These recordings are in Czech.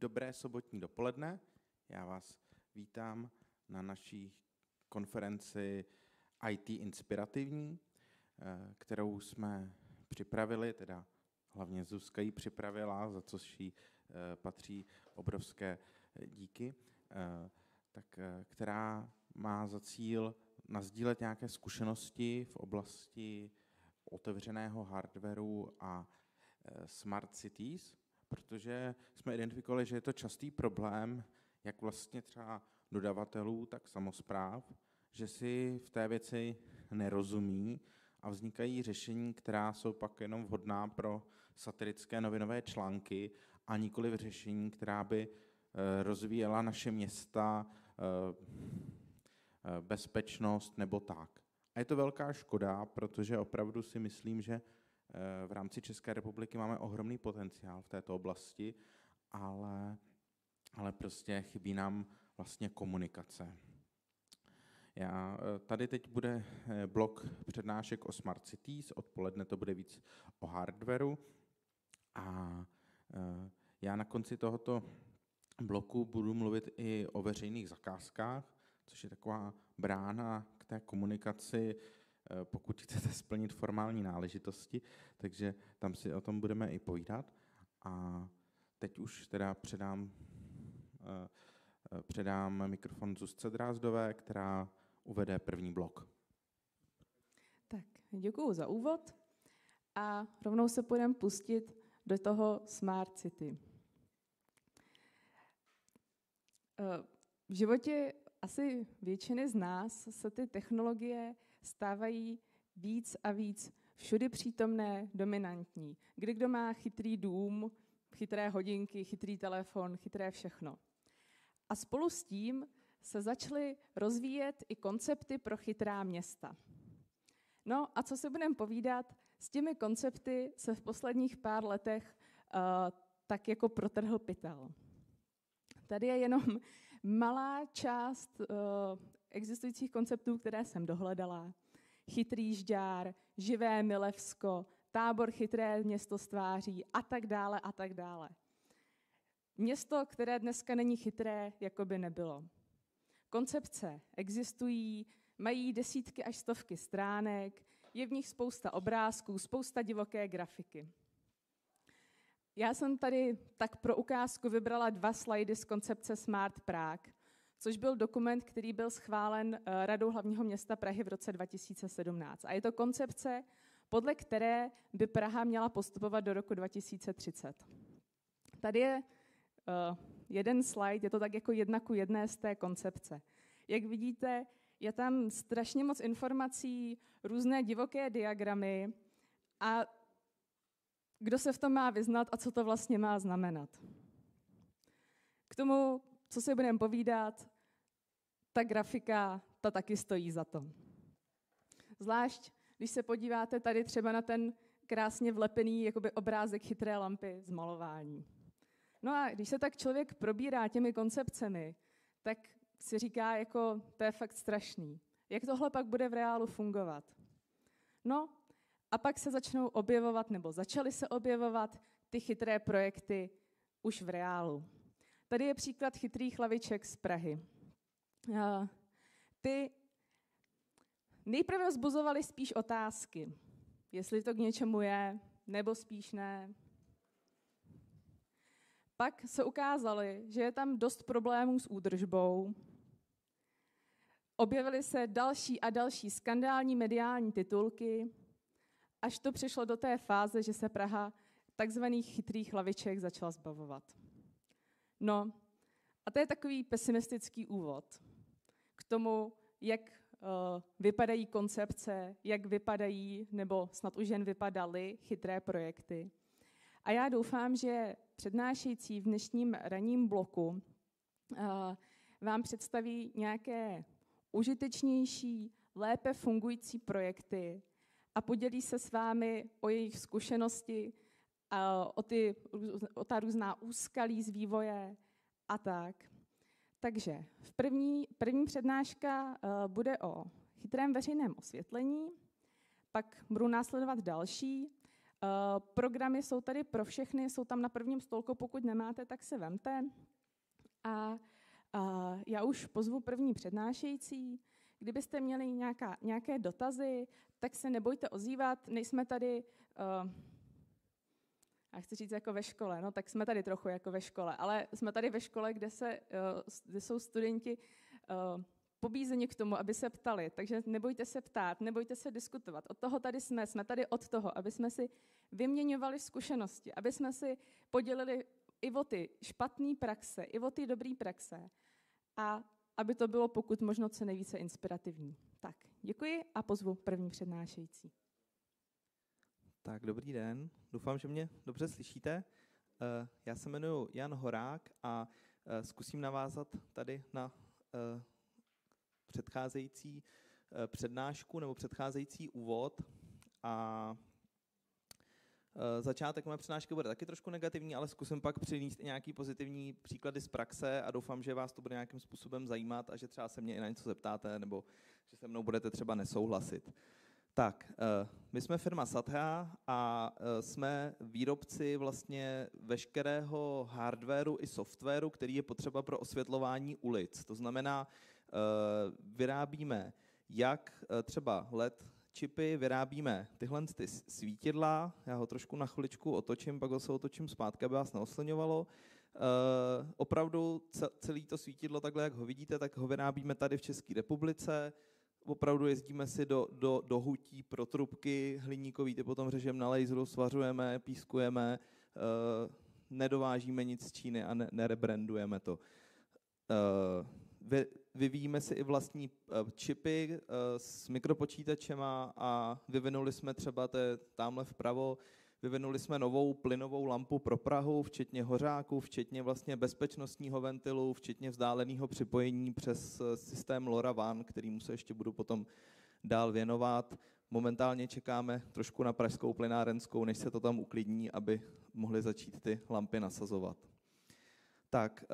Dobré sobotní dopoledne. Já vás vítám na naší konferenci IT Inspirativní, eh, kterou jsme připravili, teda hlavně Zuzka ji připravila, za což jí eh, patří obrovské eh, díky, tak, která má za cíl nazdílet nějaké zkušenosti v oblasti otevřeného hardwareu a smart cities, protože jsme identifikovali, že je to častý problém, jak vlastně třeba dodavatelů, tak samozpráv, že si v té věci nerozumí a vznikají řešení, která jsou pak jenom vhodná pro satirické novinové články a nikoli v řešení, která by eh, rozvíjela naše města, eh, eh, bezpečnost nebo tak. A je to velká škoda, protože opravdu si myslím, že v rámci České republiky máme ohromný potenciál v této oblasti, ale, ale prostě chybí nám vlastně komunikace. Já, tady teď bude blok přednášek o Smart Cities, odpoledne to bude víc o hardwareu a já na konci tohoto bloku budu mluvit i o veřejných zakázkách, což je taková brána k té komunikaci Eh, pokud chcete splnit formální náležitosti, takže tam si o tom budeme i povídat. A teď už teda předám, eh, eh, předám mikrofon Zuzce Drázdové, která uvede první blok. Tak, děkuji za úvod a rovnou se půjdeme pustit do toho Smart City. V životě asi většiny z nás se ty technologie stávají víc a víc všudy přítomné, dominantní. Kdy kdo má chytrý dům, chytré hodinky, chytrý telefon, chytré všechno. A spolu s tím se začaly rozvíjet i koncepty pro chytrá města. No a co se budeme povídat, s těmi koncepty se v posledních pár letech uh, tak jako protrhl pytel. Tady je jenom malá část uh, existujících konceptů, které jsem dohledala. Chytrý žďár, živé Milevsko, tábor chytré město stváří a tak dále a tak dále. Město, které dneska není chytré, jako by nebylo. Koncepce existují, mají desítky až stovky stránek, je v nich spousta obrázků, spousta divoké grafiky. Já jsem tady tak pro ukázku vybrala dva slajdy z koncepce Smart Prague, což byl dokument, který byl schválen eh, Radou hlavního města Prahy v roce 2017. A je to koncepce, podle které by Praha měla postupovat do roku 2030. Tady je uh, jeden slide, je to tak jako jedna ku jedné z té koncepce. Jak vidíte, je tam strašně moc informací, různé divoké diagramy a kdo se v tom má vyznat a co to vlastně má znamenat. K tomu, co si budeme povídat, ta grafika, ta taky stojí za to. Zvlášť, když se podíváte tady třeba na ten krásně vlepený jakoby obrázek chytré lampy z malování. No a když se tak člověk probírá těmi koncepcemi, tak si říká, jako to je fakt strašný. Jak tohle pak bude v reálu fungovat? No a pak se začnou objevovat, nebo začaly se objevovat ty chytré projekty už v reálu. Tady je příklad chytrých laviček z Prahy. Ty nejprve vzbuzovaly spíš otázky, jestli to k něčemu je, nebo spíš ne. Pak se ukázalo, že je tam dost problémů s údržbou. Objevily se další a další skandální mediální titulky, až to přišlo do té fáze, že se Praha takzvaných chytrých laviček začala zbavovat. No, a to je takový pesimistický úvod k tomu, jak uh, vypadají koncepce, jak vypadají, nebo snad už jen vypadaly chytré projekty. A já doufám, že přednášející v dnešním ranním bloku uh, vám představí nějaké užitečnější, lépe fungující projekty, a podělí se s vámi o jejich zkušenosti, o, ty, o ta různá úskalí z vývoje a tak. Takže v první, první přednáška uh, bude o chytrém veřejném osvětlení, pak budou následovat další programy jsou tady pro všechny, jsou tam na prvním stolku, pokud nemáte, tak se vemte. A uh, já už pozvu první přednášející. Kdybyste měli nějaká, nějaké dotazy, tak se nebojte ozývat. Nejsme tady, uh, já chci říct jako ve škole, no tak jsme tady trochu jako ve škole, ale jsme tady ve škole, kde, se, uh, kde jsou studenti uh, pobízeni k tomu, aby se ptali. Takže nebojte se ptát, nebojte se diskutovat. Od toho tady jsme. Jsme tady od toho, aby jsme si vyměňovali zkušenosti, aby jsme si podělili i o ty špatné praxe, i o ty dobré praxe a aby to bylo pokud možno co nejvíce inspirativní. Tak, děkuji a pozvu první přednášející. Tak, dobrý den. Doufám, že mě dobře slyšíte. Eh, já se jmenuji Jan Horák a eh, zkusím navázat tady na eh, předcházející přednášku nebo předcházející úvod a začátek mé přednášky bude taky trošku negativní, ale zkusím pak přinést nějaký pozitivní příklady z praxe a doufám, že vás to bude nějakým způsobem zajímat a že třeba se mě i na něco zeptáte nebo že se mnou budete třeba nesouhlasit. Tak, eh, my jsme firma Satha a eh, jsme výrobci vlastně veškerého hardwareu i softwaru, který je potřeba pro osvětlování ulic. To znamená, vyrábíme jak třeba LED čipy vyrábíme tyhle ty svítidla, já ho trošku na chviličku otočím, pak ho se otočím zpátky, aby vás neoslňovalo. Opravdu celý to svítidlo, takhle jak ho vidíte, tak ho vyrábíme tady v České republice. Opravdu jezdíme si do, do, do hutí pro trubky hliníkový, ty potom řežeme na laseru, svařujeme, pískujeme, uh, nedovážíme nic z Číny a ne, nerebrandujeme to. Uh, vyvíjíme si i vlastní eh, čipy s mikropočítačema a vyvinuli jsme třeba, to je tamhle vpravo, vyvinuli jsme novou plynovou lampu pro Prahu, včetně hořáků, včetně vlastně bezpečnostního ventilu, včetně vzdáleného připojení přes eh, systém LoRaWAN, kterýmu se ještě budu potom dál věnovat. Momentálně čekáme trošku na pražskou plynárenskou, než se to tam uklidní, aby mohly začít ty lampy nasazovat. Tak,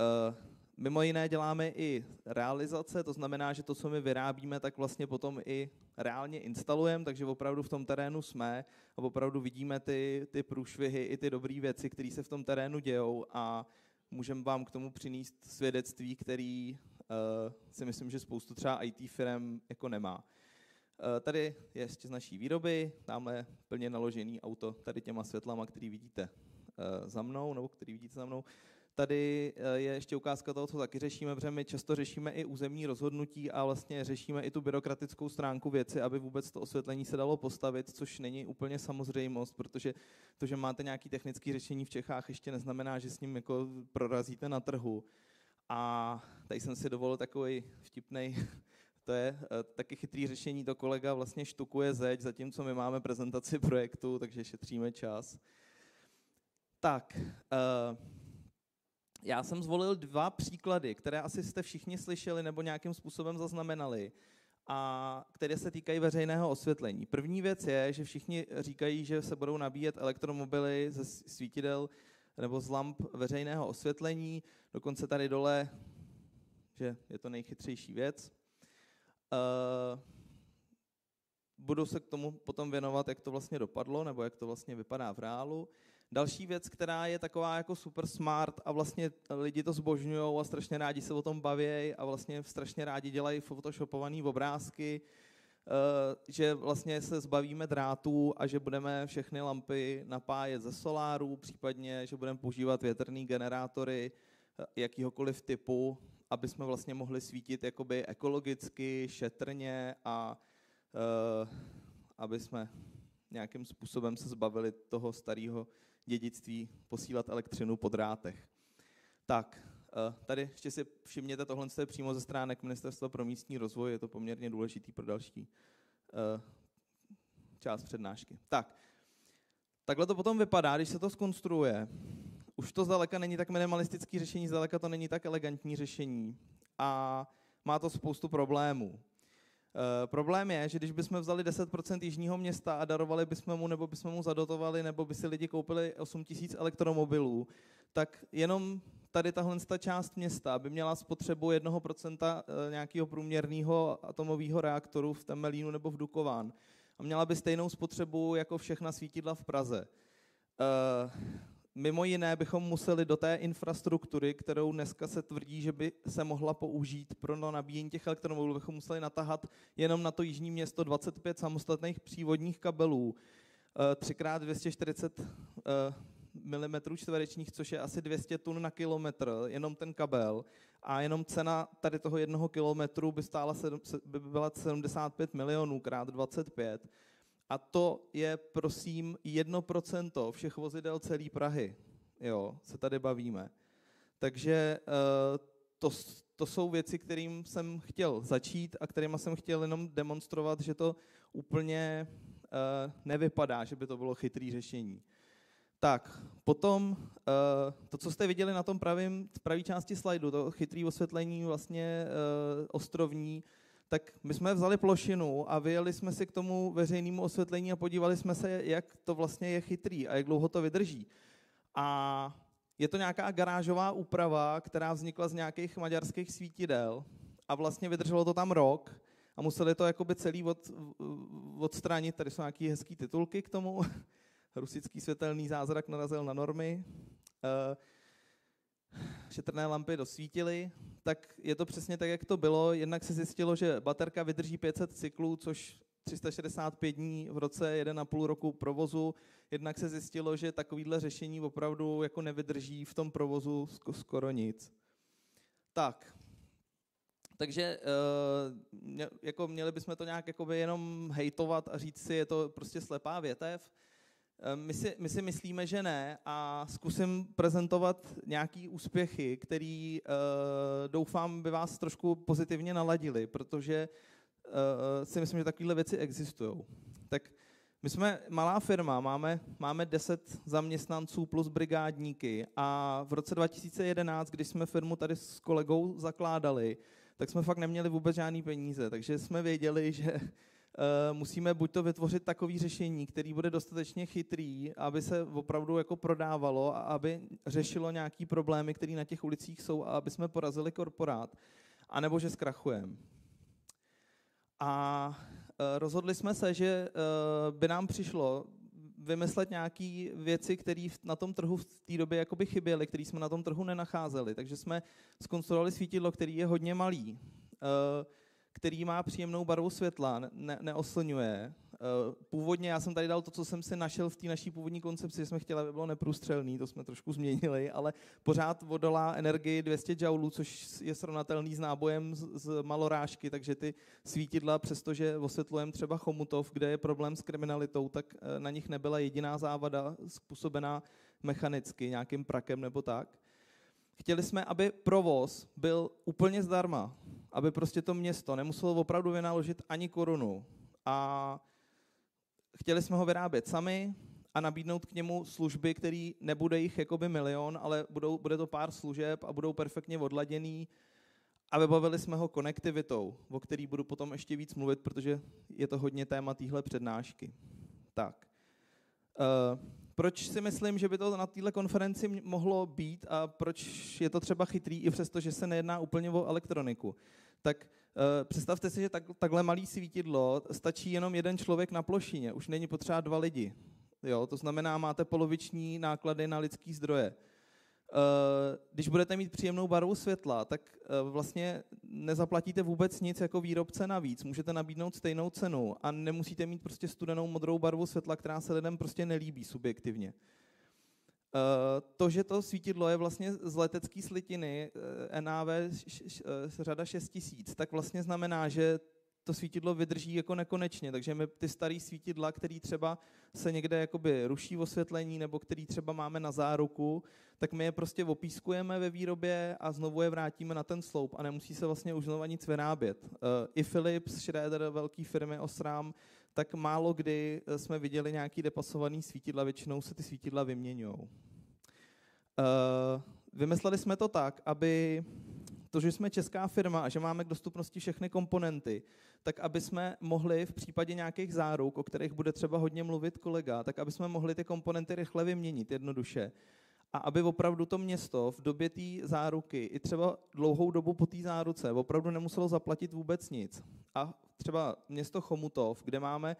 Mimo jiné děláme i realizace, to znamená, že to, co my vyrábíme, tak vlastně potom i reálně instalujeme, takže opravdu v tom terénu jsme a opravdu vidíme ty, ty průšvihy i ty dobré věci, které se v tom terénu dějou a můžeme vám k tomu přinést svědectví, který uh, si myslím, že spoustu třeba IT firm jako nemá. Uh, tady je ještě z naší výroby, tamhle plně naložený auto tady těma světlama, který vidíte uh, za mnou, nebo který vidíte za mnou. Tady eh, je ještě ukázka toho, co taky řešíme, protože my často řešíme i územní rozhodnutí a vlastně řešíme i tu byrokratickou stránku věci, aby vůbec to osvětlení se dalo postavit, což není úplně samozřejmost, protože to, že máte nějaký technický řešení v Čechách, ještě neznamená, že s ním jako prorazíte na trhu. A tady jsem si dovolil takový vtipný to je eh, taky chytrý řešení, to kolega vlastně štukuje zeď, zatímco my máme prezentaci projektu, takže šetříme čas. Tak, uh, já jsem zvolil dva příklady, které asi jste všichni slyšeli nebo nějakým způsobem zaznamenali a které se týkají veřejného osvětlení. První věc je, že všichni říkají, že se budou nabíjet elektromobily ze svítidel nebo z lamp veřejného osvětlení, dokonce tady dole, že je to nejchytřejší věc. Uh, budu se k tomu potom věnovat, jak to vlastně dopadlo, nebo jak to vlastně vypadá v reálu. Další věc, která je taková jako super smart a vlastně lidi to zbožňují a strašně rádi se o tom baví a vlastně strašně rádi dělají photoshopované obrázky, eh, že vlastně se zbavíme drátů a že budeme všechny lampy napájet ze soláru, případně, že budeme používat větrné generátory eh, jakýhokoliv typu, aby jsme vlastně mohli svítit jakoby ekologicky, šetrně a uh, aby jsme nějakým způsobem se zbavili toho starého dědictví posílat elektřinu po drátech. Tak, eh, tady ještě si všimněte, tohle je přímo ze stránek Ministerstva pro místní rozvoj, je to poměrně důležitý pro další eh, část přednášky. Tak, takhle to potom vypadá, když se to skonstruuje. Už to zdaleka není tak minimalistický řešení, zdaleka to není tak elegantní řešení a má to spoustu problémů. Uh, problém je, že když bychom vzali 10% jižního města a darovali bychom mu, nebo bychom mu zadotovali, nebo by si lidi koupili 8 tisíc elektromobilů, tak jenom tady tahle část města by měla spotřebu 1% eh, nějakého průměrného atomového reaktoru v Temelínu nebo v Dukován. a měla by stejnou spotřebu jako všechna svítidla v Praze. Mimo jiné bychom museli do té infrastruktury, kterou dneska se tvrdí, že by se mohla použít pro nabíjení těch elektromobilů, bychom museli natahat jenom na to jižní město 25 samostatných přívodních kabelů, 3x240 mm čtverečních, což je asi 200 tun na kilometr, jenom ten kabel. A jenom cena tady toho jednoho kilometru by, stála, by byla 75 milionů krát 25. A to je, prosím, 1% všech vozidel celé Prahy. Jo, se tady bavíme. Takže eh, to, to jsou věci, kterým jsem chtěl začít a kterým jsem chtěl jenom demonstrovat, že to úplně eh, nevypadá, že by to bylo chytré řešení. Tak, potom uh, to, co jste viděli na tom pravém, pravé části slajdu, to chytré osvětlení vlastně ostrovní, tak my jsme vzali plošinu a vyjeli jsme si k tomu veřejnému osvětlení a podívali jsme se, jak to vlastně je chytrý a jak dlouho to vydrží. A je to nějaká garážová úprava, která vznikla z nějakých maďarských svítidel a vlastně vydrželo to tam rok a museli to jakoby celý od, odstranit. Tady jsou nějaké hezké titulky k tomu. Rusický světelný zázrak narazil na normy. Uh, šetrné lampy dosvítily, tak je to přesně tak, jak to bylo. Jednak se zjistilo, že baterka vydrží 500 cyklů, což 365 dní v roce, 1,5 roku provozu. Jednak se zjistilo, že takovýhle řešení opravdu jako nevydrží v tom provozu skoro nic. Tak, takže uh, jako měli bychom to nějak jenom hejtovat a říct si, je to prostě slepá větev. Ehm, my si, my si myslíme, že ne a zkusím prezentovat nějaký úspěchy, který uh, doufám by vás trošku pozitivně naladili, protože uh, si myslím, že takovéhle věci existují. Tak my jsme malá firma, máme, máme 10 zaměstnanců plus brigádníky a v roce 2011, když jsme firmu tady s kolegou zakládali, tak jsme fakt neměli vůbec žádný peníze, takže jsme věděli, že Eh, musíme buď to vytvořit takový řešení, který bude dostatečně chytrý, aby se opravdu jako prodávalo a aby řešilo nějaký problémy, které na těch ulicích jsou a aby jsme porazili korporát, anebo že zkrachujeme. A eh, rozhodli jsme se, že eh, by nám přišlo vymyslet nějaké věci, které na tom trhu v té době jakoby chyběly, které jsme na tom trhu nenacházeli. Takže jsme skonstruovali svítidlo, který je hodně malý který má příjemnou barvu světla, ne, neoslňuje. Eh, původně já jsem tady dal to, co jsem si našel v té naší původní koncepci, že jsme chtěli, aby bylo neprůstřelný, to jsme trošku změnili, ale pořád vodolá energii 200 joulů, což je srovnatelný s nábojem z, z malorážky, takže ty svítidla, přestože osvětlujeme třeba Chomutov, kde je problém s kriminalitou, tak eh, na nich nebyla jediná závada způsobená mechanicky, nějakým prakem nebo tak. Chtěli jsme, aby provoz byl úplně zdarma, aby prostě to město nemuselo opravdu vynaložit ani korunu. A chtěli jsme ho vyrábět sami a nabídnout k němu služby, které nebude jich jakoby milion, ale budou, bude to pár služeb a budou perfektně odladěný. A vybavili jsme ho konektivitou, o který budu potom ještě víc mluvit, protože je to hodně téma téhle přednášky. Tak. Uh, proč si myslím, že by to na této konferenci mohlo být a proč je to třeba chytrý, i přesto, že se nejedná úplně o elektroniku? Tak uh, představte si, že tak, takhle malý svítidlo stačí jenom jeden člověk na plošině, už není potřeba dva lidi. Jo, to znamená, máte poloviční náklady na lidský zdroje. Eh, když budete mít příjemnou barvu světla, tak eh, vlastně nezaplatíte vůbec nic jako výrobce navíc. Můžete nabídnout stejnou cenu a nemusíte mít prostě studenou modrou barvu světla, která se lidem prostě nelíbí subjektivně. Eh, to, že to svítidlo je vlastně z letecké slitiny NAV řada 6000, tak vlastně znamená, že to svítidlo vydrží jako nekonečně, takže my ty staré svítidla, který třeba se někde jakoby ruší osvětlení nebo který třeba máme na záruku, tak my je prostě opískujeme ve výrobě a znovu je vrátíme na ten sloup a nemusí se vlastně už znovu nic vyrábět. Eh, I Philips, Schroeder, velké firmy Osram, tak málo kdy eh, jsme viděli nějaký depasovaný svítidla, většinou se ty svítidla vyměňují. Eh, vymysleli jsme to tak, aby to, že jsme česká firma a že máme k dostupnosti všechny komponenty, tak aby jsme mohli v případě nějakých záruk, o kterých bude třeba hodně mluvit kolega, tak aby jsme mohli ty komponenty rychle vyměnit jednoduše. A aby opravdu to město v době té záruky, i třeba dlouhou dobu po té záruce, opravdu nemuselo zaplatit vůbec nic. A třeba město Chomutov, kde máme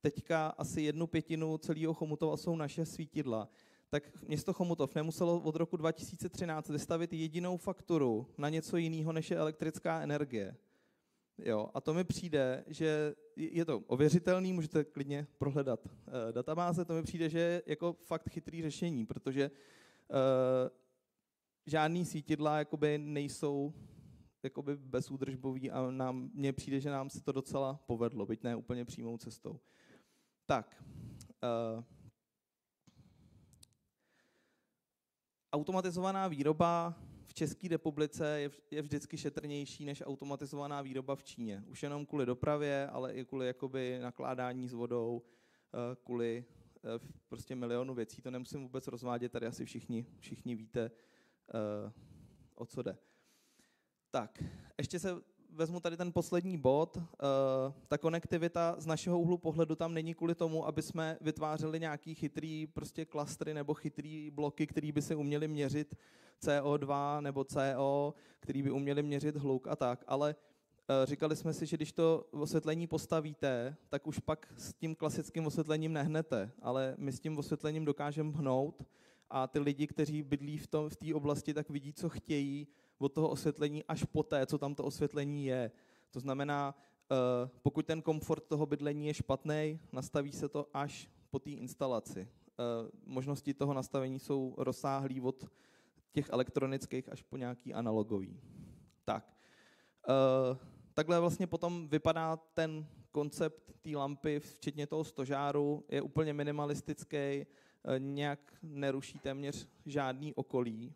teďka asi jednu pětinu celého Chomutova jsou naše svítidla, tak město Chomutov nemuselo od roku 2013 vystavit jedinou fakturu na něco jiného, než je elektrická energie. Jo, a to mi přijde, že je to ověřitelný, můžete klidně prohledat uh, databáze, to mi přijde, že je jako fakt chytrý řešení, protože žádný svítidla jakoby nejsou jakoby bezúdržbový a nám, mně přijde, že nám se to docela povedlo, byť ne úplně přímou cestou. Tak, uh, automatizovaná výroba v České republice je, je vždycky šetrnější než automatizovaná výroba v Číně. Už jenom kvůli dopravě, ale i kvůli jakoby nakládání s vodou, eh, kvůli eh, prostě milionu věcí. To nemusím vůbec rozvádět, tady asi všichni, všichni víte, eh, o co jde. Tak, ještě se vezmu tady ten poslední bod. Uh, ta konektivita z našeho úhlu pohledu tam není kvůli tomu, aby jsme vytvářeli nějaký chytrý prostě klastry nebo chytrý bloky, který by se uměli měřit CO2 nebo CO, který by uměli měřit hluk a tak, ale říkali jsme si, že když to osvětlení postavíte, tak už pak s tím klasickým osvětlením nehnete, ale my s tím osvětlením dokážeme hnout a ty lidi, kteří bydlí v té v oblasti, tak vidí, co chtějí, od toho osvětlení až poté, co tam to osvětlení je. To znamená, eh, pokud ten komfort toho bydlení je špatný, nastaví se to až po té instalaci. Eh, možnosti toho nastavení jsou rozsáhlý od těch elektronických až po nějaký analogový. Tak. Eh, takhle vlastně potom vypadá ten koncept té lampy, včetně toho stožáru, je úplně minimalistický, nějak neruší téměř žádný okolí.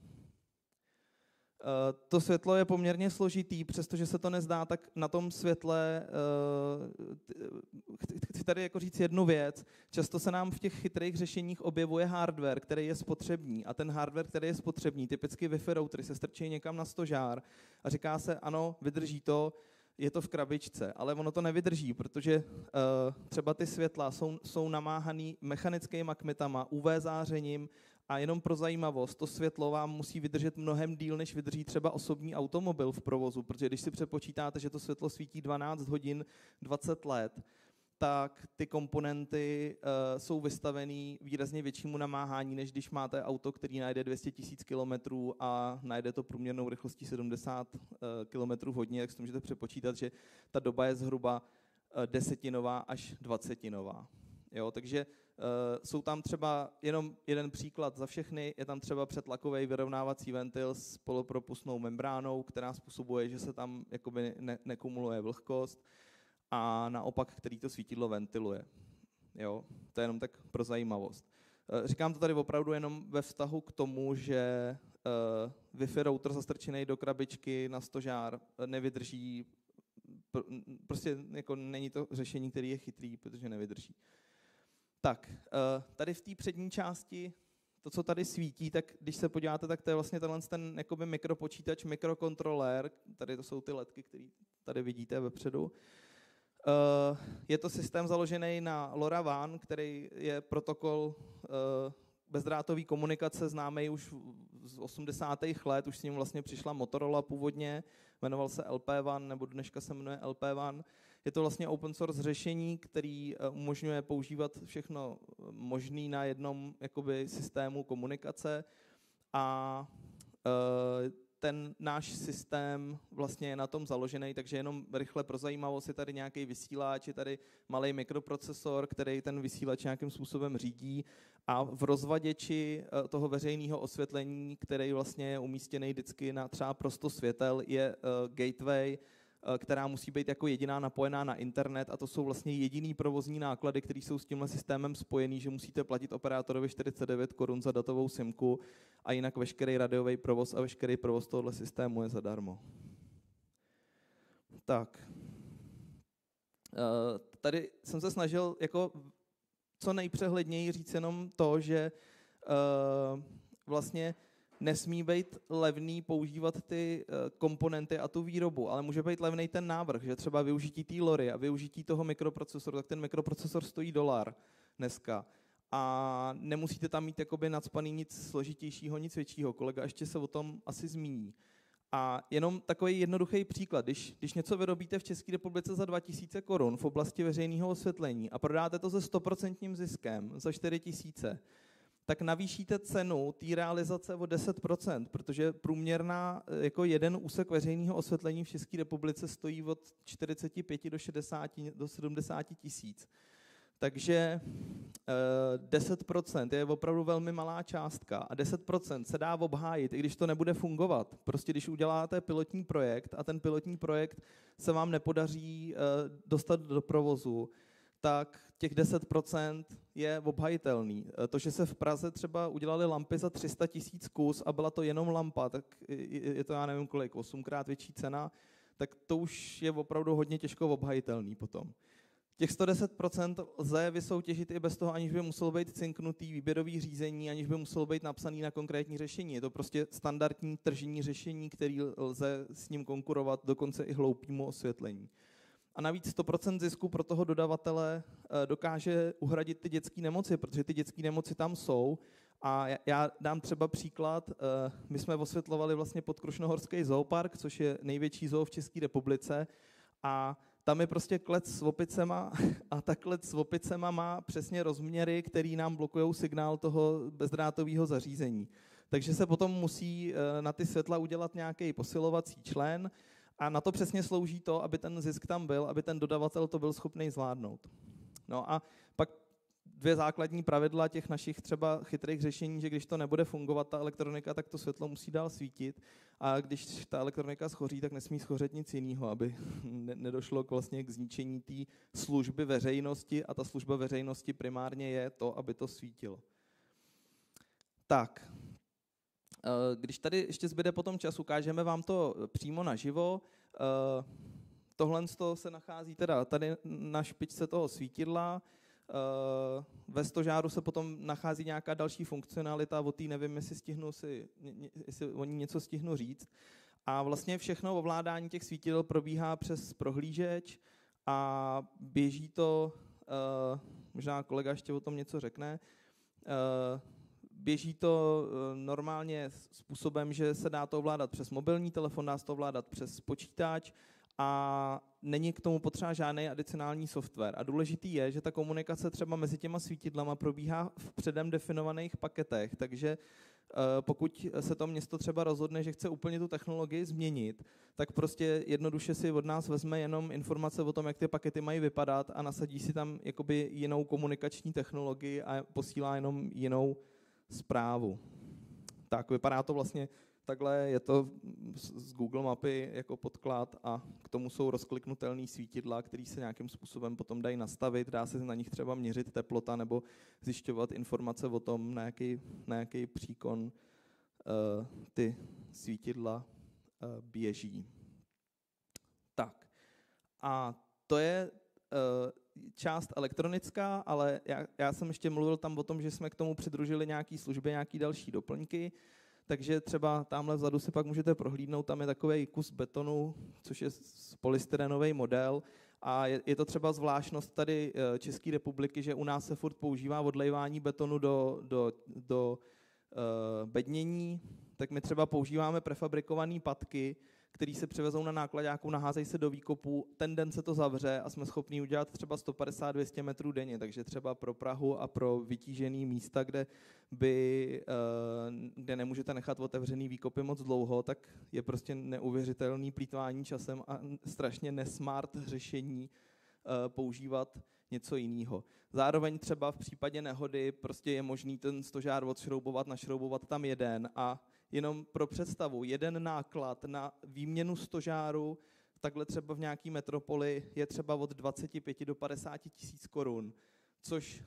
Eh, to světlo je poměrně složitý, přestože se to nezdá, tak na tom světle eh, chci tady jako říct jednu věc. Často se nám v těch chytrých řešeních objevuje hardware, který je spotřební. A ten hardware, který je spotřební, typicky Wi-Fi routery, se strčí někam na stožár a říká se, ano, vydrží to, je to v krabičce, ale ono to nevydrží, protože uh, třeba ty světla jsou, jsou namáhaný mechanickými kmitama, UV zářením a jenom pro zajímavost, to světlo vám musí vydržet mnohem díl, než vydrží třeba osobní automobil v provozu, protože když si přepočítáte, že to světlo svítí 12 hodin 20 let, tak ty komponenty uh, jsou vystavený výrazně většímu namáhání, než když máte auto, který najde 200 000 km a najde to průměrnou rychlostí 70 uh, km hodně, tak si můžete přepočítat, že ta doba je zhruba uh, desetinová až dvacetinová. Jo, takže uh, jsou tam třeba jenom jeden příklad za všechny, je tam třeba předlakový vyrovnávací ventil s polopropustnou membránou, která způsobuje, že se tam jakoby ne, nekumuluje vlhkost a naopak, který to svítidlo ventiluje. Jo, to je jenom tak pro zajímavost. Uh, říkám to tady opravdu jenom ve vztahu k tomu, že uh, Wi-Fi router zastrčený do krabičky na stožár nevydrží, prostě jako není to řešení, který je chytrý, protože nevydrží. Tak, eh, tady v té přední části, to, co tady svítí, tak když se podíváte, tak to je vlastně tenhle ten jakoby mikropočítač, mikrokontrolér, tady to jsou ty ledky, které tady vidíte vepředu. Eh, je to systém založený na LoRaWAN, který je protokol eh, bezdrátové komunikace známý už z 80. let, už s ním vlastně přišla Motorola původně, jmenoval se LP1, nebo dneška se jmenuje LP1. Je to vlastně open source řešení, který eh, umožňuje používat všechno možné na jednom jakoby, systému komunikace a ten náš systém vlastně je na tom založený, takže jenom rychle pro zajímavost je tady nějaký vysílač, je tady malý mikroprocesor, který ten vysílač nějakým způsobem řídí a v rozvaděči toho veřejného osvětlení, který vlastně je umístěný vždycky na třeba prosto světel, je gateway, Eh, která musí být jako jediná napojená na internet a to jsou vlastně jediný provozní náklady, které jsou s tímhle systémem spojený, že musíte platit operátorovi 49 korun za datovou simku a jinak veškerý radiový provoz a veškerý provoz tohoto systému je zadarmo. Tak. Eh, tady jsem se snažil jako co nejpřehledněji říct jenom to, že eh, vlastně nesmí být levný používat ty eh, komponenty a tu výrobu, ale může být levný ten návrh, že třeba využití té lory a využití toho mikroprocesoru, tak ten mikroprocesor stojí dolar dneska a nemusíte tam mít jakoby nadspaný nic složitějšího, nic většího. Kolega ještě se o tom asi zmíní. A jenom takový jednoduchý příklad. Když, když něco vyrobíte v České republice za 2000 korun v oblasti veřejného osvětlení a prodáte to se 100% ziskem za 4000, tak navýšíte cenu té realizace o 10%, protože průměrná jako jeden úsek veřejného osvětlení v České republice stojí od 45 do 60 do 70 tisíc. Takže 10% eh, je opravdu velmi malá částka a 10% se dá obhájit, i když to nebude fungovat. Prostě když uděláte pilotní projekt a ten pilotní projekt se vám nepodaří eh, dostat do provozu, tak těch 10% je obhajitelný. Eh, to, že se v Praze třeba udělali lampy za 300 tisíc kus a byla to jenom lampa, tak je to, já nevím kolik, osmkrát větší cena, tak to už je opravdu hodně těžko obhajitelný potom. Těch 110% lze vysoutěžit i bez toho, aniž by muselo být cinknutý výběrový řízení, aniž by muselo být napsaný na konkrétní řešení. Je to prostě standardní tržní řešení, který lze s ním konkurovat dokonce i hloupému osvětlení. A navíc 100% zisku pro toho dodavatele eh, dokáže uhradit ty dětské nemoci, protože ty dětské nemoci tam jsou. A já dám třeba příklad. Eh, my jsme osvětlovali vlastně pod Krušnohorský zoopark, což je největší zoo v České republice. A tam je prostě klec s opicema a ta klec s opicema má přesně rozměry, které nám blokují signál toho bezdrátového zařízení. Takže se potom musí eh, na ty světla udělat nějaký posilovací člen a na to přesně slouží to, aby ten zisk tam byl, aby ten dodavatel to byl schopný zvládnout. No a pak dvě základní pravidla těch našich třeba chytrých řešení, že když to nebude fungovat, ta elektronika, tak to světlo musí dál svítit a když ta elektronika schoří, tak nesmí schořet nic jiného, aby nedošlo k, vlastně k zničení té služby veřejnosti a ta služba veřejnosti primárně je to, aby to svítilo. Tak, když tady ještě zbyde potom čas, ukážeme vám to přímo naživo. Eh, tohle se nachází teda tady na špičce toho svítidla. Eh, ve stožáru se potom nachází nějaká další funkcionalita, o té nevím, jestli, stihnu si, jestli o ní něco stihnu říct. A vlastně všechno ovládání těch svítidel probíhá přes prohlížeč a běží to, možná kolega ještě o tom něco řekne, běží to normálně způsobem, že se dá to ovládat přes mobilní telefon, dá se to ovládat přes počítač a není k tomu potřeba žádný adicionální software. A důležitý je, že ta komunikace třeba mezi těma svítidlama probíhá v předem definovaných paketech, takže eh, pokud se to město třeba rozhodne, že chce úplně tu technologii změnit, tak prostě jednoduše si od nás vezme jenom informace o tom, jak ty pakety mají vypadat a nasadí si tam jakoby jinou komunikační technologii a posílá jenom jinou zprávu. Tak vypadá to vlastně takhle, je to z Google mapy jako podklad a k tomu jsou rozkliknutelné svítidla, které se nějakým způsobem potom dají nastavit, dá se na nich třeba měřit teplota nebo zjišťovat informace o tom, na jaký, na jaký příkon uh, ty svítidla uh, běží. Tak a to je uh, část elektronická, ale já, já jsem ještě mluvil tam o tom, že jsme k tomu přidružili nějaké služby, nějaké další doplňky. Takže třeba tamhle vzadu si pak můžete prohlídnout, tam je takový kus betonu, což je polystyrenový model, a je, je to třeba zvláštnost tady eh, České republiky, že u nás se furt používá odlejvání betonu do, do, do uh, bednění, tak my třeba používáme prefabrikované patky, který se přivezou na nákladňáku, naházejí se do výkopu, ten den se to zavře a jsme schopni udělat třeba 150-200 metrů denně, takže třeba pro Prahu a pro vytížený místa, kde, by, eh, kde nemůžete nechat otevřený výkopy moc dlouho, tak je prostě neuvěřitelný plítvání časem a strašně nesmart řešení eh, používat něco jiného. Zároveň třeba v případě nehody prostě je možný ten stožár odšroubovat, našroubovat tam jeden a jenom pro představu, jeden náklad na výměnu stožáru takhle třeba v nějaký metropoli je třeba od 25 do 50 tisíc korun, což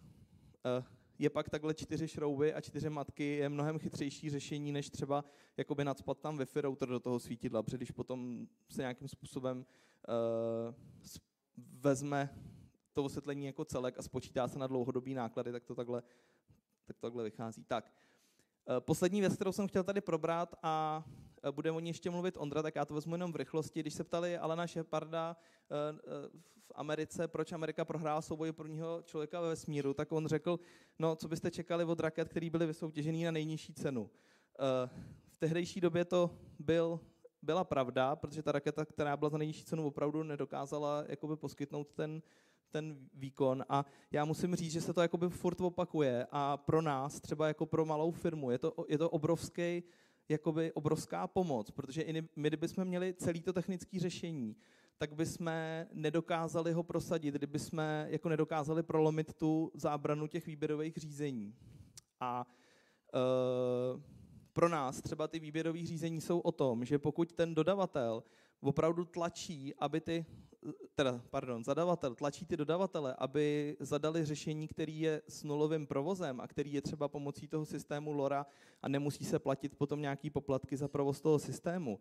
eh, je pak takhle čtyři šrouby a čtyři matky je mnohem chytřejší řešení, než třeba jakoby nadspat tam Wi-Fi router do toho svítidla, protože když potom se nějakým způsobem uh, vezme to osvětlení jako celek a spočítá se na dlouhodobý náklady, tak to takhle, tak to takhle vychází. Tak, Eh, poslední věc, kterou jsem chtěl tady probrat a eh, bude o ní ještě mluvit Ondra, tak já to vezmu jenom v rychlosti. Když se ptali Alena Sheparda eh, v Americe, proč Amerika prohrála souboj prvního člověka ve vesmíru, tak on řekl, no co byste čekali od raket, které byly vysoutěžený na nejnižší cenu. V tehdejší době to byl byla pravda, protože ta raketa, která byla za nejnižší cenu, opravdu nedokázala jakoby poskytnout ten, ten výkon a já musím říct, že se to jakoby furt opakuje a pro nás, třeba jako pro malou firmu, je to, je to obrovský, jakoby obrovská pomoc, protože i my, kdybychom měli celý to technické řešení, tak bychom nedokázali ho prosadit, kdyby jsme jako nedokázali prolomit tu zábranu těch výběrových řízení. A e, pro nás třeba ty výběrové řízení jsou o tom, že pokud ten dodavatel opravdu tlačí, aby ty, teda, pardon, zadavatel tlačí ty dodavatele, aby zadali řešení, který je s nulovým provozem a který je třeba pomocí toho systému LoRa a nemusí se platit potom nějaký poplatky za provoz toho systému,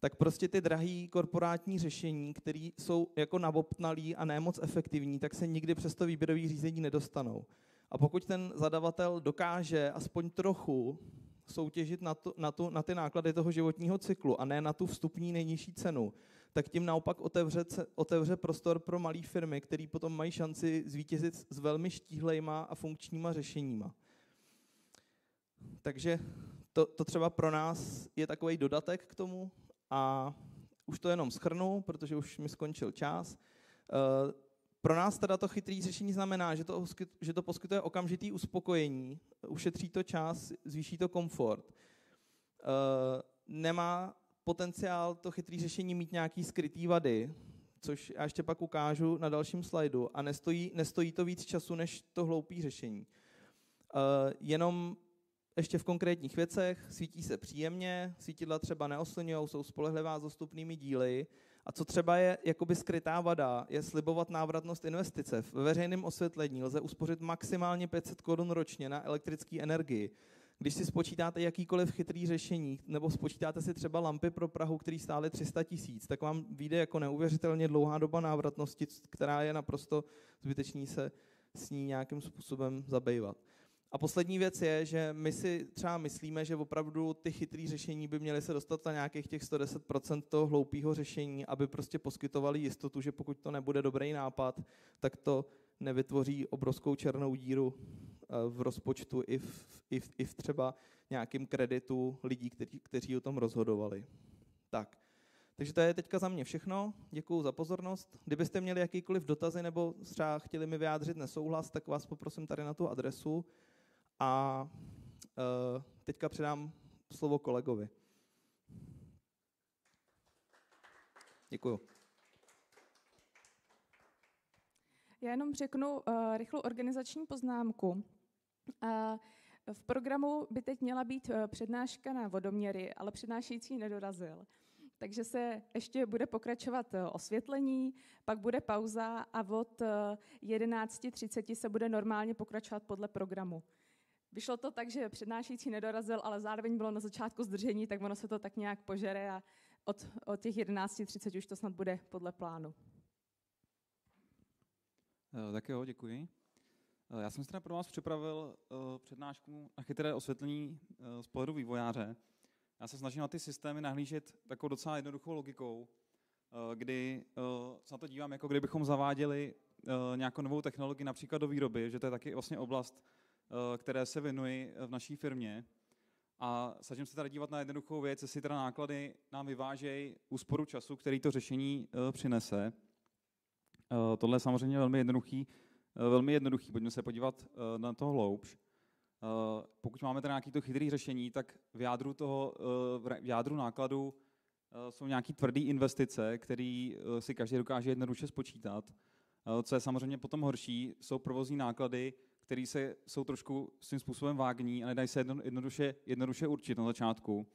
tak prostě ty drahý korporátní řešení, které jsou jako navopnalý a nemoc efektivní, tak se nikdy přes to výběrové řízení nedostanou. A pokud ten zadavatel dokáže aspoň trochu soutěžit na, to, na, to, na ty náklady toho životního cyklu a ne na tu vstupní nejnižší cenu, tak tím naopak otevře, otevře prostor pro malé firmy, které potom mají šanci zvítězit s velmi štíhlejma a funkčníma řešeníma. Takže to, to třeba pro nás je takový dodatek k tomu a už to jenom schrnu, protože už mi skončil čas. Eh, pro nás teda to chytrý řešení znamená, že to, že to poskytuje okamžitý uspokojení, ušetří to čas, zvýší to komfort. Eh, nemá potenciál to chytrý řešení mít nějaký skrytý vady, což já ještě pak ukážu na dalším slajdu, a nestojí, nestojí to víc času než to hloupý řešení. Uh, jenom ještě v konkrétních věcech, svítí se příjemně, svítidla třeba neoslňují, jsou spolehlivá s dostupnými díly. A co třeba je jakoby skrytá vada, je slibovat návratnost investice. V veřejném osvětlení lze uspořit maximálně 500 korun ročně na elektrické energii. Když si spočítáte jakýkoliv chytrý řešení, nebo spočítáte si třeba lampy pro Prahu, který stály 300 tisíc, tak vám vyjde jako neuvěřitelně dlouhá doba návratnosti, která je naprosto zbytečný se s ní nějakým způsobem zabývat. A poslední věc je, že my si třeba myslíme, že opravdu ty chytré řešení by měly se dostat na nějakých těch 110% toho hloupého řešení, aby prostě poskytovali jistotu, že pokud to nebude dobrý nápad, tak to nevytvoří obrovskou černou díru v rozpočtu i v, i v, i v třeba nějakým kreditu lidí, kteří, kteří o tom rozhodovali. Tak. Takže to je teďka za mě všechno. Děkuji za pozornost. Kdybyste měli jakýkoliv dotazy nebo třeba chtěli mi vyjádřit nesouhlas, tak vás poprosím tady na tu adresu. A uh, teďka předám slovo kolegovi. Děkuju. Já jenom řeknu uh, rychlou organizační poznámku. Uh, v programu by teď měla být uh, přednáška na vodoměry, ale přednášející nedorazil. Takže se ještě bude pokračovat osvětlení, pak bude pauza a od 11.30 se bude normálně pokračovat podle programu. Vyšlo to tak, že přednášející nedorazil, ale zároveň bylo na začátku zdržení, tak ono se to tak nějak požere a od, od těch 11.30 už to snad bude podle plánu. Eh, tak jo, děkuji. Eh, já jsem si teda pro vás připravil eh, přednášku na chytré osvětlení z pohledu vývojáře. Já se snažím na ty systémy nahlížet takovou docela jednoduchou logikou, kdy se na to dívám, jako kdybychom zaváděli nějakou novou technologii například do výroby, že to je taky vlastně oblast, Eh, které se věnuji v naší firmě. A snažím se tady dívat na jednoduchou věc, jestli teda náklady nám vyvážejí úsporu času, který to řešení eh, přinese. Eh, tohle je samozřejmě velmi jednoduchý, velmi jednoduchý. Pojďme se podívat na to hloubš. Pokud máme teda nějaký to chytrý řešení, tak v jádru, toho, v jádru nákladu jsou nějaké tvrdé investice, které si každý dokáže jednoduše spočítat. Co je samozřejmě potom horší, jsou provozní náklady, které se, jsou trošku svým způsobem vágní a nedají se jedno, jednoduše, jednoduše určit na začátku.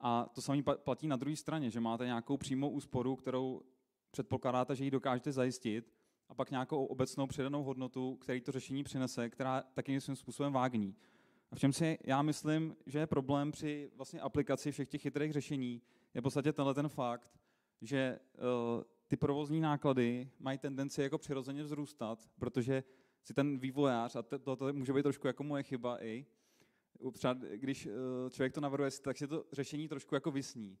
A to samé platí na druhé straně, že máte nějakou přímou úsporu, kterou předpokládáte, že ji dokážete zajistit, a pak nějakou obecnou přidanou hodnotu, který to řešení přinese, která taky svým způsobem vágní. A v čem si já myslím, že je problém při vlastně aplikaci všech těch chytrých řešení, je v podstatě tenhle ten fakt, že uh, ty provozní náklady mají tendenci jako přirozeně vzrůstat, protože si ten vývojář, a to, to, to může být trošku jako moje chyba i, třeba když uh, člověk to navrhuje, tak si to řešení trošku jako vysní.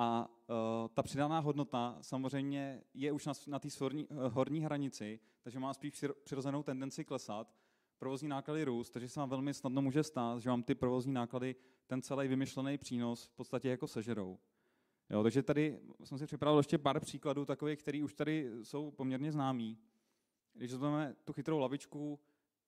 A uh, ta přidaná hodnota samozřejmě je už na, na té horní, uh, horní hranici, takže má spíš přirozenou tendenci klesat. Provozní náklady růst, takže se vám velmi snadno může stát, že vám ty provozní náklady ten celý vymyšlený přínos v podstatě jako sežerou. Jo, takže tady jsem si připravil ještě pár příkladů takových, které už tady jsou poměrně známí. Když vezmeme tu chytrou lavičku,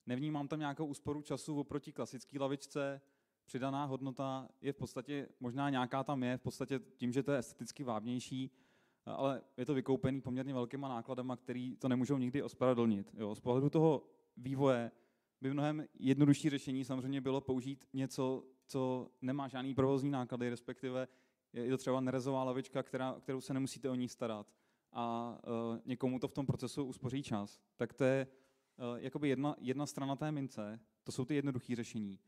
nevnímám tam nějakou úsporu času oproti klasické lavičce, přidaná hodnota je v podstatě, možná nějaká tam je, v podstatě tím, že to je esteticky vábnější, ale je to vykoupený poměrně velkýma nákladama, který to nemůžou nikdy ospravedlnit. Jo, z pohledu toho vývoje by mnohem jednodušší řešení samozřejmě bylo použít něco, co nemá žádný provozní náklady, respektive je to třeba nerezová lavička, která, kterou se nemusíte o ní starat a uh, někomu to v tom procesu uspoří čas. Tak to je uh, jakoby jedna, jedna strana té mince, to jsou ty jednoduché řešení.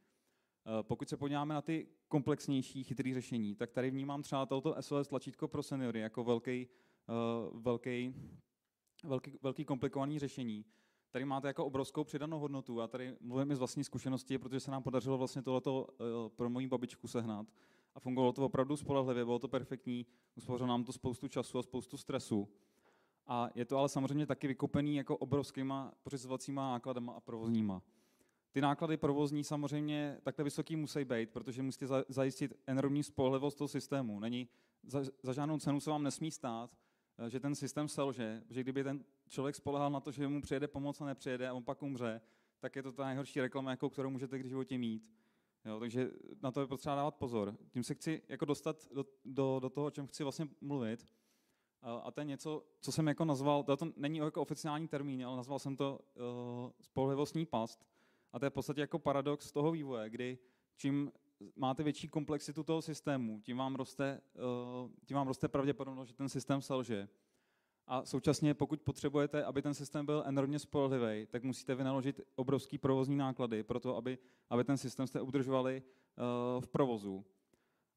Uh, pokud se podíváme na ty komplexnější chytré řešení, tak tady vnímám třeba toto SOS tlačítko pro seniory jako velký, uh, velký, velký, velký komplikovaný řešení. Tady máte jako obrovskou přidanou hodnotu. Já tady mluvím i z vlastní zkušenosti, protože se nám podařilo vlastně tohleto uh, pro moji babičku sehnat a fungovalo to opravdu spolehlivě, bylo to perfektní, uspořilo nám to spoustu času a spoustu stresu. A je to ale samozřejmě taky vykupený jako obrovskýma pořizovacíma nákladama a provozníma. Ty náklady provozní samozřejmě takhle vysoký musí být, protože musíte zajistit enormní spolehlivost toho systému. Není, za, za žádnou cenu se vám nesmí stát, eh, že ten systém selže, že kdyby ten člověk spolehal na to, že mu přijede pomoc a nepřijede a on pak umře, tak je to ta nejhorší reklama, jako kterou můžete v životě mít. Jo, takže na to je potřeba dávat pozor. Tím se chci jako dostat do, do, do toho, o čem chci vlastně mluvit. A to je něco, co jsem jako nazval, to není jako oficiální termín, ale nazval jsem to uh, spolehlivostní past. A to je v podstatě jako paradox toho vývoje, kdy čím máte větší komplexitu toho systému, tím vám roste, uh, tím vám roste pravděpodobnost, že ten systém selže. A současně, pokud potřebujete, aby ten systém byl enormně spolehlivý, tak musíte vynaložit obrovský provozní náklady pro to, aby, aby ten systém jste udržovali uh, v provozu.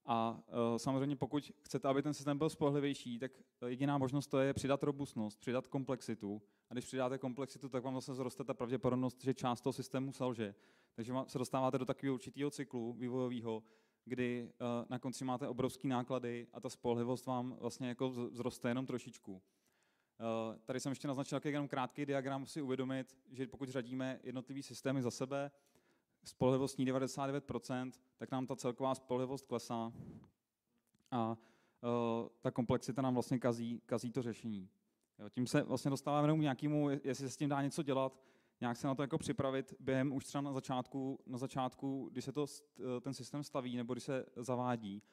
A uh, samozřejmě, pokud chcete, aby ten systém byl spolehlivější, tak jediná možnost to je přidat robustnost, přidat komplexitu. A když přidáte komplexitu, tak vám zase zroste ta pravděpodobnost, že část toho systému selže. Takže se dostáváte do takového určitého cyklu vývojového, kdy uh, na konci máte obrovské náklady a ta spolehlivost vám vlastně jako vzroste jenom trošičku. Eh, tady jsem ještě naznačil jenom krátký diagram, si uvědomit, že pokud řadíme jednotlivý systémy za sebe, spolehlivostní 99%, tak nám ta celková spolehlivost klesá a uh, ta komplexita nám vlastně kazí, kazí to řešení. Jo, tím se vlastně dostáváme k nějakému, jestli se s tím dá něco dělat, nějak se na to jako připravit během už třeba na začátku, na začátku když se to, eh, ten systém staví nebo když se zavádí.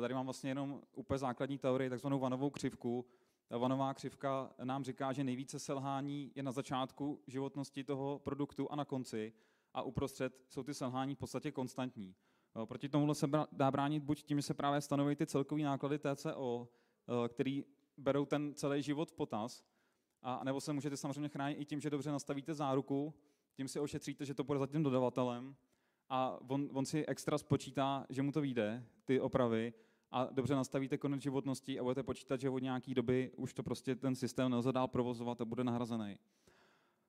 Tady mám vlastně jenom úplně základní teorii, takzvanou vanovou křivku, ta vanová křivka nám říká, že nejvíce selhání je na začátku životnosti toho produktu a na konci a uprostřed jsou ty selhání v podstatě konstantní. Proti tomu se dá bránit buď tím, že se právě stanoví ty celkové náklady TCO, eh, který berou ten celý život v potaz, a nebo se můžete samozřejmě chránit i tím, že dobře nastavíte záruku, tím si ošetříte, že to bude za tím dodavatelem a on, on si extra spočítá, že mu to vyjde, ty opravy, a dobře nastavíte konec životnosti a budete počítat, že od nějaké doby už to prostě ten systém nelze dál provozovat a bude nahrazený.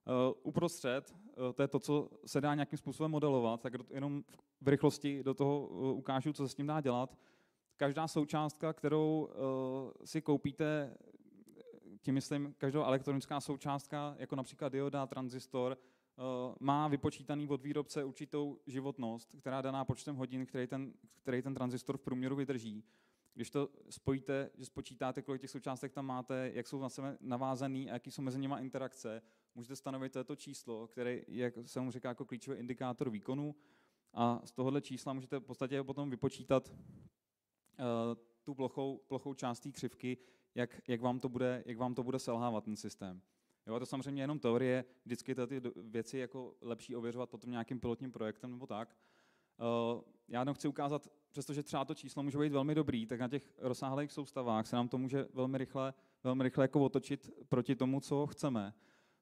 Uh, uprostřed, uh, to je to, co se dá nějakým způsobem modelovat, tak jenom v rychlosti do toho uh, ukážu, co se s tím dá dělat. Každá součástka, kterou si koupíte, tím myslím každá elektronická součástka, jako například dioda, tranzistor, má vypočítaný od výrobce určitou životnost, která daná počtem hodin, který ten, který ten tranzistor v průměru vydrží. Když to spojíte, že spočítáte, kolik těch součástek tam máte, jak jsou na sebe navázaný a jaký jsou mezi nimi interakce, můžete stanovit toto číslo, které jak se mu říká jako klíčový indikátor výkonu a z tohohle čísla můžete v podstatě potom vypočítat uh, tu plochou, plochou část té křivky, jak, jak, vám to bude, jak vám to bude selhávat ten systém. Jo, to samozřejmě jenom teorie, vždycky ty věci jako lepší ověřovat potom nějakým pilotním projektem nebo tak. Uh, já jenom chci ukázat, přestože třeba to číslo může být velmi dobrý, tak na těch rozsáhlých soustavách se nám to může velmi rychle, velmi rychle jako otočit proti tomu, co chceme.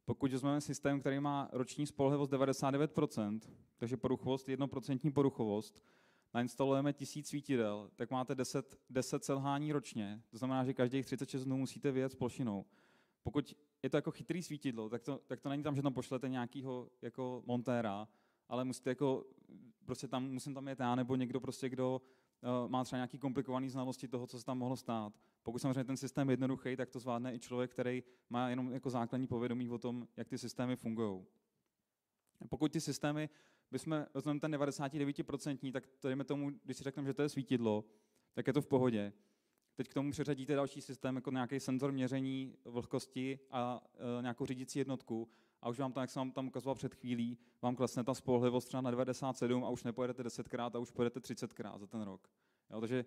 Pokud vezmeme systém, který má roční spolehlivost 99%, takže poruchovost 1% poruchovost, nainstalujeme tisíc svítidel, tak máte 10, 10 selhání ročně. To znamená, že každých 36 dnů musíte vyjet s plošinou. Pokud je to jako chytrý svítidlo, tak to, tak to není tam, že tam pošlete nějakého jako montéra, ale musíte jako, prostě tam, musím tam jet já, nebo někdo prostě, kdo má třeba nějaký komplikovaný znalosti toho, co se tam mohlo stát. Pokud samozřejmě ten systém je jednoduchý, tak to zvládne i člověk, který má jenom jako základní povědomí o tom, jak ty systémy fungují. Pokud ty systémy bychom vezmeme ten 99%, tak dejme tomu, když si řekneme, že to je svítidlo, tak je to v pohodě. Teď k tomu přiřadíte další systém, jako nějaký senzor měření vlhkosti a e, nějakou řídící jednotku a už vám tam, jak jsem vám tam ukazoval před chvílí, vám klesne ta spolehlivost třeba na 97 a už nepojedete 10krát a už pojedete 30krát za ten rok. Jo, takže,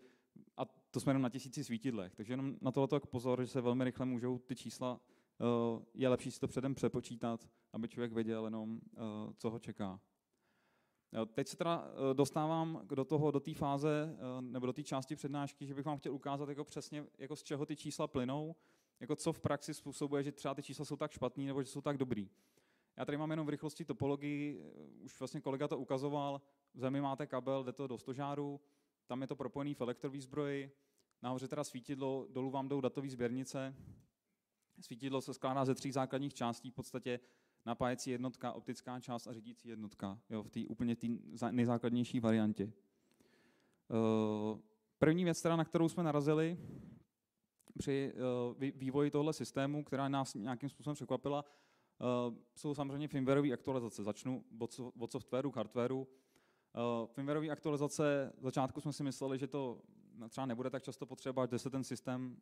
a to jsme jenom na tisíci svítidlech, takže jenom na tohle tak pozor, že se velmi rychle můžou ty čísla, uh, je lepší si to předem přepočítat, aby člověk věděl jenom, uh, co ho čeká. Teď se teda uh, dostávám do toho, do té fáze, nebo do té části přednášky, že bych vám chtěl ukázat jako přesně, jako z čeho ty čísla plynou, jako co v praxi způsobuje, že třeba ty čísla jsou tak špatný nebo že jsou tak dobrý. Já tady mám jenom v rychlosti topologii, už vlastně kolega to ukazoval, v zemi máte kabel, jde to do stožáru, tam je to propojený v elektrový zbroji, nahoře teda svítidlo, dolů vám jdou datové sběrnice. Svítidlo se skládá ze tří základních částí, v podstatě napájecí jednotka, optická část a řídící jednotka, jo, v té úplně tý nejzákladnější variantě. Eh, první věc, teda, na kterou jsme narazili při eh, vývoji tohle systému, která nás nějakým způsobem překvapila, eh, jsou samozřejmě firmwareové aktualizace. Začnu od softwaru k hardwaru. Firmwareové aktualizace, v začátku jsme si mysleli, že to třeba nebude tak často potřeba, že se ten systém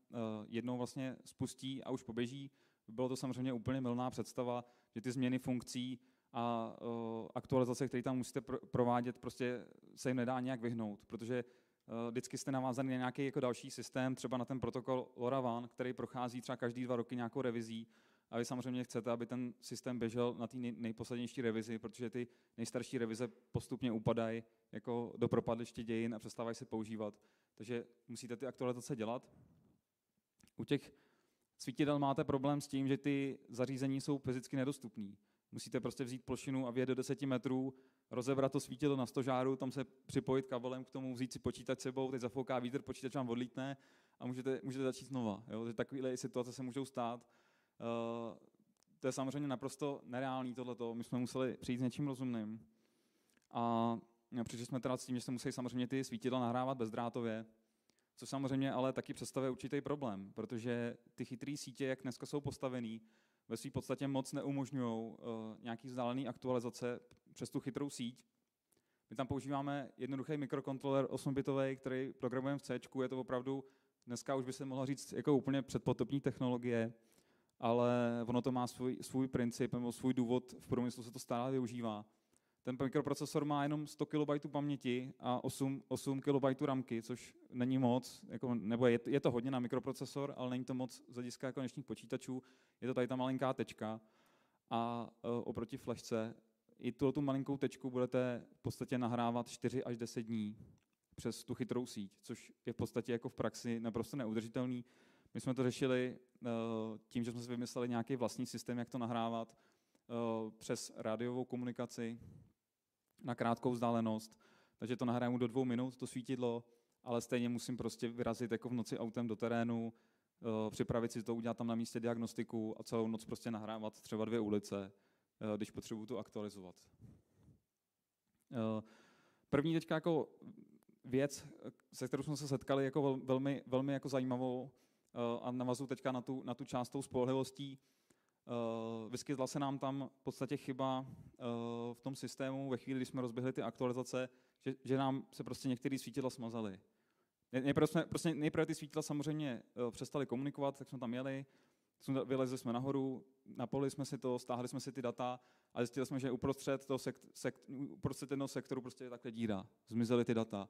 jednou vlastně spustí a už poběží. Bylo to samozřejmě úplně milná představa, že ty změny funkcí a uh, aktualizace, které tam musíte pr- provádět, prostě se jim nedá nějak vyhnout, protože uh, vždycky jste navázaný na nějaký jako další systém, třeba na ten protokol LoRaWAN, který prochází třeba každý dva roky nějakou revizí a vy samozřejmě chcete, aby ten systém běžel na té nejposlednější revizi, protože ty nejstarší revize postupně upadají jako do propadliště dějin a přestávají se používat. Takže musíte ty aktualizace dělat. U těch svítidel máte problém s tím, že ty zařízení jsou fyzicky nedostupné. Musíte prostě vzít plošinu a vyjet do 10 metrů, rozebrat to svítidlo na stožáru, tam se připojit kabelem k tomu, vzít si počítač sebou, teď zafouká vítr, počítač vám odlítne a můžete, můžete začít znova. Jo? Takové situace se můžou stát. Uh, to je samozřejmě naprosto nereálný tohleto. My jsme museli přijít s něčím rozumným. A přišli jsme teda s tím, že se musí samozřejmě ty svítidla nahrávat bezdrátově, co samozřejmě ale taky představuje určitý problém, protože ty chytré sítě, jak dneska jsou postavený, ve své podstatě moc neumožňují uh, nějaký vzdálený aktualizace přes tu chytrou síť. My tam používáme jednoduchý mikrokontroler 8-bitový, který programujeme v C, je to opravdu, dneska už by se mohlo říct, jako úplně předpotopní technologie, ale ono to má svůj, svůj princip nebo svůj důvod, v průmyslu se to stále využívá. Ten mikroprocesor má jenom 100 KB paměti a 8, 8 KB ramky, což není moc, jako, nebo je, je to hodně na mikroprocesor, ale není to moc z hlediska jako dnešních počítačů. Je to tady ta malinká tečka a uh, oproti flashce i tuhle tu malinkou tečku budete v podstatě nahrávat 4 až 10 dní přes tu chytrou síť, což je v podstatě jako v praxi naprosto neudržitelný. My jsme to řešili uh, tím, že jsme si vymysleli nějaký vlastní systém, jak to nahrávat uh, přes rádiovou komunikaci na krátkou vzdálenost. Takže to nahraju do dvou minut, to svítidlo, ale stejně musím prostě vyrazit jako v noci autem do terénu, uh, připravit si to, udělat tam na místě diagnostiku a celou noc prostě nahrávat třeba dvě ulice, když potřebuju to aktualizovat. První teďka jako věc, se kterou jsme se setkali jako velmi, velmi jako zajímavou, Eh, a navazuji teďka na tu, na tu část tou spolehlivostí. Uh, vyskytla se nám tam v podstatě chyba uh, v tom systému ve chvíli, kdy jsme rozběhli ty aktualizace, že, že nám se prostě některé svítidla smazaly. Nejprve, jsme, prostě nejprve ty svítidla samozřejmě uh, přestali komunikovat, tak jsme tam jeli, jsme, vylezli jsme nahoru, napoli jsme si to, stáhli jsme si ty data a zjistili jsme, že uprostřed, toho sekt, sekt, uprostřed jednoho sektoru prostě je takhle díra. Zmizely ty data.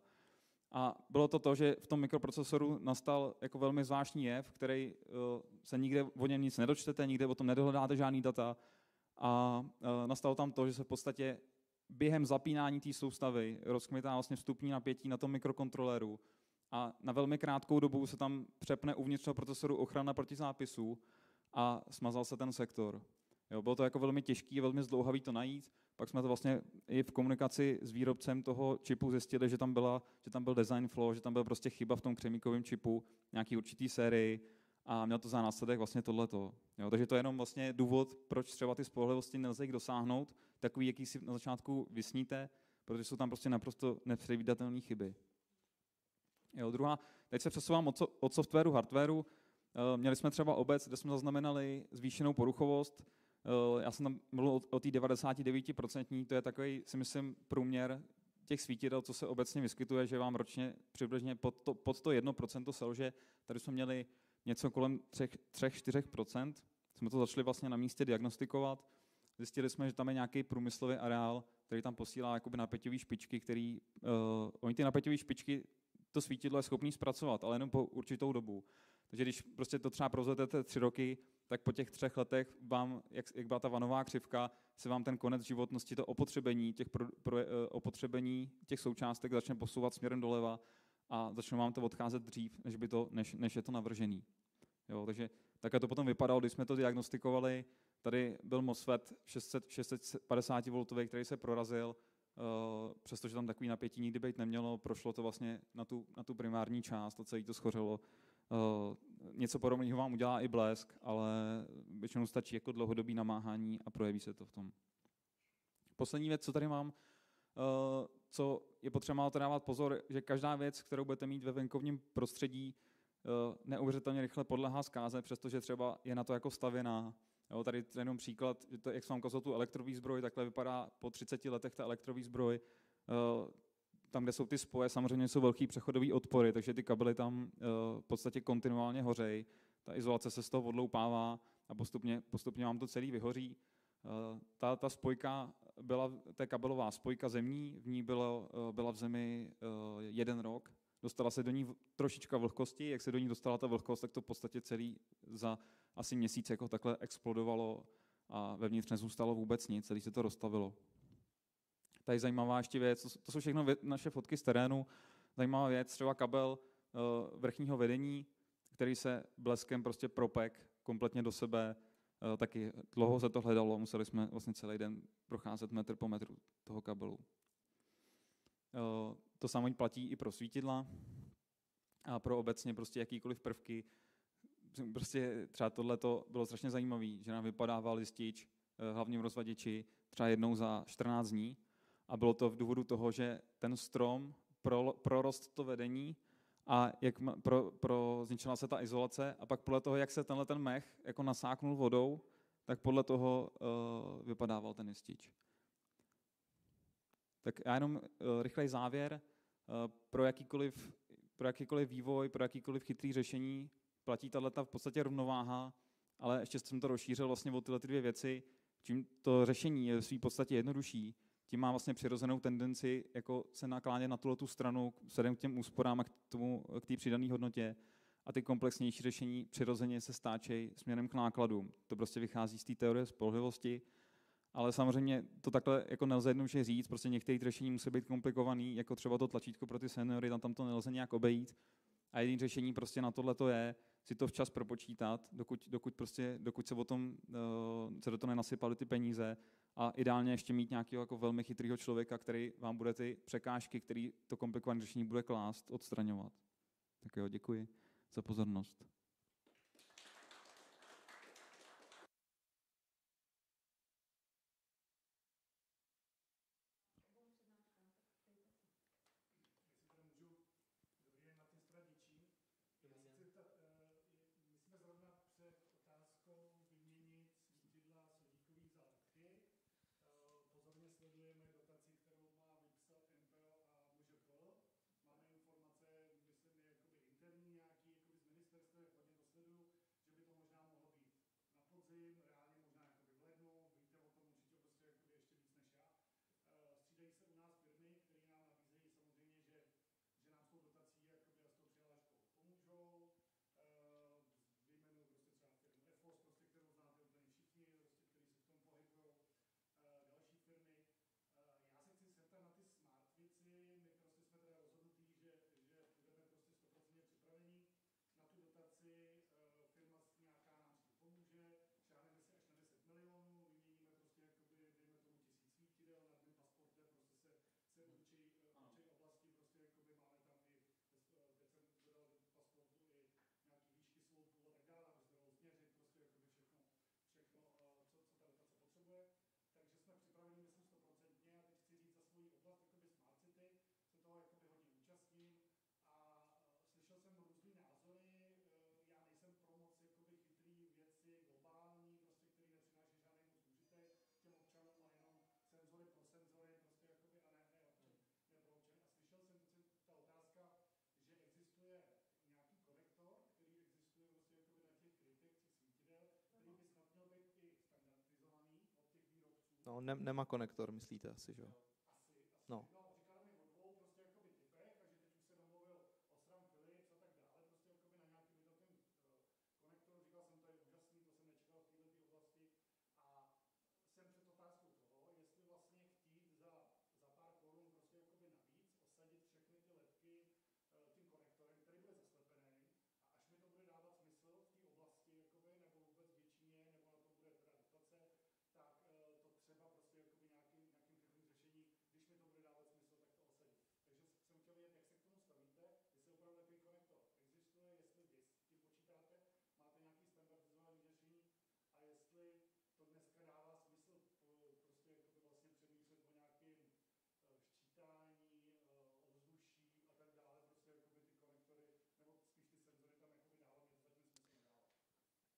A bylo to to, že v tom mikroprocesoru nastal jako velmi zvláštní jev, který uh, se nikde o něm nic nedočtete, nikde o tom nedohledáte žádný data. A uh, nastalo tam to, že se v podstatě během zapínání té soustavy rozkmitá vlastně vstupní napětí na tom mikrokontroleru a na velmi krátkou dobu se tam přepne uvnitř toho procesoru ochrana proti zápisu a smazal se ten sektor. Jo, bylo to jako velmi těžké, velmi zdlouhavý to najít. Pak jsme to vlastně i v komunikaci s výrobcem toho čipu zjistili, že tam, byla, že tam byl design flow, že tam byl prostě chyba v tom křemíkovém čipu, nějaký určitý sérii a měl to za následek vlastně tohleto. Jo, takže to je jenom vlastně důvod, proč třeba ty spolehlivosti nelze jich dosáhnout, takový, jaký si na začátku vysníte, protože jsou tam prostě naprosto nepředvídatelné chyby. Jo, druhá, teď se přesouvám od, od softwaru, hardwaru. Eh, měli jsme třeba obec, kde jsme zaznamenali zvýšenou poruchovost, já jsem tam mluvil o té 99%, to je takový, si myslím, průměr těch svítidel, co se obecně vyskytuje, že vám ročně přibližně pod to, pod to 1% selže. Tady jsme měli něco kolem 3-4%. Jsme to začali vlastně na místě diagnostikovat. Zjistili jsme, že tam je nějaký průmyslový areál, který tam posílá jakoby napěťové špičky, který, uh, oni ty napěťové špičky, to svítidlo je schopný zpracovat, ale jenom po určitou dobu. Takže když prostě to třeba provozujete tři roky, tak po těch třech letech vám, jak, jak byla ta vanová křivka, se vám ten konec životnosti, to opotřebení těch, pro, pro, uh, opotřebení těch součástek začne posouvat směrem doleva a začne vám to odcházet dřív, než, by to, než, než je to navržený. Jo, takže takhle to potom vypadalo, když jsme to diagnostikovali. Tady byl MOSFET 600, 650 V, který se prorazil, přestože tam takový napětí nikdy být nemělo, prošlo to vlastně na tu, na tu primární část a celý to schořelo. Uh, něco podobného vám udělá i blesk, ale většinou stačí jako dlouhodobý namáhání a projeví se to v tom. Poslední věc, co tady mám, uh, co je potřeba to dávat pozor, že každá věc, kterou budete mít ve venkovním prostředí, neuvěřitelně rychle podlehá zkáze, přestože třeba je na to jako stavěná. Jo, tady jenom příklad, že to, jak jsem vám ukázal tu elektrový zbroj, takhle vypadá po 30 letech ta elektrový zbroj. Uh, tam, kde jsou ty spoje, samozřejmě jsou velký přechodový odpory, takže ty kabely tam uh, v podstatě kontinuálně hořejí. Ta izolace se z toho odloupává a postupně, postupně vám to celý vyhoří. Uh, ta, ta spojka byla, je kabelová spojka zemní, v ní bylo, byla v zemi jeden rok. Dostala se do ní trošička vlhkosti, jak se do ní dostala ta vlhkost, tak to v podstatě celý za asi měsíc jako takhle explodovalo a vevnitř nezůstalo vůbec nic, celý se to rozstavilo. Tady zajímavá ještě věc, to jsou všechno naše fotky z terénu, zajímavá věc, třeba kabel eh, vrchního vedení, který se bleskem prostě propek kompletně do sebe, eh, taky dlouho se to hledalo, museli jsme vlastně celý den procházet metr po metru toho kabelu. Eh, to samé platí i pro svítidla a pro obecně prostě jakýkoliv prvky, prostě třeba tohle to bylo strašně zajímavé, že nám vypadával listič eh, hlavním rozvaděči třeba jednou za 14 dní a bylo to v důvodu toho, že ten strom pro, prorost to vedení a jak pro, pro, zničila se ta izolace a pak podle toho, jak se tenhle ten mech jako nasáknul vodou, tak podle toho uh, vypadával ten listič. Tak já jenom uh, rychlej závěr. Uh, pro jakýkoliv, pro jakýkoliv vývoj, pro jakýkoliv chytrý řešení platí tato v podstatě rovnováha, ale ještě jsem to rozšířil vlastně o tyhle ty dvě věci. Čím to řešení je v své podstatě jednodušší, tím má vlastně přirozenou tendenci jako se naklánět na tuhle tu stranu vzhledem k těm úsporám a k tomu, k té přidané hodnotě a ty komplexnější řešení přirozeně se stáčejí směrem k nákladům. To prostě vychází z té teorie spolehlivosti, ale samozřejmě to takhle jako nelze jednoduše říct, prostě některé řešení musí být komplikovaný, jako třeba to tlačítko pro ty seniory, tam, tam to nelze nějak obejít. A jediné řešení prostě na tohle to je si to včas propočítat, dokud, dokud, prostě, dokud se, o tom, uh, se do toho nenasypaly ty peníze a ideálně ještě mít nějakého jako velmi chytrého člověka, který vám bude ty překážky, který to komplikované řešení bude klást, odstraňovat. Tak jo, děkuji za pozornost. No, ne, nemá konektor, myslíte asi, že jo? No.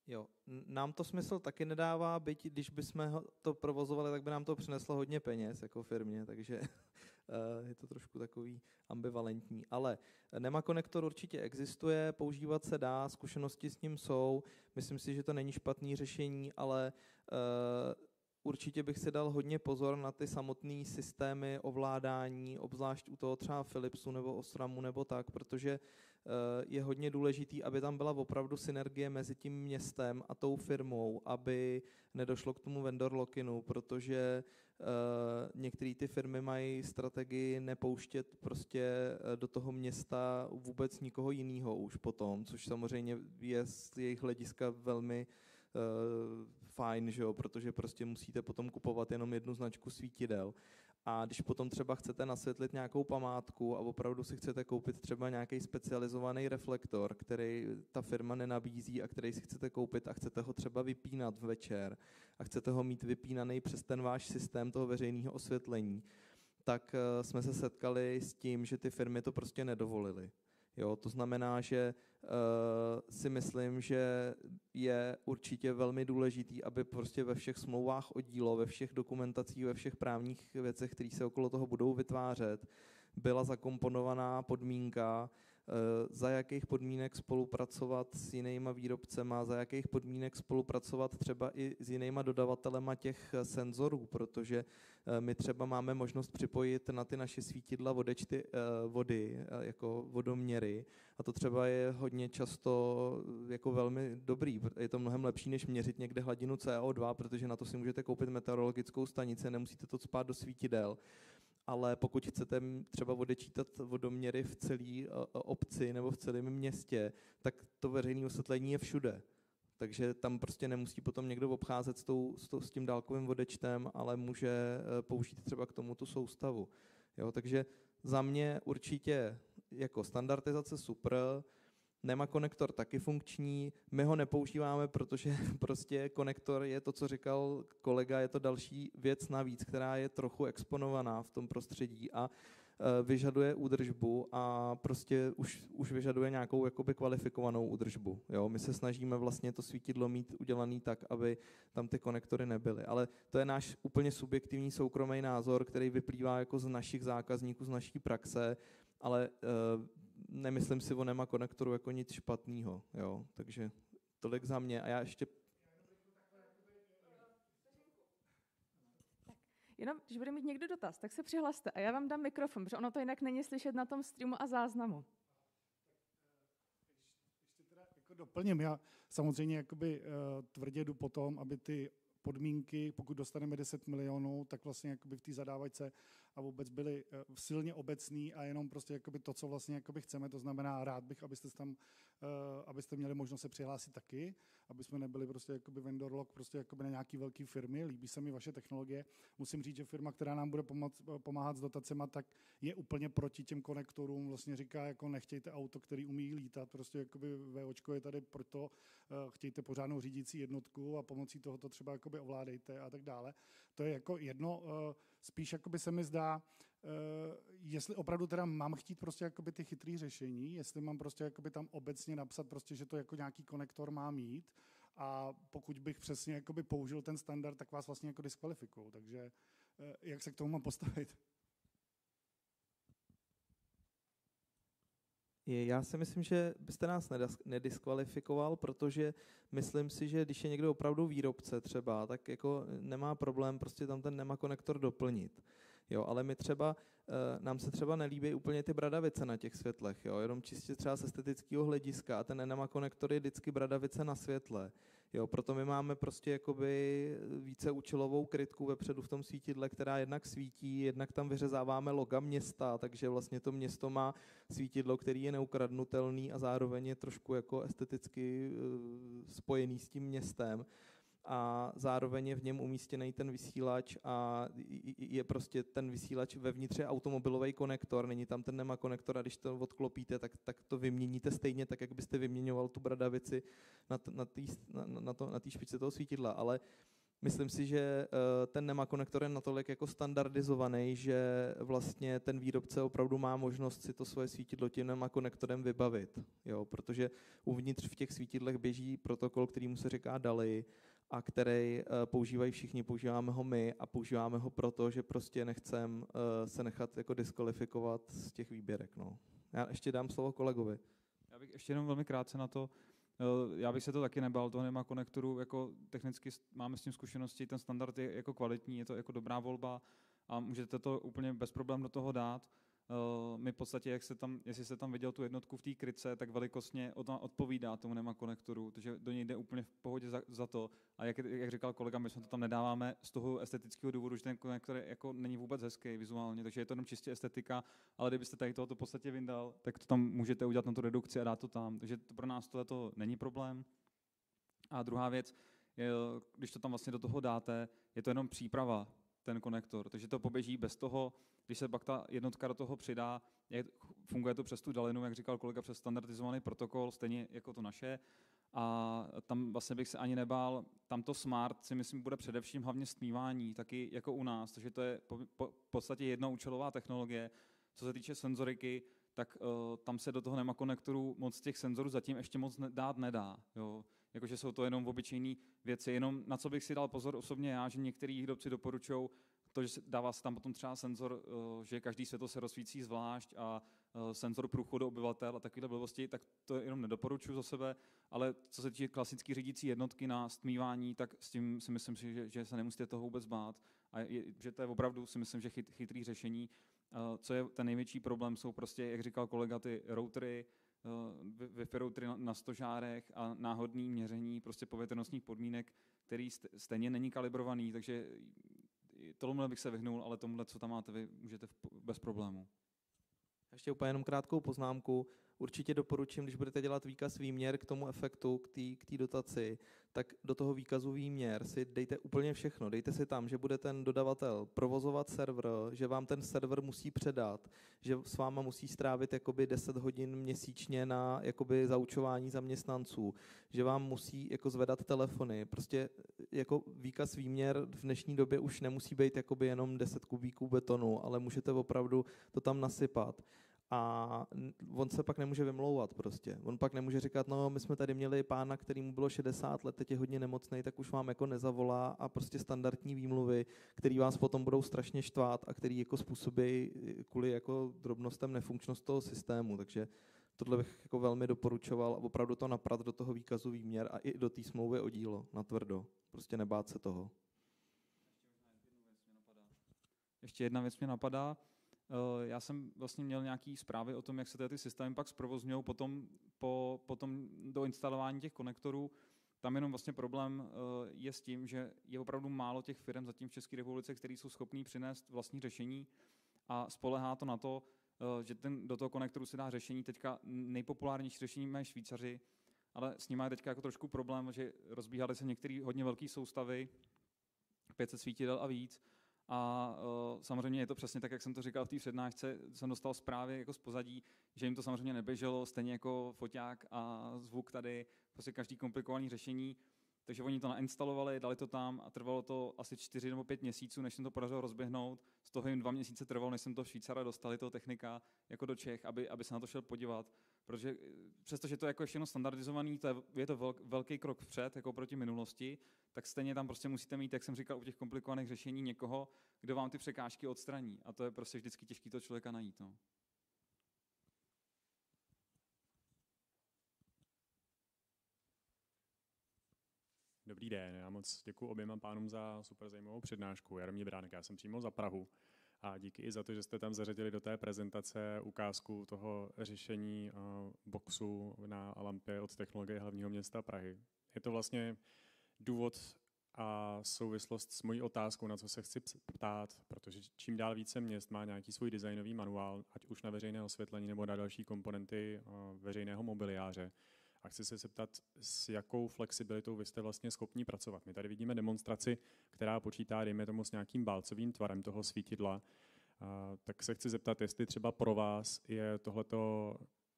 Jo, nám to smysl taky nedává, byť když bychom to provozovali, tak by nám to přineslo hodně peněz jako firmě, takže eh, je to trošku takový ambivalentní. Ale Nema konektor určitě existuje, používat se dá, zkušenosti s ním jsou, myslím si, že to není špatný řešení, ale uh, určitě bych si dal hodně pozor na ty samotné systémy ovládání, obzvlášť u toho třeba Philipsu nebo Osramu nebo tak, protože Eh, je hodně důležitý, aby tam byla opravdu synergie mezi tím městem a tou firmou, aby nedošlo k tomu vendor lockinu, protože uh, některé ty firmy mají strategii nepouštět prostě eh, do toho města vůbec nikoho jiného už potom, což samozřejmě je z jejich hlediska velmi fajn, že jo, protože prostě musíte potom kupovat jenom jednu značku svítidel. A když potom třeba chcete nasvětlit nějakou památku a opravdu si chcete koupit třeba nějaký specializovaný reflektor, který ta firma nenabízí a který si chcete koupit a chcete ho třeba vypínat večer a chcete ho mít vypínaný přes ten váš systém toho veřejného osvětlení, tak eh, jsme se setkali s tím, že ty firmy to prostě nedovolily. Jo, to znamená, že uh, si myslím, že je určitě velmi důležitý, aby prostě ve všech smlouvách o dílo, ve všech dokumentacích, ve všech právních věcech, které se okolo toho budou vytvářet, byla zakomponovaná podmínka, za jakých podmínek spolupracovat s jinýma výrobcema, za jakých podmínek spolupracovat třeba i s jinýma dodavatelema těch eh, senzorů, protože eh, my třeba máme možnost připojit na ty naše svítidla vodečty vody jako vodoměry a to třeba je hodně často jako velmi dobrý. Je to mnohem lepší, než měřit někde hladinu CO2, protože na to si můžete koupit meteorologickou stanici, nemusíte to spát do svítidel ale pokud chcete třeba odečítat vodoměry v celé obci nebo v celém městě, tak to veřejné osvětlení je všude. Takže tam prostě nemusí potom někdo obcházet s, tou, s tím dálkovým vodečtem, ale může e, použít třeba k tomu tu soustavu. Jo, takže za mě určitě jako standardizace super, Nema konektor taky funkční, my ho nepoužíváme, protože prostě konektor je to, co říkal kolega, je to další věc navíc, která je trochu exponovaná v tom prostředí a e, vyžaduje údržbu a prostě už, už vyžaduje nějakou jakoby kvalifikovanou údržbu. Jo? My se snažíme vlastně to svítidlo mít udělaný tak, aby tam ty konektory nebyly. Ale to je náš úplně subjektivní soukromý názor, který vyplývá jako z našich zákazníků, z naší praxe, ale uh, nemyslím si o Nema konektoru jako nic špatného, jo, takže tolik za mě. A já ještě Jenom, když bude mít někdo dotaz, tak se přihlaste a já vám dám mikrofon, protože ono to jinak není slyšet na tom streamu a záznamu. Ještě teda jako doplním, já samozřejmě jakoby, uh, tvrdě jdu po tom, aby ty podmínky, pokud dostaneme 10 milionů, tak vlastně jakoby v té zadávačce a vůbec byli eh, silně obecný a jenom prostě jakoby to, co vlastně jakoby chceme, to znamená rád bych, abyste tam, abyste měli možnost se přihlásit taky, aby jsme nebyli prostě jakoby vendor lock prostě jakoby na nějaký velký firmy, líbí se mi vaše technologie. Musím říct, že firma, která nám bude pomáhat s dotacema, tak je úplně proti těm konektorům, vlastně říká, jako nechtějte auto, který umí lítat, prostě jakoby VOčko je tady proto, eh, chtějte pořádnou řídící jednotku a pomocí toho to třeba jakoby ovládejte a tak dále. To je jako jedno, spíš jakoby se mi zdá, jestli opravdu teda mám chtít prostě jakoby ty chytrý řešení, jestli mám prostě jakoby tam obecně napsat prostě, že to jako nějaký konektor má mít a pokud bych přesně jakoby použil ten standard, tak vás vlastně jako diskvalifikuju. Takže uh, jak se k tomu mám postavit? Já si myslím, že byste nás nediskvalifikoval, protože myslím si, že když je někdo opravdu výrobce třeba, tak jako nemá problém prostě tam ten NEMA konektor doplnit. Jo, ale my třeba, eh, nám se třeba nelíbí úplně ty bradavice na těch světlech, jo, jenom čistě třeba z estetického hlediska a ten NEMA konektor je vždycky bradavice na světle. Jo, proto my máme prostě jakoby více účelovou krytku vepředu v tom svítidle, která jednak svítí, jednak tam vyřezáváme loga města, takže vlastně to město má svítidlo, který je neukradnutelný a zároveň je trošku jako esteticky eh, spojený s tím městem a zároveň je v něm umístěný ten vysílač a je prostě ten vysílač vevnitř je automobilový konektor, není tam ten NEMA konektor a když to odklopíte, tak, tak to vyměníte stejně tak, jak byste vyměňoval tu bradavici na, na té na, na, to, na špičce toho svítidla, ale Myslím si, že eh, ten NEMA konektor je natolik jako standardizovaný, že vlastně ten výrobce opravdu má možnost si to svoje svítidlo tím NEMA konektorem vybavit. Jo, protože uvnitř v těch svítidlech běží protokol, který mu se říká DALI a který uh, používají všichni, používáme ho my a používáme ho proto, že prostě nechcem uh, se nechat jako diskvalifikovat z těch výběrek. No. Já ještě dám slovo kolegovi. Já bych ještě jenom velmi krátce na to, uh, já bych se to taky nebal, toho nemá konektoru, jako technicky máme s tím zkušenosti, ten standard je jako kvalitní, je to jako dobrá volba a můžete to úplně bez problém do toho dát. Uh, my v podstatě, jak se tam, jestli jste tam viděl tu jednotku v té kryce, tak velikostně odpovídá tomu NEMA konektoru, takže do něj jde úplně v pohodě za, za to. A jak, jak říkal kolega, my jsme to tam nedáváme z toho estetického důvodu, že ten konektor jako není vůbec hezký vizuálně, takže je to jenom čistě estetika, ale kdybyste tady tohoto v podstatě vyndal, tak to tam můžete udělat na tu redukci a dát to tam. Takže pro nás tohle to není problém. A druhá věc, je, když to tam vlastně do toho dáte, je to jenom příprava ten konektor, takže to poběží bez toho, když se pak ta jednotka do toho přidá, je, funguje to přes tu dalinu, jak říkal kolega, přes standardizovaný protokol, stejně jako to naše. A tam vlastně bych se ani nebál, tam to smart si myslím bude především hlavně stmívání, taky jako u nás, takže to je po, po, v podstatě jednoučelová technologie. Co se týče senzoriky, tak uh, tam se do toho NEMA konektoru moc těch senzorů zatím ještě moc dát nedá. Jo. Jakože jsou to jenom obyčejné věci. Jenom na co bych si dal pozor osobně já, že některý výrobci doporučují to, že dává se tam potom třeba senzor, eh, že každý světlo se rozsvící zvlášť a eh, senzor průchodu obyvatel a takovéhle blbosti, tak to jenom nedoporučuji za sebe, ale co se týče klasické řídící jednotky na stmívání, tak s tím si myslím, že, že se nemusíte toho vůbec bát a je, že to je opravdu si myslím, že chyt, chytrý řešení. Eh, co je ten největší problém, jsou prostě, jak říkal kolega, ty routery, Wi-Fi routery na stožárech a náhodný měření prostě povětrnostních podmínek, který stejně není kalibrovaný, takže tomuhle bych se vyhnul, ale tomuhle, co tam máte vy, můžete bez problému. Ještě úplně jenom krátkou poznámku určitě doporučím, když budete dělat výkaz výměr k tomu efektu, k té dotaci, tak do toho výkazu výměr si dejte úplně všechno. Dejte si tam, že bude ten dodavatel provozovat server, že vám ten server musí předat, že s váma musí strávit jakoby 10 hodin měsíčně na jakoby zaučování zaměstnanců, že vám musí jako zvedat telefony. Prostě jako výkaz výměr v dnešní době už nemusí být jakoby jenom 10 kubíků betonu, ale můžete opravdu to tam nasypat a on se pak nemůže vymlouvat prostě. On pak nemůže říkat, no my jsme tady měli pána, který mu bylo 60 let, teď je hodně nemocný, tak už vám jako nezavolá a prostě standardní výmluvy, který vás potom budou strašně štvát a který jako způsobí kvůli jako drobnostem nefunkčnost toho systému. Takže tohle bych jako velmi doporučoval a opravdu to naprat do toho výkazu výměr a i do té smlouvy o dílo, na tvrdo. Prostě nebát se toho. Ještě jedna věc mě napadá. Eh, já jsem vlastně měl nějaký zprávy o tom, jak se ty systémy pak zprovozňují potom, po, potom do instalování těch konektorů. Tam jenom vlastně problém eh, je s tím, že je opravdu málo těch firm zatím v České republice, které jsou schopní přinést vlastní řešení a spolehá to na to, eh, že ten, do toho konektoru se dá řešení. Teďka nejpopulárnější řešení mají Švýcaři, ale s nimi je teďka jako trošku problém, že rozbíhaly se některé hodně velké soustavy, 500 svítidel a víc, a uh, samozřejmě je to přesně tak, jak jsem to říkal v té přednášce, jsem dostal zprávy jako z pozadí, že jim to samozřejmě neběželo, stejně jako foťák a zvuk tady, prostě každý komplikovaný řešení. Takže oni to nainstalovali, dali to tam a trvalo to asi čtyři nebo pět měsíců, než jsem to podařilo rozběhnout. Z toho jim dva měsíce trvalo, než jsem to Švýcara dostali, toho technika, jako do Čech, aby, aby se na to šel podívat. Protože eh, přestože to je jako ještě standardizovaný, to je, je to velk, velký krok vpřed jako proti minulosti, tak stejně tam prostě musíte mít, jak jsem říkal, u těch komplikovaných řešení někoho, kdo vám ty překážky odstraní. A to je prostě vždycky těžký to člověka najít. No. Dobrý den, já moc děkuji oběma pánům za super zajímavou přednášku. Jaromír Bránek, já jsem přímo za Prahu. A díky i za to, že jste tam zařadili do té prezentace ukázku toho řešení boxu na lampě od technologie hlavního města Prahy. Je to vlastně důvod a souvislost s mojí otázkou, na co se chci ptát, protože čím dál více měst má nějaký svůj designový manuál, ať už na veřejné osvětlení nebo na další komponenty veřejného mobiliáře. A chci se zeptat, s jakou flexibilitou vy jste vlastně schopni pracovat. My tady vidíme demonstraci, která počítá, dejme tomu, s nějakým bálcovým tvarem toho svítidla. A, tak se chci zeptat, jestli třeba pro vás je tohleto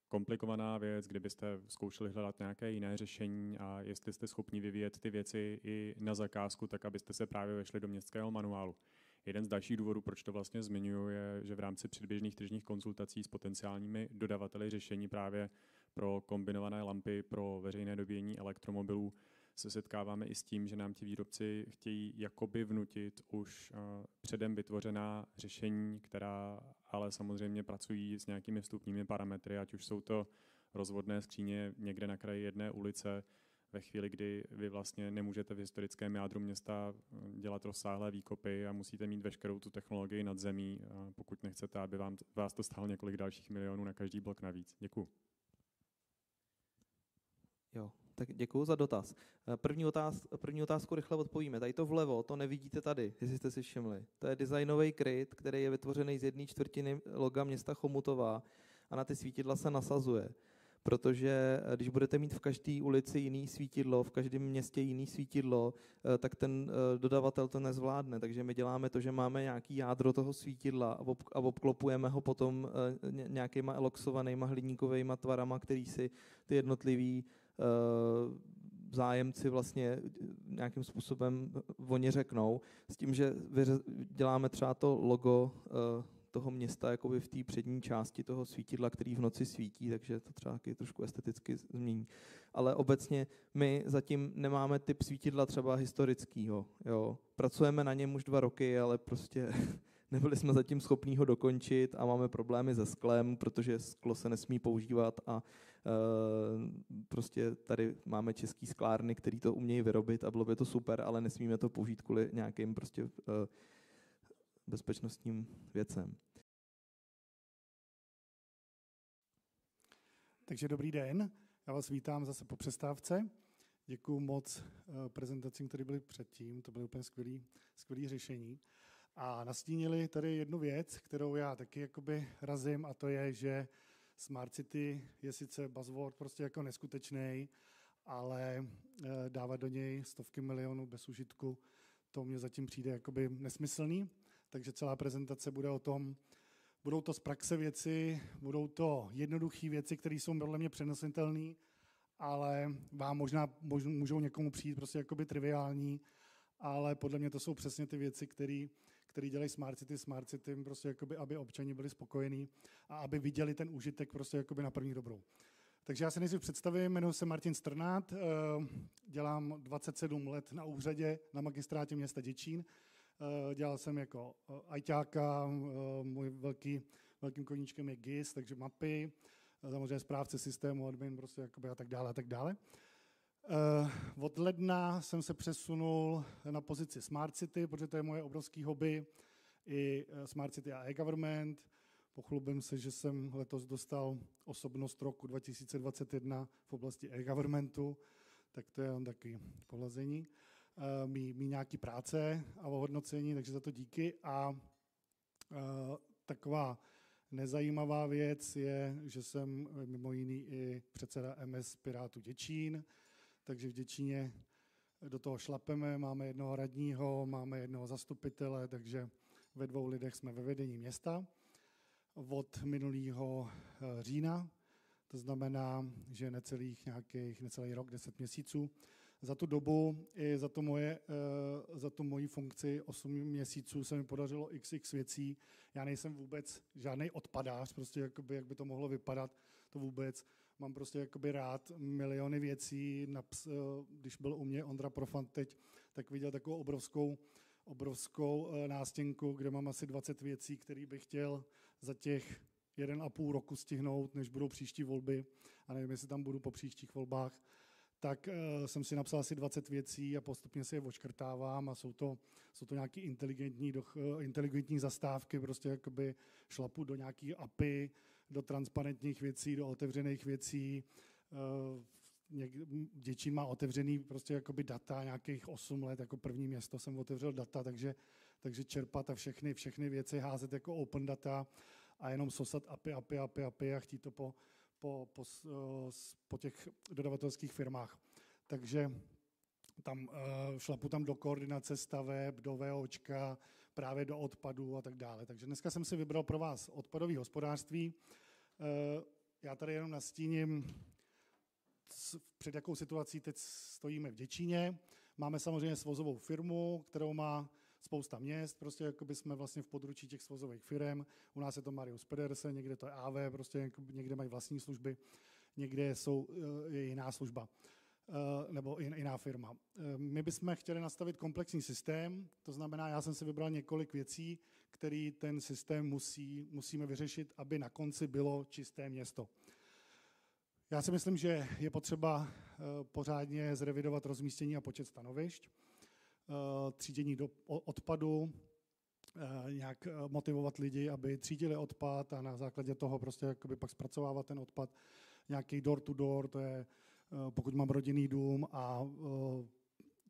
komplikovaná věc, kdybyste zkoušeli hledat nějaké jiné řešení a jestli jste schopni vyvíjet ty věci i na zakázku, tak abyste se právě vešli do městského manuálu. Jeden z dalších důvodů, proč to vlastně zmiňuji, je, že v rámci předběžných tržních konzultací s potenciálními dodavateli řešení právě pro kombinované lampy pro veřejné dobíjení elektromobilů se setkáváme i s tím, že nám ti výrobci chtějí jakoby vnutit už předem vytvořená řešení, která ale samozřejmě pracují s nějakými vstupními parametry, ať už jsou to rozvodné skříně někde na kraji jedné ulice, ve chvíli, kdy vy vlastně nemůžete v historickém jádru města dělat rozsáhlé výkopy a musíte mít veškerou tu technologii nad zemí, pokud nechcete, aby vám, vás to stálo několik dalších milionů na každý blok navíc. Děkuji. Jo, tak děkuji za dotaz. Eh, první, otáz, první otázku rychle odpovíme. Tady to vlevo, to nevidíte tady, jestli jste si všimli. To je designový kryt, který je vytvořený z jedné čtvrtiny loga města Chomutová a na ty svítidla se nasazuje. Protože eh, když budete mít v každé ulici jiný svítidlo, v každém městě jiný svítidlo, eh, tak ten dodavatel to nezvládne. Takže my děláme to, že máme nějaký jádro toho svítidla a obklopujeme ho potom nějakýma eloxovanýma hliníkovými tvarama, který si ty jednotlivý zájemci vlastně nějakým způsobem oni řeknou, s tím, že děláme třeba to logo eh, toho města jakoby v té přední části toho svítidla, který v noci svítí, takže to třeba taky trošku esteticky změní. Ale obecně my zatím nemáme typ svítidla třeba historického. Pracujeme na něm už dva roky, ale prostě nebyli jsme zatím schopní ho dokončit a máme problémy se sklem, protože sklo se nesmí používat a Eh, prostě tady máme český sklárny, který to umějí vyrobit a bylo by to super, ale nesmíme to použít kvůli nějakým prostě eh, bezpečnostním věcem. Takže dobrý den, já vás vítám zase po přestávce. Děkuji moc eh, prezentacím, které byly předtím, to byly úplně skvělé řešení. A nastínili tady jednu věc, kterou já taky jakoby razím, a to je, že Smart City je sice buzzword prostě jako neskutečný, ale eh, dávat do něj stovky milionů bez užitku, to mně zatím přijde jakoby nesmyslný. Takže celá prezentace bude o tom, budou to z praxe věci, budou to jednoduché věci, které jsou podle mě přenositelné, ale vám možná můžou někomu přijít prostě jakoby triviální, ale podle mě to jsou přesně ty věci, které který dělají Smart City, Smart City, prostě jakoby, aby občani byli spokojení a aby viděli ten užitek prostě jakoby na první dobrou. Takže já se nejdřív představím, jmenuji se Martin Strnát, eh, dělám 27 let na úřadě na magistrátě města Děčín. Eh, dělal jsem jako ajťáka, eh, můj velký, velkým koníčkem je GIS, takže mapy, samozřejmě správce systému, admin prostě jakoby a tak dále a tak dále. Eh, od ledna jsem se přesunul na pozici Smart City, protože to je moje obrovský hobby, i eh, Smart City a e-government. Pochlubím se, že jsem letos dostal osobnost roku 2021 v oblasti e-governmentu, tak to je on taky pohlazení. Eh, mý, mý nějaký práce a ohodnocení, takže za to díky. A taková nezajímavá věc je, že jsem mimo jiný i předseda MS Pirátu Děčín, takže v Děčíně do toho šlapeme, máme jednoho radního, máme jednoho zastupitele, takže ve dvou lidech jsme ve vedení města od minulého eh, října, to znamená, že necelých nějakých, necelý rok, deset měsíců. Za tu dobu i za, to moje, eh, za tu moji funkci 8 měsíců se mi podařilo xx věcí. Já nejsem vůbec žádný odpadář, prostě jakoby, jak by to mohlo vypadat, to vůbec mám prostě jakoby rád miliony věcí. Naps, eh, když byl u mě Ondra Profant teď, tak viděl takovou obrovskou, obrovskou eh, nástěnku, kde mám asi 20 věcí, které bych chtěl za těch jeden a půl roku stihnout, než budou příští volby. A nevím, jestli tam budu po příštích volbách. tak uh, jsem si napsal asi 20 věcí a postupně si je očkrtávám a jsou to, jsou to nějaké inteligentní, inteligentní zastávky, prostě jakoby šlapu do nějaké API, do transparentních věcí, do otevřených věcí. Uh, Děčín má otevřený prostě jakoby data nějakých 8 let, jako první město jsem otevřel data, takže, takže čerpat a všechny, všechny věci házet jako open data a jenom sosat API, API, API, API a chtít to po, po, po, po těch dodavatelských firmách. Takže tam uh, šlapu tam do koordinace staveb, do VOčka, právě do odpadu a tak dále. Takže dneska jsem si vybral pro vás odpadové hospodářství. Uh, já tady jenom nastíním, před jakou situací teď stojíme v Děčíně. Máme samozřejmě svozovou firmu, kterou má spousta měst, prostě jako by jsme vlastně v područí těch svozových firm. U nás je to Marius Pedersen, někde to je AV, prostě někde mají vlastní služby, někde jsou, eh, je jiná služba eh, nebo jiná firma. Eh, my bychom chtěli nastavit komplexní systém, to znamená, já jsem si vybral několik věcí, které ten systém musí, musíme vyřešit, aby na konci bylo čisté město. Já si myslím, že je potřeba pořádně zrevidovat rozmístění a počet stanovišť. Eh, třídění do odpadu, eh, nějak eh, motivovat lidi, aby třídili odpad a na základě toho prostě jakoby pak zpracovávat ten odpad. Nějaký door to door, to je pokud mám rodinný dům a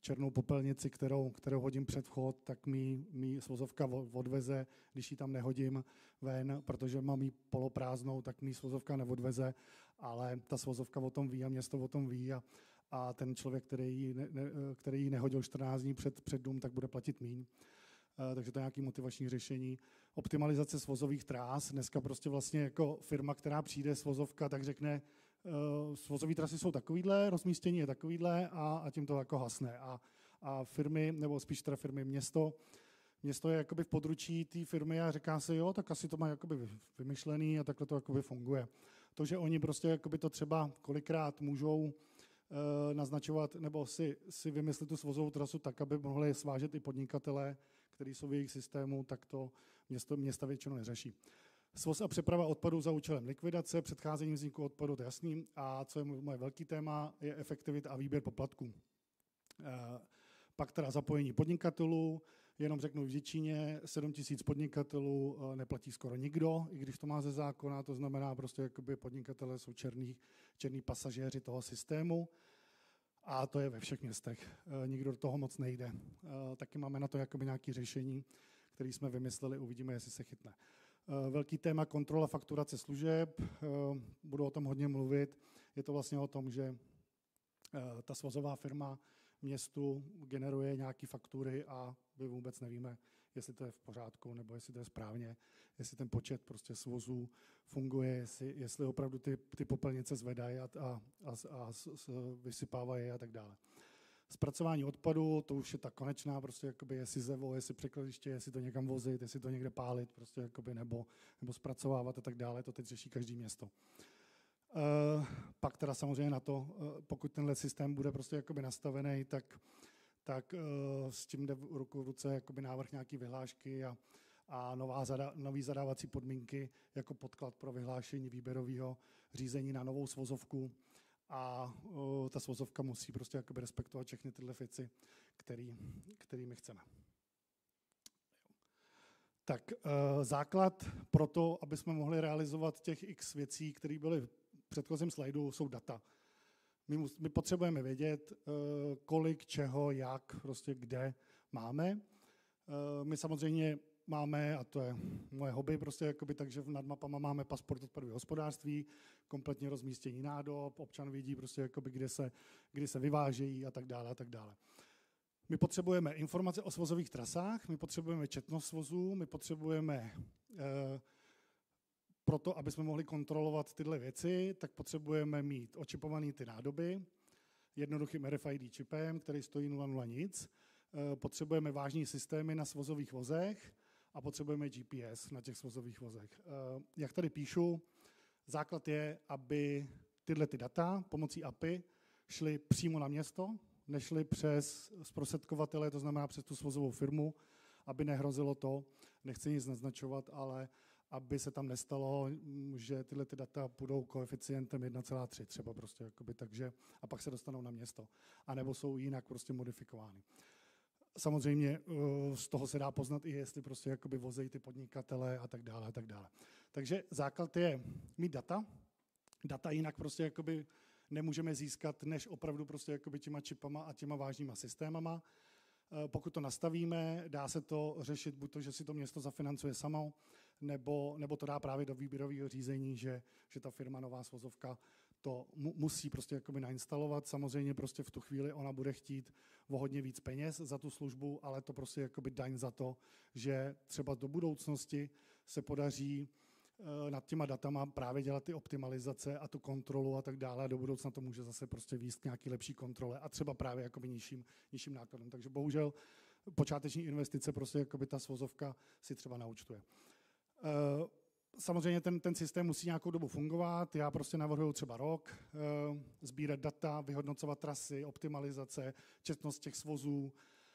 černou popelnici, kterou, kterou hodím před vchod, tak mi, mi svozovka odveze, když ji tam nehodím ven, protože mám ji poloprázdnou, tak mi svozovka neodveze, ale ta svozovka o tom ví a město o tom ví a, a ten člověk, který ji, ne, ne, který ji nehodil 14 dní před, před dům, tak bude platit míň. Takže to je nějaké motivační řešení. Optimalizace svozových trás. Dneska prostě vlastně jako firma, která přijde svozovka, tak řekne, svozové trasy jsou takovýhle, rozmístění je takovýhle a, a tím to jako hasne. A, a firmy, nebo spíš teda firmy, město, město je jakoby v područí té firmy a říká se, jo, tak asi to má jakoby vymyšlený a takhle to jakoby funguje. To, že oni prostě jakoby to třeba kolikrát můžou Eh, naznačovat nebo si, si vymyslet tu svozovou trasu tak, aby mohli svážet i podnikatele, kteří jsou v jejich systému, tak to město, města většinou neřeší. Svoz a přeprava odpadů za účelem likvidace, předcházení vzniku odpadu, to je jasný. A co je moje velký téma, je efektivita a výběr poplatků. Eh, pak teda zapojení podnikatelů, jenom řeknu v Děčíně 7 tisíc podnikatelů eh, neplatí skoro nikdo, i když to má ze zákona, to znamená prostě, jakoby podnikatelé jsou černý, černý pasažéři toho systému. A to je ve všech městech. Eh, nikdo do toho moc nejde. Taky máme na to jakoby nějaké řešení, které jsme vymysleli, uvidíme, jestli se chytne. Velký téma kontrola fakturace služeb, budu o tom hodně mluvit. Je to vlastně o tom, že ta svozová firma městu generuje nějaké faktury a my vůbec nevíme, jestli to je v pořádku nebo jestli to je správně, jestli ten počet prostě svozů funguje, jestli, jestli opravdu ty, ty popelnice zvedají a, a, a, a vysypávají a tak dále. Zpracování odpadu, to už je ta konečná, prostě jakoby jestli zevo, jestli překladiště, jestli to někam vozit, jestli to někde pálit, prostě jakoby nebo, nebo zpracovávat a tak dále, to teď řeší každý město. Uh, pak teda samozřejmě na to, uh, pokud tenhle systém bude prostě jakoby nastavený, tak tak uh, s tím jde v ruku v ruce jakoby návrh nějaký vyhlášky a, a nová zada, nový zadávací podmínky jako podklad pro vyhlášení výběrového řízení na novou svozovku. A uh, ta svozovka musí prostě jakoby respektovat všechny tyhle věci, který, který my chceme. Tak uh, základ pro to, aby jsme mohli realizovat těch x věcí, které byly v předchozím slajdu, jsou data. My, mus, my potřebujeme vědět, eh, kolik, čeho, jak, prostě kde máme. Eh, my samozřejmě máme, a to je moje hobby, prostě jakoby, takže nad mapama máme pasport odpadového hospodářství, kompletně rozmístění nádob, občan vidí, prostě jakoby, kde, se, kde se vyvážejí a tak dále a tak dále. My potřebujeme informace o svozových trasách, my potřebujeme četnost svozů, my potřebujeme eh, proto, aby jsme mohli kontrolovat tyhle věci, tak potřebujeme mít očipované ty nádoby jednoduchým RFID čipem, který stojí 0,0 nic. Eh, potřebujeme vážní systémy na svozových vozech a potřebujeme GPS na těch svozových vozech. Eh, jak tady píšu, základ je, aby tyhle ty data pomocí API šly přímo na město, nešly přes zprostředkovatele, to znamená přes tu svozovou firmu, aby nehrozilo to, nechci nic naznačovat, ale aby se tam nestalo, že tyhle ty data půjdou koeficientem 1,3 třeba prostě, jakoby, takže, a pak se dostanou na město. A nebo jsou jinak prostě modifikovány. Samozřejmě eh, z toho se dá poznat i jestli prostě jakoby vozejí ty podnikatele a tak dále a tak dále. Takže základ je mít data. Data jinak prostě jakoby nemůžeme získat, než opravdu prostě jakoby těma čipama a těma vážnýma systémama. Eh, pokud to nastavíme, dá se to řešit buď to, že si to město zafinancuje samo, nebo, nebo to dá právě do výběrového řízení, že, že ta firma Nová svozovka to mu, musí prostě jakoby nainstalovat. Samozřejmě prostě v tu chvíli ona bude chtít o hodně víc peněz za tu službu, ale to prostě jakoby daň za to, že třeba do budoucnosti se podaří eh, nad těma datama právě dělat ty optimalizace a tu kontrolu a tak dále. A do budoucna to může zase prostě výst nějaký lepší kontrole a třeba právě jakoby nižším, nižším nákladem. Takže bohužel počáteční investice prostě jakoby ta svozovka si třeba naučtuje. Samozřejmě ten, ten systém musí nějakou dobu fungovat. Já prostě navrhuji třeba rok, eh, sbírat data, vyhodnocovat trasy, optimalizace, četnost těch svozů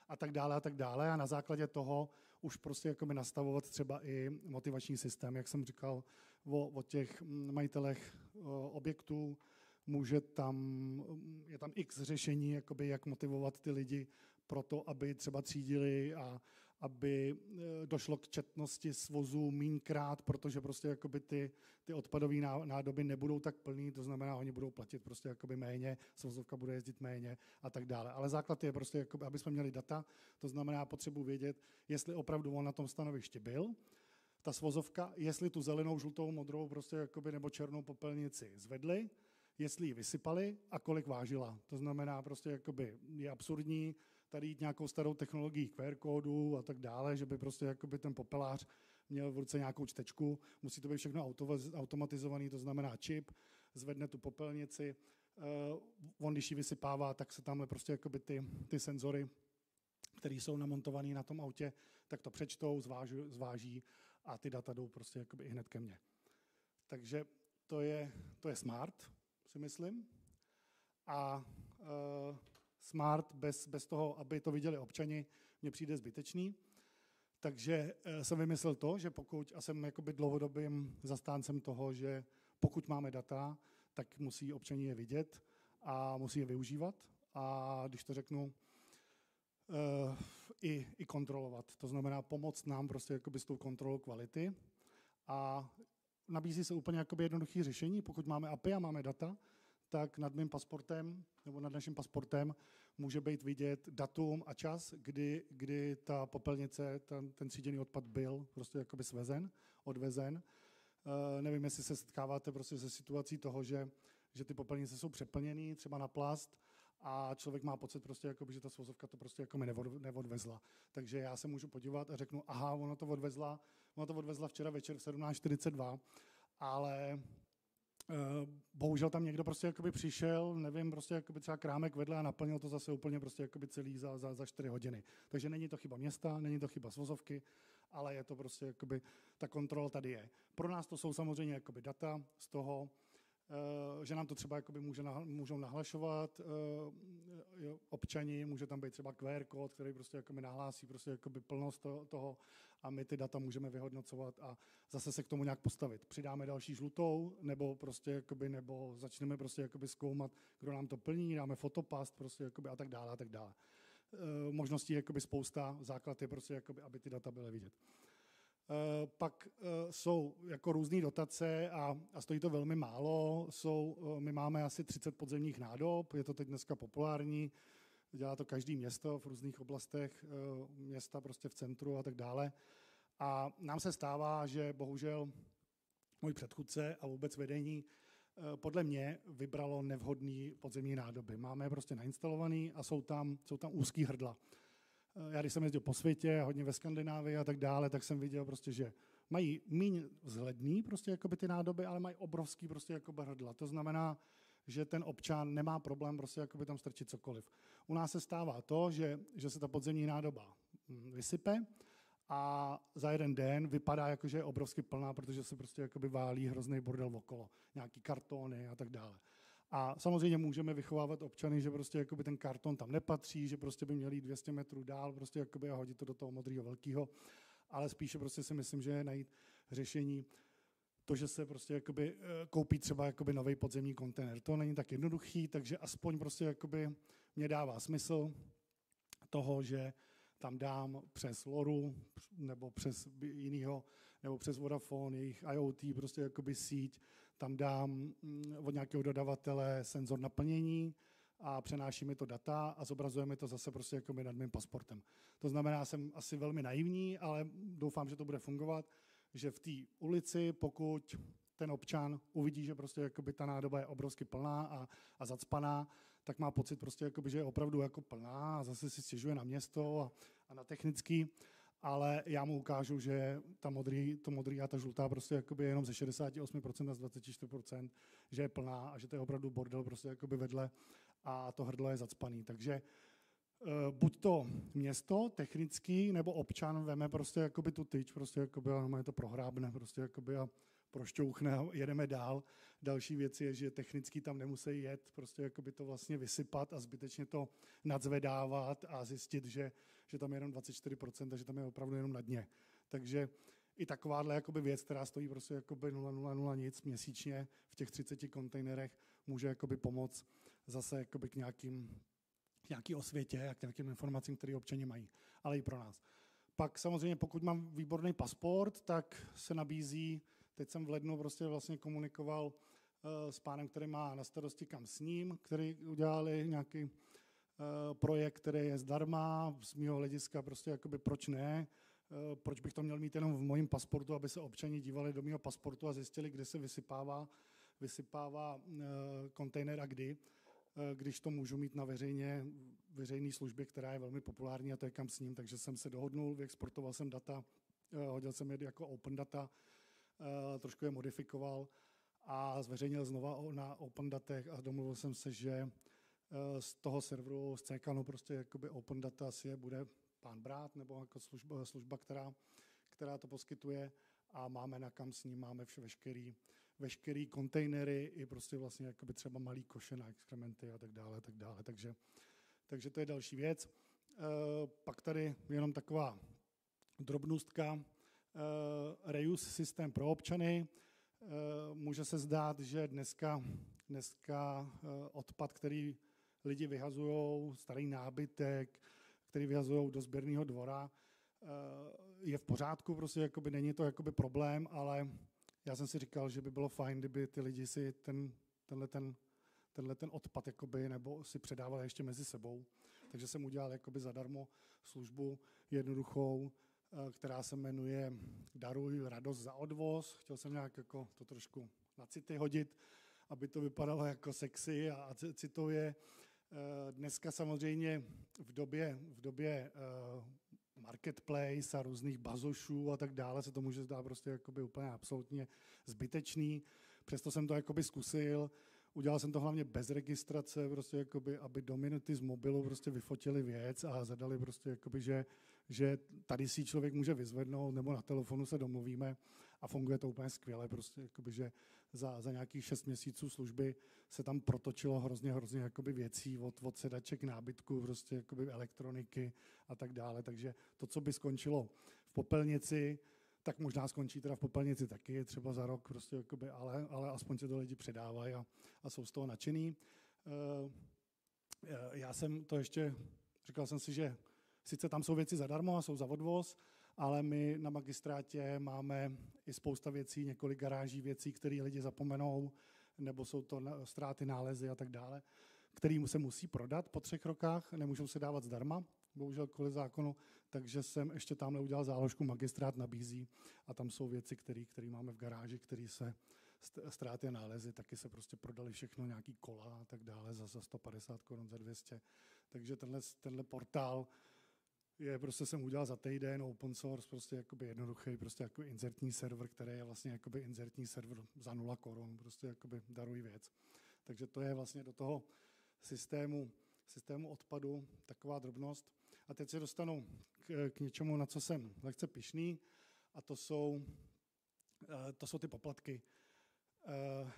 a tak dále a tak dále. A na základě toho už prostě jakoby nastavovat třeba i motivační systém, jak jsem říkal o, o těch majitelech eh, objektů, může tam, je tam x řešení, jakoby jak motivovat ty lidi pro to, aby třeba třídili a, aby eh, došlo k četnosti svozů mínkrát, protože prostě jakoby ty, ty odpadové nádoby nebudou tak plný, to znamená, oni budou platit prostě jakoby méně, svozovka bude jezdit méně a tak dále. Ale základ je prostě, jakoby, aby jsme měli data, to znamená potřebu vědět, jestli opravdu on na tom stanovišti byl, ta svozovka, jestli tu zelenou, žlutou, modrou prostě jakoby, nebo černou popelnici zvedli, jestli ji vysypali a kolik vážila. To znamená, prostě jakoby je absurdní tady jít nějakou starou technologií QR kódu a tak dále, že by prostě jakoby ten popelář měl v ruce nějakou čtečku, musí to být všechno automatizovaný, to znamená čip, zvedne tu popelnici, uh, on když ji vysypává, tak se tamhle prostě jakoby ty, ty senzory, které jsou namontované na tom autě, tak to přečtou, zváží, zváží a ty data jdou prostě jakoby i hned ke mně. Takže to je, to je smart, si myslím. A uh, smart bez, bez toho, aby to viděli občani, mně přijde zbytečný. Takže eh, jsem vymyslel to, že pokud, a jsem jakoby dlouhodobým zastáncem toho, že pokud máme data, tak musí občani je vidět a musí je využívat. A když to řeknu, uh, i, i kontrolovat. To znamená pomoct nám prostě jakoby s tou kontrolou kvality. A nabízí se úplně jednoduché řešení. Pokud máme API a máme data, tak nad mým pasportem nebo nad naším pasportem může být vidět datum a čas, kdy, kdy ta popelnice, ten, ten tříděný odpad byl prostě jakoby svezen, odvezen. Uh, nevím, jestli se setkáváte prostě se situací toho, že, že ty popelnice jsou přeplněné třeba na plast a člověk má pocit prostě, jakoby, že ta svozovka to prostě jako mi neodvezla. Takže já se můžu podívat a řeknu, aha, ona to odvezla, ona to odvezla včera večer v 17.42, ale bohužel tam někdo prostě jakoby přišel, nevím, prostě jakoby třeba krámek vedle a naplnil to zase úplně prostě jakoby celý za, za, za 4 hodiny. Takže není to chyba města, není to chyba svozovky, ale je to prostě jakoby, ta kontrola tady je. Pro nás to jsou samozřejmě jakoby data z toho, Eh, že nám to třeba jakoby může, můžou nahlašovat uh, občani, může tam být třeba QR kód, který prostě jako mi nahlásí prostě jakoby plnost toho, a my ty data můžeme vyhodnocovat a zase se k tomu nějak postavit. Přidáme další žlutou, nebo prostě jakoby, nebo začneme prostě jakoby zkoumat, kdo nám to plní, dáme fotopast prostě jakoby a tak dále a tak dále. Uh, možností je jakoby spousta, základ je prostě jakoby, aby ty data byly vidět. Eh, pak eh, jsou jako různé dotace a, a stojí to velmi málo. Jsou, eh, my máme asi 30 podzemních nádob, je to teď dneska populární, dělá to každý město v různých oblastech města, prostě v centru a tak dále. A nám se stává, že bohužel můj předchůdce a vůbec vedení podle mě vybralo nevhodný podzemní nádoby. Máme je prostě nainstalovaný a jsou tam, jsou tam úzký hrdla. Já když jsem jezdil po světě, hodně ve Skandinávii a tak dále, tak jsem viděl prostě, že mají méně vzhledný prostě jakoby ty nádoby, ale mají obrovský prostě jako hrdla. To znamená, že ten občan nemá problém prostě jakoby tam strčit cokoliv. U nás se stává to, že, že se ta podzemní nádoba hm, vysype a za jeden den vypadá jako, že je obrovsky plná, protože se prostě jakoby válí hrozný bordel okolo. Nějaký kartony a tak dále. A samozřejmě můžeme vychovávat občany, že prostě jakoby ten karton tam nepatří, že prostě by měli 200 metrů dál prostě jakoby a hodit to do toho modrého velkého. Ale spíše prostě si myslím, že najít řešení. To, že se prostě jakoby, eh, koupí třeba jakoby nový podzemní kontejner, to není tak jednoduchý, takže aspoň prostě jakoby mě dává smysl toho, že tam dám přes Loru nebo přes jinýho, nebo přes Vodafone, jejich IoT, prostě jakoby síť, tam dám mm, od nějakého dodavatele senzor naplnění a přenáší mi to data a zobrazuje mi to zase prostě jako nad mým pasportem. To znamená, jsem asi velmi naivní, ale doufám, že to bude fungovat, že v té ulici, pokud ten občan uvidí, že prostě jakoby ta nádoba je obrovsky plná a, a zacpaná, tak má pocit prostě, jakoby, že je opravdu jako plná a zase si stěžuje na město a, a na technický, ale já mu ukážu, že ta modrý, to modrý a ta žlutá prostě jakoby jenom ze 68% a z 24%, že je plná a že to je opravdu bordel prostě jakoby vedle a to hrdlo je zacpaný. Takže eh, buď to město technický, nebo občan veme prostě jakoby tu tyč, prostě jakoby, a je to prohrábne prostě jakoby a prošťouchne a jedeme dál. Další věc je, že technicky tam nemusí jet, prostě jakoby to vlastně vysypat a zbytečně to nadzvedávat a zjistit, že, že tam je jenom 24%, že tam je opravdu jenom na dně. Takže i takováhle jakoby věc, která stojí prostě jakoby 0,00 nic měsíčně v těch 30 kontejnerech, může jakoby pomoct zase jakoby k nějakým, k nějaký osvětě a k nějakým informacím, které občani mají, ale i pro nás. Pak samozřejmě, pokud mám výborný pasport, tak se nabízí Teď jsem v lednu prostě vlastně komunikoval uh, s pánem, který má na starosti kam s ním, který udělali nějaký projekt, který je zdarma, z mého hlediska prostě jakoby proč ne, uh, proč bych to měl mít jenom v mojím pasportu, aby se občani dívali do mého pasportu a zjistili, kde se vysypává, vysypává kontejner a kdy, když to můžu mít na veřejně, veřejné službě, která je velmi populární a to je kam s ním, takže jsem se dohodnul, vyexportoval jsem data, hodil jsem je jako open data, Eh, trošku je modifikoval a zveřejnil znova na Open Datech a domluvil jsem se, že eh, z toho serveru, z CKNu prostě jakoby Open Data si je bude pán brát nebo jako služba, služba která, která to poskytuje a máme na kam s ním, máme vše, veškerý, veškerý kontejnery i prostě vlastně jakoby třeba malý koše na exkrementy a tak dále, tak dále. Takže, takže to je další věc. E, pak tady jenom taková drobnostka. Eh, reuse systém pro občany. Eh, může se zdát, že dneska, dneska eh, odpad, který lidi vyhazují, starý nábytek, který vyhazují do sběrného dvora, je v pořádku, prostě jakoby není to jakoby problém, ale já jsem si říkal, že by bylo fajn, kdyby ty lidi si ten, tenhle, ten, tenhle ten odpad jakoby, nebo si předávali ještě mezi sebou. Takže jsem udělal jakoby zadarmo službu jednoduchou, Eh, která se jmenuje Daruj radost za odvoz. Chtěl jsem nějak jako to trošku na city hodit, aby to vypadalo jako sexy a citově. Eh, dneska samozřejmě v době, v době eh, marketplace a různých bazošů a tak dále se to může zdát prostě jakoby úplně absolutně zbytečný. Přesto jsem to jakoby zkusil. Udělal jsem to hlavně bez registrace, prostě jakoby, aby do minuty z mobilu prostě vyfotili věc a zadali prostě jakoby, že že tady si člověk může vyzvednout, nebo na telefonu se domluvíme a funguje to úplně skvěle. Prostě, jakoby, že za, za nějakých šest měsíců služby se tam protočilo hrozně, hrozně jakoby věcí od, od sedaček nábytku, prostě jakoby elektroniky a tak dále. Takže to, co by skončilo v popelnici, tak možná skončí teda v popelnici taky, třeba za rok, prostě jakoby, ale, ale aspoň se to lidi předávají a, a jsou z toho nadšený. Uh, já jsem to ještě, říkal jsem si, že Sice tam jsou věci zadarmo a jsou za odvoz, ale my na magistrátě máme i spousta věcí, několik garáží věcí, které lidi zapomenou, nebo jsou to ztráty, nálezy a tak dále, který se musí prodat po třech rokách, nemůžou se dávat zdarma, bohužel kvůli zákonu, takže jsem ještě tam udělal záložku, magistrát nabízí a tam jsou věci, které máme v garáži, které se ztráty a nálezy, taky se prostě prodali všechno, nějaký kola a tak dále za, za 150 korun, za 200. Takže tenhle, tenhle portál je prostě jsem udělal za týden open source, prostě jakoby jednoduchý, prostě jako inzertní server, který je vlastně jakoby inzertní server za nula korun, prostě jakoby darují věc. Takže to je vlastně do toho systému, systému odpadu taková drobnost. A teď se dostanu k, k něčemu, na co jsem lehce pišný, a to jsou, eh, to jsou ty poplatky. Eh,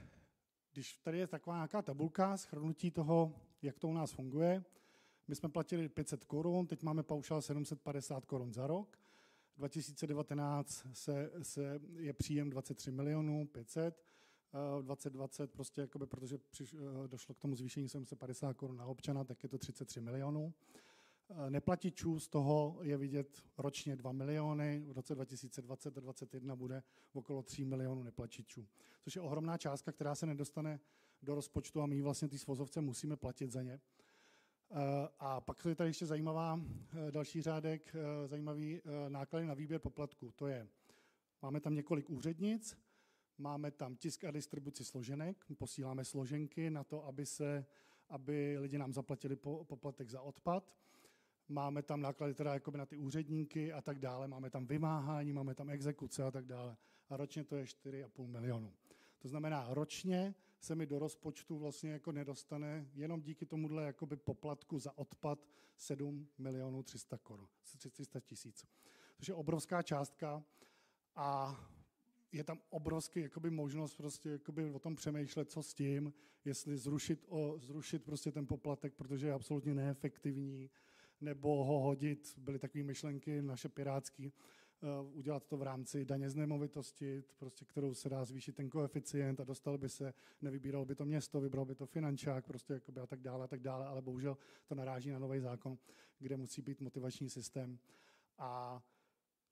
když tady je taková nějaká tabulka schrnutí toho, jak to u nás funguje, my jsme platili 500 korun, teď máme paušál 750 korun za rok. 2019 se, se je příjem 23 milionů 500, 2020 prostě jakoby, protože přiš, došlo k tomu zvýšení 750 korun na občana, tak je to 33 milionů. Neplatičů z toho je vidět ročně 2 miliony, v roce 2020 a 2021 bude okolo 3 milionů neplatičů, což je ohromná částka, která se nedostane do rozpočtu a my vlastně ty svozovce musíme platit za ně. A pak je tady ještě zajímavá další řádek, zajímavý náklady na výběr poplatku. To je, máme tam několik úřednic, máme tam tisk a distribuci složenek, posíláme složenky na to, aby, se, aby lidi nám zaplatili poplatek za odpad. Máme tam náklady teda jakoby na ty úředníky a tak dále, máme tam vymáhání, máme tam exekuce a tak dále. A ročně to je 4,5 milionu. To znamená, ročně se mi do rozpočtu vlastně jako nedostane jenom díky tomuhle jakoby poplatku za odpad 7 milionů 300 korun, 300 tisíc. Což je obrovská částka a je tam obrovský jakoby možnost prostě jakoby o tom přemýšlet, co s tím, jestli zrušit, o, zrušit prostě ten poplatek, protože je absolutně neefektivní, nebo ho hodit, byly takové myšlenky naše pirátské, uh, udělat to v rámci daně z nemovitosti, prostě, kterou se dá zvýšit ten koeficient a dostal by se, nevybíral by to město, vybral by to finančák prostě jakoby a tak dále a tak dále, ale bohužel to naráží na nový zákon, kde musí být motivační systém a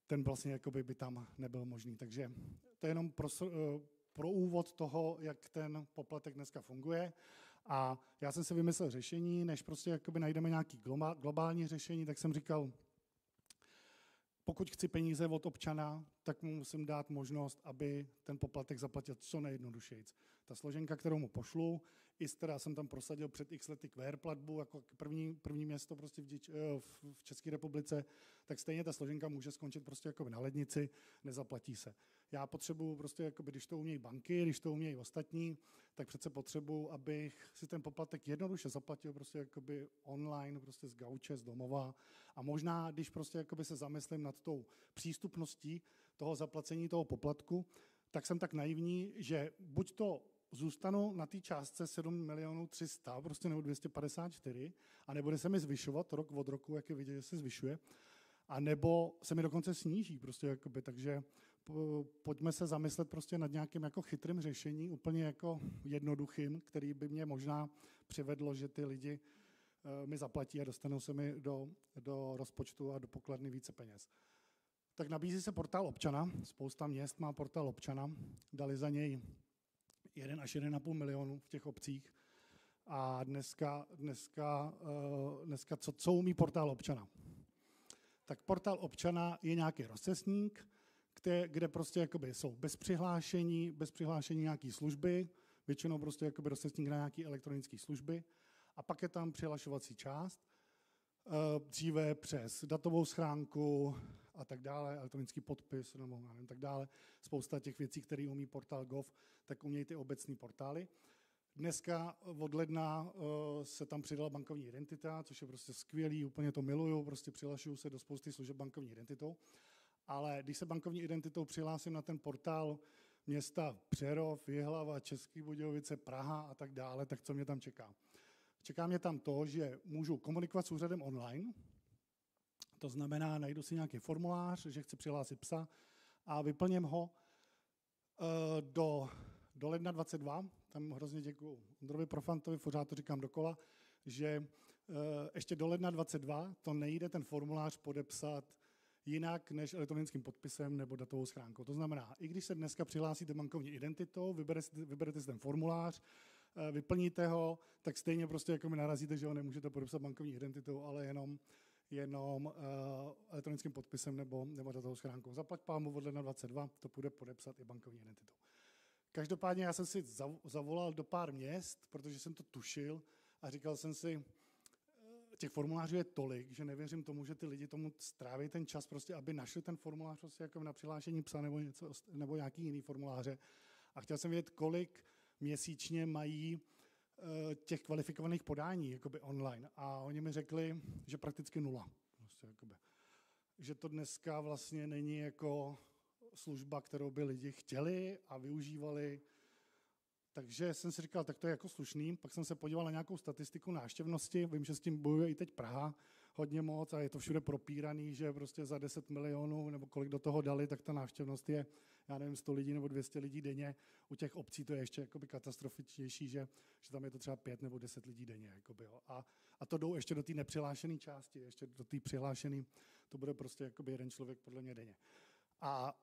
ten vlastně jakoby by tam nebyl možný. Takže to je jenom pro, uh, pro úvod toho, jak ten poplatek dneska funguje. A já jsem si vymyslel řešení, než prostě jakoby najdeme nějaký globální řešení, tak jsem říkal, pokud chci peníze od občana, tak mu musím dát možnost, aby ten poplatek zaplatil co nejjednodušeji. Ta složenka, kterou mu pošlu, i teda jsem tam prosadil před x lety QR platbu, jako první, první město prostě v, eh, v České republice, tak stejně ta složenka může skončit prostě jako na lednici, nezaplatí se. Já potřebuju prostě, jakoby, když to umějí banky, když to umějí ostatní, tak přece potřebuju, abych si ten poplatek jednoduše zaplatil prostě jakoby online, prostě z gauče, z domova. A možná, když prostě jakoby se zamyslím nad tou přístupností toho zaplacení toho poplatku, tak jsem tak naivní, že buď to zůstanu na té částce 7 milionů 300, prostě nebo 254, a nebude se mi zvyšovat rok od roku, jak je vidět, že se zvyšuje, a nebo se mi dokonce sníží, prostě jakoby, takže pojďme se zamyslet prostě nad nějakým jako chytrým řešení, úplně jako jednoduchým, který by mě možná přivedlo, že ty lidi eh, mi zaplatí a dostanou se mi do, do rozpočtu a do pokladny více peněz. Tak nabízí se portál občana, spousta měst má portál občana, dali za něj 1 až 1,5 milionu v těch obcích. A dneska, dneska, eh, dneska co, co umí portál občana? Tak portál občana je nějaký rozcesník, kde, kde prostě jakoby jsou bez přihlášení, bez přihlášení nějaké služby, většinou prostě jakoby rozcestník na nějaké elektronické služby. A pak je tam přihlašovací část, eh, dříve přes datovou schránku a tak dále, elektronický podpis nebo nevím, tak dále. Spousta těch věcí, které umí portál Gov, tak umějí ty obecní portály. Dneska od ledna uh, se tam přidala bankovní identita, což je prostě skvělý, úplně to miluju, prostě přihlašuju se do spousty služeb bankovní identitou ale když se bankovní identitou přihlásím na ten portál města Přerov, Jihlava, Český Budějovice, Praha a tak dále, tak co mě tam čeká? Čeká mě tam to, že můžu komunikovat s úřadem online, to znamená, najdu si nějaký formulář, že chci přihlásit psa a vyplním ho eh, do, do ledna 22. Tam hrozně děkuji Ondrovi Profantovi, pořád to říkám dokola, že eh, ještě do ledna 22 to nejde ten formulář podepsat jinak než elektronickým podpisem nebo datovou schránkou. To znamená, i když se dneska přihlásíte bankovní identitou, vyberete, vyberete si ten formulář, eh, vyplníte ho, tak stejně prostě jako mi narazíte, že ho nemůžete podepsat bankovní identitou, ale jenom, jenom uh, elektronickým podpisem nebo, nebo datovou schránkou. Zaplať pámu od na 22, to půjde podepsat i bankovní identitou. Každopádně já jsem si zavolal do pár měst, protože jsem to tušil a říkal jsem si, těch formulářů je tolik, že nevěřím tomu, že ty lidi tomu stráví ten čas, prostě, aby našli ten formulář prostě jako na přihlášení psa nebo, něco, nebo nějaký jiný formuláře. A chtěl jsem vědět, kolik měsíčně mají uh, těch kvalifikovaných podání jakoby online. A oni mi řekli, že prakticky nula. Prostě, jakoby. Že to dneska vlastně není jako služba, kterou by lidi chtěli a využívali takže jsem si říkal, tak to je jako slušný. Pak jsem se podíval na nějakou statistiku návštěvnosti. Vím, že s tím bojuje i teď Praha. hodně moc a je to všude propíraný, že prostě za 10 milionů nebo kolik do toho dali, tak ta návštěvnost je, já nevím, 100 lidí nebo 200 lidí denně. U těch obcí to je ještě jakoby katastrofičnější, že, že tam je to třeba 5 nebo 10 lidí denně. Jakoby, jo. A, a to jdou ještě do té nepřihlášené části, ještě do té přihlášené, to bude prostě jakoby jeden člověk podle mě denně. A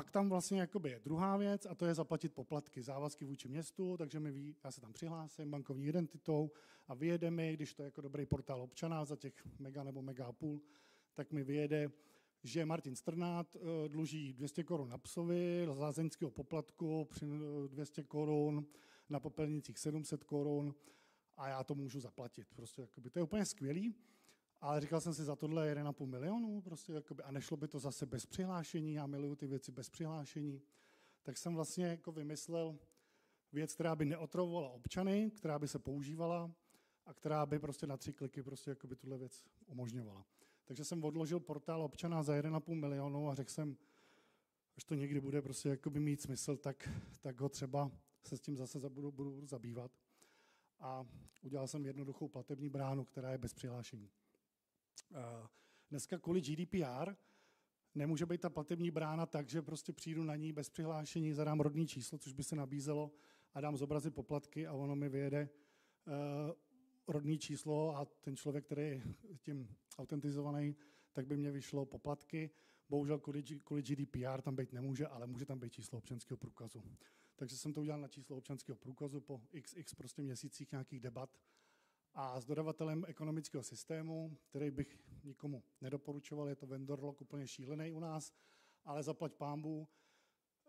pak tam vlastně jakoby je druhá věc a to je zaplatit poplatky, závazky vůči městu, takže mi ví, já se tam přihlásím bankovní identitou a vyjede mi, když to je jako dobrý portál občana za těch mega nebo mega půl, tak mi vyjede, že Martin Strnát eh, dluží 200 korun na psovi, lázeňského poplatku 200 korun, na popelnicích 700 korun a já to můžu zaplatit. Prostě jakoby, to je úplně skvělý. Ale říkal jsem si, za tohle 1,5 milionu prostě, jakoby, a nešlo by to zase bez přihlášení, já miluju ty věci bez přihlášení. Tak jsem vlastně jako vymyslel věc, která by neotrovovala občany, která by se používala a která by prostě na tři kliky prostě jakoby tuhle věc umožňovala. Takže jsem odložil portál občana za 1,5 milionu a řekl jsem, až to někdy bude prostě jakoby mít smysl, tak, tak ho třeba se s tím zase budu, budu zabývat. A udělal jsem jednoduchou platební bránu, která je bez přihlášení. Eh, dneska kvůli GDPR nemůže být ta platební brána tak, že prostě přijdu na ní bez přihlášení, zadám rodný číslo, což by se nabízelo, a dám zobrazit poplatky a ono mi vyjede uh, rodný číslo a ten člověk, který je tím autentizovaný, tak by mě vyšlo poplatky. Bohužel kvůli GDPR tam být nemůže, ale může tam být číslo občanského průkazu. Takže jsem to udělal na číslo občanského průkazu po XX prostě měsících nějakých debat a s dodavatelem ekonomického systému, který bych nikomu nedoporučoval, je to vendor lock úplně šílený u nás, ale zaplať pámbu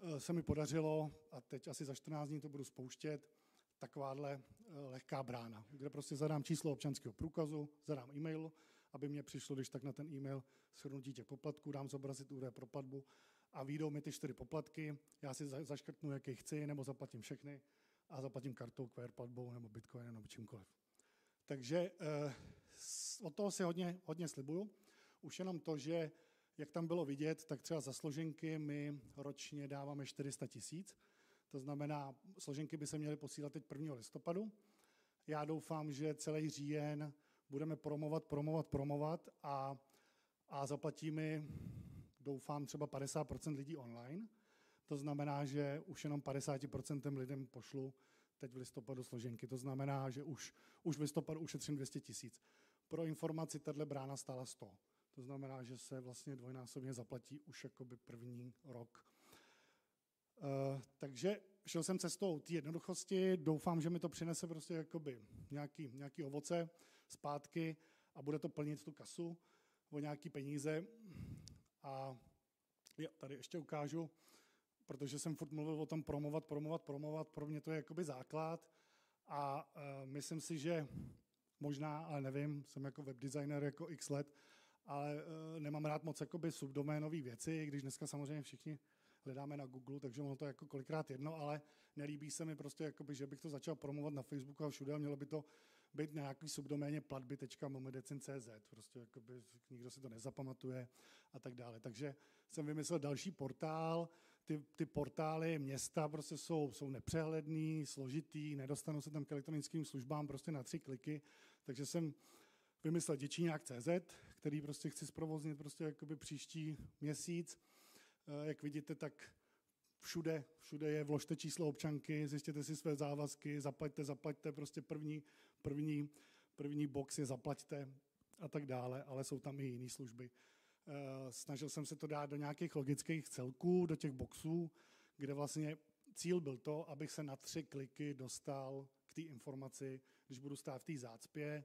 eh, se mi podařilo, a teď asi za 14 dní to budu spouštět, takováhle eh, lehká brána, kde prostě zadám číslo občanského průkazu, zadám e-mail, aby mě přišlo, když tak na ten e-mail shrnutí těch poplatků, dám zobrazit údaje pro platbu a výjdou mi ty čtyři poplatky, já si zaškrtnu, jaký chci, nebo zaplatím všechny a zaplatím kartou, QR platbou nebo bitcoinem nebo čímkoliv. Takže eh, od toho si hodně, hodně slibuju. Už jenom to, že jak tam bylo vidět, tak třeba za složenky my ročně dáváme 400 tisíc. To znamená, složenky by se měly posílat teď 1. listopadu. Já doufám, že celý říjen budeme promovat, promovat, promovat a, a zaplatíme, doufám, třeba 50% lidí online. To znamená, že už jenom 50% lidem pošlu teď v listopadu složenky. To znamená, že už, už v listopadu ušetřím 200 tisíc. Pro informaci, tahle brána stála 100. To znamená, že se vlastně dvojnásobně zaplatí už jakoby první rok. Uh, takže šel jsem cestou té jednoduchosti, doufám, že mi to přinese prostě jakoby nějaký, nějaký ovoce zpátky a bude to plnit tu kasu o nějaký peníze. A jo, tady ještě ukážu, protože jsem furt mluvil o tom promovat, promovat, promovat, pro mě to je jakoby základ. A uh, myslím si, že možná, ale nevím, jsem jako webdesigner jako x let, ale uh, nemám rád moc jakoby subdoménové věci, když dneska samozřejmě všichni hledáme na Google, takže ono to jako kolikrát jedno, ale nelíbí se mi prostě, jakoby, že bych to začal promovat na Facebooku a všude a mělo by to být na nějaký subdoméně platby.momedicin.cz, prostě jakoby nikdo si to nezapamatuje a tak dále. Takže jsem vymyslel další portál, ty, ty portály města prostě jsou, jsou nepřehledný, složitý, nedostanu se tam k elektronickým službám prostě na tři kliky, takže jsem vymyslel děčíňák.cz, který prostě chci zprovoznit prostě jakoby příští měsíc. Eh, jak vidíte, tak všude, všude je, vložte číslo občanky, zjistěte si své závazky, zaplaťte, zaplaťte, prostě první, první, první box je zaplaťte a tak dále, ale jsou tam i jiné služby. Eh, snažil jsem se to dát do nějakých logických celků, do těch boxů, kde vlastně cíl byl to, abych se na tři kliky dostal k té informaci, když budu stát v té zácpě,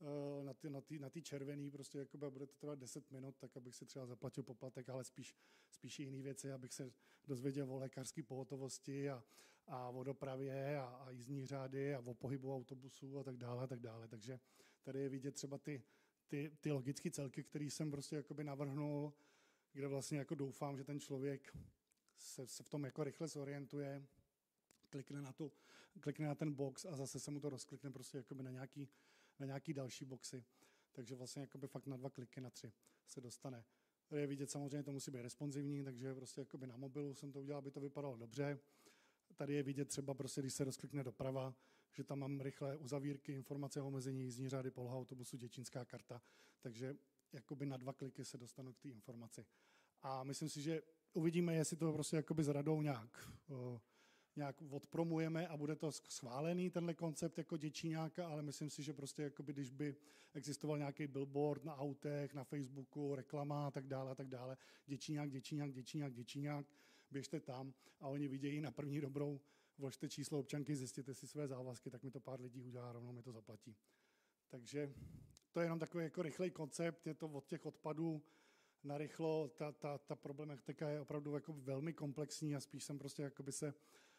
eh, na ty, na ty, na ty červený, prostě jako bude to trvat 10 minut, tak abych si třeba zaplatil poplatek, ale spíš, spíš jiné věci, abych se dozvěděl o lékařské pohotovosti a, a o dopravě a, a jízdní řády a o pohybu autobusů a tak dále, a tak dále. Takže tady je vidět třeba ty, ty, ty logické celky, které jsem prostě jakoby navrhnul, kde vlastně jako doufám, že ten člověk se, se v tom jako rychle zorientuje, klikne na, tu, klikne na ten box a zase se mu to rozklikne prostě jakoby na nějaký, na nějaký další boxy. Takže vlastně jakoby fakt na dva kliky, na tři se dostane. Tady je vidět, samozřejmě to musí být responsivní, takže prostě jakoby na mobilu jsem to udělal, aby to vypadalo dobře. Tady je vidět třeba prostě, když se rozklikne doprava, že tam mám rychlé uzavírky, informace o omezení jízdní řády, poloha autobusu, děčínská karta, takže jakoby na dva kliky se dostanu k té informaci. A myslím si, že uvidíme, jestli to prostě jakoby s radou nějak, o, nějak odpromujeme a bude to schválený, tenhle koncept jako děčíňáka, ale myslím si, že prostě jakoby, když by existoval nějaký billboard na autech, na Facebooku, reklama a tak dále a tak dále, děčíňák, děčíňák, děčíňák, děčíňák, běžte tam a oni vidějí na první dobrou, vložte číslo občanky, zjistěte si své závazky, tak mi to pár lidí udělá, rovnou mi to zaplatí. Takže to je jenom takový jako rychlej koncept, je to od těch odpadů narychlo, ta, ta, ta problematika je opravdu jako velmi komplexní a spíš jsem prostě jako by se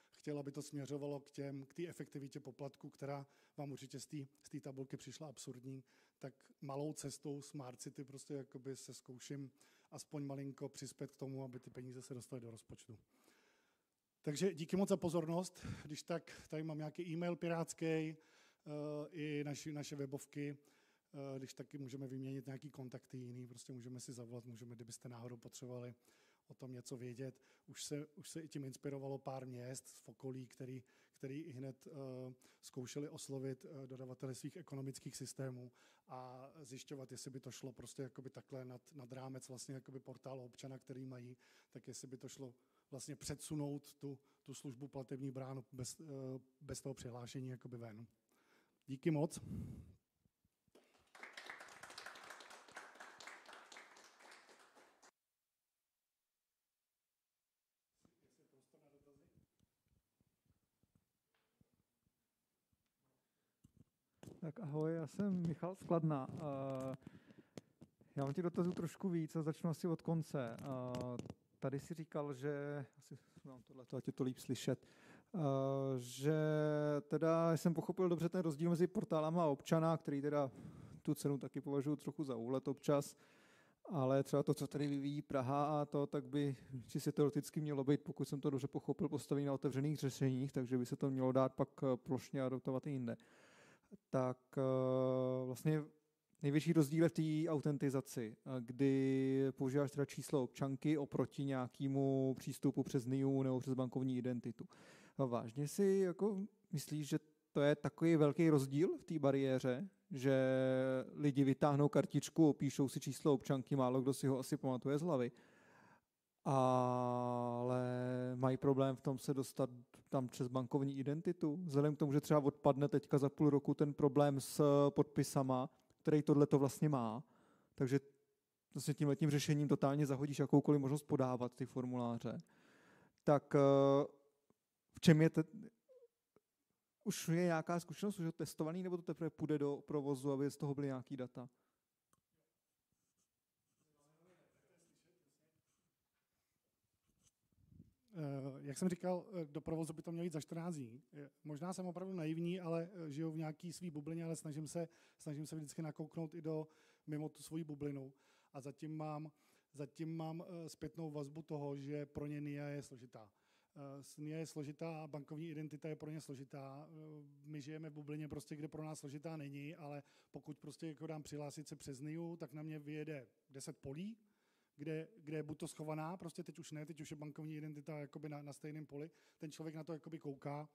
chtěl, aby to směřovalo k těm, k té efektivitě poplatku, která vám určitě z té tabulky přišla absurdní, tak malou cestou Smart City prostě jakoby se zkouším aspoň malinko přispět k tomu, aby ty peníze se dostaly do rozpočtu. Takže díky moc za pozornost. Když tak, tady mám nějaký e-mail pirátský, eh, i naši, naše webovky, eh, když taky můžeme vyměnit nějaký kontakty jiný, prostě můžeme si zavolat, můžeme, kdybyste náhodou potřebovali o tom něco vědět. Už se, už se i tím inspirovalo pár měst v okolí, který, který hned uh, zkoušeli oslovit uh, dodavatele svých ekonomických systémů a zjišťovat, jestli by to šlo prostě jakoby takhle nad, nad rámec vlastně jakoby portálu občana, který mají, tak jestli by to šlo vlastně předsunout tu, tu službu platební bránu bez, uh, bez toho přihlášení jakoby ven. Díky moc. Tak ahoj, já jsem Michal Skladna. Já mám ti dotazů trošku víc a začnu asi od konce. Tady si říkal, že, asi mám tohle, ať je to líp slyšet, že teda jsem pochopil dobře ten rozdíl mezi portálama a občana, který teda tu cenu taky považuji trochu za úlet občas, ale třeba to, co tady vyvíjí Praha a to, tak by čistě teoreticky mělo být, pokud jsem to dobře pochopil, postavený na otevřených řešeních, takže by se to mělo dát pak plošně adoptovat i jinde. Tak eh, vlastně největší rozdíl je v té autentizaci, eh, kdy používáš teda číslo občanky oproti nějakému přístupu přes NIU nebo přes bankovní identitu. Vážně si jako myslíš, že to je takový velký rozdíl v té bariéře, že lidi vytáhnou kartičku, opíšou si číslo občanky, málo kdo si ho asi pamatuje z hlavy, ale mají problém v tom se dostat tam přes bankovní identitu. Vzhledem k tomu, že třeba odpadne teďka za půl roku ten problém s podpisama, který tohle to vlastně má, takže vlastně tím letním řešením totálně zahodíš jakoukoliv možnost podávat ty formuláře. Tak eh, v čem je te... Už je nějaká zkušenost, už je testovaný, nebo to teprve půjde do provozu, aby z toho byly nějaký data? Jak jsem říkal, eh, do provozu by to mělo jít za 14 dní. Možná jsem opravdu naivní, ale eh, žiju v nějaký svý bublině, ale snažím se, snažím se vždycky nakouknout i do mimo tu svoji bublinu. A zatím mám, zatím mám zpětnou vazbu toho, že pro ně NIA je složitá. NIA je složitá bankovní identita je pro ně složitá. My žijeme v bublině, prostě, kde pro nás složitá není, ale pokud prostě jako dám přihlásit se přes NIU, tak na mě vyjede 10 polí, kde, kde je buď to schovaná, prostě teď už ne, teď už je bankovní identita jakoby na, na stejném poli, ten člověk na to jakoby kouká,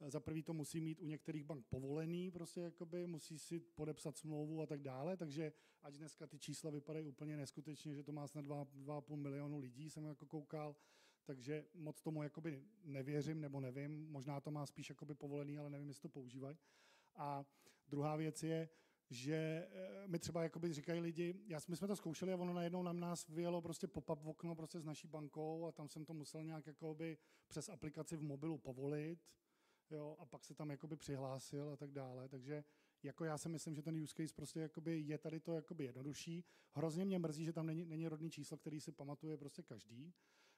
eh, za prvý to musí mít u některých bank povolený, prostě jakoby musí si podepsat smlouvu a tak dále, takže ať dneska ty čísla vypadají úplně neskutečně, že to má snad 2,5 milionu lidí, jsem jako koukal, takže moc tomu jakoby nevěřím nebo nevím, možná to má spíš jakoby povolený, ale nevím, jestli to používají. A druhá věc je, že eh, mi třeba jakoby říkají lidi, já, my jsme to zkoušeli a ono najednou na nás vyjelo prostě pop-up v okno prostě s naší bankou a tam jsem to musel nějak jakoby přes aplikaci v mobilu povolit, jo, a pak se tam jakoby přihlásil a tak dále, takže jako já si myslím, že ten use case prostě jakoby je tady to jakoby jednodušší. Hrozně mě mrzí, že tam není, není rodný číslo, který si pamatuje prostě každý.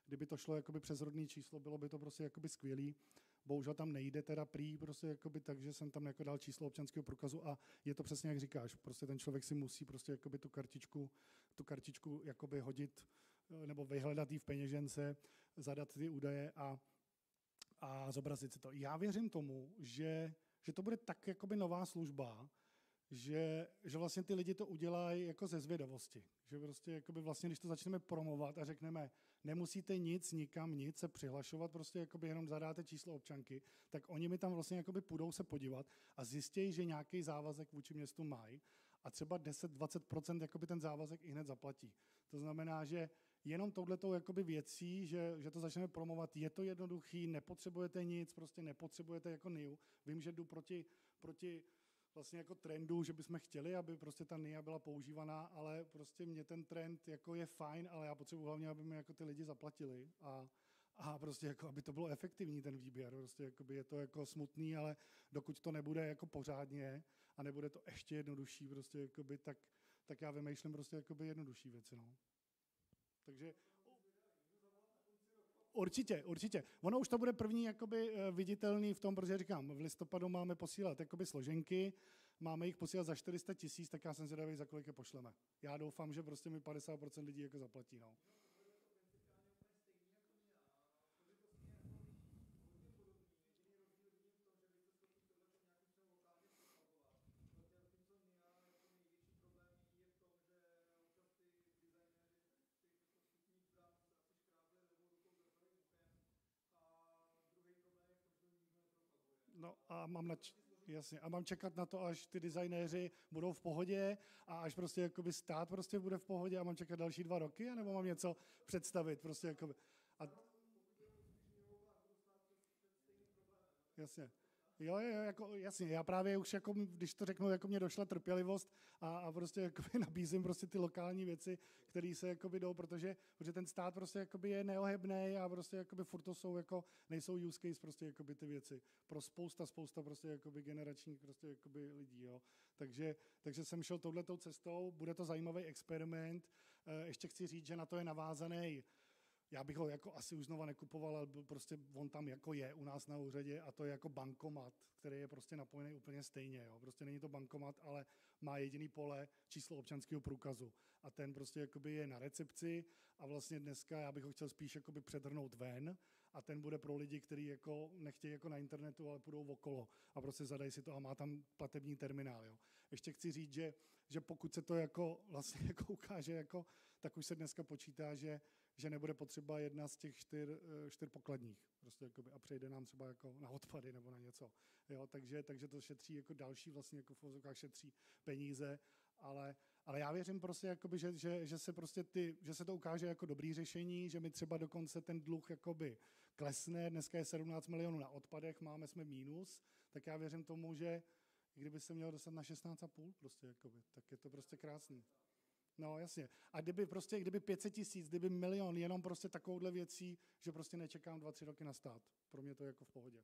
Kdyby to šlo jakoby přes rodný číslo, bylo by to prostě jakoby skvělý bohužel tam nejde teda prý, prostě jakoby tak, že jsem tam jako dal číslo občanského průkazu a je to přesně jak říkáš, prostě ten člověk si musí prostě jakoby tu kartičku, tu kartičku jakoby hodit eh, nebo vyhledat ji v peněžence, zadat ty údaje a, a zobrazit si to. Já věřím tomu, že, že to bude tak jakoby nová služba, že, že vlastně ty lidi to udělají jako ze zvědavosti. Že prostě jakoby vlastně, když to začneme promovat a řekneme, nemusíte nic, nikam, nic se přihlašovat, prostě jakoby jenom zadáte číslo občanky, tak oni mi tam vlastně jakoby půjdou se podívat a zjistějí, že nějaký závazek vůči městu mají a třeba 10-20% jakoby ten závazek i hned zaplatí. To znamená, že jenom touhletou jakoby věcí, že, že to začneme promovat, je to jednoduchý, nepotřebujete nic, prostě nepotřebujete jako NIU. Vím, že jdu proti, proti vlastně jako trendu, že bychom chtěli, aby prostě ta NIA byla používaná, ale prostě mě ten trend jako je fajn, ale já potřebuji hlavně, aby mi jako ty lidi zaplatili a, a prostě jako, aby to bylo efektivní ten výběr. Prostě jakoby je to jako smutný, ale dokud to nebude jako pořádně a nebude to ještě jednodušší, prostě jakoby, tak, tak já vymýšlím prostě jednodušší věci. No. Takže Určitě, určitě. Ono už to bude první jakoby eh, viditelný v tom, protože říkám, v listopadu máme posílat jakoby složenky, máme jich posílat za 400 tisíc, tak já jsem zvědavý, za kolik je pošleme. Já doufám, že prostě mi 50% lidí jako zaplatí. No. No a mám na, jasně, a mám čekat na to, až ty designéři budou v pohodě a až prostě jakoby stát prostě bude v pohodě a mám čekat další dva roky, nebo mám něco představit prostě jakoby. A... Jasně. Jo, jo, jako, jasně, já právě už, jako, když to řeknu, jako mě došla trpělivost a, a prostě jakoby, nabízím prostě ty lokální věci, které se jakoby, jdou, protože, protože ten stát prostě jakoby, je neohebný a prostě jakoby, furt to jsou, jako, nejsou use case prostě jakoby, ty věci pro spousta, spousta prostě jakoby, generačních prostě, jakoby, lidí. Jo. Takže, takže jsem šel touhletou cestou, bude to zajímavý experiment. Eh, ještě chci říct, že na to je navázaný já bych ho jako asi už znova nekupoval, ale prostě on tam jako je u nás na úřadě a to je jako bankomat, který je prostě napojený úplně stejně. Jo. Prostě není to bankomat, ale má jediný pole číslo občanského průkazu. A ten prostě jakoby je na recepci a vlastně dneska já bych ho chtěl spíš jakoby předhrnout ven a ten bude pro lidi, kteří jako nechtějí jako na internetu, ale půjdou okolo a prostě zadají si to a má tam platební terminál. Jo. Ještě chci říct, že, že pokud se to jako vlastně jako ukáže, jako, tak už se dneska počítá, že že nebude potřeba jedna z těch čtyř, eh, čtyř pokladních prostě jakoby, a přejde nám třeba jako na odpady nebo na něco. Jo, takže, takže to šetří jako další vlastně jako v šetří peníze, ale, ale já věřím prostě, jakoby, že, že, že, se prostě ty, že se to ukáže jako dobrý řešení, že mi třeba dokonce ten dluh jakoby klesne, dneska je 17 milionů na odpadech, máme jsme mínus, tak já věřím tomu, že kdyby se měl dostat na 16,5 prostě, jakoby, tak je to prostě krásný. No jasně. A kdyby prostě, kdyby 500 tisíc, kdyby milion, jenom prostě takovouhle věcí, že prostě nečekám dva, tři roky na stát. Pro mě to je jako v pohodě.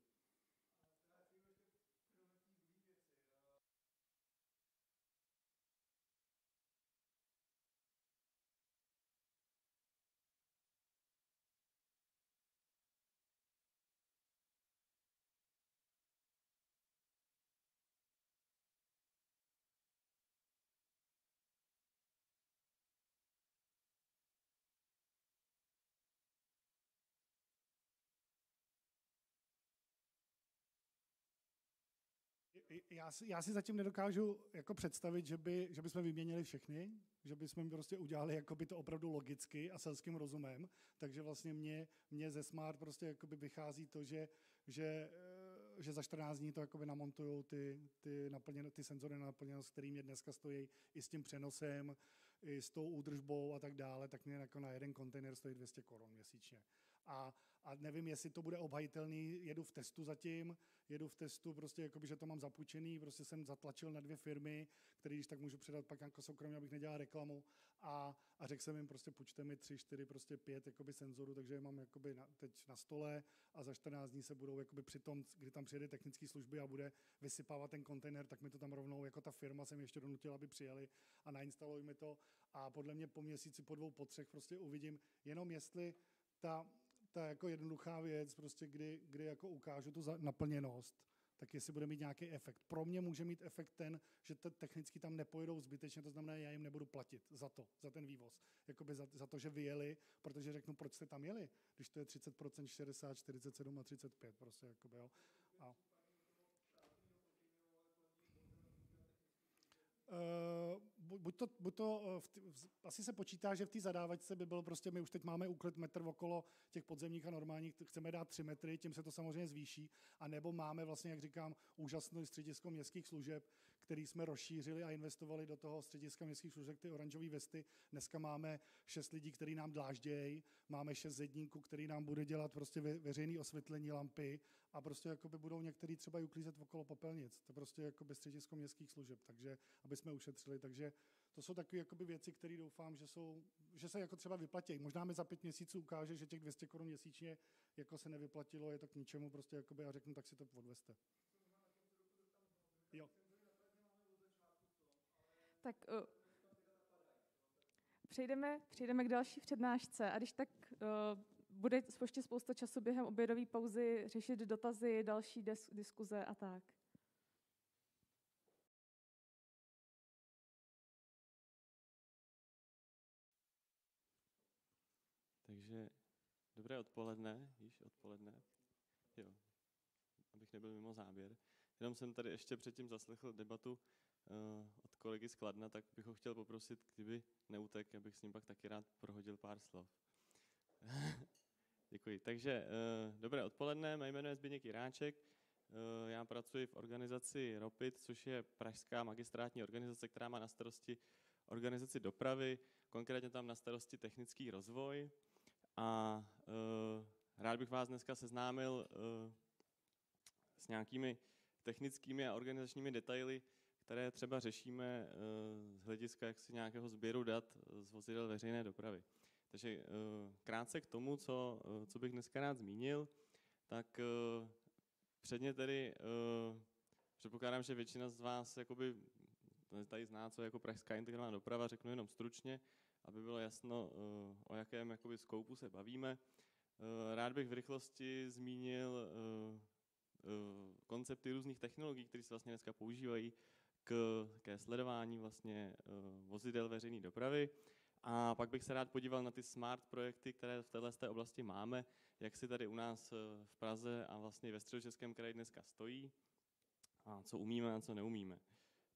Já si, já si zatím nedokážu jako představit, že, by, že bychom vyměnili všechny, že bychom prostě udělali jakoby to opravdu logicky a selským rozumem. Takže vlastně mě, mě ze Smart prostě jakoby vychází to, že, že, eh, že za 14 dní to jakoby namontují ty, ty, naplněno, ty senzory na naplněnost, který mě dneska stojí i s tím přenosem, i s tou údržbou a tak dále, tak mě jako na jeden kontejner stojí 200 korun měsíčně a, a nevím, jestli to bude obhajitelný, jedu v testu zatím, jedu v testu, prostě jakoby, že to mám zapůjčený, prostě jsem zatlačil na dvě firmy, které když tak můžu předat pak jako soukromně, abych nedělal reklamu a, a řekl jsem jim prostě půjčte mi tři, čtyři, prostě pět jakoby senzorů, takže je mám jakoby na, teď na stole a za 14 dní se budou jakoby při tom, kdy tam přijede technické služby a bude vysypávat ten kontejner, tak mi to tam rovnou, jako ta firma jsem ještě donutila, aby přijeli a nainstalují mi to. A podle mě po měsíci, po dvou, po třech prostě uvidím jenom jestli ta, ta jako jednoduchá věc, prostě kdy, kdy jako ukážu tu naplněnost, tak jestli bude mít nějaký efekt. Pro mě může mít efekt ten, že te technicky tam nepojedou zbytečně, to znamená, já jim nebudu platit za to, za ten vývoz. Jakoby za, za to, že vyjeli, protože řeknu, proč jste tam jeli, když to je 30%, 60, 47 a 35. Prostě, jakoby, jo. A, Uh, buď to, buď to eh, v v, asi se počítá, že v té zadávačce by bylo prostě, my už teď máme úklid metr okolo těch podzemních a normálních, chceme dát tři metry, tím se to samozřejmě zvýší, a nebo máme vlastně, jak říkám, úžasné středisko městských služeb, který jsme rozšířili a investovali do toho střediska městských služeb, ty oranžové vesty. Dneska máme šest lidí, kteří nám dláždějí, máme šest zedníků, který nám bude dělat prostě ve, veřejné osvětlení lampy a prostě jakoby budou některý třeba i uklízet okolo popelnic. To prostě jakoby středisko městských služeb, takže aby jsme ušetřili. Takže to jsou takové jakoby věci, které doufám, že, jsou, že se jako třeba vyplatí. Možná mi za pět měsíců ukáže, že těch 200 korun měsíčně jako se nevyplatilo, je to k ničemu prostě jakoby a řeknu, tak si to odveste. Jo. Tak uh, přejdeme, přejdeme k další přednášce a když tak uh, bude ještě spousta času během obědové pauzy řešit dotazy, další des, diskuze a tak. Takže dobré odpoledne, již odpoledne. Jo, abych nebyl mimo záběr. Jenom jsem tady ještě předtím zaslechl debatu od kolegy z Kladna, tak bych ho chtěl poprosit, kdyby neutek, abych s ním pak taky rád prohodil pár slov. Děkuji. Takže uh, dobré odpoledne, mé jméno je Zbigněk Jiráček. Uh, já pracuji v organizaci ROPIT, což je pražská magistrátní organizace, která má na starosti organizaci dopravy, konkrétně tam na starosti technický rozvoj. A rád bych vás dneska seznámil s nějakými technickými a organizačními detaily, které třeba řešíme uh, z hlediska jaksi nějakého sběru dat z vozidel veřejné dopravy. Takže uh, krátce k tomu, co, co bych dneska rád zmínil, tak předně tedy předpokládám, že většina z vás jakoby tady zná, co je jako pražská integrovaná doprava, řeknu jenom stručně aby bylo jasno, eh, o jakém jakoby skoupu se bavíme. Eh, rád bych v rychlosti zmínil eh, koncepty různých technologií, které se vlastně dneska používají k, ke sledování vlastně vozidel veřejné dopravy. A pak bych se rád podíval na ty smart projekty, které v této oblasti máme, jak si tady u nás v Praze a vlastně ve středočeském kraji dneska stojí a co umíme a co neumíme.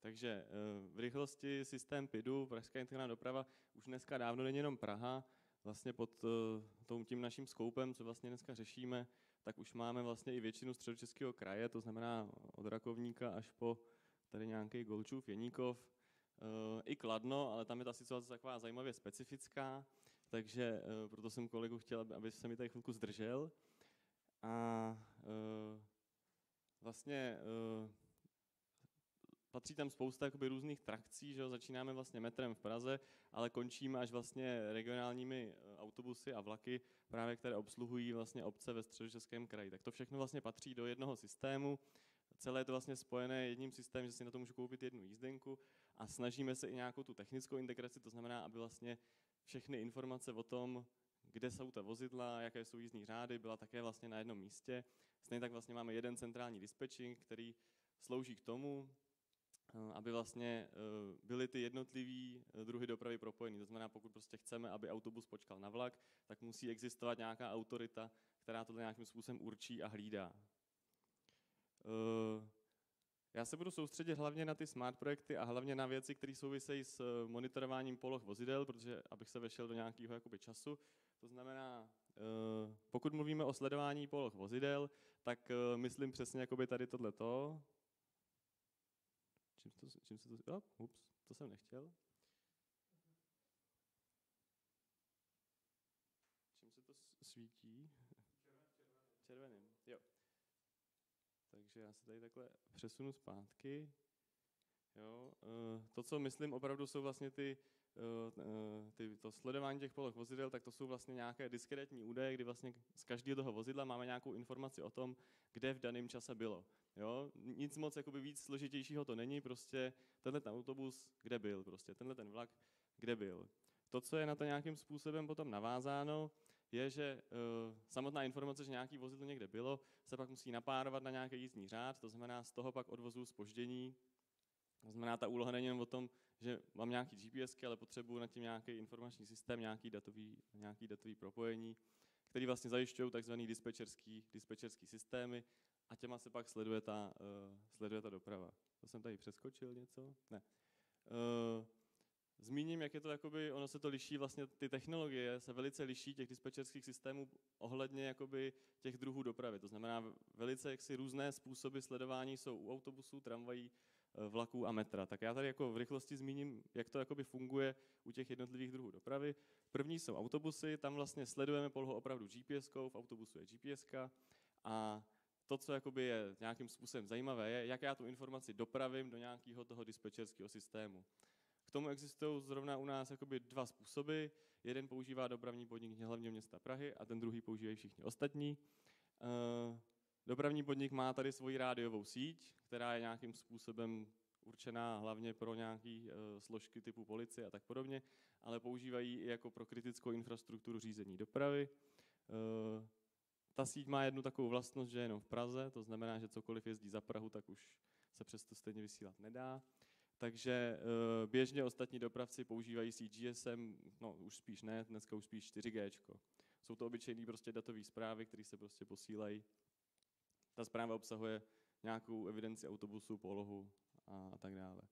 Takže eh, v rychlosti systém PIDu, Pražská integrální doprava, už dneska dávno není jenom Praha. Vlastně pod eh, tím naším skoupem, co vlastně dneska řešíme, tak už máme vlastně i většinu středočeského kraje, to znamená od Rakovníka až po tady nějaký Golčův, Jeníkov, eh, i Kladno, ale tam je ta situace taková zajímavě specifická, takže proto jsem kolegu chtěl, aby se mi tady chvilku zdržel. A vlastně patří tam spousta jakoby, různých trakcí, že jo? začínáme vlastně metrem v Praze, ale končíme až vlastně regionálními eh, autobusy a vlaky, právě které obsluhují vlastně obce ve středočeském kraji. Tak to všechno vlastně patří do jednoho systému, celé je to vlastně spojené jedním systémem, že si na to můžu koupit jednu jízdenku a snažíme se i nějakou tu technickou integraci, to znamená, aby vlastně všechny informace o tom, kde jsou ta vozidla, jaké jsou jízdní řády, byla také vlastně na jednom místě. Stejně tak vlastně máme jeden centrální dispatching, který slouží k tomu, Eh, aby vlastně eh, byly ty jednotlivé eh, druhy dopravy propojeny. To znamená, pokud prostě chceme, aby autobus počkal na vlak, tak musí existovat nějaká autorita, která to nějakým způsobem určí a hlídá. Já se budu soustředit hlavně na ty smart projekty a hlavně na věci, které souvisejí s monitorováním poloh vozidel, protože abych se vešel do nějakého jakoby času. To znamená, pokud mluvíme o sledování poloh vozidel, tak myslím přesně jakoby tady tohleto, Čím, to, čím se to... Ups, to jsem nechtěl. Čím se to svítí? Červeným, jo. Takže já se tady takhle přesunu zpátky. Jo, eh, to, co myslím opravdu, jsou vlastně ty, eh, eh, ty, to sledování těch poloh vozidel, tak to jsou vlastně nějaké diskrétní údaje, kdy vlastně z každého toho vozidla máme nějakou informaci o tom, kde v daném čase bylo. Jo? Nic moc jakoby víc složitějšího to není, prostě tenhle ten autobus, kde byl, prostě tenhle ten vlak, kde byl. To, co je na to nějakým způsobem potom navázáno, je, že uh, samotná informace, že nějaký vozidlo někde bylo, se pak musí napárovat na nějaký jízdní řád, to znamená z toho pak odvozu spoždění. To znamená, ta úloha není jen o tom, že mám nějaký GPS, ale potřebuji na tím nějaký informační systém, nějaký datový, nějaký datový propojení, který vlastně zajišťují takzvaný dispečerský, dispečerský systémy a těma se pak sleduje ta, uh, sleduje ta doprava. To jsem tady přeskočil něco? Ne. Uh, Zmíním, jak je to, jakoby, ono se to liší, vlastně ty technologie se velice liší těch dispečerských systémů ohledně jakoby, těch druhů dopravy. To znamená, velice jaksi různé způsoby sledování jsou u autobusů, tramvají, eh, vlaků a metra. Tak já tady jako v rychlosti zmíním, jak to jakoby funguje u těch jednotlivých druhů dopravy. První jsou autobusy, tam vlastně sledujeme polohu opravdu GPS, v autobusu je GPS a to, co jakoby je nějakým způsobem zajímavé, je, jak já tu informaci dopravím do nějakého toho dispečerského systému. Tomu existují zrovna u nás jakoby dva způsoby. Jeden používá dopravní podnik hlavního města Prahy a ten druhý používají všichni ostatní. Eh, dopravní podnik má tady svoji rádiovou síť, která je nějakým způsobem určená hlavně pro nějaké eh, složky typu policie a tak podobně, ale používají i jako pro kritickou infrastrukturu řízení dopravy. Eh, ta síť má jednu takovou vlastnost, že je jenom v Praze, to znamená, že cokoliv jezdí za Prahu, tak už se přesto stejně vysílat nedá. Takže uh, běžně ostatní dopravci používají si GSM, no už spíš ne, dneska už spíš 4G. Jsou to obyčejné prostě datové zprávy, které se prostě posílají. Ta zpráva obsahuje nějakou evidenci autobusu, polohu a, tak dále.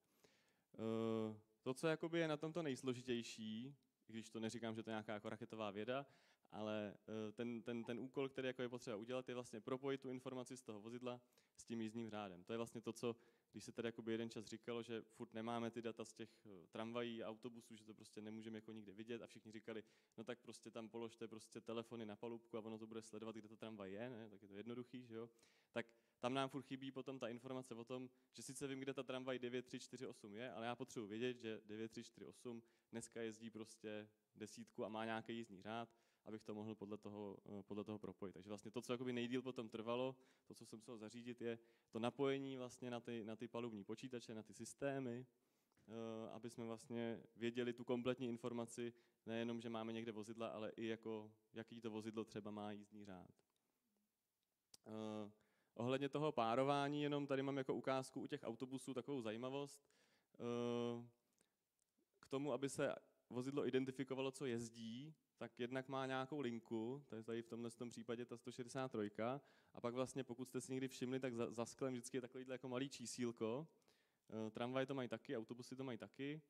Uh, to, co jakoby je na tomto nejsložitější, když to neříkám, že to je nějaká jako raketová věda, ale uh, ten, ten, ten úkol, který jako je potřeba udělat, je vlastně propojit tu informaci z toho vozidla s tím jízdním řádem. To je vlastně to, co když se tady jakoby jeden čas říkalo, že furt nemáme ty data z těch eh, tramvají a autobusů, že to prostě nemůžeme jako nikde vidět a všichni říkali, no tak prostě tam položte prostě telefony na palubku a ono to bude sledovat, kde ta tramvaj je, ne? tak je to jednoduchý, že jo? Tak tam nám furt chybí potom ta informace o tom, že sice vím, kde ta tramvaj 9348 je, ale já potřebuji vědět, že 9348 dneska jezdí prostě desítku a má nějaký jízdní řád, abych to mohl podle toho, eh, podle toho propojit. Takže vlastně to, co jakoby nejdíl potom trvalo, to, co jsem musel zařídit, je to napojení vlastně na ty, na ty palubní počítače, na ty systémy, eh, aby jsme vlastně věděli tu kompletní informaci, nejenom, že máme někde vozidla, ale i jako, jaký to vozidlo třeba má jízdní řád. Uh, ohledně toho párování, jenom tady mám jako ukázku u těch autobusů takovou zajímavost. K tomu, aby se vozidlo identifikovalo, co jezdí, tak jednak má nějakou linku, to je tady v tomhle tom případě ta 163, a pak vlastně, pokud jste si někdy všimli, tak za, za sklem vždycky je takovýhle jako malý čísílko. E, tramvaje to mají taky, autobusy to mají taky.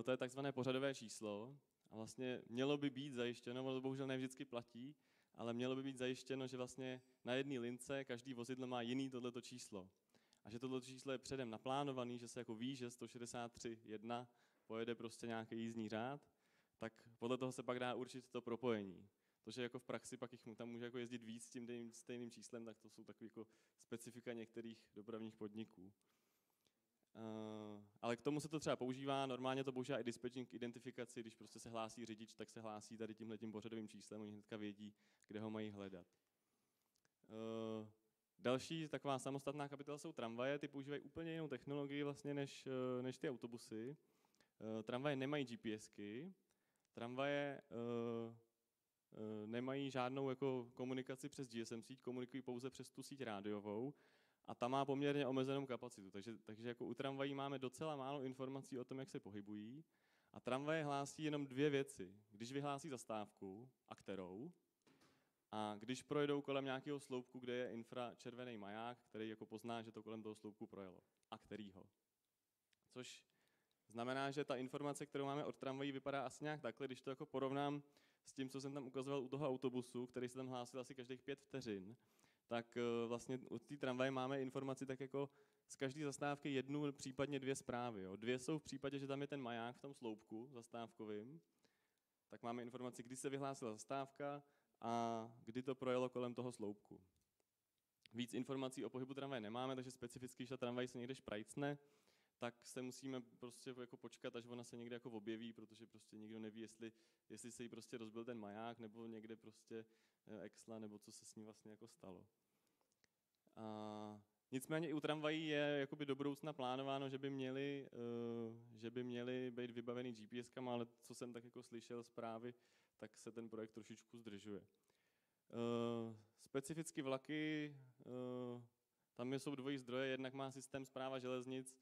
E, to je takzvané pořadové číslo. A vlastně mělo by být zajištěno, ono to bohužel ne vždycky platí, ale mělo by být zajištěno, že vlastně na jedné lince každý vozidlo má jiný tohleto číslo. A že tohleto číslo je předem naplánovaný, že se jako ví, že 163.1 pojede prostě nějaký jízdní řád tak podle toho se pak dá určit to propojení. To, že jako v praxi pak jich tam může jako jezdit víc s tím stejným číslem, tak to jsou takové jako specifika některých dopravních podniků. Uh, ale k tomu se to třeba používá, normálně to používá i dispatching k identifikaci, když prostě se hlásí řidič, tak se hlásí tady tímhle tím pořadovým číslem, oni hnedka vědí, kde ho mají hledat. Uh, další taková samostatná kapitola jsou tramvaje, ty používají úplně jinou technologii vlastně než, než ty autobusy. Uh, tramvaje nemají GPSky, Tramvaje uh, uh, nemají žádnou jako komunikaci přes GSM síť, komunikují pouze přes tu síť rádiovou a ta má poměrně omezenou kapacitu. Takže, takže jako u tramvají máme docela málo informací o tom, jak se pohybují. A tramvaje hlásí jenom dvě věci. Když vyhlásí zastávku, a kterou, a když projedou kolem nějakého sloupku, kde je infračervený maják, který jako pozná, že to kolem toho sloupku projelo. A kterýho. Což Znamená, že ta informace, kterou máme od tramvají, vypadá asi nějak takhle, když to jako porovnám s tím, co jsem tam ukazoval u toho autobusu, který se tam hlásil asi každých pět vteřin, tak eh, vlastně od té tramvaje máme informaci tak jako z každé zastávky jednu, případně dvě zprávy. Jo. Dvě jsou v případě, že tam je ten maják v tom sloupku zastávkovým, tak máme informaci, kdy se vyhlásila zastávka a kdy to projelo kolem toho sloupku. Víc informací o pohybu tramvaje nemáme, takže specificky, když ta tramvaj se někde šprajcne, tak se musíme prostě jako počkat, až ona se někde jako objeví, protože prostě nikdo neví, jestli, jestli se jí prostě rozbil ten maják, nebo někde prostě eh, exla, nebo co se s ní vlastně jako stalo. A nicméně i u tramvají je jakoby do budoucna plánováno, že by měli, uh, že by měli být vybavený GPS, ale co jsem tak jako slyšel zprávy, tak se ten projekt trošičku zdržuje. Uh, specificky vlaky, tam jsou dvojí zdroje, jednak má systém zpráva železnic,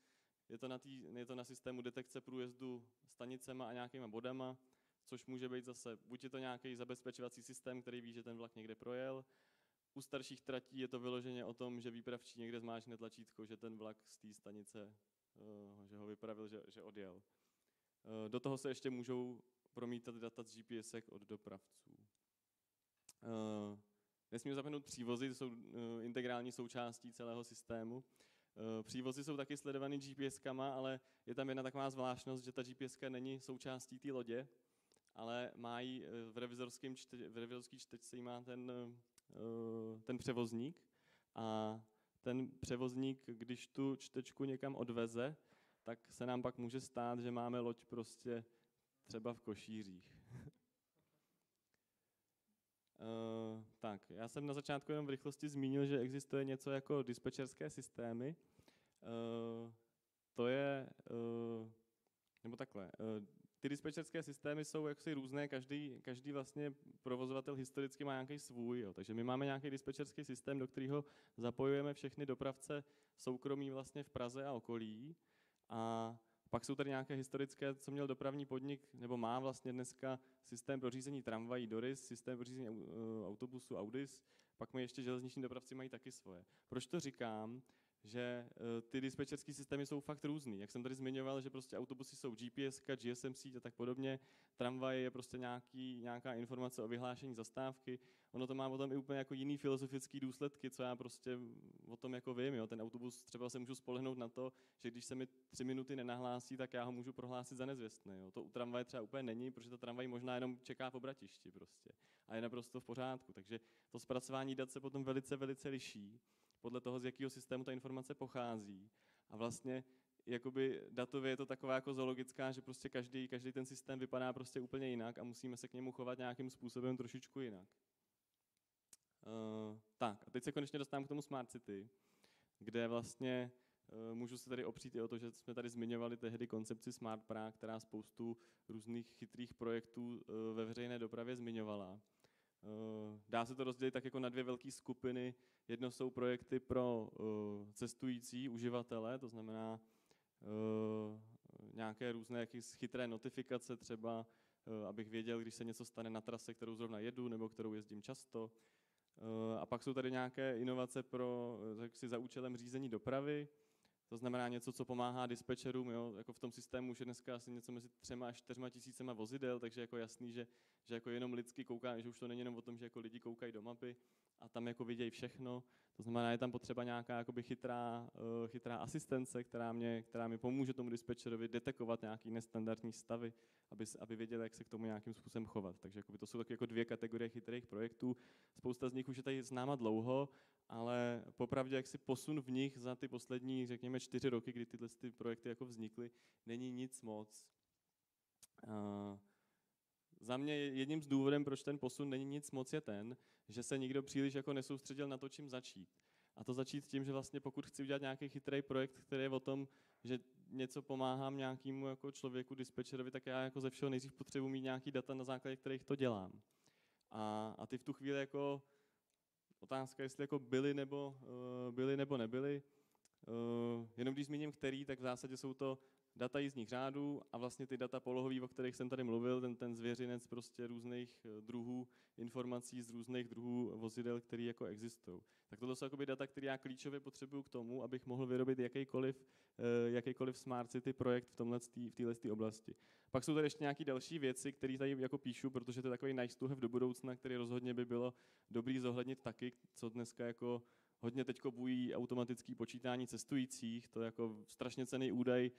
je to, na tý, je to na systému detekce průjezdu stanicema a nějakýma bodama, což může být zase, buď je to nějaký zabezpečovací systém, který ví, že ten vlak někde projel, u starších tratí je to vyloženě o tom, že výpravčí někde zmáčkne tlačítko, že ten vlak z té stanice, uh, že ho vypravil, že, že odjel. Eh, do toho se ještě můžou promítat data z GPS od dopravců. Eh, nesmím zapomenout přívozy, to jsou integrální součástí celého systému. Přívozy jsou taky sledovaný GPS-kama, ale je tam jedna taková zvláštnost, že ta GPS není součástí té lodě, ale mají v revizorském čte, v čtečce má ten, ten převozník a ten převozník, když tu čtečku někam odveze, tak se nám pak může stát, že máme loď prostě třeba v košířích. Uh, tak, já jsem na začátku jenom v rychlosti zmínil, že existuje něco jako dispečerské systémy. Uh, to je, uh, nebo takhle, ty dispečerské systémy jsou jaksi různé, každý, každý vlastně provozovatel historicky má nějaký svůj, jo. takže my máme nějaký dispečerský systém, do kterého zapojujeme všechny dopravce soukromí vlastně v Praze a okolí a pak jsou tady nějaké historické, co měl dopravní podnik, nebo má vlastně dneska systém pro řízení tramvají Doris, systém pro řízení eh, autobusu Audis, pak mají ještě železniční dopravci mají taky svoje. Proč to říkám? Že eh, ty dispečerské systémy jsou fakt různý. Jak jsem tady zmiňoval, že prostě autobusy jsou GPS, GSM síť a tak podobně, tramvaj je prostě nějaký, nějaká informace o vyhlášení zastávky. Ono to má potom i úplně jako jiný filozofický důsledky, co já prostě o tom jako vím. Jo. Ten autobus třeba se můžu spolehnout na to, že když se mi tři minuty nenahlásí, tak já ho můžu prohlásit za nezvěstné. Jo. To u tramvaje třeba úplně není, protože ta tramvaj možná jenom čeká po bratišti prostě. A je naprosto v pořádku. Takže to zpracování dat se potom velice, velice liší podle toho, z jakého systému ta informace pochází. A vlastně jakoby datově je to taková jako zoologická, že prostě každý, každý ten systém vypadá prostě úplně jinak a musíme se k němu chovat nějakým způsobem trošičku jinak. Uh, tak a teď se konečně dostávám k tomu Smart City, kde vlastně uh, můžu se tady opřít i o to, že jsme tady zmiňovali tehdy koncepci Smart Prague, která spoustu různých chytrých projektů uh, ve veřejné dopravě zmiňovala. Dá se to rozdělit tak jako na dvě velké skupiny. Jedno jsou projekty pro eh, cestující uživatele, to znamená eh, nějaké různé chytré notifikace třeba, abych věděl, když se něco stane na trase, kterou zrovna jedu nebo kterou jezdím často. A pak jsou tady nějaké inovace pro, si za účelem řízení dopravy, to znamená něco, co pomáhá dispečerům, jo? jako v tom systému už je dneska asi něco mezi třema až čtyřma tisícema vozidel, takže jako jasný, že, že jako jenom lidsky kouká, že už to není jenom o tom, že jako lidi koukají do mapy a tam jako vidějí všechno. To znamená, je tam potřeba nějaká jakoby chytrá, uh, chytrá asistence, která, mě, která mi pomůže tomu dispečerovi detekovat nějaký nestandardní stavy, aby, aby věděl, jak se k tomu nějakým způsobem chovat. Takže to jsou taky jako dvě kategorie chytrých projektů. Spousta z nich už je tady známa dlouho ale popravdě, jak si posun v nich za ty poslední, řekněme, čtyři roky, kdy tyhle ty projekty jako vznikly, není nic moc. Uh, za mě jedním z důvodem, proč ten posun není nic moc, je ten, že se nikdo příliš jako nesoustředil na to, čím začít. A to začít tím, že vlastně pokud chci udělat nějaký chytrý projekt, který je o tom, že něco pomáhám nějakému jako člověku, dispečerovi, tak já jako ze všeho nejdřív potřebuji mít nějaký data, na základě kterých to dělám. A, a ty v tu chvíli jako Otázka, jestli jako byly nebo, uh, byly nebo nebyly. Uh, jenom když zmíním který, tak v zásadě jsou to data jízdních řádů a vlastně ty data polohový, o kterých jsem tady mluvil, ten, ten zvěřinec prostě různých eh, druhů informací z různých druhů vozidel, které jako existují. Tak tohle jsou jakoby data, které já klíčově potřebuju k tomu, abych mohl vyrobit jakýkoliv, uh, jakýkoliv Smart City projekt v, tomhle, v oblasti. Pak jsou tady ještě nějaké další věci, které tady jako píšu, protože to je takový nice to have do budoucna, který rozhodně by bylo dobrý zohlednit taky, co dneska jako hodně teďko bují automatický počítání cestujících, to je jako strašně cený údaj,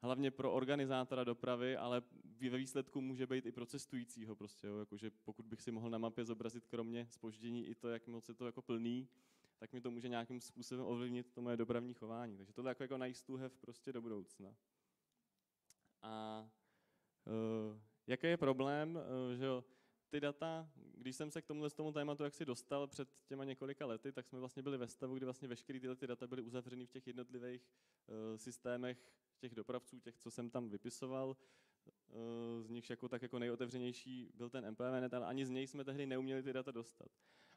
hlavně pro organizátora dopravy, ale ve výsledku může být i pro cestujícího prostě, jo, jakože pokud bych si mohl na mapě zobrazit kromě spoždění i to, jak moc je to jako plný, tak mi to může nějakým způsobem ovlivnit to moje dopravní chování. Takže to je jako, jako nice to have prostě do budoucna. A uh, jaký je problém, uh, že jo, ty data, když jsem se k tomuhle tomu tématu jak si dostal před těma několika lety, tak jsme vlastně byli ve stavu, kdy vlastně veškeré tyhle ty data byly uzavřeny v těch jednotlivých uh, systémech těch dopravců, těch, co jsem tam vypisoval. Uh, z nich jako tak jako nejotevřenější byl ten MPVNet, ale ani z něj jsme tehdy neuměli ty data dostat.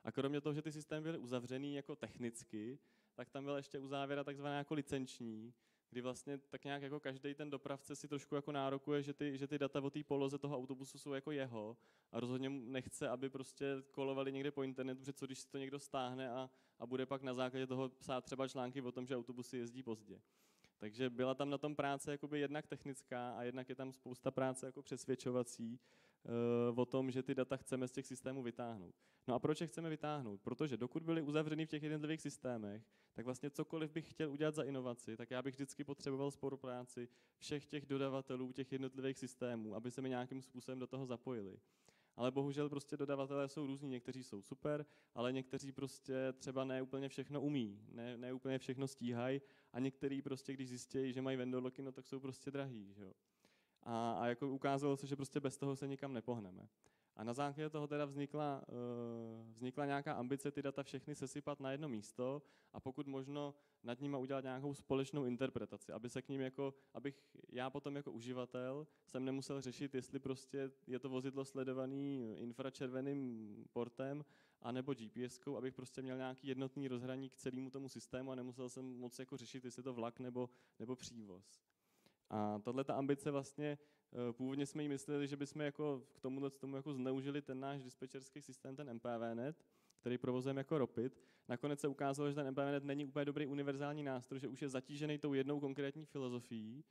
A kromě toho, že ty systémy byly uzavřený jako technicky, tak tam byla ještě uzávěra takzvaná jako licenční, kdy vlastně tak nějak jako každý ten dopravce si trošku jako nárokuje, že ty, že ty data o té poloze toho autobusu jsou jako jeho a rozhodně nechce, aby prostě kolovali někde po internetu, protože co když si to někdo stáhne a, a bude pak na základě toho psát třeba články o tom, že autobusy jezdí pozdě. Takže byla tam na tom práce jakoby jednak technická a jednak je tam spousta práce jako přesvědčovací o tom, že ty data chceme z těch systémů vytáhnout. No a proč je chceme vytáhnout? Protože dokud byly uzavřeny v těch jednotlivých systémech, tak vlastně cokoliv bych chtěl udělat za inovaci, tak já bych vždycky potřeboval spolupráci všech těch dodavatelů těch jednotlivých systémů, aby se mi nějakým způsobem do toho zapojili. Ale bohužel prostě dodavatelé jsou různí, někteří jsou super, ale někteří prostě třeba ne úplně všechno umí, ne, ne úplně všechno stíhají a někteří prostě, když zjistí, že mají vendor locky, no tak jsou prostě drahý. Že jo? A, a jako ukázalo se, že prostě bez toho se nikam nepohneme. A na základě toho teda vznikla, uh, vznikla nějaká ambice ty data všechny sesypat na jedno místo a pokud možno nad nimi udělat nějakou společnou interpretaci, aby se k ním jako, abych já potom jako uživatel jsem nemusel řešit, jestli prostě je to vozidlo sledovaný infračerveným portem anebo GPSkou, abych prostě měl nějaký jednotný rozhraní k celému tomu systému a nemusel jsem moc jako řešit, jestli je to vlak nebo, nebo přívoz. A tahle ta ambice vlastně Eh, původně jsme jí mysleli, že bychom jako k tomuhle tomu jako zneužili ten náš dispečerský systém, ten MPVNet, který provozujeme jako Ropit. Nakonec se ukázalo, že ten MPVNet není úplně dobrý univerzální nástroj, že už je zatížený tou jednou konkrétní filozofií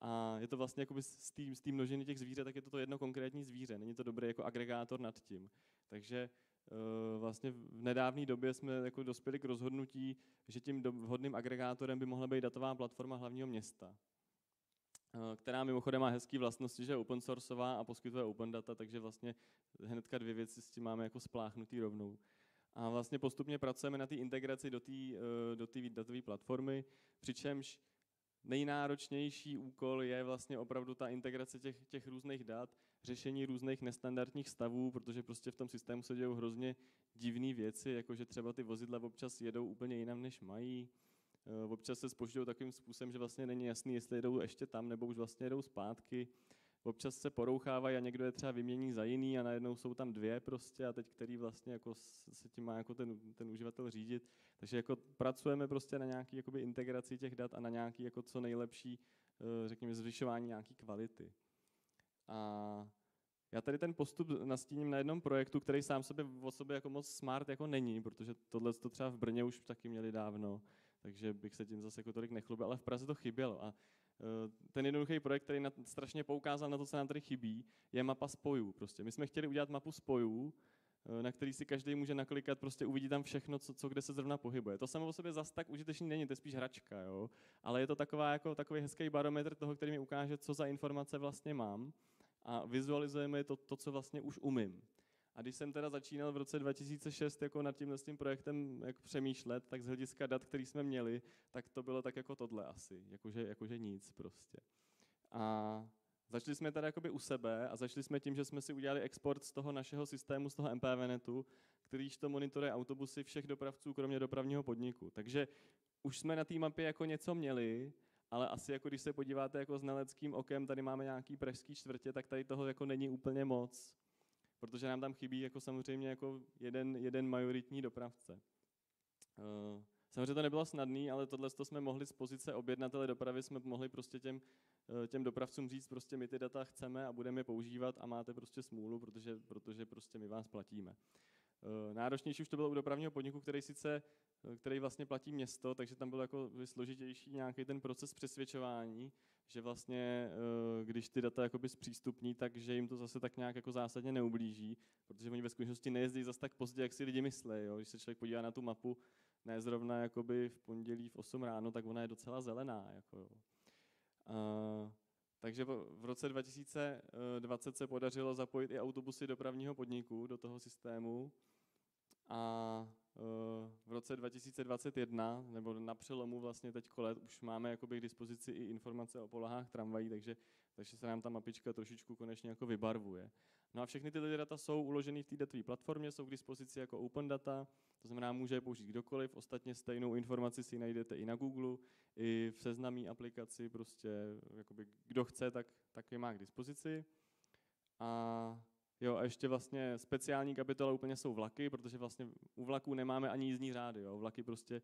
a je to vlastně jako z té množiny těch zvířat, tak je to to jedno konkrétní zvíře. Není to dobrý jako agregátor nad tím. Takže uh, vlastně v nedávné době jsme jako dospěli k rozhodnutí, že tím vhodným agregátorem by mohla být datová platforma hlavního města. Eh, která mimochodem má hezký vlastnosti, že je open sourceová a poskytuje open data, takže vlastně hnedka dvě věci s tím máme jako spláchnutý rovnou. A vlastně postupně pracujeme na té integraci do té eh, do datové platformy, přičemž nejnáročnější úkol je vlastně opravdu ta integrace těch, těch různých dat, řešení různých nestandardních stavů, protože prostě v tom systému se dějou hrozně divné věci, jako že třeba ty vozidla občas jedou úplně jinam, než mají, občas se spožďují takovým způsobem, že vlastně není jasný, jestli jedou ještě tam, nebo už vlastně jedou zpátky. Občas se porouchávají a někdo je třeba vymění za jiný a najednou jsou tam dvě prostě a teď který vlastně jako se tím má jako ten, ten uživatel řídit. Takže jako pracujeme prostě na nějaký jakoby integraci těch dat a na nějaký jako co nejlepší, eh, řekněme, zvyšování nějaký kvality. A já tady ten postup nastíním na jednom projektu, který sám sobě o sobě jako moc smart jako není, protože tohle to třeba v Brně už taky měli dávno takže bych se tím zase jako tolik nechlubil, ale v Praze to chybělo. A e, ten jednoduchý projekt, který na, strašně poukázal na to, co nám tady chybí, je mapa spojů. Prostě. My jsme chtěli udělat mapu spojů, e, na který si každý může naklikat, prostě uvidí tam všechno, co, co kde se zrovna pohybuje. To samo o sobě zas tak užitečný není, to je spíš hračka, jo? ale je to taková, jako, takový hezký barometr toho, který mi ukáže, co za informace vlastně mám a vizualizujeme to, to co vlastně už umím. A když jsem teda začínal v roce 2006 jako nad tímhle tím projektem jak přemýšlet, tak z hlediska dat, který jsme měli, tak to bylo tak jako tohle asi, jakože, jakože nic prostě. A začali jsme teda jakoby u sebe a začali jsme tím, že jsme si udělali export z toho našeho systému, z toho MPVNetu, kterýž to monitoruje autobusy všech dopravců, kromě dopravního podniku. Takže už jsme na té mapě jako něco měli, ale asi jako když se podíváte jako znaleckým okem, tady máme nějaký pražský čtvrtě, tak tady toho jako není úplně moc protože nám tam chybí jako samozřejmě jako jeden, jeden majoritní dopravce. Uh, samozřejmě to nebylo snadné, ale tohle jsme mohli z pozice objednatele dopravy, jsme mohli prostě těm, eh, těm dopravcům říct, prostě my ty data chceme a budeme je používat a máte prostě smůlu, protože, protože prostě my vás platíme. Eh, náročnější už to bylo u dopravního podniku, který sice, který vlastně platí město, takže tam byl jako složitější nějaký ten proces přesvědčování, že vlastně, eh, když ty data jakoby zpřístupní, takže jim to zase tak nějak jako zásadně neublíží, protože oni ve skutečnosti nejezdí zase tak pozdě, jak si lidi myslí. Jo? Když se člověk podívá na tu mapu, ne zrovna jakoby v pondělí v 8 ráno, tak ona je docela zelená. Jako, jo. Uh, takže v roce 2020 se podařilo zapojit i autobusy dopravního podniku do toho systému a v roce 2021, nebo na přelomu vlastně teď let, už máme jakoby k dispozici i informace o polohách tramvají, takže, takže se nám ta mapička trošičku konečně jako vybarvuje. No a všechny ty data jsou uloženy v té datové platformě, jsou k dispozici jako open data, to znamená, může je použít kdokoliv, ostatně stejnou informaci si najdete i na Google, i v seznamí aplikaci, prostě jakoby kdo chce, tak, tak je má k dispozici. A Jo, a ještě vlastně speciální kapitola úplně jsou vlaky, protože vlastně u vlaků nemáme ani jízdní řády. Jo. Vlaky prostě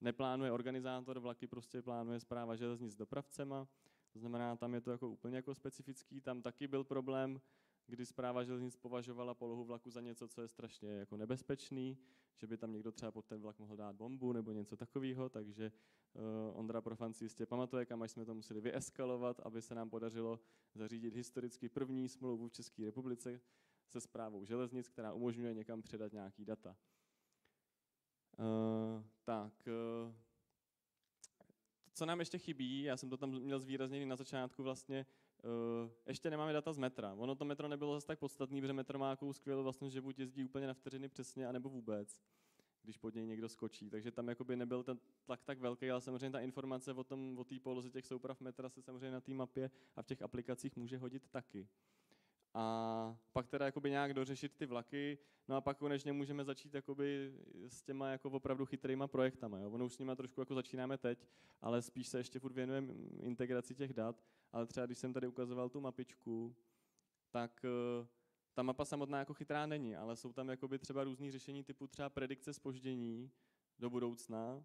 neplánuje organizátor, vlaky prostě plánuje zpráva železnic s dopravcema. To znamená, tam je to jako úplně jako specifický. Tam taky byl problém, kdy zpráva železnic považovala polohu vlaku za něco, co je strašně jako nebezpečný, že by tam někdo třeba pod ten vlak mohl dát bombu nebo něco takového, takže uh, Ondra Profanci jistě pamatuje, kam až jsme to museli vyeskalovat, aby se nám podařilo zařídit historicky první smlouvu v České republice se zprávou železnic, která umožňuje někam předat nějaký data. Uh, tak, uh, co nám ještě chybí, já jsem to tam měl zvýrazněný na začátku vlastně, uh, ještě nemáme data z metra. Ono to metro nebylo zase tak podstatný, protože metro má takovou skvělou vlastně, že buď jezdí úplně na vteřiny přesně, anebo vůbec když pod něj někdo skočí. Takže tam jakoby nebyl ten tlak tak velký, ale samozřejmě ta informace o tom, o poloze těch souprav metra se samozřejmě na té mapě a v těch aplikacích může hodit taky a pak teda jakoby nějak dořešit ty vlaky, no a pak konečně můžeme začít jakoby s těma jako opravdu chytrýma projektama. Jo. Ono už s nimi trošku jako začínáme teď, ale spíš se ještě furt věnujeme integraci těch dat, ale třeba když jsem tady ukazoval tu mapičku, tak uh, ta mapa samotná jako chytrá není, ale jsou tam jakoby třeba různý řešení typu třeba predikce spoždění do budoucna,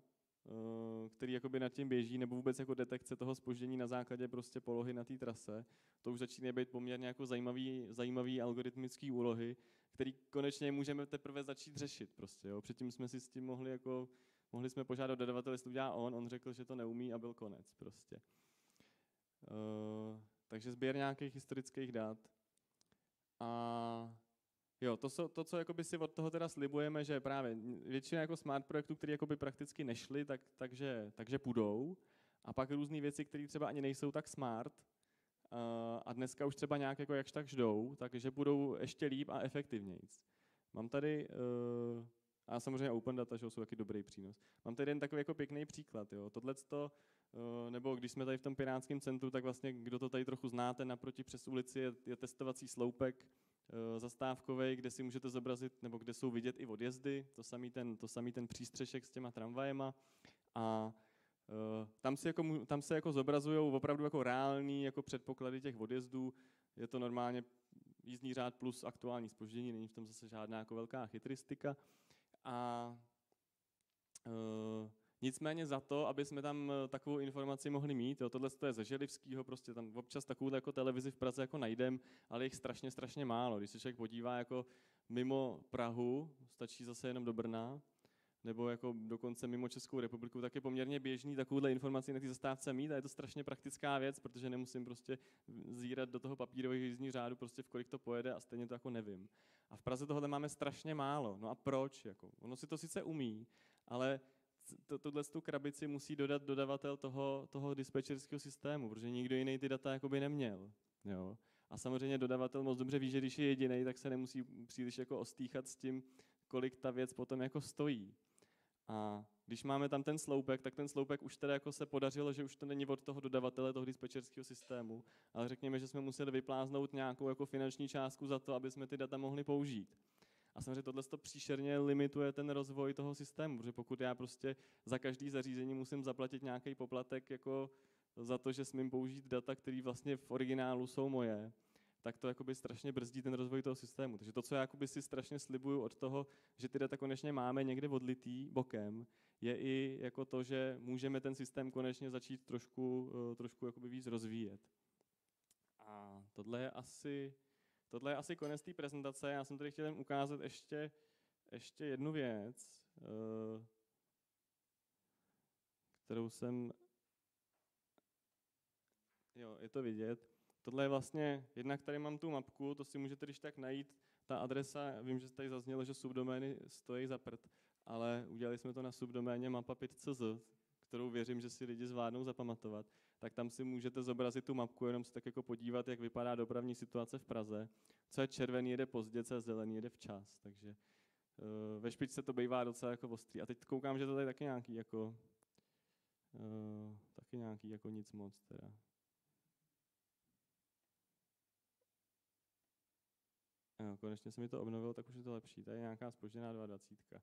Eh, který jakoby nad tím běží, nebo vůbec jako detekce toho spoždění na základě prostě polohy na té trase. To už začíná být poměrně jako zajímavý, zajímavý algoritmický úlohy, který konečně můžeme teprve začít řešit. Prostě, jo. Předtím jsme si s tím mohli jako, mohli jsme požádat dodavatele, jestli to udělá on, on řekl, že to neumí a byl konec prostě. Uh, takže sběr nějakých historických dat. A Jo, to, jsou, to co jakoby si od toho teda slibujeme, že právě většina jako smart projektů, které jakoby prakticky nešly, tak, takže, takže půjdou. A pak různé věci, které třeba ani nejsou tak smart, uh, a dneska už třeba nějak jako jakž tak ždou, takže budou ještě líp a efektivněji. Mám tady, uh, a samozřejmě open data, že jsou taky dobrý přínos. Mám tady jeden takový jako pěkný příklad. Jo. Tohleto, uh, nebo když jsme tady v tom Pirátském centru, tak vlastně, kdo to tady trochu znáte, naproti přes ulici je, je testovací sloupek, Eh, zastávkový, kde si můžete zobrazit, nebo kde jsou vidět i odjezdy, to samý ten, to samý ten přístřešek s těma tramvajema. A uh, tam, si jako, tam se jako zobrazují opravdu jako reální jako předpoklady těch odjezdů. Je to normálně jízdní řád plus aktuální spoždění, není v tom zase žádná jako velká chytristika. A Nicméně za to, aby jsme tam eh, takovou informaci mohli mít, jo, tohle je ze Želivského, prostě tam občas takovou jako televizi v Praze jako najdem, ale jich strašně, strašně málo. Když se člověk podívá jako mimo Prahu, stačí zase jenom do Brna, nebo jako dokonce mimo Českou republiku, tak je poměrně běžný takovouhle informaci na té zastávce mít a je to strašně praktická věc, protože nemusím prostě zírat do toho papírového jízdní řádu, prostě v kolik to pojede a stejně to jako nevím. A v Praze tohle máme strašně málo. No a proč? Jako, ono si to sice umí, ale tuhle tu krabici musí dodat dodavatel toho, toho dispečerského systému, protože nikdo jiný ty data jakoby neměl. Jo? A samozřejmě dodavatel moc dobře ví, že když je jediný, tak se nemusí příliš jako ostýchat s tím, kolik ta věc potom jako stojí. A když máme tam ten sloupek, tak ten sloupek už teda jako se podařilo, že už to není od toho dodavatele toho dispečerského systému, ale řekněme, že jsme museli vypláznout nějakou jako finanční částku za to, aby jsme ty data mohli použít. A samozřejmě tohle to příšerně limituje ten rozvoj toho systému, protože pokud já prostě za každý zařízení musím zaplatit nějaký poplatek jako za to, že smím použít data, které vlastně v originálu jsou moje, tak to jakoby strašně brzdí ten rozvoj toho systému. Takže to, co já si strašně slibuju od toho, že ty data konečně máme někde odlitý bokem, je i jako to, že můžeme ten systém konečně začít trošku, eh, trošku víc rozvíjet. A tohle je asi Tohle je asi konec té prezentace. Já jsem tady chtěl ukázat ještě, ještě jednu věc, eh, kterou jsem... Jo, je to vidět. Tohle je vlastně, jednak tady mám tu mapku, to si můžete když tak najít. Ta adresa, vím, že tady zaznělo, že subdomény stojí za prd, ale udělali jsme to na subdoméně mapa5.cz, kterou věřím, že si lidi zvládnou zapamatovat tak tam si můžete zobrazit tu mapku, jenom se tak jako podívat, jak vypadá dopravní situace v Praze. Co je červený, jede pozdě, co je zelený, jede včas. Takže uh, ve špičce to bývá docela jako ostrý. A teď koukám, že to tady taky nějaký jako, uh, taky nějaký jako nic moc teda. Jo, konečně se mi to obnovilo, tak už je to lepší. Tady je nějaká spožděná 22.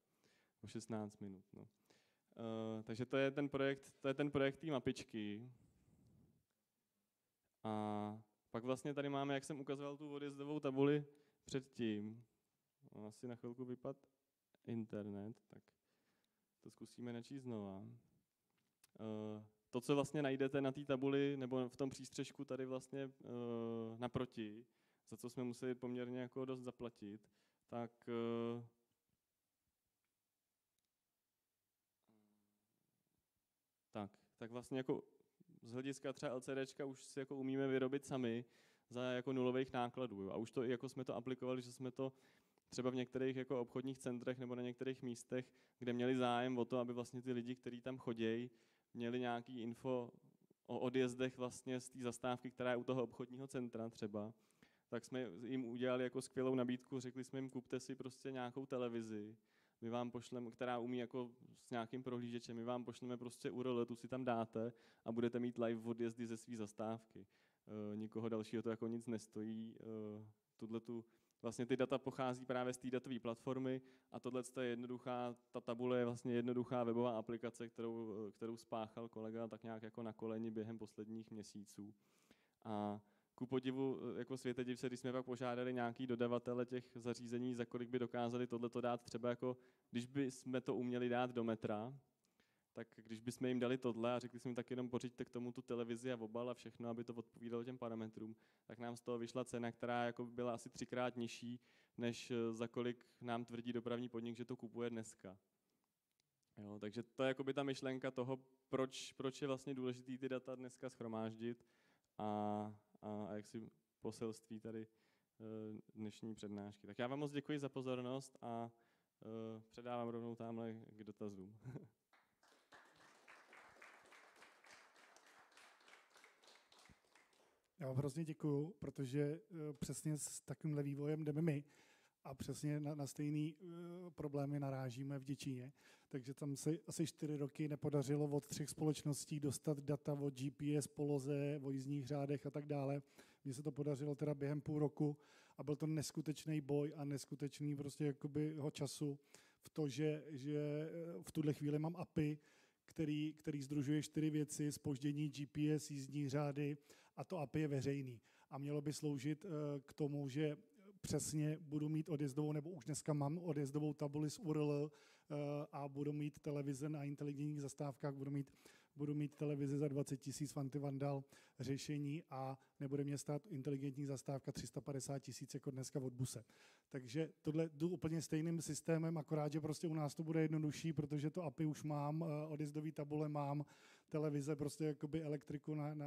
O 16 minut. No. Uh, takže to je ten projekt, to je ten projekt té mapičky. A pak vlastně tady máme, jak jsem ukazoval tu odjezdovou tabuli předtím. Asi na chvilku vypad internet, tak to zkusíme načíst znova. Eh, to, co vlastně najdete na té tabuli nebo v tom přístřežku tady vlastně eh, naproti, za co jsme museli poměrně jako dost zaplatit, tak eh, tak, tak vlastně jako z hlediska třeba LCDčka už si jako umíme vyrobit sami za jako nulových nákladů. A už to i jako jsme to aplikovali, že jsme to třeba v některých jako obchodních centrech nebo na některých místech, kde měli zájem o to, aby vlastně ty lidi, kteří tam chodí, měli nějaký info o odjezdech vlastně z té zastávky, která je u toho obchodního centra třeba, tak jsme jim udělali jako skvělou nabídku, řekli jsme jim, kupte si prostě nějakou televizi, my vám pošleme, která umí jako s nějakým prohlížečem, my vám pošleme prostě URL, tu si tam dáte a budete mít live odjezdy ze své zastávky. E, nikoho dalšího to jako nic nestojí. E, tuhle tu, vlastně ty data pochází právě z té datové platformy a tohle je jednoduchá, ta tabule je vlastně jednoduchá webová aplikace, kterou, kterou spáchal kolega tak nějak jako na koleni během posledních měsíců. A ku podivu, eh, jako světe div se, když jsme pak požádali nějaký dodavatele těch zařízení, za kolik by dokázali tohleto dát třeba jako, když by jsme to uměli dát do metra, tak když bychom jim dali tohle a řekli jsme tak jenom pořiďte k tomu tu televizi a obal a všechno, aby to odpovídalo těm parametrům, tak nám z toho vyšla cena, která jako byla asi třikrát nižší, než eh, za kolik nám tvrdí dopravní podnik, že to kupuje dneska. Jo, takže to je jakoby ta myšlenka toho, proč, proč je vlastně důležité ty data dneska schromáždit a, a, a jak si poselství tady eh, dnešní přednášky. Tak já vám moc děkuji za pozornost a uh, předávám rovnou tamhle k dotazům. Já vám hrozně děkuju, protože uh, přesně s takovýmhle vývojem jdeme my a přesně na, na stejný uh, problémy narážíme v Děčíně. Takže tam se asi čtyři roky nepodařilo od třech společností dostat data o GPS, poloze, o jízdních řádech a tak dále. Mně se to podařilo teda během půl roku a byl to neskutečný boj a neskutečný prostě jakoby ho času v to, že, že eh, v tuhle chvíli mám API, který, který združuje čtyři věci, spoždění GPS, jízdní řády a to API je veřejný. A mělo by sloužit eh, k tomu, že přesně budu mít odjezdovou, nebo už dneska mám odjezdovou tabuli s URL eh, a budu mít televize na inteligentních zastávkách, budu mít budu mít televizi za 20 tisíc Vandal řešení a nebude mě stát inteligentní zastávka 350 tisíc jako dneska od buse. Takže tohle jdu úplně stejným systémem, akorát, že prostě u nás to bude jednodušší, protože to API už mám, eh, odjezdové tabule mám, televize, prostě jakoby elektriku na, na,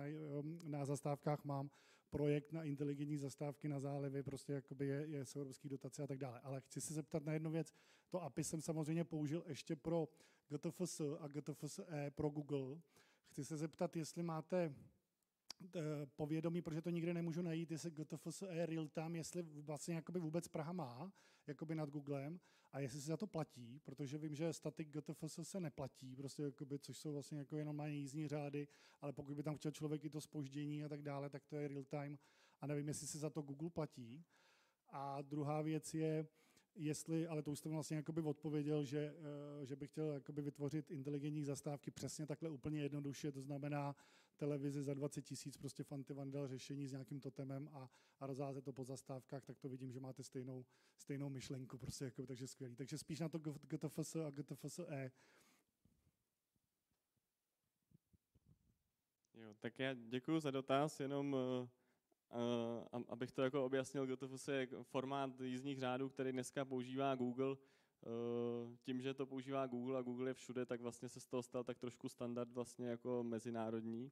na zastávkách mám, projekt na inteligentní zastávky na zálivy, prostě jakoby je, je z evropských dotace a tak dále. Ale chci se zeptat na jednu věc. To API jsem samozřejmě použil ještě pro GTFS a GTFSE pro Google. Chci se zeptat, jestli máte eh, povědomí, protože to nikde nemůžu najít, jestli GTFSE real time, jestli vlastně jakoby vůbec Praha má, jakoby nad Googlem, a jestli se za to platí, protože vím, že statik GTFS se neplatí, prostě jakoby, což jsou vlastně jako jenom mají jízdní řády, ale pokud by tam chtěl člověk i to spoždění a tak dále, tak to je real time. A nevím, jestli se za to Google platí. A druhá věc je, jestli, ale to už jsem vlastně jakoby odpověděl, že, eh, že bych chtěl jakoby vytvořit inteligentní zastávky. Přesně takhle úplně jednoduše, to znamená televizi za 20 tisíc, prostě Fanty Vandal řešení s nějakým totemem a, a rozházet to po zastávkách, tak to vidím, že máte stejnou, stejnou myšlenku, prostě jako, takže skvělý. Takže spíš na to GTFS a GTFSE. Jo, tak já děkuji za dotaz, jenom uh abych to jako objasnil, GTFS je formát jízdních řádů, který dneska používá Google. Uh, tím, že to používá Google a Google je všude, tak vlastně se z toho stal tak trošku standard vlastně jako mezinárodní.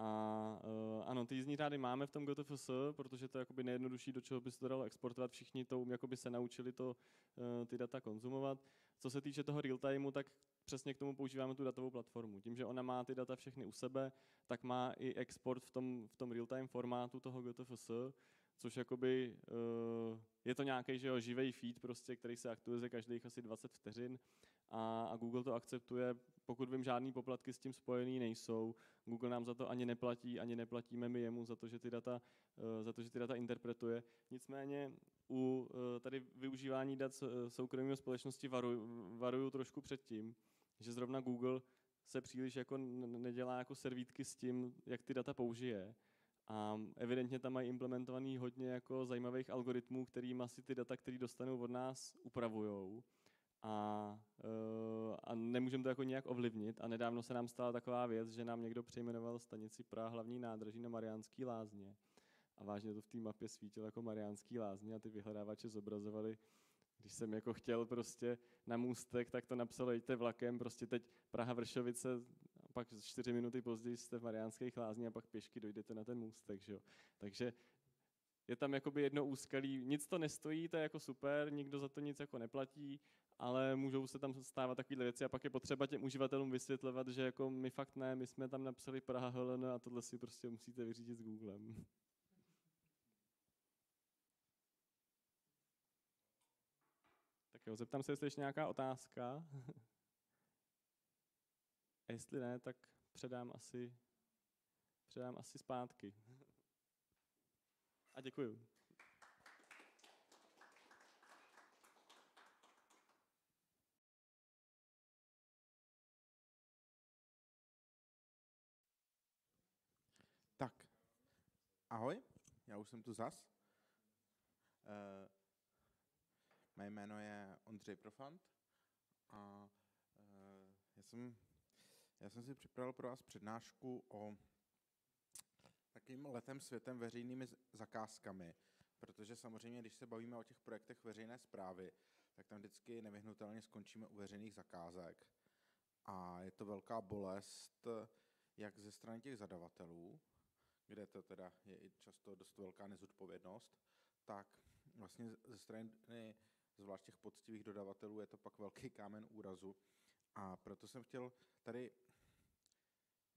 A uh, ano, ty jízdní řády máme v tom GTFS, protože to je jakoby nejjednodušší, do čeho by se to dalo exportovat. Všichni to jakoby se naučili to, uh, ty data konzumovat. Co se týče toho real timeu, tak přesně k tomu používáme tu datovou platformu. Tím, že ona má ty data všechny u sebe, tak má i export v tom, v tom real-time formátu toho GTFS, což jakoby, uh, je to nějaký že jo, živý feed, prostě, který se aktualizuje každých asi 20 vteřin a, a Google to akceptuje, pokud vím, žádný poplatky s tím spojený nejsou. Google nám za to ani neplatí, ani neplatíme my jemu za to, že ty data, uh, za to, že ty data interpretuje. Nicméně u uh, tady využívání dat soukromého společnosti varuju, varuju trošku před tím, že zrovna Google se příliš jako nedělá jako servítky s tím, jak ty data použije. A evidentně tam mají implementovaný hodně jako zajímavých algoritmů, kterým asi ty data, které dostanou od nás, upravujou. A, uh, a nemůžeme to jako nějak ovlivnit. A nedávno se nám stala taková věc, že nám někdo přejmenoval stanici Praha hlavní nádraží na Mariánský lázně. A vážně to v té mapě svítilo jako Mariánský lázně a ty vyhledávače zobrazovali když jsem jako chtěl prostě na můstek, tak to napsalo, jděte vlakem, prostě teď Praha Vršovice, pak čtyři minuty později jste v Mariánské lázní a pak pěšky dojdete na ten můstek. Že jo? Takže je tam jakoby jedno úskalí, nic to nestojí, to je jako super, nikdo za to nic jako neplatí, ale můžou se tam stávat takové věci a pak je potřeba těm uživatelům vysvětlovat, že jako my fakt ne, my jsme tam napsali Praha HLN a tohle si prostě musíte vyřídit s Googlem. Tak jo, zeptám se, jestli ještě nějaká otázka. A jestli ne, tak předám asi, předám asi zpátky. A děkuju. Tak, ahoj, já už jsem tu zas. Uh, mé jméno je Ondřej Profant a uh, já, jsem, já jsem si připravil pro vás přednášku o takým letem světem veřejnými zakázkami, protože samozřejmě, když se bavíme o těch projektech veřejné zprávy, tak tam vždycky nevyhnutelně skončíme u veřejných zakázek. A je to velká bolest, jak ze strany těch zadavatelů, kde to teda je i často dost velká nezodpovědnost, tak vlastně ze strany zvlášť těch poctivých dodavatelů je to pak velký kámen úrazu. A proto jsem chtěl tady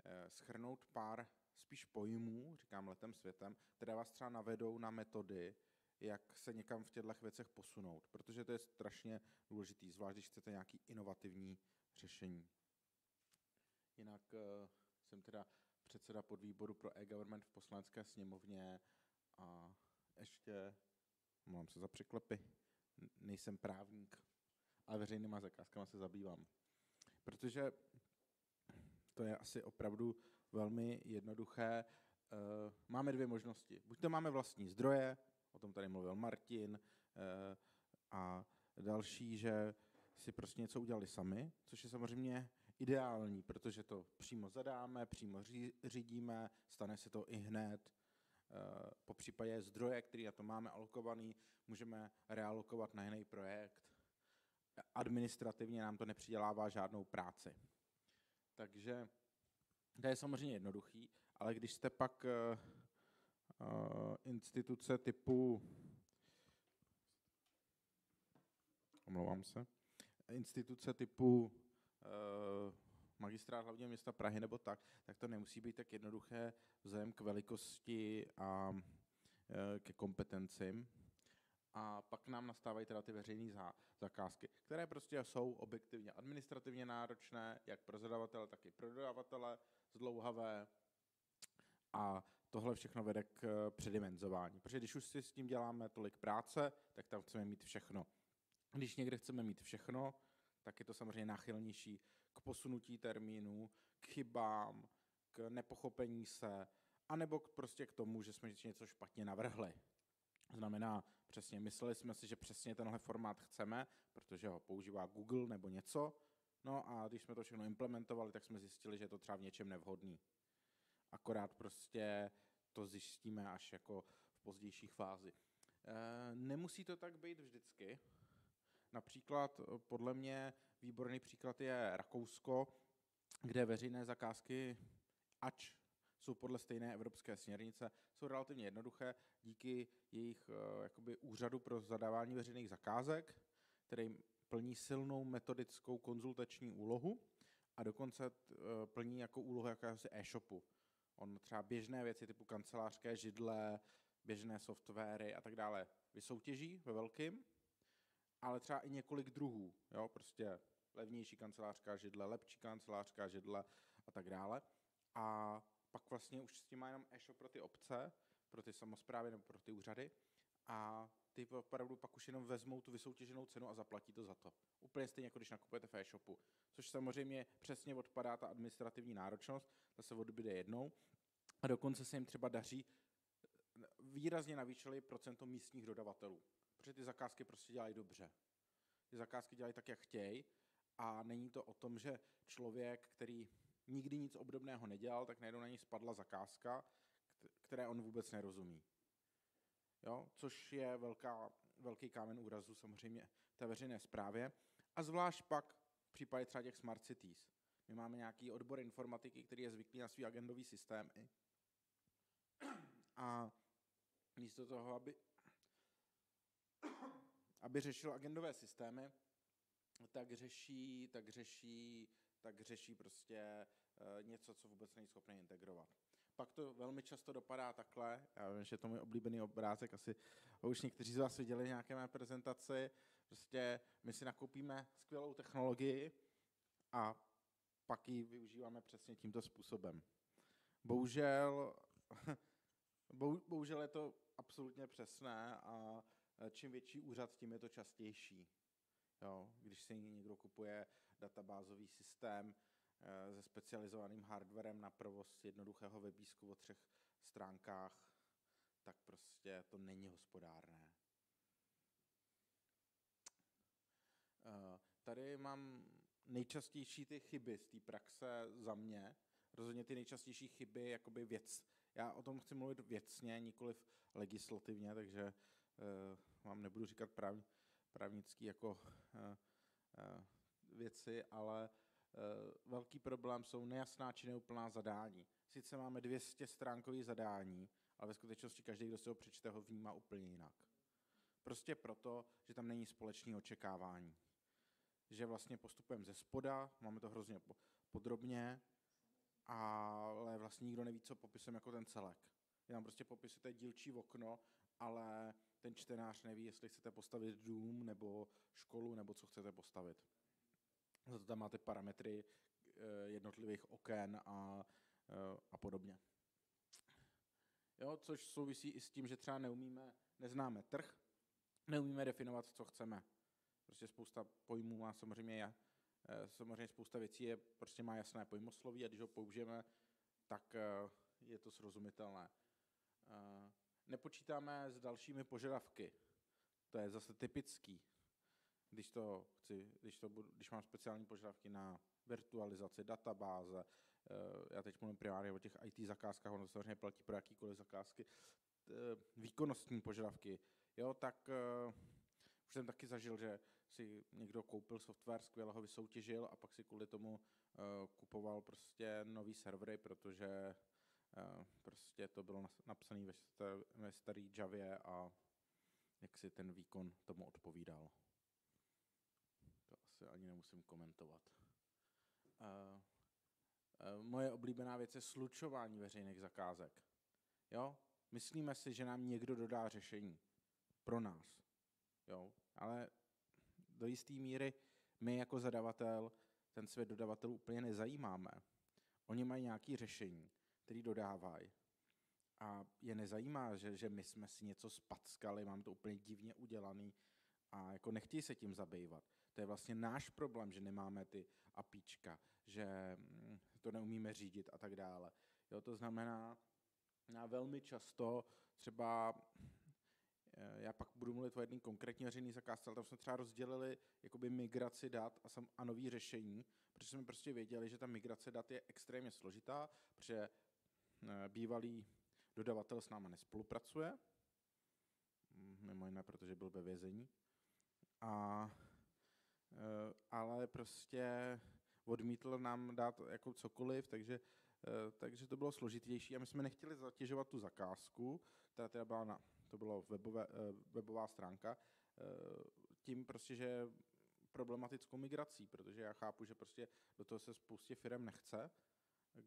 eh, schrnout pár spíš pojmů, říkám letem světem, které vás třeba navedou na metody, jak se někam v těchto věcech posunout, protože to je strašně důležitý, zvlášť když chcete nějaký inovativní řešení. Jinak uh, jsem teda předseda podvýboru pro e-government v poslanecké sněmovně a ještě, mám se za překlepy, nejsem právník, ale veřejnýma zakázkama se zabývám. Protože to je asi opravdu velmi jednoduché. Eh, máme dvě možnosti. Buď to máme vlastní zdroje, o tom tady mluvil Martin, eh, a další, že si prostě něco udělali sami, což je samozřejmě ideální, protože to přímo zadáme, přímo řídíme, stane se to i hned. Eh, po případě zdroje, který na to máme alokovaný, můžeme realokovat na jiný projekt. Administrativně nám to nepřidělává žádnou práci. Takže to je samozřejmě jednoduchý, ale když jste pak uh, uh, instituce typu, omlouvám se, instituce typu magistrát hlavního města Prahy nebo tak, tak to nemusí být tak jednoduché vzhledem k velikosti a uh, ke kompetencím. A pak nám nastávají teda ty veřejné zakázky, které prostě jsou objektivně administrativně náročné, jak pro zadavatele, tak i pro dodavatele, zdlouhavé a tohle všechno vede k eh, předimenzování. Protože když už si s tím děláme tolik práce, tak tam chceme mít všechno. Když někde chceme mít všechno, tak je to samozřejmě náchylnější k posunutí termínu, k chybám, k nepochopení se, anebo k, prostě k tomu, že jsme něco špatně navrhli. Znamená, přesně mysleli jsme si, že přesně tenhle formát chceme, protože ho používá Google nebo něco, No a když jsme to všechno implementovali, tak jsme zjistili, že je to třeba v něčem nevhodný. Akorát prostě to zjistíme až jako v pozdější fázi. E, nemusí to tak být vždycky. Například eh, podle mě výborný příklad je Rakousko, kde veřejné zakázky, ač jsou podle stejné evropské směrnice, jsou relativně jednoduché díky jejich eh, jakoby, úřadu pro zadávání veřejných zakázek, který plní silnou metodickou konzultační úlohu a dokonce eh, plní jako úlohu jakéhosi e-shopu. On třeba běžné věci typu kancelářské židle, běžné softwary a tak dále vysoutěží ve velkým, ale třeba i několik druhů, jo, prostě levnější kancelářská židle, lepší kancelářská židle a tak dále. A pak vlastně už s tím má jenom e-shop pro ty obce, pro ty samozprávy nebo pro ty úřady a ty opravdu pak už jenom vezmou tu vysoutěženou cenu a zaplatí to za to. Úplně stejně, jako když nakupujete v e-shopu. Což samozřejmě přesně odpadá ta administrativní náročnost, ta se odbyde jednou. A dokonce se jim třeba daří, výrazně navýšili procento místních dodavatelů. Protože ty zakázky prostě dělají dobře. Ty zakázky dělají tak, jak chtějí a není to o tom, že člověk, který nikdy nic obdobného nedělal, tak najednou na něj spadla zakázka, které on vůbec nerozumí jo, což je velká, velký kámen úrazu samozřejmě té veřejné správě. A zvlášť pak v případě třeba těch smart cities. My máme nějaký odbor informatiky, který je zvyklý na svý agendový systémy. A místo toho, aby, aby řešil agendové systémy, tak řeší, tak řeší, tak řeší prostě uh, něco, co vůbec není schopný integrovat. Pak to velmi často dopadá takhle, já vím, že je to můj oblíbený obrázek, asi ho už někteří z vás viděli v nějaké mé prezentaci, prostě my si nakoupíme skvělou technologii a pak ji využíváme přesně tímto způsobem. Bohužel, bohužel je to absolutně přesné a čím větší úřad, tím je to častější. Jo, když si někdo kupuje databázový systém eh, se specializovaným hardwarem na provoz jednoduchého webísku o třech stránkách, tak prostě to není hospodárné. Eh, tady mám nejčastější ty chyby z té praxe za mě. Rozhodně ty nejčastější chyby, jakoby věc. Já o tom chci mluvit věcně, nikoliv legislativně, takže uh, vám nebudu říkat práv, právnický jako uh, uh, věci, ale velký problém jsou nejasná či neúplná zadání. Sice máme 200 stránkový zadání, ale ve skutečnosti každý, kdo si ho přečte, ho vnímá úplně jinak. Prostě proto, že tam není společné očekávání že vlastně postupujeme ze spoda, máme to hrozně podrobně, ale vlastně nikdo neví, co popisujeme jako ten celek. Je tam prostě popisujete dílčí okno, ale ten čtenář neví, jestli chcete postavit dům nebo školu, nebo co chcete postavit. Zato tam máte parametry eh, jednotlivých oken a, eh, a podobně. Jo, což souvisí i s tím, že třeba neumíme, neznáme trh, neumíme definovat, co chceme. Prostě spousta pojmů má samozřejmě, je, eh, samozřejmě spousta věcí je, prostě má jasné pojmosloví a když ho použijeme, tak je to srozumitelné. Eh, nepočítáme s dalšími požadavky. To je zase typický. Když, to chci, když, to budu, když mám speciální požadavky na virtualizaci, databáze, já teď mluvím primárně o těch IT zakázkách, ono samozřejmě platí pro jakýkoliv zakázky, výkonnostní požadavky, jo, tak už jsem taky zažil, že si někdo koupil software, skvěle ho vysoutěžil a pak si kvůli tomu kupoval prostě nový servery, protože prostě to bylo napsané ve, star, ve Javě a jak si ten výkon tomu odpovídal. To asi ani nemusím komentovat. Uh, uh, moje oblíbená věc je slučování veřejných zakázek. Jo? Myslíme si, že nám někdo dodá řešení pro nás. Jo? Ale do jisté míry my jako zadavatel ten svět dodavatelů úplně nezajímáme. Oni mají nějaké řešení, které dodávají. A je nezajímá, že, že my jsme si něco spackali, mám to úplně divně udělaný a jako nechtějí se tím zabývat. To je vlastně náš problém, že nemáme ty apíčka, že mm, to neumíme řídit a tak dále. Jo, to znamená, já velmi často třeba Eh, já pak budu mluvit o jedné konkrétní veřejné zakázce, ale tam jsme třeba rozdělili jakoby migraci dat a, sam, a nový řešení, protože jsme prostě věděli, že ta migrace dat je extrémně složitá, protože bývalý dodavatel s náma nespolupracuje, mm, mimo jiné, protože byl ve vězení, a, eh, ale prostě odmítl nám dát jako cokoliv, takže, takže to bylo složitější. A my jsme nechtěli zatěžovat tu zakázku, která teda byla na to bylo webové, eh, webová stránka, eh, tím prostě, že problematickou migrací, protože já chápu, že prostě do toho se spoustě firm nechce,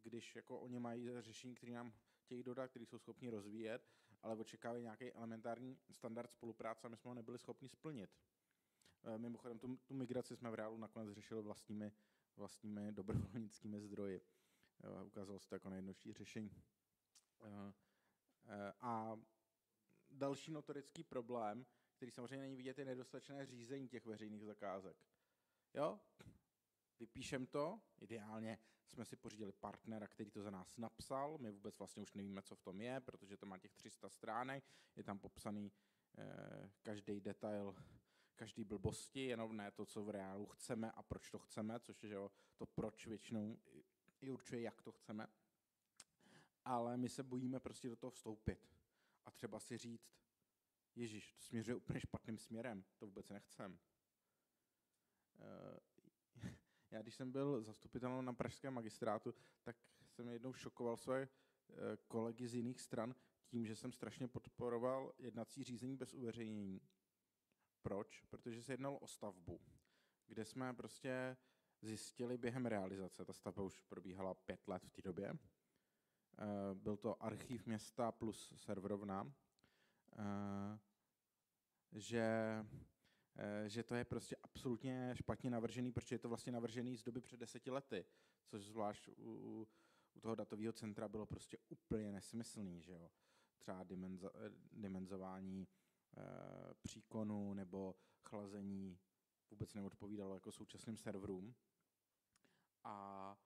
když jako oni mají řešení, které nám chtějí dodat, které jsou schopni rozvíjet, ale očekávají nějaký elementární standard spolupráce a my jsme ho nebyli schopni splnit. Eh, mimochodem, tu, tu migraci jsme v reálu nakonec řešili vlastními, vlastními dobrovolnickými zdroji. Ukázalo se to jako nejjednodušší řešení. A další notorický problém, který samozřejmě není vidět, je nedostatečné řízení těch veřejných zakázek. Jo? Vypíšem to, ideálně jsme si pořídili partnera, který to za nás napsal, my vůbec vlastně už nevíme, co v tom je, protože to má těch 300 stránek, je tam popsaný eh, každý detail, každý blbosti, jenom ne to, co v reálu chceme a proč to chceme, což je že jo, to proč většinou i určuje, jak to chceme. Ale my se bojíme prostě do toho vstoupit a třeba si říct, Ježíš, to směřuje úplně špatným směrem, to vůbec nechcem. Já když jsem byl zastupitelem na pražském magistrátu, tak jsem jednou šokoval své eh, kolegy z jiných stran tím, že jsem strašně podporoval jednací řízení bez uveřejnění. Proč? Protože se jednalo o stavbu, kde jsme prostě zjistili během realizace, ta stavba už probíhala pět let v té době, eh, byl to archiv města plus serverovna, eh, že, že to je prostě absolutně špatně navržený, protože je to vlastně navržený z doby před deseti lety, což zvlášť u, u toho datového centra bylo prostě úplně nesmyslný, že jo. Třeba dimenzo, dimenzování příkonu nebo chlazení vůbec neodpovídalo jako současným serverům. A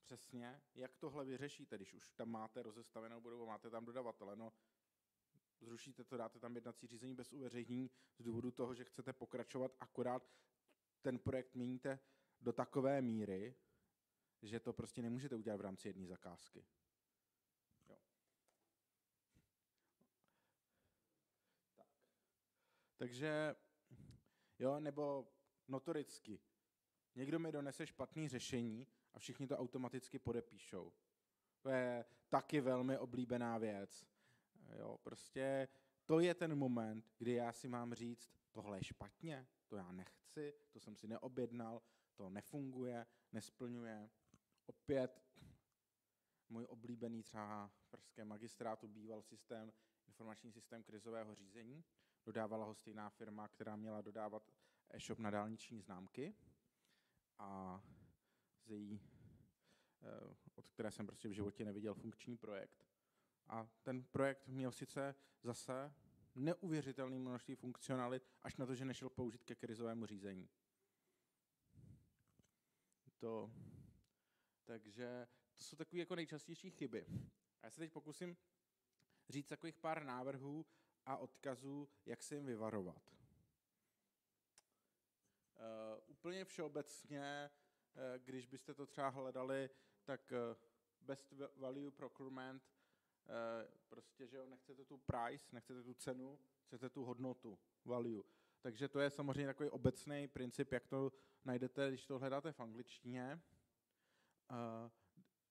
přesně, jak tohle vyřešíte, když už tam máte rozestavenou budovu, máte tam dodavatele, no zrušíte to, dáte tam jednací řízení bez uveřejnění z důvodu toho, že chcete pokračovat, akorát ten projekt měníte do takové míry, že to prostě nemůžete udělat v rámci jedné zakázky. Jo. Tak. Takže, jo, nebo notoricky, Někdo mi donese špatný řešení a všichni to automaticky podepíšou. To je taky velmi oblíbená věc. Jo, prostě to je ten moment, kdy já si mám říct, tohle je špatně, to já nechci, to jsem si neobjednal, to nefunguje, nesplňuje. Opět můj oblíbený třeba v pražském magistrátu býval systém, informační systém krizového řízení. Dodávala ho stejná firma, která měla dodávat e-shop na dálniční známky a z její, eh, od které jsem prostě v životě neviděl funkční projekt. A ten projekt měl sice zase neuvěřitelný množství funkcionalit, až na to, že nešel použít ke krizovému řízení. To, takže to jsou takové jako nejčastější chyby. A já se teď pokusím říct takových pár návrhů a odkazů, jak se jim vyvarovat. Uh, úplně všeobecně, uh, když byste to třeba hledali, tak uh, best value procurement, prostě, že jo, nechcete tu price, nechcete tu cenu, chcete tu hodnotu, value. Takže to je samozřejmě takový obecný princip, jak to najdete, když to hledáte v angličtině.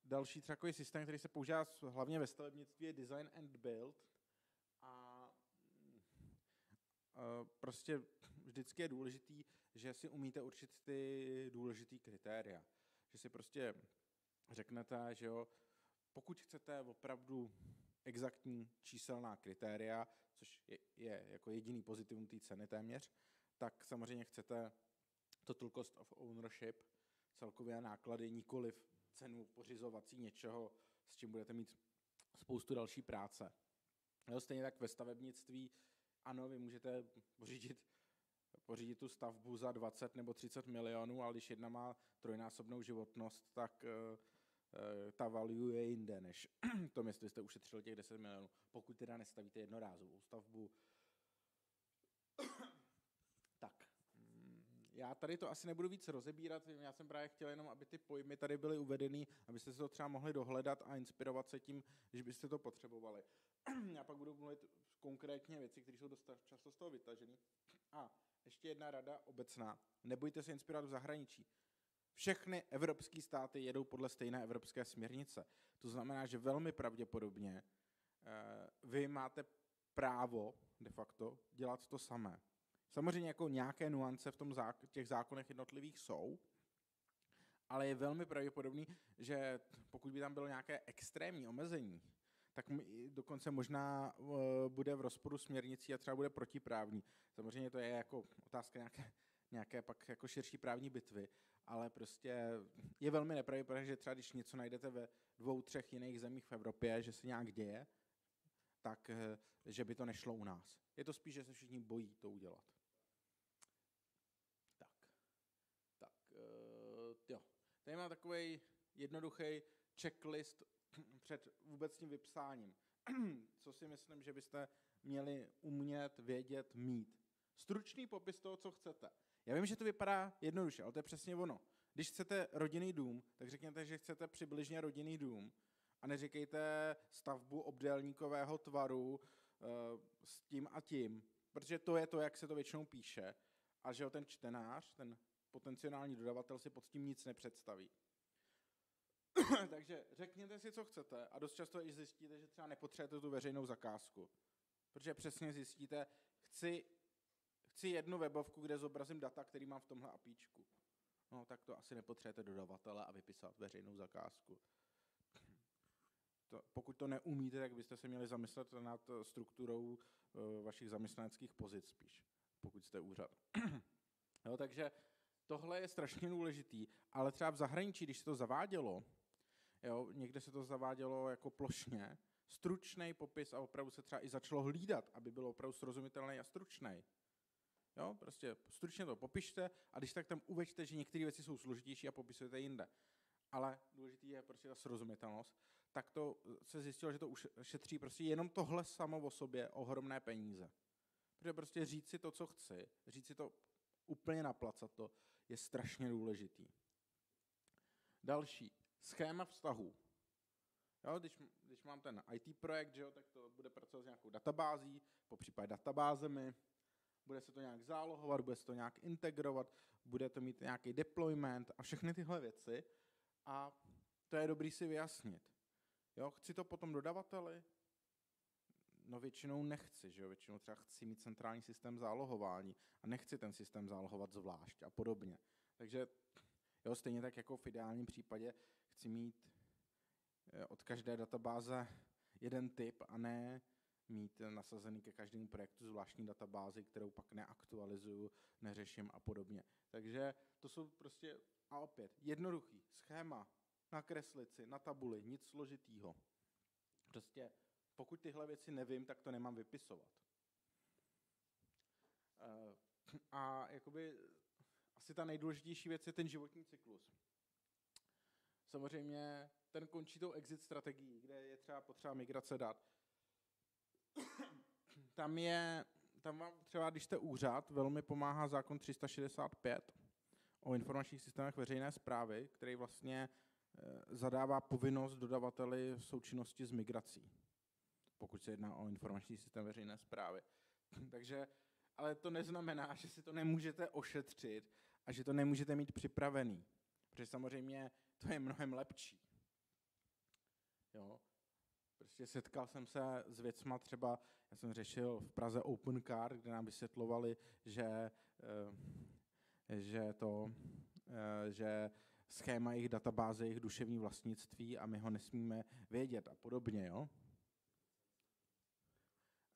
Další takový systém, který se používá hlavně ve stavebnictví, je design and build. A prostě vždycky je důležitý, že si umíte určit ty důležité kritéria. Že si prostě řeknete, že jo, pokud chcete opravdu exaktní číselná kritéria, což je, je jako jediný pozitivum té ceny téměř, tak samozřejmě chcete total cost of ownership, celkově náklady, nikoliv cenu pořizovací něčeho, s čím budete mít spoustu další práce. Jo, stejně tak ve stavebnictví, ano, vy můžete pořídit pořídit tu stavbu za 20 nebo 30 milionů, ale když jedna má trojnásobnou životnost, tak uh, ta value je jinde, než to, jestli jste ušetřili těch 10 milionů. Pokud teda nestavíte jednorázovou stavbu. tak, mm, já tady to asi nebudu víc rozebírat, já jsem právě chtěl jenom, aby ty pojmy tady byly uvedeny, abyste se to třeba mohli dohledat a inspirovat se tím, že byste to potřebovali. já pak budu mluvit konkrétně věci, které jsou dost často z toho vytažené. A ještě jedna rada obecná. Nebojte se inspirovat v zahraničí. Všechny evropské státy jedou podle stejné evropské směrnice. To znamená, že velmi pravděpodobně eh, vy máte právo de facto dělat to samé. Samozřejmě jako nějaké nuance v tom zák- těch zákonech jednotlivých jsou, ale je velmi pravděpodobný, že pokud by tam bylo nějaké extrémní omezení, tak dokonce možná uh, bude v rozporu směrnicí a třeba bude protiprávní. Samozřejmě to je jako otázka nějaké, nějaké pak jako širší právní bitvy, ale prostě je velmi nepravděpodobné, že třeba když něco najdete ve dvou, třech jiných zemích v Evropě, že se nějak děje, tak eh, že by to nešlo u nás. Je to spíš, že se všichni bojí to udělat. Tak. Tak, uh, jo. Tady mám takový jednoduchý checklist před vůbec tím vypsáním. co si myslím, že byste měli umět, vědět, mít. Stručný popis toho, co chcete. Já vím, že to vypadá jednoduše, ale to je přesně ono. Když chcete rodinný dům, tak řekněte, že chcete přibližně rodinný dům a neříkejte stavbu obdélníkového tvaru uh, s tím a tím, protože to je to, jak se to většinou píše. A že ten čtenář, ten potenciální dodavatel si pod tím nic nepředstaví. Takže řekněte si, co chcete a dost často i zjistíte, že třeba nepotřebujete tu veřejnou zakázku. Protože přesně zjistíte, chci, chci jednu webovku, kde zobrazím data, který mám v tomhle apíčku. No tak to asi nepotřebujete dodavatele a vypisat veřejnou zakázku. To, pokud to neumíte, tak byste se měli zamyslet nad strukturou uh, vašich zaměstnaneckých pozic spíš, pokud jste úřad. jo, takže tohle je strašně důležitý, ale třeba v zahraničí, když se to zavádělo, jo, někde se to zavádělo jako plošně, stručný popis a opravdu se třeba i začalo hlídat, aby bylo opravdu srozumitelný a stručný. Jo, prostě stručně to popište a když tak tam uveďte, že některé věci jsou složitější a popisujete jinde. Ale důležitý je prostě ta srozumitelnost. Tak to se zjistilo, že to už šetří prostě jenom tohle samo o sobě ohromné peníze. Protože prostě říct si to, co chci, říct si to úplně naplacat to, je strašně důležitý. Další. Schéma vztahů. Jo, když, když mám ten IT projekt, že jo, tak to bude pracovat s nějakou databází, po případě databázemi, bude se to nějak zálohovat, bude se to nějak integrovat, bude to mít nějaký deployment a všechny tyhle věci. A to je dobrý si vyjasnit. Jo, chci to potom dodavateli? No většinou nechci, že jo? většinou třeba chci mít centrální systém zálohování a nechci ten systém zálohovat zvlášť a podobně. Takže jo, stejně tak jako v ideálním případě chci mít eh, od každé databáze jeden typ a ne mít nasazený ke každému projektu zvláštní databázi, kterou pak neaktualizuju, neřeším a podobně. Takže to jsou prostě, a opět, jednoduchý schéma, nakreslit si na tabuli, nic složitýho. Prostě pokud tyhle věci nevím, tak to nemám vypisovat. Eh, a jakoby asi ta nejdůležitější věc je ten životní cyklus. Samozřejmě ten končí tou exit strategií, kde je třeba potřeba migrace dat. Tam je, tam vám třeba, když jste úřad, velmi pomáhá zákon 365 o informačních systémech veřejné zprávy, který vlastně eh, zadává povinnost dodavateli v součinnosti s migrací pokud se jedná o informační systém veřejné zprávy. Takže, ale to neznamená, že si to nemůžete ošetřit a že to nemůžete mít připravený. Protože samozřejmě to je mnohem lepší. Jo? Prostě setkal jsem se s věcma třeba, já jsem řešil v Praze Open Car, kde nám vysvětlovali, že, eh, že to, eh, že schéma jejich databáze, jejich duševní vlastnictví a my ho nesmíme vědět a podobně. Jo?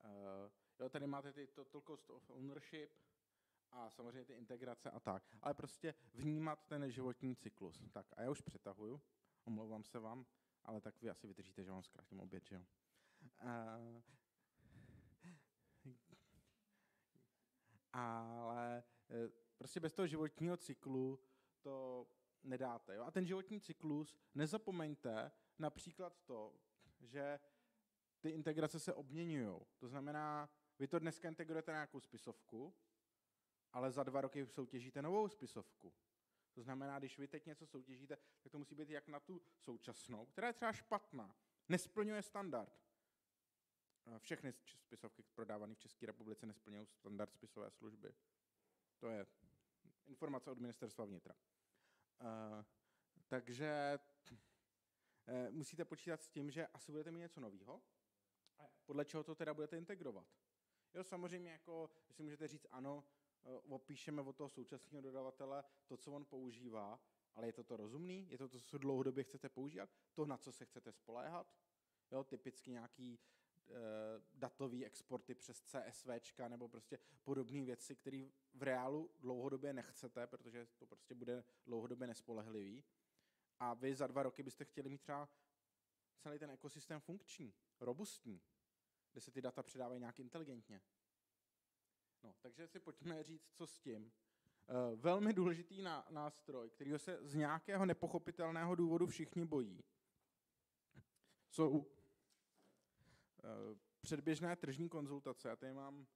Uh, jo, tady máte ty total cost of ownership a samozřejmě ty integrace a tak. Ale prostě vnímat ten životní cyklus. Tak a já už přetahuju, omlouvám se vám, ale tak vy asi vydržíte, že vám zkrátím oběd, že jo. Uh, ale eh, prostě bez toho životního cyklu to nedáte. Jo? A ten životní cyklus, nezapomeňte například to, že ty integrace se obměňují. To znamená, vy to dneska integrujete na nějakou spisovku, ale za dva roky soutěžíte novou spisovku. To znamená, když vy teď něco soutěžíte, tak to musí být jak na tu současnou, která je třeba špatná, nesplňuje standard. Všechny spisovky prodávané v České republice nesplňují standard spisové služby. To je informace od ministerstva vnitra. Uh, takže uh, musíte počítat s tím, že asi budete mít něco nového, podle čeho to teda budete integrovat. Jo, samozřejmě jako, si můžete říct, ano, opíšeme od toho současného dodavatele to, co on používá, ale je to to rozumný? Je to to, co dlouhodobě chcete používat? To, na co se chcete spoléhat? Jo, typicky nějaký e, datový exporty přes CSVčka nebo prostě podobné věci, které v reálu dlouhodobě nechcete, protože to prostě bude dlouhodobě nespolehlivý. A vy za dva roky byste chtěli mít třeba celý ten ekosystém funkční, robustní, kde se ty data předávají nějak inteligentně. No, takže si pojďme říct, co s tím. Eh, velmi důležitý nástroj, který se z nějakého nepochopitelného důvodu všichni bojí, jsou eh, předběžné tržní konzultace. Já tady mám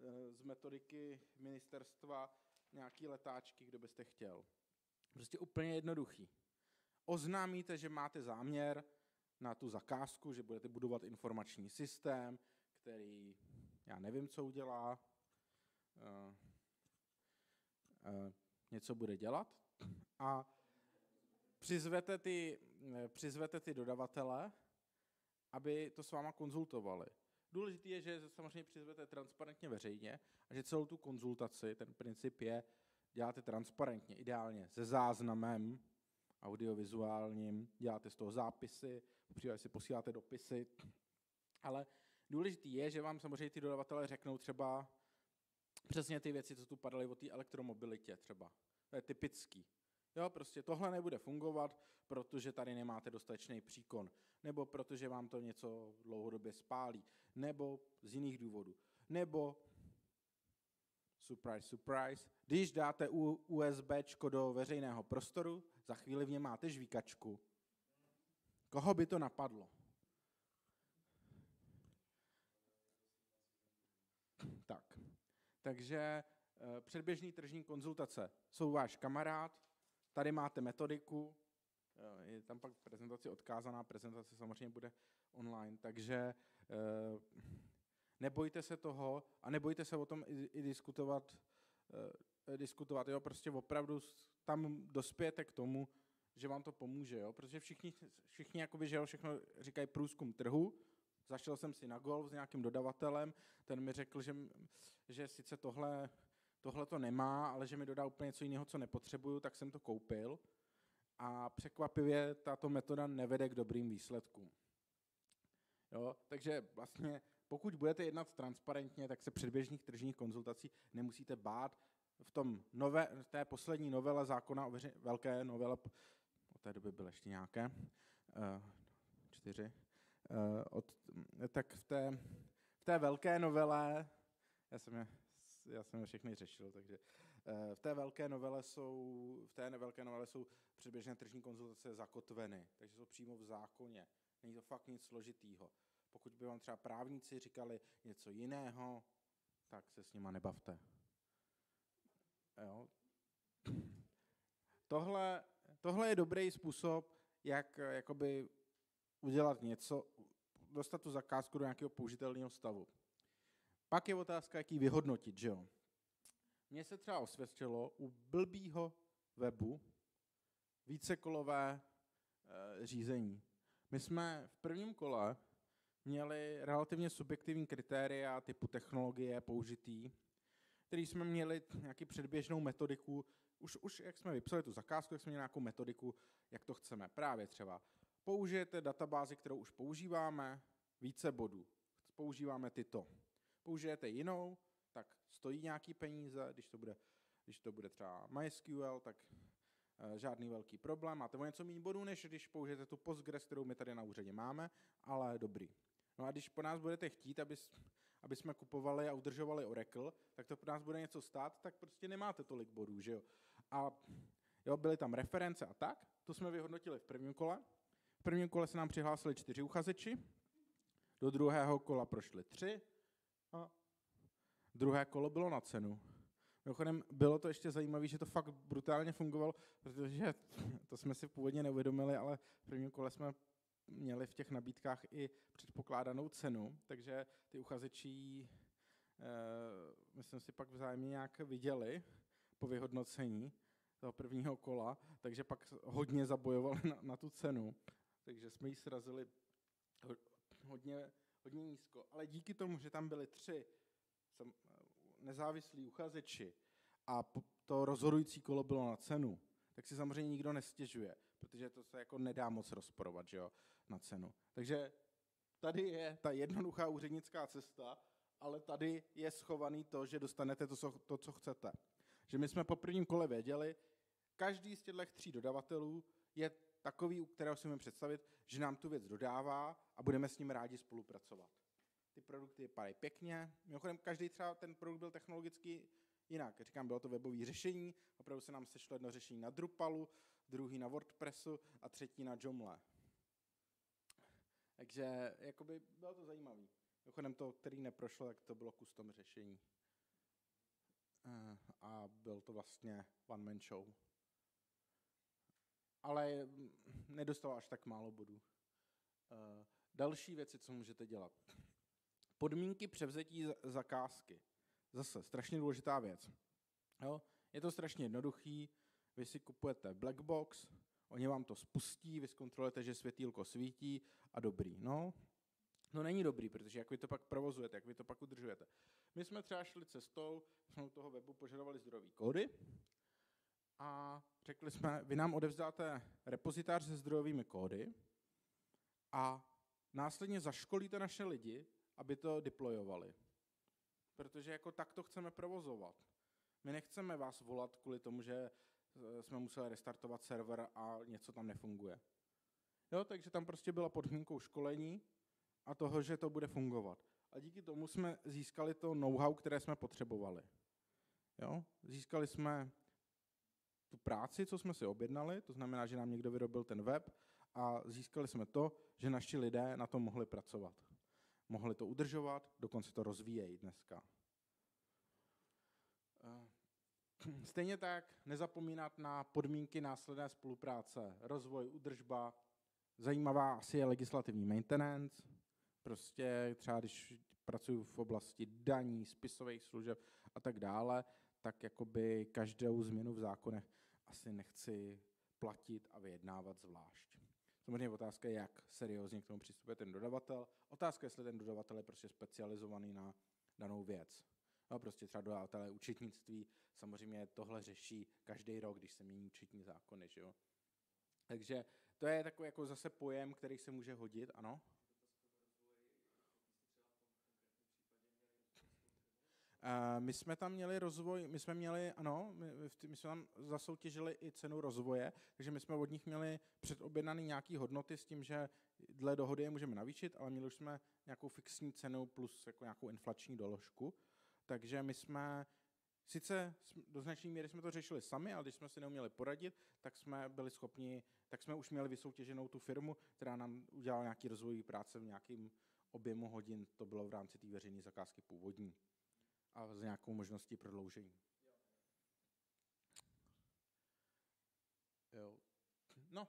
eh, z metodiky ministerstva nějaký letáčky, kdo byste chtěl. Prostě úplně jednoduchý. Oznámíte, že máte záměr na tu zakázku, že budete budovat informační systém, který já nevím, co udělá, něco bude dělat a přizvete ty, přizvete ty dodavatele, aby to s váma konzultovali. Důležité je, že samozřejmě přizvete transparentně veřejně a že celou tu konzultaci, ten princip je, děláte transparentně, ideálně se záznamem audiovizuálním, děláte z toho zápisy, případě si posíláte dopisy, ale důležité je, že vám samozřejmě ty dodavatelé řeknou třeba přesně ty věci, co tu padaly o té elektromobilitě třeba. To je typický. Jo, prostě tohle nebude fungovat, protože tady nemáte dostatečný příkon, nebo protože vám to něco dlouhodobě spálí, nebo z jiných důvodů. Nebo, surprise, surprise, když dáte USB do veřejného prostoru, za chvíli v něm máte žvíkačku. Koho by to napadlo? Tak, takže eh, předběžný tržní konzultace. Jsou váš kamarád, tady máte metodiku, eh, je tam pak prezentace odkázaná, prezentace samozřejmě bude online, takže eh, nebojte se toho a nebojte se o tom i, i diskutovat, diskutovat, jo, prostě opravdu tam dospějete k tomu, že vám to pomůže, jo, protože všichni, všichni jakoby, že jo, všechno říkají průzkum trhu, Zašel jsem si na golf s nějakým dodavatelem, ten mi řekl, že, že sice tohle, tohle to nemá, ale že mi dodá úplně něco jiného, co nepotřebuju, tak jsem to koupil. A překvapivě tato metoda nevede k dobrým výsledkům. Jo? Takže vlastně pokud budete jednat transparentně, tak se předběžných tržních konzultací nemusíte bát. V tom nové, té poslední novele zákona o veři, velké novele, od té doby byly ještě nějaké, uh, čtyři, od, tak v té, v té velké novele, já jsem je, já jsem je všechny řešil, takže uh, v té velké novele jsou, v té velké novele jsou předběžné tržní konzultace zakotveny, takže jsou přímo v zákoně. Není to fakt nic složitýho. Pokud by vám třeba právníci říkali něco jiného, tak se s nima nebavte. Jo. Tohle, tohle je dobrý způsob, jak jakoby udělat něco, dostat tu zakázku do nějakého použitelného stavu. Pak je otázka, jak ji vyhodnotit, že jo? Mně se třeba osvědčilo u blbýho webu vícekolové e, řízení. My jsme v prvním kole měli relativně subjektivní kritéria typu technologie použitý, který jsme měli nějaký předběžnou metodiku, už, už jak jsme vypsali tu zakázku, jak jsme měli nějakou metodiku, jak to chceme. Právě třeba použijete databázi, kterou už používáme, více bodů. Používáme tyto. Použijete jinou, tak stojí nějaký peníze, když to bude, když to bude třeba MySQL, tak e, žádný velký problém. Máte o něco méně bodů, než když použijete tu Postgres, kterou my tady na úřadě máme, ale dobrý. No a když po nás budete chtít, aby, aby jsme kupovali a udržovali Oracle, tak to po nás bude něco stát, tak prostě nemáte tolik bodů, že jo. A jo, byly tam reference a tak, to jsme vyhodnotili v prvním kole, prvním kole se nám přihlásili čtyři uchazeči, do druhého kola prošli tři a druhé kolo bylo na cenu. Mimochodem bylo to ještě zajímavé, že to fakt brutálně fungovalo, protože to jsme si původně neuvědomili, ale v prvním kole jsme měli v těch nabídkách i předpokládanou cenu, takže ty uchazeči, eh, myslím si, pak vzájemně nějak viděli po vyhodnocení toho prvního kola, takže pak hodně zabojovali na, na tu cenu takže jsme ji srazili hodně, hodně nízko. Ale díky tomu, že tam byli tři nezávislí uchazeči a to rozhodující kolo bylo na cenu, tak si samozřejmě nikdo nestěžuje, protože to se jako nedá moc rozporovat že jo, na cenu. Takže tady je ta jednoduchá úřednická cesta, ale tady je schovaný to, že dostanete to, co, to, co chcete. Že my jsme po prvním kole věděli, každý z těchto tří dodavatelů je takový, u kterého si můžeme představit, že nám tu věc dodává a budeme s ním rádi spolupracovat. Ty produkty vypadají pěkně. Mimochodem, každý třeba ten produkt byl technologicky jinak. Říkám, bylo to webové řešení, opravdu se nám sešlo jedno řešení na Drupalu, druhý na WordPressu a třetí na Joomla. Takže jakoby bylo to zajímavé. Mimochodem to, který neprošlo, tak to bylo custom řešení. Eh, a byl to vlastně one man show ale nedostal až tak málo bodů. Eh, další věci, co můžete dělat. Podmínky převzetí zakázky. Zase strašně důležitá věc. Jo? Je to strašně jednoduchý, vy si kupujete black box, oni vám to spustí, vy zkontrolujete, že světýlko svítí a dobrý. No, no není dobrý, protože jak vy to pak provozujete, jak vy to pak udržujete. My jsme třeba šli cestou, jsme u toho webu požadovali zdrojové kódy a řekli jsme, vy nám odevzdáte repozitář se zdrojovými kódy a následně zaškolíte naše lidi, aby to deployovali. Protože jako tak to chceme provozovat. My nechceme vás volat kvůli tomu, že eh, jsme museli restartovat server a něco tam nefunguje. Jo, takže tam prostě byla podmínkou školení a toho, že to bude fungovat. A díky tomu jsme získali to know-how, které jsme potřebovali. Jo? Získali jsme tu práci, co jsme si objednali, to znamená, že nám někdo vyrobil ten web a získali jsme to, že naši lidé na tom mohli pracovat. Mohli to udržovat, dokonce to rozvíjejí dneska. Eh, stejně tak nezapomínat na podmínky následné spolupráce, rozvoj, udržba. Zajímavá asi je legislativní maintenance, prostě třeba když pracuji v oblasti daní, spisových služeb a tak dále, tak jakoby každou změnu v zákonech asi nechci platit a vyjednávat zvlášť. Samozřejmě otázka je, jak seriózně k tomu přistupuje ten dodavatel. Otázka je, jestli ten dodavatel je prostě specializovaný na danou věc. No, prostě třeba dodavatelé účetnictví samozřejmě tohle řeší každý rok, když se mění účetní zákony. Že jo? Takže to je takový jako zase pojem, který se může hodit, ano? My jsme tam měli rozvoj, my jsme měli, ano, my, my jsme tam zasoutěžili i cenu rozvoje, takže my jsme od nich měli předobjednaný nějaký hodnoty s tím, že dle dohody je můžeme navýšit, ale měli jsme nějakou fixní cenu plus jako nějakou inflační doložku. Takže my jsme Sice do značné míry jsme to řešili sami, ale když jsme si neuměli poradit, tak jsme byli schopni, tak jsme už měli vysoutěženou tu firmu, která nám udělala nějaký rozvojový práce v nějakém objemu hodin, to bylo v rámci té veřejné zakázky původní a s nějakou možností prodloužení. Jo. No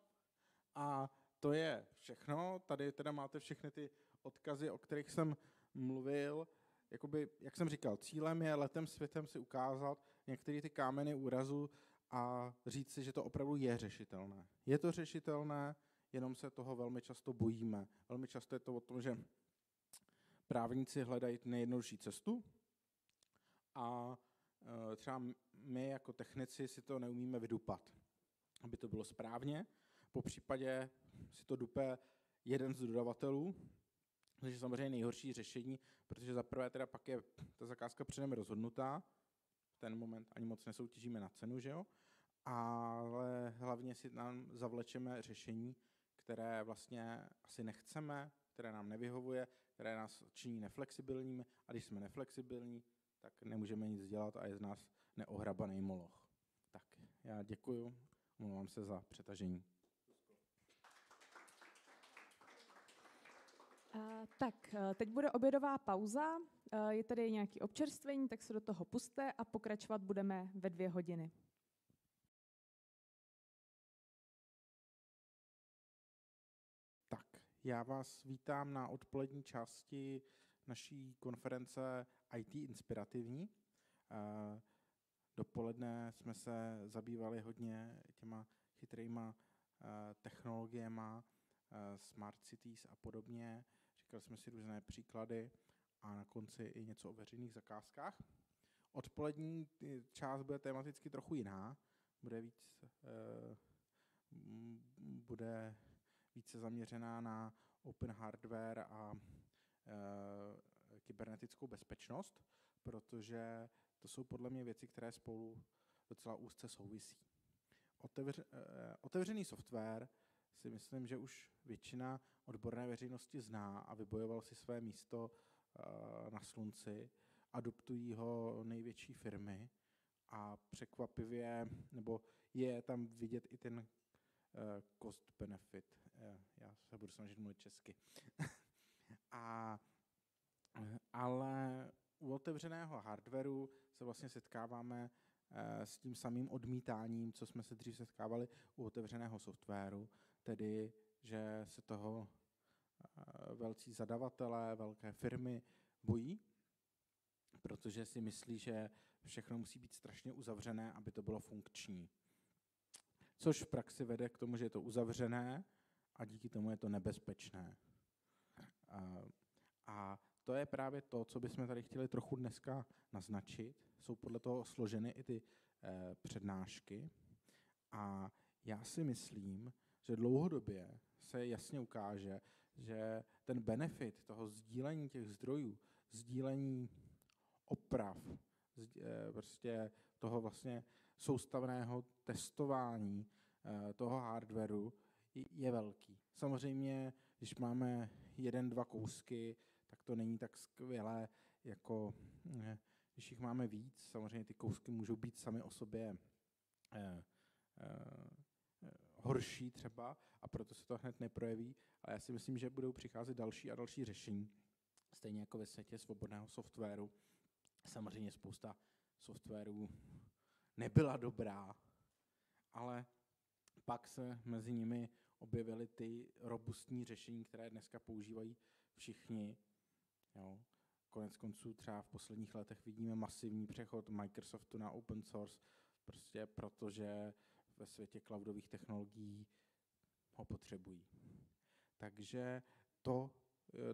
a to je všechno. Tady teda máte všechny ty odkazy, o kterých jsem mluvil. Jakoby, jak jsem říkal, cílem je letem světem si ukázat některé ty kámeny úrazu a říct si, že to opravdu je řešitelné. Je to řešitelné, jenom se toho velmi často bojíme. Velmi často je to o tom, že právníci hledají nejjednodušší cestu, a e, třeba my jako technici si to neumíme vydupat, aby to bylo správně. Po případě si to dupe jeden z dodavatelů, což je samozřejmě nejhorší řešení, protože za prvé teda pak je ta zakázka předem rozhodnutá, v ten moment ani moc nesoutěžíme na cenu, že jo? ale hlavně si nám zavlečeme řešení, které vlastně asi nechceme, které nám nevyhovuje, které nás činí neflexibilními a když jsme neflexibilní, tak nemůžeme nic dělat a je z nás neohrabaný moloch. Tak, já děkuju, omlouvám se za přetažení. Uh, tak, teď bude obědová pauza, uh, je tady nějaký občerstvení, tak se do toho puste a pokračovat budeme ve dvě hodiny. Tak, já vás vítám na odpolední části naší konference IT inspirativní. Dopoledne jsme se zabývali hodně těma chytrýma technologiemi, smart cities a podobně. Říkali jsme si různé příklady a na konci i něco o veřejných zakázkách. Odpolední část bude tematicky trochu jiná. Bude víc, e, bude více zaměřená na open hardware a Eh, kybernetickou bezpečnost, protože to jsou podle mě věci, které spolu docela úzce souvisí. Otevř, eh, otevřený software si myslím, že už většina odborné veřejnosti zná a vybojoval si své místo eh, na slunci. Adoptují ho největší firmy a překvapivě, nebo je tam vidět i ten cost benefit. Já se budu snažit mluvit česky. A, ale u otevřeného hardwareu se vlastně setkáváme eh, s tím samým odmítáním, co jsme se dřív setkávali u otevřeného softwaru, tedy že se toho eh, velcí zadavatelé, velké firmy bojí, protože si myslí, že všechno musí být strašně uzavřené, aby to bylo funkční. Což v praxi vede k tomu, že je to uzavřené a díky tomu je to nebezpečné. A to je právě to, co bychom tady chtěli trochu dneska naznačit. Jsou podle toho složeny i ty eh, přednášky. A já si myslím, že dlouhodobě se jasně ukáže, že ten benefit toho sdílení těch zdrojů, sdílení oprav, eh, prostě toho vlastně soustavného testování eh, toho hardwareu je velký. Samozřejmě, když máme jeden, dva kousky, tak to není tak skvělé, jako eh, když jich máme víc. Samozřejmě ty kousky můžou být sami o sobě eh, eh, horší třeba a proto se to hned neprojeví, ale já si myslím, že budou přicházet další a další řešení, stejně jako ve světě svobodného softwaru. Samozřejmě spousta softwarů nebyla dobrá, ale pak se mezi nimi objevily ty robustní řešení, které dneska používají všichni. Jo. Konec konců třeba v posledních letech vidíme masivní přechod Microsoftu na open source, prostě protože ve světě cloudových technologií ho potřebují. Takže to,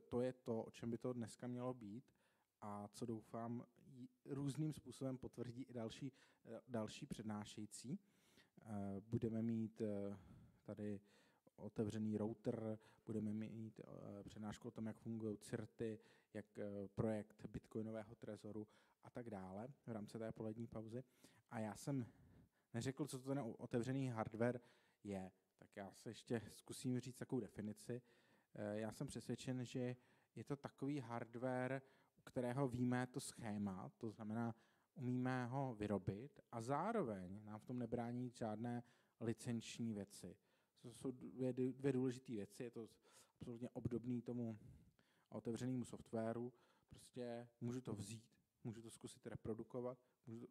to je to, o čem by to dneska mělo být a co doufám různým způsobem potvrdí i další, další přednášející. Eh, budeme mít eh, tady otevřený router, budeme mít eh, přednášku o tom, jak fungují CIRTy, jak projekt bitcoinového trezoru a tak dále v rámci té polední pauzy. A já jsem neřekl, co to ten otevřený hardware je, tak já se ještě zkusím říct takovou definici. Já jsem přesvědčen, že je to takový hardware, u kterého víme to schéma, to znamená, umíme ho vyrobit a zároveň nám v tom nebrání žádné licenční věci. To jsou dvě, dvě důležité věci, je to absolutně obdobný tomu otevřenému softwaru. Prostě můžu to vzít, můžu to zkusit reprodukovat, můžu,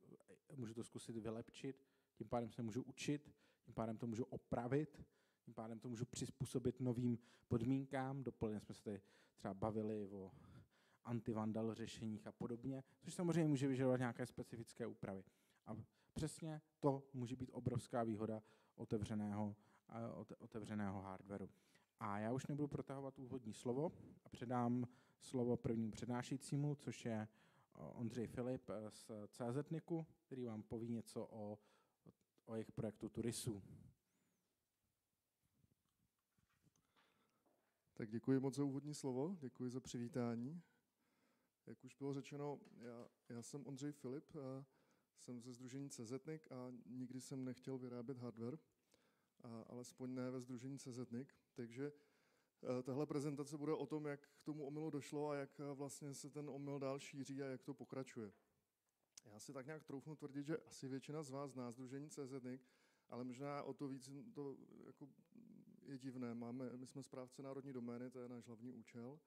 můžu to zkusit vylepčit, tím pádem se můžu učit, tím pádem to můžu opravit, tím pádem to můžu přizpůsobit novým podmínkám. Dopoledne jsme se tady třeba bavili o antivandal řešeních a podobně, což samozřejmě může vyžadovat nějaké specifické úpravy. A přesně to může být obrovská výhoda otevřeného, otevřeného hardwareu. A já už nebudu protahovat úvodní slovo a předám slovo prvnímu přednášejícímu, což je Ondřej Filip z CZNIKu, který vám poví něco o, o jejich projektu Turisu. Tak děkuji moc za úvodní slovo, děkuji za přivítání. Jak už bylo řečeno, já, já jsem Ondřej Filip, a jsem ze Združení CZNIC a nikdy jsem nechtěl vyrábět hardware, a alespoň ne ve Združení CZNIC, takže e, tahle prezentace bude o tom, jak k tomu omylu došlo a jak e, vlastně se ten omyl dál šíří a jak to pokračuje. Já si tak nějak troufnu tvrdit, že asi většina z vás zná Združení CZNIC, ale možná o to víc to jako je divné. Máme, my jsme správce národní domény, to je náš hlavní účel,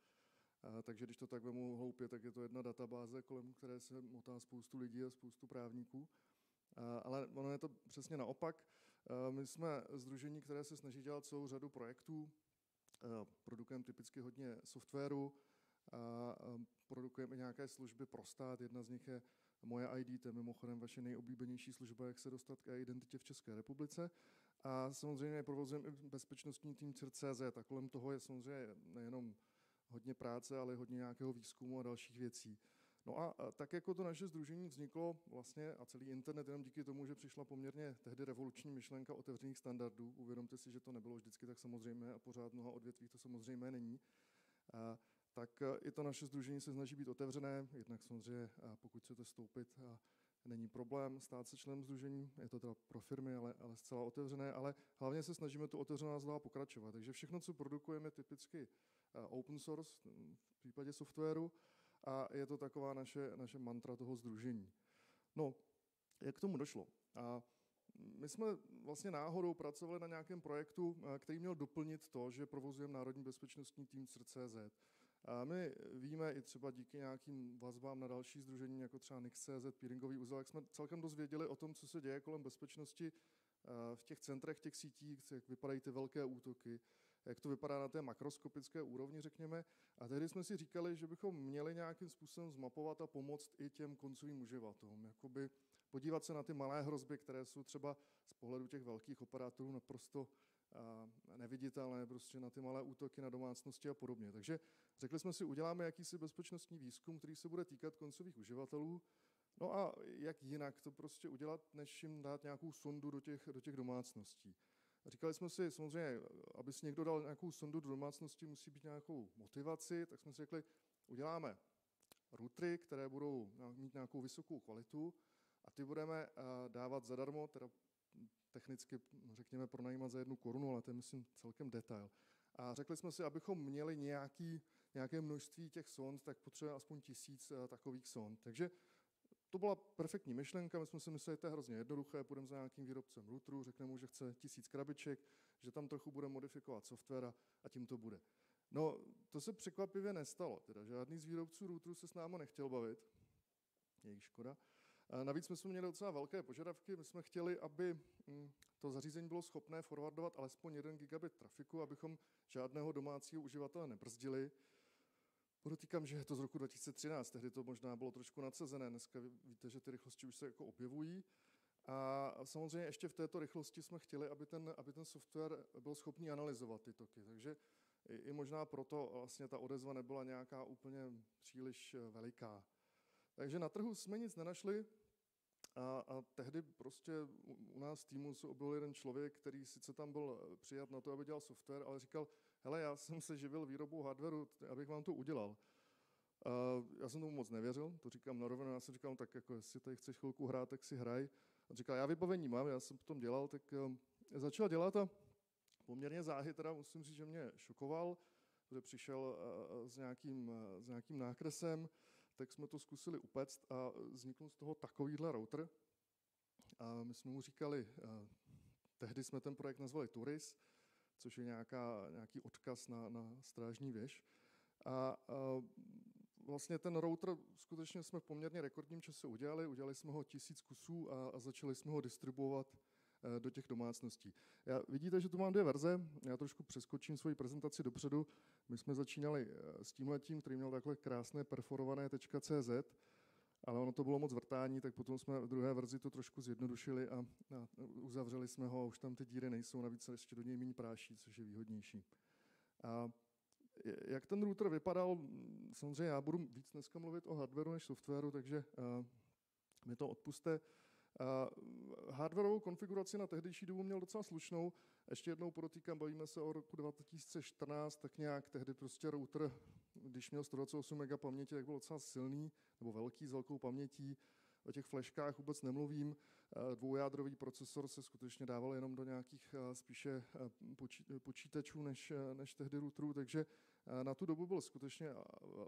takže když to tak vemu hloupě, tak je to jedna databáze, kolem které se motá spoustu lidí a spoustu právníků. Ale ono je to přesně naopak. My jsme združení, které se snaží dělat celou řadu projektů. Produkujeme typicky hodně softwaru, produkujeme i nějaké služby pro stát. Jedna z nich je Moje ID, to je mimochodem vaše nejoblíbenější služba, jak se dostat k identitě v České republice. A samozřejmě provozujeme i bezpečnostní tým CIRCZ a kolem toho je samozřejmě nejenom hodně práce, ale hodně nějakého výzkumu a dalších věcí. No a tak jako to naše združení vzniklo vlastně a celý internet jenom díky tomu, že přišla poměrně tehdy revoluční myšlenka otevřených standardů. Uvědomte si, že to nebylo vždycky tak samozřejmé a pořád mnoha odvětví to samozřejmé není. Tak i to naše združení se snaží být otevřené, jednak samozřejmě pokud chcete stoupit, není problém stát se členem združení, je to teda pro firmy, ale, ale zcela otevřené, ale hlavně se snažíme tu otevřenost dál pokračovat. Takže všechno, co produkujeme, typicky Eh, open source v případě softwaru a je to taková naše, naše mantra toho združení. No, jak k tomu došlo? A my jsme vlastně náhodou pracovali na nějakém projektu, eh, který měl doplnit to, že provozujeme Národní bezpečnostní tým CZ. A my víme i třeba díky nějakým vazbám na další združení, jako třeba NIX.cz, Peeringový úzel, jak jsme celkem dozvěděli o tom, co se děje kolem bezpečnosti eh, v těch centrech, těch sítích, jak vypadají ty velké útoky, jak to vypadá na té makroskopické úrovni, řekněme. A tehdy jsme si říkali, že bychom měli nějakým způsobem zmapovat a pomoct i těm koncovým uživatelům. Jakoby podívat se na ty malé hrozby, které jsou třeba z pohledu těch velkých operátorů naprosto neviditelné, prostě na ty malé útoky na domácnosti a podobně. Takže řekli jsme si, uděláme jakýsi bezpečnostní výzkum, který se bude týkat koncových uživatelů, No a jak jinak to prostě udělat, než jim dát nějakou sondu do těch, do těch domácností. Říkali jsme si, samozřejmě, aby si někdo dal nějakou sondu do domácnosti, musí být nějakou motivaci, tak jsme si řekli, uděláme routery, které budou mít nějakou vysokou kvalitu a ty budeme eh, dávat zadarmo, teda technicky, řekněme, pronajímat za jednu korunu, ale to je, myslím, celkem detail. A řekli jsme si, abychom měli nějaký, nějaké množství těch sond, tak potřebujeme aspoň tisíc eh, takových sond. Takže to byla perfektní myšlenka, my jsme si mysleli, že to je hrozně jednoduché, půjdeme za nějakým výrobcem routeru, řekneme mu, že chce tisíc krabiček, že tam trochu bude modifikovat software a, tím to bude. No, to se překvapivě nestalo, teda žádný z výrobců routeru se s námi nechtěl bavit, jejich škoda. A navíc jsme měli docela velké požadavky, my jsme chtěli, aby hm, to zařízení bylo schopné forwardovat alespoň 1 gigabit trafiku, abychom žádného domácího uživatele nebrzdili, Podotýkám, že je to z roku 2013, tehdy to možná bylo trošku nadsazené, dneska víte, že ty rychlosti už se jako objevují. A samozřejmě ještě v této rychlosti jsme chtěli, aby ten, aby ten software byl schopný analyzovat ty toky. Takže i, i možná proto vlastně ta odezva nebyla nějaká úplně příliš eh, veliká. Takže na trhu jsme nic nenašli a, a tehdy prostě u nás v týmu se objevil jeden člověk, který sice tam byl eh, přijat na to, aby dělal software, ale říkal, hele, já jsem se živil výrobou hardwareu, abych vám to udělal. Uh, já jsem tomu moc nevěřil, to říkám na rovinu, já jsem říkal, tak jako jestli tady chceš chvilku hrát, tak si hraj. On říkal, já vybavení mám, já jsem potom dělal, tak uh, začal dělat a poměrně záhy teda musím říct, že mě šokoval, že přišel uh, s, nějakým, uh, s nějakým nákresem, tak jsme to zkusili upect a vznikl z toho takovýhle router. A my jsme mu říkali, tehdy jsme ten projekt nazvali Turis, což je nějaká, nějaký odkaz na, na strážní věž. A, vlastně ten router skutečně jsme v poměrně rekordním čase udělali. Udělali jsme ho tisíc kusů a, a začali jsme ho distribuovat e, do těch domácností. Já, vidíte, že tu mám dvě verze. Já trošku přeskočím svoji prezentaci dopředu. My jsme začínali e, s tímhletím, který měl takhle krásné perforované .cz ale ono to bylo moc vrtání, tak potom jsme v druhé verzi to trošku zjednodušili a, a uzavřeli jsme ho a už tam ty díry nejsou, navíc ještě do něj méně práší, což je výhodnější. A jak ten router vypadal, samozřejmě já budu víc dneska mluvit o hardwareu než softwaru, takže uh, mi to odpuste. Uh, hardwareovou konfiguraci na tehdejší dobu měl docela slušnou. Ještě jednou podotýkám, bavíme se o roku 2014, tak nějak tehdy prostě router když měl 128 MB paměti, tak byl docela silný nebo velký s velkou pamětí. O těch flashkách vůbec nemluvím. Eh, dvoujádrový procesor se skutečně dával jenom do nějakých eh, spíše eh, počítačů než, než tehdy routerů, takže na tu dobu byl skutečně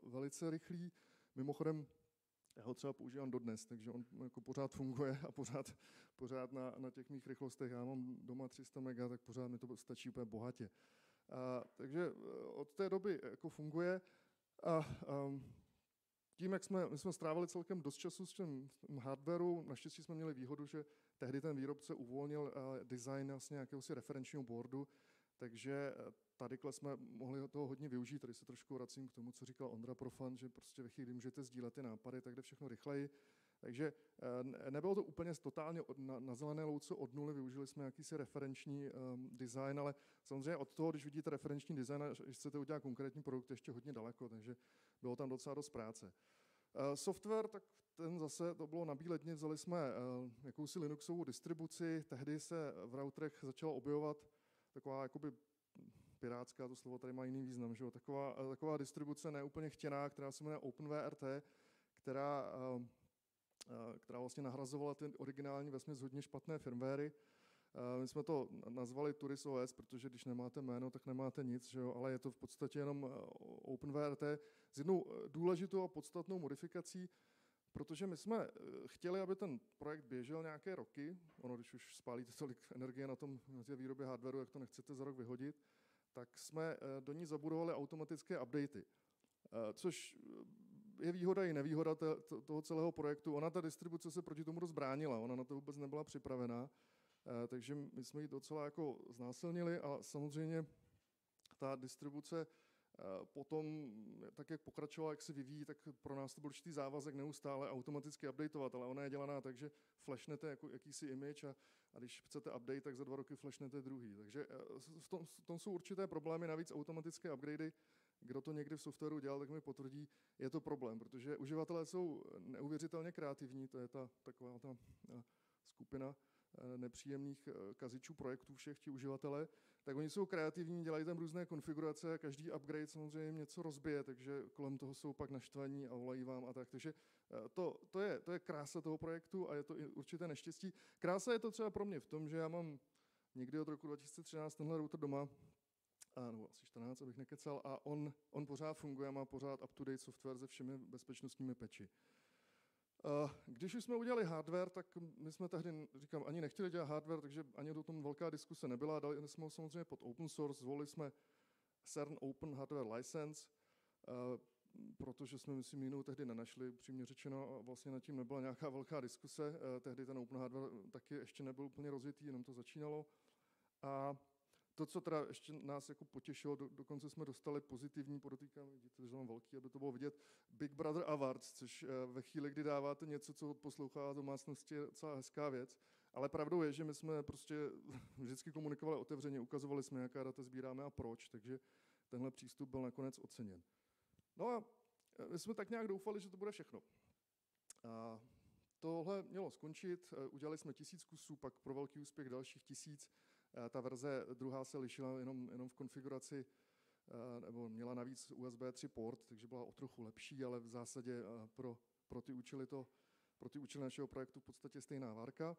velice rychlý. Mimochodem, já ho třeba používám dodnes, takže on jako pořád funguje a pořád, pořád na, na těch mých rychlostech, já mám doma 300 MB, tak pořád mi to stačí úplně bohatě. A, takže od té doby jako funguje. A, a tím, jak jsme, my jsme strávili celkem dost času s tím hardwareu, naštěstí jsme měli výhodu, že tehdy ten výrobce uvolnil design vlastně jakéhosi referenčního boardu, takže tady jsme mohli toho hodně využít. Tady se trošku vracím k tomu, co říkal Ondra Profan, že prostě ve chvíli, kdy můžete sdílet ty nápady, tak jde všechno rychleji. Takže eh, nebylo to úplně totálně na, zelené louce od nuly, využili jsme jakýsi referenční um, design, ale samozřejmě od toho, když vidíte referenční design a když chcete udělat konkrétní produkt, ještě hodně daleko, takže bylo tam docela dost práce. Uh, software, tak ten zase, to bylo na bíledně, vzali jsme jakousi Linuxovou distribuci, tehdy se v routerech začala objevovat taková jakoby pirátská, to slovo tady má jiný význam, že jo? Taková, taková distribuce neúplně chtěná, která se jmenuje OpenVRT, která Eh, která vlastně nahrazovala ten originální vesměs hodně špatné firmwary. Eh, my jsme to nazvali Turis OS, protože když nemáte jméno, tak nemáte nic, že jo? ale je to v podstatě jenom eh, OpenVRT s jednou důležitou a podstatnou modifikací, protože my jsme chtěli, aby ten projekt běžel nějaké roky. Ono, když už spálíte tolik energie na tom na výrobě hardwareu, jak to nechcete za rok vyhodit, tak jsme do ní zabudovali automatické updaty. Což je výhoda i nevýhoda toho celého projektu. Ona, ta distribuce, se proti tomu rozbránila, ona na to vůbec nebyla připravená, eh, takže my jsme ji docela jako znásilnili a samozřejmě ta distribuce Eh, potom, tak jak pokračovala, jak se vyvíjí, tak pro nás to byl určitý závazek neustále automaticky updateovat, ale ona je dělaná tak, že flashnete jako jakýsi image a, a když chcete update, tak za dva roky flashnete druhý. Takže eh, v tom, v tom jsou určité problémy, navíc automatické upgradey, kdo to někdy v softwaru dělal, tak mi potvrdí, je to problém, protože uživatelé jsou neuvěřitelně kreativní, to je ta taková ta eh, skupina nepříjemných kazičů projektů všech ti uživatelé, tak oni jsou kreativní, dělají tam různé konfigurace a každý upgrade samozřejmě něco rozbije, takže kolem toho jsou pak naštvaní a volají vám a tak. Takže eh, to, to, je, to je krása toho projektu a je to i určité neštěstí. Krása je to třeba pro mě v tom, že já mám někdy od roku 2013 tenhle router doma, a, nebo asi 14, abych nekecal, a on, on pořád funguje, má pořád up-to-date software se všemi bezpečnostními peči. Když už jsme udělali hardware, tak my jsme tehdy, říkám, ani nechtěli dělat hardware, takže ani do tom velká diskuse nebyla. Dali jsme ho samozřejmě pod open source, zvolili jsme CERN Open Hardware License, protože jsme, myslím, jinou tehdy nenašli, přímě řečeno, vlastně nad tím nebyla nějaká velká diskuse. Eh, tehdy ten Open Hardware taky ještě nebyl úplně rozjetý, jenom to začínalo. A to, co teda ještě nás jako potěšilo, do, dokonce jsme dostali pozitivní, podotýkám, vidíte, že mám velký, aby to bylo vidět, Big Brother Awards, což eh, ve chvíli, kdy dáváte něco, co poslouchá domácnosti, je docela hezká věc. Ale pravdou je, že my jsme prostě vždycky komunikovali otevřeně, ukazovali jsme, jaká data sbíráme a proč, takže tenhle přístup byl nakonec oceněn. No a eh, my jsme tak nějak doufali, že to bude všechno. A tohle mělo skončit, eh, udělali jsme tisíc kusů, pak pro velký úspěch dalších tisíc ta verze druhá se lišila jenom, jenom v konfiguraci, eh, nebo měla navíc USB 3 port, takže byla o trochu lepší, ale v zásadě eh, pro, pro ty účely to, pro ty účely našeho projektu v podstatě stejná várka.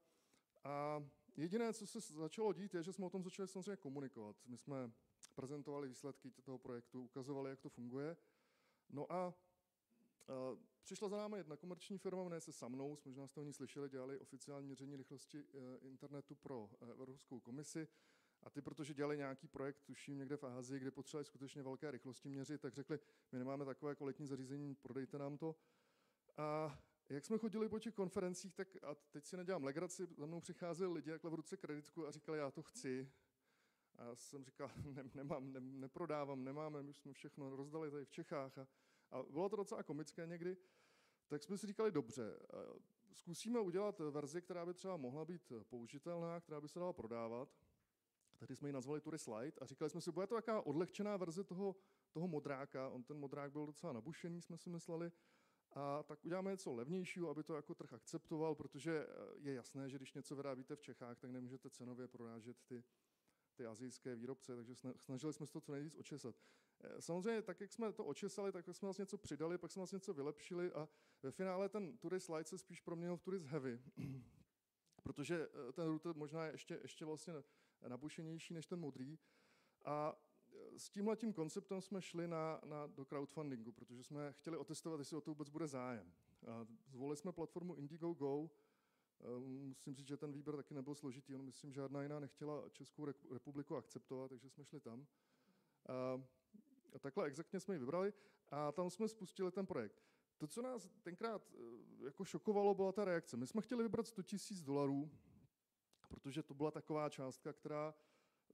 A jediné, co se začalo dít, je, že jsme o tom začali samozřejmě komunikovat. My jsme prezentovali výsledky toho projektu, ukazovali, jak to funguje. No a Přišla za námi jedna komerční firma, ne se sa mnou, možná jste o ní slyšeli, dělali oficiální měření rychlosti eh, internetu pro eh, Evropskou komisi. A ty, protože dělali nějaký projekt, tuším někde v Ázii, kde potřebovali skutečně velké rychlosti měřit, tak řekli, my nemáme takové kvalitní zařízení, prodejte nám to. A jak jsme chodili po těch konferencích, tak a teď si nedělám legraci, za mnou přicházeli lidi jakhle v ruce kreditku a říkali, já to chci. A já jsem říkal, ne, nemám, ne, neprodávám, nemáme, my jsme všechno rozdali tady v Čechách. A a bylo to docela komické někdy, tak jsme si říkali, dobře, eh, zkusíme udělat verzi, která by třeba mohla být použitelná, která by se dala prodávat. Tady jsme ji nazvali Tourist Slide a říkali jsme si, bude to taková odlehčená verze toho, toho modráka. On ten modrák byl docela nabušený, jsme si mysleli. A tak uděláme něco levnějšího, aby to jako trh akceptoval, protože eh, je jasné, že když něco vyrábíte v Čechách, tak nemůžete cenově prorážet ty, ty azijské výrobce, takže snažili jsme se to co nejvíc očesat. Eh, samozřejmě, tak jak jsme to očesali, tak jsme vlastně něco přidali, pak jsme vlastně něco vylepšili a ve finále ten Tourist Light se spíš proměnil v Tourist Heavy, protože eh, ten router možná je ještě, ještě vlastně nabušenější než ten modrý. A eh, s tímhle tím konceptem jsme šli na, na, do crowdfundingu, protože jsme chtěli otestovat, jestli o to vůbec bude zájem. Zvolili jsme platformu Indiegogo, Musím říct, že ten výběr taky nebyl složitý. On, myslím, žádná jiná nechtěla Českou republiku akceptovat, takže jsme šli tam. A takhle exaktně jsme ji vybrali a tam jsme spustili ten projekt. To, co nás tenkrát eh, jako šokovalo, byla ta reakce. My jsme chtěli vybrat 100 000 dolarů, protože to byla taková částka, která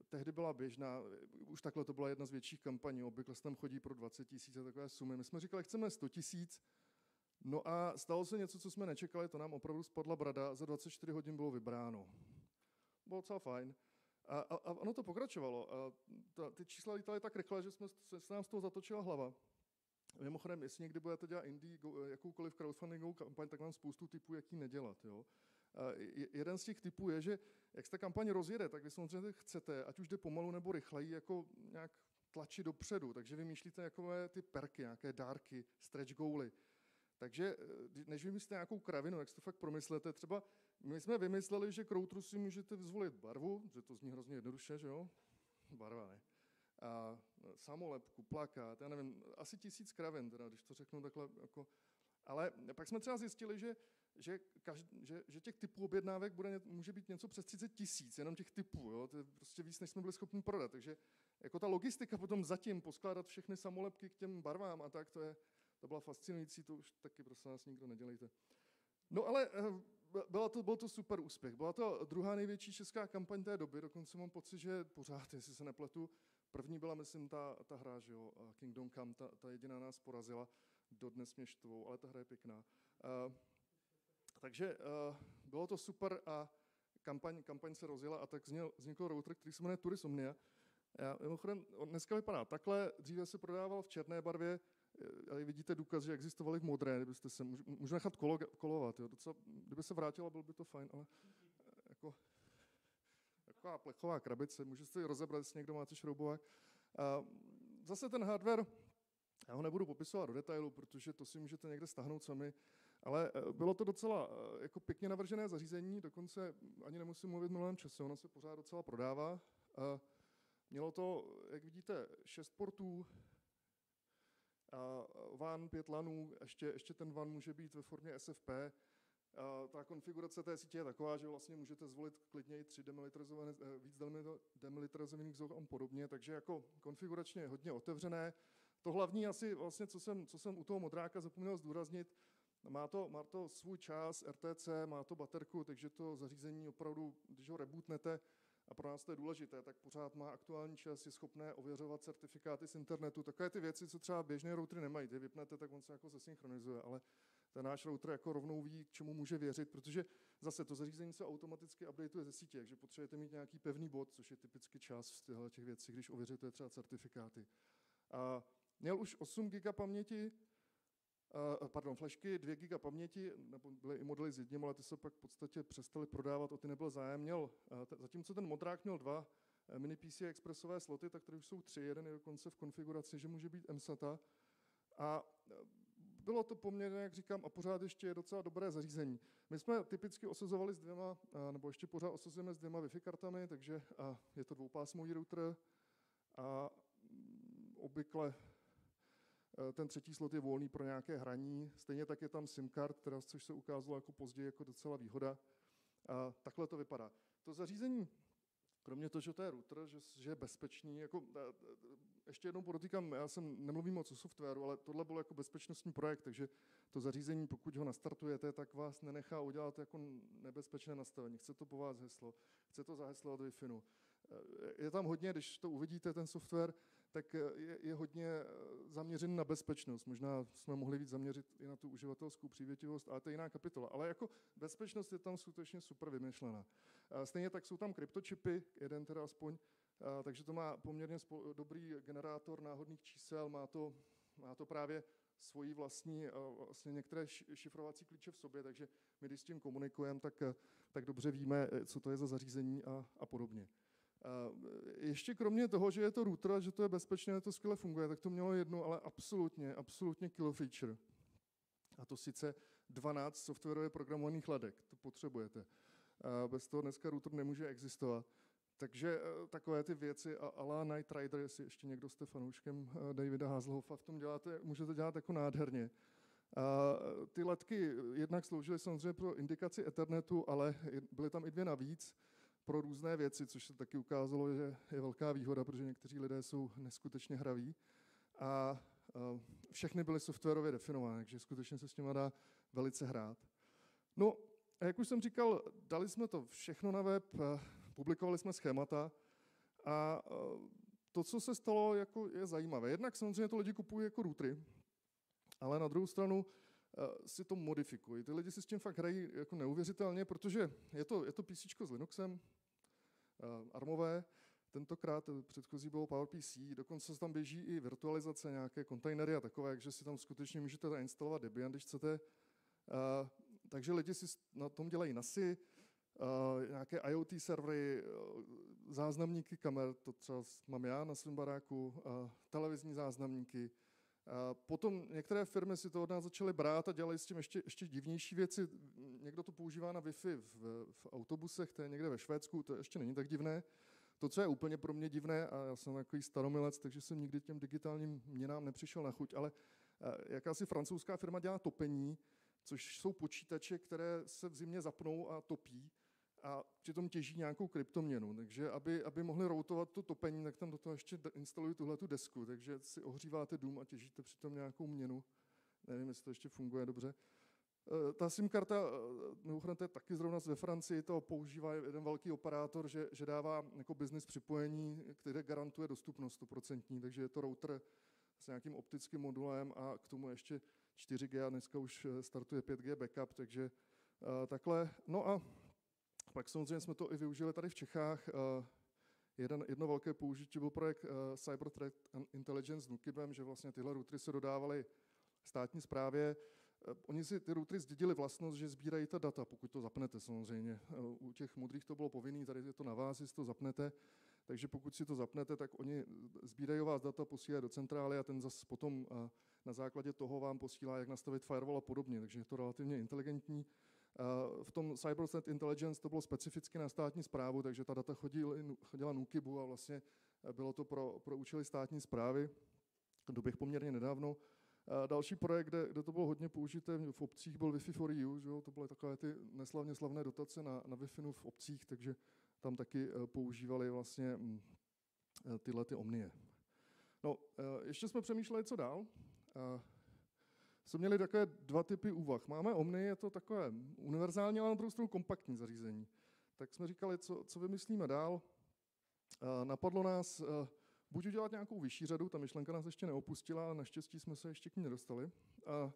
tehdy byla běžná. Už takhle to byla jedna z větších kampaní. Obvykle se tam chodí pro 20 tisíc a takové sumy. My jsme říkali, chceme 100 tisíc. No a stalo se něco, co jsme nečekali, to nám opravdu spadla brada, za 24 hodin bylo vybráno. Bylo docela fajn. A, a, a ono to pokračovalo. A ta, ty čísla lítaly tak rychle, že jsme, se, se nám z toho zatočila hlava. Mimochodem, jestli někdy budete dělat indie, jakoukoliv crowdfundingovou kampaň, tak mám spoustu typů, jak ji nedělat. Jo? A jeden z těch typů je, že jak jste kampaň rozjede, tak vy samozřejmě chcete, ať už jde pomalu nebo rychleji, jako nějak tlačit dopředu. Takže vymýšlíte jakové ty perky, nějaké dárky, stretch goaly. Takže eh, než vymyslíte nějakou kravinu, jak si to fakt promyslete, třeba my jsme vymysleli, že kroutru si můžete zvolit barvu, že to zní hrozně jednoduše, že jo? Barva, ne? A e, samolepku, plakát, já nevím, asi tisíc kravin, teda, když to řeknu takhle, jako, ale pak jsme třeba zjistili, že, že, každý, že, že těch typů objednávek bude, může být něco přes 30 tisíc, jenom těch typů, jo? to je prostě víc, než jsme byli schopni prodat, takže jako ta logistika potom zatím poskládat všechny samolepky k těm barvám a tak, to, je, to byla fascinující, to už taky prosím nás nikdo nedělejte. No ale e, byla to, byl to super úspěch. Byla to druhá největší česká kampaň té doby, dokonce mám pocit, že pořád, jestli se nepletu, První byla, myslím, ta, ta hra, že jo, Kingdom Come, ta, ta jediná nás porazila, dodnes mě štvou, ale ta hra je pěkná. Uh, takže uh, bylo to super a kampaň, kampaň se rozjela a tak zněl, vznikl router, který se jmenuje Turisomnia. Já, mimochodem, on dneska vypadá takhle, dříve se prodával v černé barvě, ale vidíte důkaz, že existovaly v modré, kdybyste se, můžu, nechat kolo, kolovat, jo. Docela, kdyby se vrátila, bylo by to fajn, ale jako, taková plechová krabice, můžete si rozebrat, jestli někdo máte šroubovák. A zase ten hardware, já ho nebudu popisovat do detailu, protože to si můžete někde stáhnout sami, ale eh, bylo to docela eh, jako pěkně navržené zařízení, dokonce ani nemusím mluvit minulém čase, ono se pořád docela prodává. Mělo to, jak vidíte, šest portů, van, pět lanů, ještě, ještě ten van může být ve formě SFP. Ta konfigurace té sítě je taková, že vlastně můžete zvolit klidně i tři demilitarizované, eh, víc demilitarizovaných zón a podobně, takže jako konfiguračně hodně otevřené. To hlavní asi vlastně, co jsem, co jsem u toho modráka zapomněl zdůraznit, má to, má to svůj čas, RTC, má to baterku, takže to zařízení opravdu, když ho rebootnete, a pro nás to je důležité, tak pořád má aktuální čas, je schopné ověřovat certifikáty z internetu. Takové ty věci, co třeba běžné routery nemají. Ty vypnete, tak on se jako zesynchronizuje, ale ten náš router jako rovnou ví, k čemu může věřit, protože zase to zařízení se automaticky updateuje ze sítě, takže potřebujete mít nějaký pevný bod, což je typicky čas z těchto těch věcí, když ověřujete třeba certifikáty. A měl už 8 GB paměti, pardon, flashky, 2 GB paměti, nebo byly i modely s jedním, ale ty se pak v podstatě přestaly prodávat, o ty nebyl zájem. Měl, t- zatímco ten modrák měl dva uh, mini PCI expressové sloty, tak tady už jsou tři, jeden je dokonce v konfiguraci, že může být MSATA. A bylo to poměrně, jak říkám, a pořád ještě je docela dobré zařízení. My jsme typicky osazovali s dvěma, nebo ještě pořád osazujeme s dvěma Wi-Fi kartami, takže je to dvoupásmový router a mm, obvykle Eh, ten třetí slot je volný pro nějaké hraní. Stejně tak je tam SIM card, teda, což se ukázalo jako později jako docela výhoda. A takhle to vypadá. To zařízení, kromě toho, že to je router, že, že je bezpečný, jako, eh, eh, ještě jednou podotýkám, já jsem nemluvím moc o softwaru, ale tohle bylo jako bezpečnostní projekt, takže to zařízení, pokud ho nastartujete, tak vás nenechá udělat jako nebezpečné nastavení. Chce to po vás heslo, chce to zaheslovat Wi-Fi. Je tam hodně, když to uvidíte, ten software, tak je, je hodně eh, zaměřen na bezpečnost. Možná jsme mohli víc zaměřit i na tu uživatelskou přívětivost, ale to je jiná kapitola. Ale jako bezpečnost je tam skutečně super vymyšlená. Stejně tak jsou tam kryptočipy, jeden teda aspoň, takže to má poměrně dobrý generátor náhodných čísel, má to, má to právě svoji vlastní vlastně některé šifrovací klíče v sobě, takže my když s tím komunikujeme, tak, tak dobře víme, eh, co to je za zařízení a, a podobně. Ještě kromě toho, že je to router, že to je bezpečné, to skvěle funguje, tak to mělo jedno, ale absolutně, absolutně killer feature. A to sice 12 softwarově programovaných ladek. To potřebujete. Bez toho dneska router nemůže existovat. Takže e, takové ty věci a ala Night Rider, jestli ještě někdo jste fanouškem Davida Hazelhoffa v tom děláte, můžete dělat jako nádherně. A ty letky jednak sloužily samozřejmě pro indikaci Ethernetu, ale byly tam i dvě navíc pro různé věci, což se taky ukázalo, že je velká výhoda, protože někteří lidé jsou neskutečně hraví. A všechny byly softwarově definované, takže skutečně se s nimi dá velice hrát. No, a jak už jsem říkal, dali jsme to všechno na web, publikovali jsme schémata a to, co se stalo, jako je zajímavé. Jednak samozřejmě to lidi kupují jako routery, ale na druhou stranu si to modifikují. Ty lidi si s tím fakt hrají jako neuvěřitelně, protože je to, je to PC s Linuxem, armové, tentokrát předchozí bylo PowerPC, dokonce tam běží i virtualizace, nějaké kontejnery a takové, takže si tam skutečně můžete zainstalovat Debian, když chcete. Takže lidi si na tom dělají NASy, nějaké IoT servery, záznamníky kamer, to třeba mám já na svém baráku, televizní záznamníky, Potom některé firmy si to od nás začaly brát a dělají s tím ještě, ještě divnější věci. Někdo to používá na Wi-Fi v, v autobusech, to je někde ve Švédsku, to ještě není tak divné. To, co je úplně pro mě divné, a já jsem takový staromilec, takže jsem nikdy těm digitálním měnám nepřišel na chuť, ale jakási francouzská firma dělá topení, což jsou počítače, které se v zimě zapnou a topí a přitom těží nějakou kryptoměnu. Takže aby, aby mohli routovat to topení, tak tam do toho ještě instalují tuhle tu desku. Takže si ohříváte dům a těžíte přitom nějakou měnu. Nevím, jestli to ještě funguje dobře. Eh, ta SIM karta, eh, mimochodem to je taky zrovna ve Francii, to používá jeden velký operátor, že, že dává jako business připojení, které garantuje dostupnost 100%, takže je to router s nějakým optickým modulem a k tomu ještě 4G a dneska už eh, startuje 5G backup, takže takhle. No a pak samozřejmě jsme to i využili tady v Čechách. Uh, jeden, jedno velké použití byl projekt uh, Cyber Threat Intelligence s Nukibem, že vlastně tyhle routery se dodávaly státní správě. Uh, oni si ty routery zdědili vlastnost, že sbírají ta data, pokud to zapnete samozřejmě. U těch modrých to bylo povinný, tady je to na vás, jestli to zapnete. Takže pokud si to zapnete, tak oni sbírají vás data, posílají do centrály a ten zase potom na základě toho vám posílá, jak nastavit firewall a podobně. Takže je to relativně inteligentní. V tom CyberSet Intelligence to bylo specificky na státní zprávu, takže ta data chodila, chodila NUKIBu a vlastně bylo to pro, pro účely státní zprávy. Doběh poměrně nedávno. Další projekt, kde, kde to bylo hodně použité v obcích, byl Wi-Fi for EU. Že jo? To byly takové ty neslavně slavné dotace na, na Wi-Fi v obcích, takže tam taky eh, používali vlastně eh, tyhle ty omnie. No, eh, ještě jsme přemýšleli, co dál. Jsme měli takové dva typy úvah. Máme Omni, je to takové univerzální, ale na druhou stranu kompaktní zařízení. Tak jsme říkali, co, co vymyslíme dál. Napadlo nás buď udělat nějakou vyšší řadu, ta myšlenka nás ještě neopustila, a naštěstí jsme se ještě k ní nedostali. A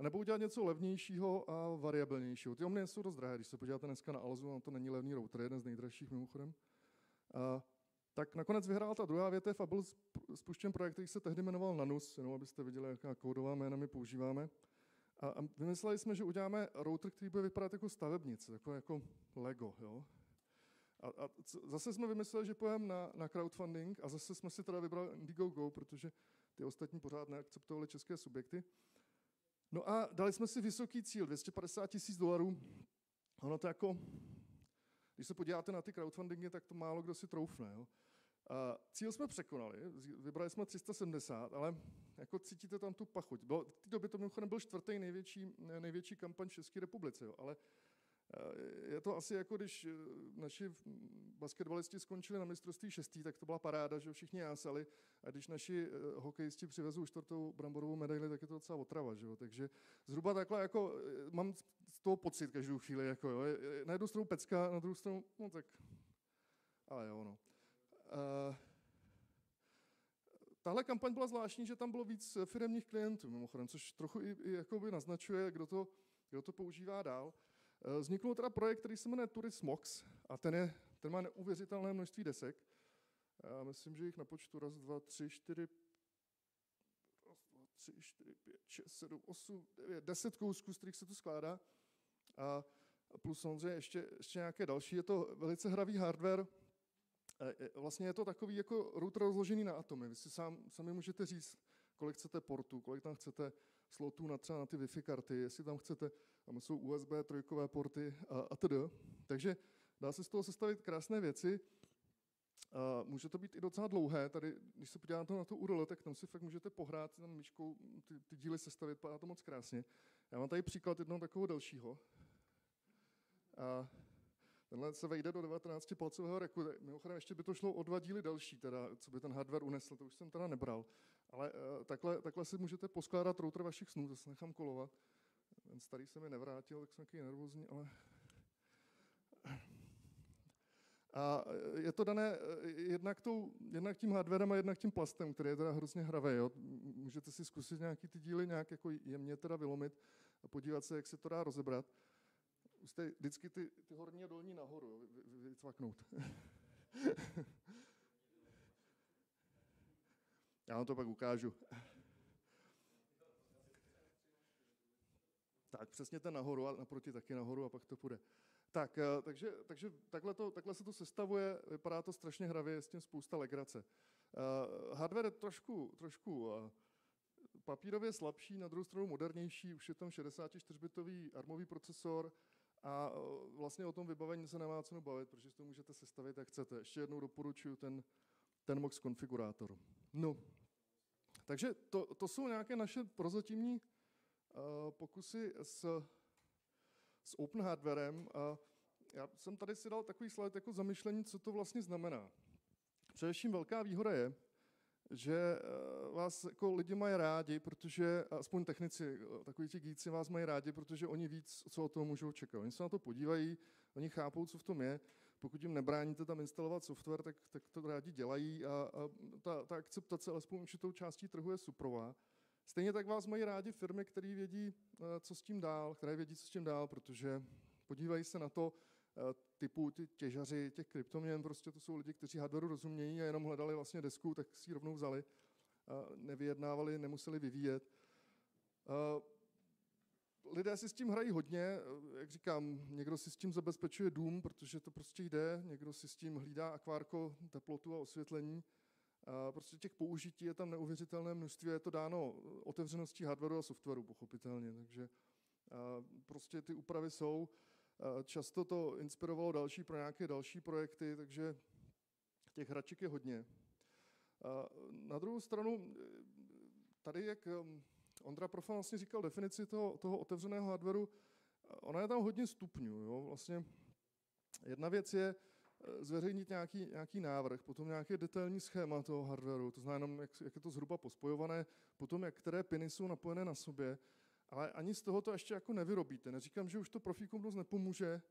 a nebo udělat něco levnějšího a variabilnějšího. Ty omny jsou dost drahé, když se podíváte dneska na Alzu, on to není levný router, jeden z nejdražších mimochodem. Tak nakonec vyhrála ta druhá větev a byl spuštěn projekt, který se tehdy jmenoval Nanus, jenom abyste viděli, jaká kódová jména my používáme. A, vymysleli jsme, že uděláme router, který bude vypadat jako stavebnice, jako, jako Lego. Jo? A, a zase jsme vymysleli, že pojeme na, na crowdfunding a zase jsme si teda vybrali Indiegogo, protože ty ostatní pořád neakceptovali české subjekty. No a dali jsme si vysoký cíl, 250 tisíc dolarů. Ono to jako, když se podíváte na ty crowdfundingy, tak to málo kdo si troufne. Jo. A cíl jsme překonali, vybrali jsme 370, ale jako cítíte tam tu pachuť. Bylo, v té době to mimochodem byl čtvrtý největší, největší kampaň v České republice, jo, ale je to asi jako když eh, naši basketbalisti skončili na mistrovství šestý, tak to byla paráda, že všichni jásali. A když naši eh, hokejisti přivezou čtvrtou bramborovou medaili, tak je to docela otrava. Že jo? Takže zhruba takhle jako, eh, mám z toho pocit každou chvíli. Jako, jo? Na jednu stranu pecka, na druhou stranu, no tak, ale jo, no. Uh, tahle kampaň byla zvláštní, že tam bylo víc firmních klientů, mimochodem, což trochu i, i jakoby naznačuje, kdo to, kdo to používá dál. Eh, vznikl teda projekt, který se jmenuje Turismox a ten, je, ten má neuvěřitelné množství desek. Já myslím, že jich na počtu raz, dva, tři, čtyři, raz, dva, tři, čtyři, pět, šest, sedm, osm, devět, deset kousků, z kterých se to skládá. A plus samozřejmě ještě, ještě nějaké další. Je to velice hravý hardware. Eh, vlastně je to takový jako router rozložený na atomy. Vy si sám, sami můžete říct, kolik chcete portů, kolik tam chcete slotů na třeba na ty Wi-Fi karty, jestli tam chcete, tam jsou USB trojkové porty a, a td. Takže dá se z toho sestavit krásné věci. A může to být i docela dlouhé. Tady, když se podíváte na to URL, tak tam si fakt můžete pohrát tam myškou ty, ty díly sestavit, vypadá to moc krásně. Já mám tady příklad jednoho takového dalšího. A tenhle se vejde do 19 palcového reku. Mimochodem ještě by to šlo o dva díly další, teda, co by ten hardware unesl, to už jsem teda nebral. Ale uh, takhle, takhle si můžete poskládat router vašich snů, zase nechám kolovat. Ten starý se mi nevrátil, tak jsem takový nervózní, ale... A je to dané eh, jednak, tou, jednak tím hardwarem a jednak tím plastem, který je teda hrozně hravý. Jo. Můžete si zkusit nějaký ty díly nějak jako jemně teda vylomit a podívat se, jak se to dá rozebrat. Musíte vždycky ty, ty horní a dolní nahoru vycvaknout. Já vám to pak ukážu. Tak přesně ten nahoru a naproti taky nahoru a pak to půjde. Tak, eh, takže, takže takhle, to, takhle se to sestavuje, vypadá to strašně hravě, je s tím spousta legrace. Uh, hardware je trošku, trošku uh, papírově slabší, na druhou stranu modernější, už je tam 64-bitový armový procesor a vlastně o tom vybavení se nemá cenu bavit, protože to můžete sestavit, jak chcete. Ještě jednou doporučuji ten, ten MOX konfigurátor. No, takže to, to jsou nějaké naše prozatímní pokusy s, s open hardwarem. Uh, já jsem tady si dal takový slide jako zamyšlení, co to vlastně znamená. Především velká výhoda je, že uh, vás jako lidi mají rádi, protože, aspoň technici, takový ti geeci vás mají rádi, protože oni víc, co o toho můžou čekat. Oni se na to podívají, oni chápou, co v tom je. Pokud jim nebráníte tam instalovat software, tak, tak to rádi dělají a, a ta, ta akceptace alespoň určitou částí trhu je suprová. Stejně tak vás mají rádi firmy, které vědí, co s tím dál, které vědí, co s tím dál, protože podívají se na to, typu ty těžaři těch kryptoměn, prostě to jsou lidi, kteří hardwareu rozumějí a jenom hledali vlastně desku, tak si ji rovnou vzali. Nevyjednávali, nemuseli vyvíjet. Lidé si s tím hrají hodně, jak říkám, někdo si s tím zabezpečuje dům, protože to prostě jde, někdo si s tím hlídá akvárko, teplotu a osvětlení. Prostě těch použití je tam neuvěřitelné množství a je to dáno otevřeností hardwareu a softwaru, pochopitelně. Takže prostě ty úpravy jsou. Často to inspirovalo další pro nějaké další projekty, takže těch hraček je hodně. Na druhou stranu, tady, jak um, Ondra Profan vlastně říkal definici toho, toho otevřeného hardwareu, ona je tam hodně stupňů. Jo? Vlastně jedna věc je zveřejnit nějaký, nějaký návrh, potom nějaké detailní schéma toho hardwareu, to znamená, jak, jak je to zhruba pospojované, potom jak které piny jsou napojené na sobě, ale ani z toho to ještě jako nevyrobíte. Neříkám, že už to profíkům dost nepomůže,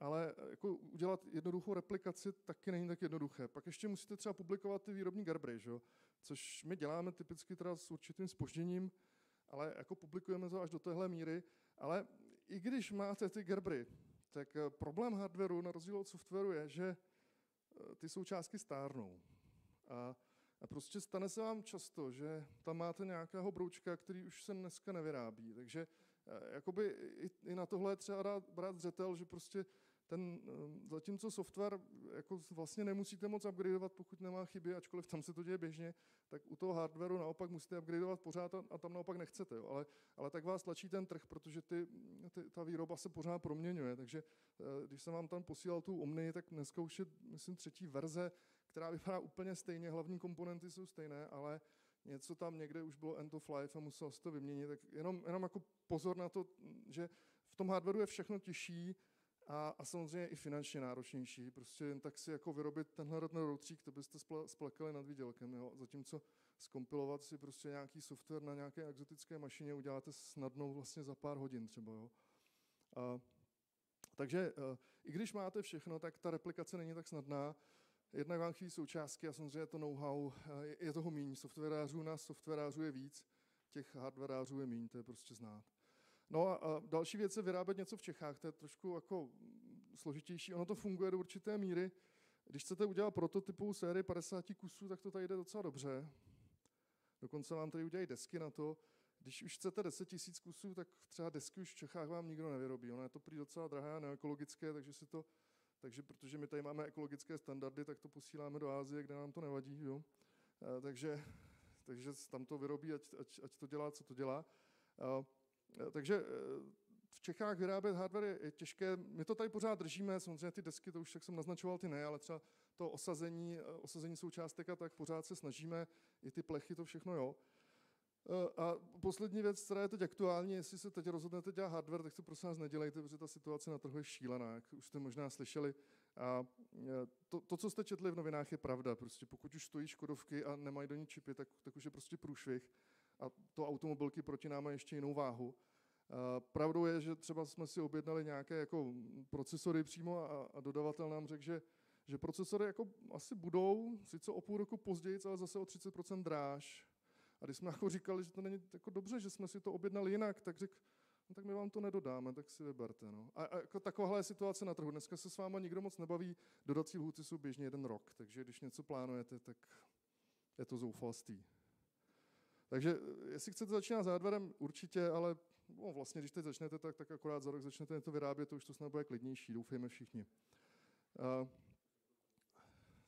ale jako udělat jednoduchou replikaci taky není tak jednoduché. Pak ještě musíte třeba publikovat ty výrobní gerbry, že? což my děláme typicky teda s určitým spožděním, ale jako publikujeme to až do téhle míry. Ale i když máte ty gerbry, tak eh, problém hardwareu na rozdíl od softwaru je, že eh, ty součástky stárnou. A a prostě stane se vám často, že tam máte nějakého broučka, který už se dneska nevyrábí. Takže eh, jakoby i, i na tohle je třeba brát, brát zřetel, že prostě ten, eh, zatímco software jako vlastně nemusíte moc upgradeovat, pokud nemá chyby, ačkoliv tam se to děje běžně, tak u toho hardwareu naopak musíte upgradeovat pořád a, a tam naopak nechcete. Jo. Ale, ale tak vás tlačí ten trh, protože ty, ty, ta výroba se pořád proměňuje. Takže eh, když jsem vám tam posílal tu Omni, tak dneska už je, myslím, třetí verze, která vypadá úplně stejně, hlavní komponenty jsou stejné, ale něco tam někde už bylo end of life a musel se to vyměnit. Tak jenom, jenom jako pozor na to, že v tom hardwareu je všechno těžší a, a samozřejmě i finančně náročnější. Prostě jen tak si jako vyrobit tenhle ten routřík, to byste splakali nad výdělkem. Jo? Zatímco skompilovat si prostě nějaký software na nějaké exotické mašině uděláte snadnou vlastně za pár hodin třeba. Jo? A, takže eh, i když máte všechno, tak ta replikace není tak snadná. Jednak vám chybí součástky a samozřejmě to know-how, eh, je toho méně. Softwarářů nás softwarářů je víc, těch hardwarářů je méně, to je prostě znát. No a, další věc je vyrábět něco v Čechách, to je trošku jako složitější. Ono to funguje do určité míry. Když chcete udělat prototypovou sérii 50 kusů, tak to tady jde docela dobře. Dokonce vám tady udělají desky na to. Když už chcete 10 tisíc kusů, tak třeba desky už v Čechách vám nikdo nevyrobí. Ono je to prý docela drahé a neekologické, takže si to takže protože my tady máme ekologické standardy, tak to posíláme do Ázie, kde nám to nevadí. Jo? A, takže, takže tam to vyrobí, ať, ať, ať to dělá, co to dělá. A, takže e, v Čechách vyrábět hardware je, těžké. My to tady pořád držíme, samozřejmě ty desky, to už jak jsem naznačoval, ty ne, ale třeba to osazení, e, osazení součástek a tak pořád se snažíme, i ty plechy, to všechno jo. Eh, a poslední věc, která je teď aktuální, jestli se teď rozhodnete dělat hardware, tak to prosím vás nedělejte, protože ta situace na trhu je šílená, jak už jste možná slyšeli. A eh, to, to, co jste četli v novinách, je pravda. Prostě pokud už stojí Škodovky a nemají do ní čipy, tak, tak už je prostě průšvih. A to automobilky proti nám mají ještě jinou váhu. A pravdou je, že třeba jsme si objednali nějaké jako procesory přímo a, a dodavatel nám řekl, že, že procesory jako asi budou, sice o půl roku později, ale zase o 30% dráž. A když jsme jako říkali, že to není jako dobře, že jsme si to objednali jinak, tak řekl, no tak my vám to nedodáme, tak si vyberte. No. A, a jako takováhle je situace na trhu. Dneska se s váma nikdo moc nebaví, dodací lhuty jsou běžně jeden rok, takže když něco plánujete, tak je to zoufalství. Takže eh, jestli chcete začínat s hardwarem, určitě, ale no, vlastně, když teď začnete, tak, tak akorát za rok začnete to vyrábět, to už to snad bude klidnější, doufejme všichni. Uh,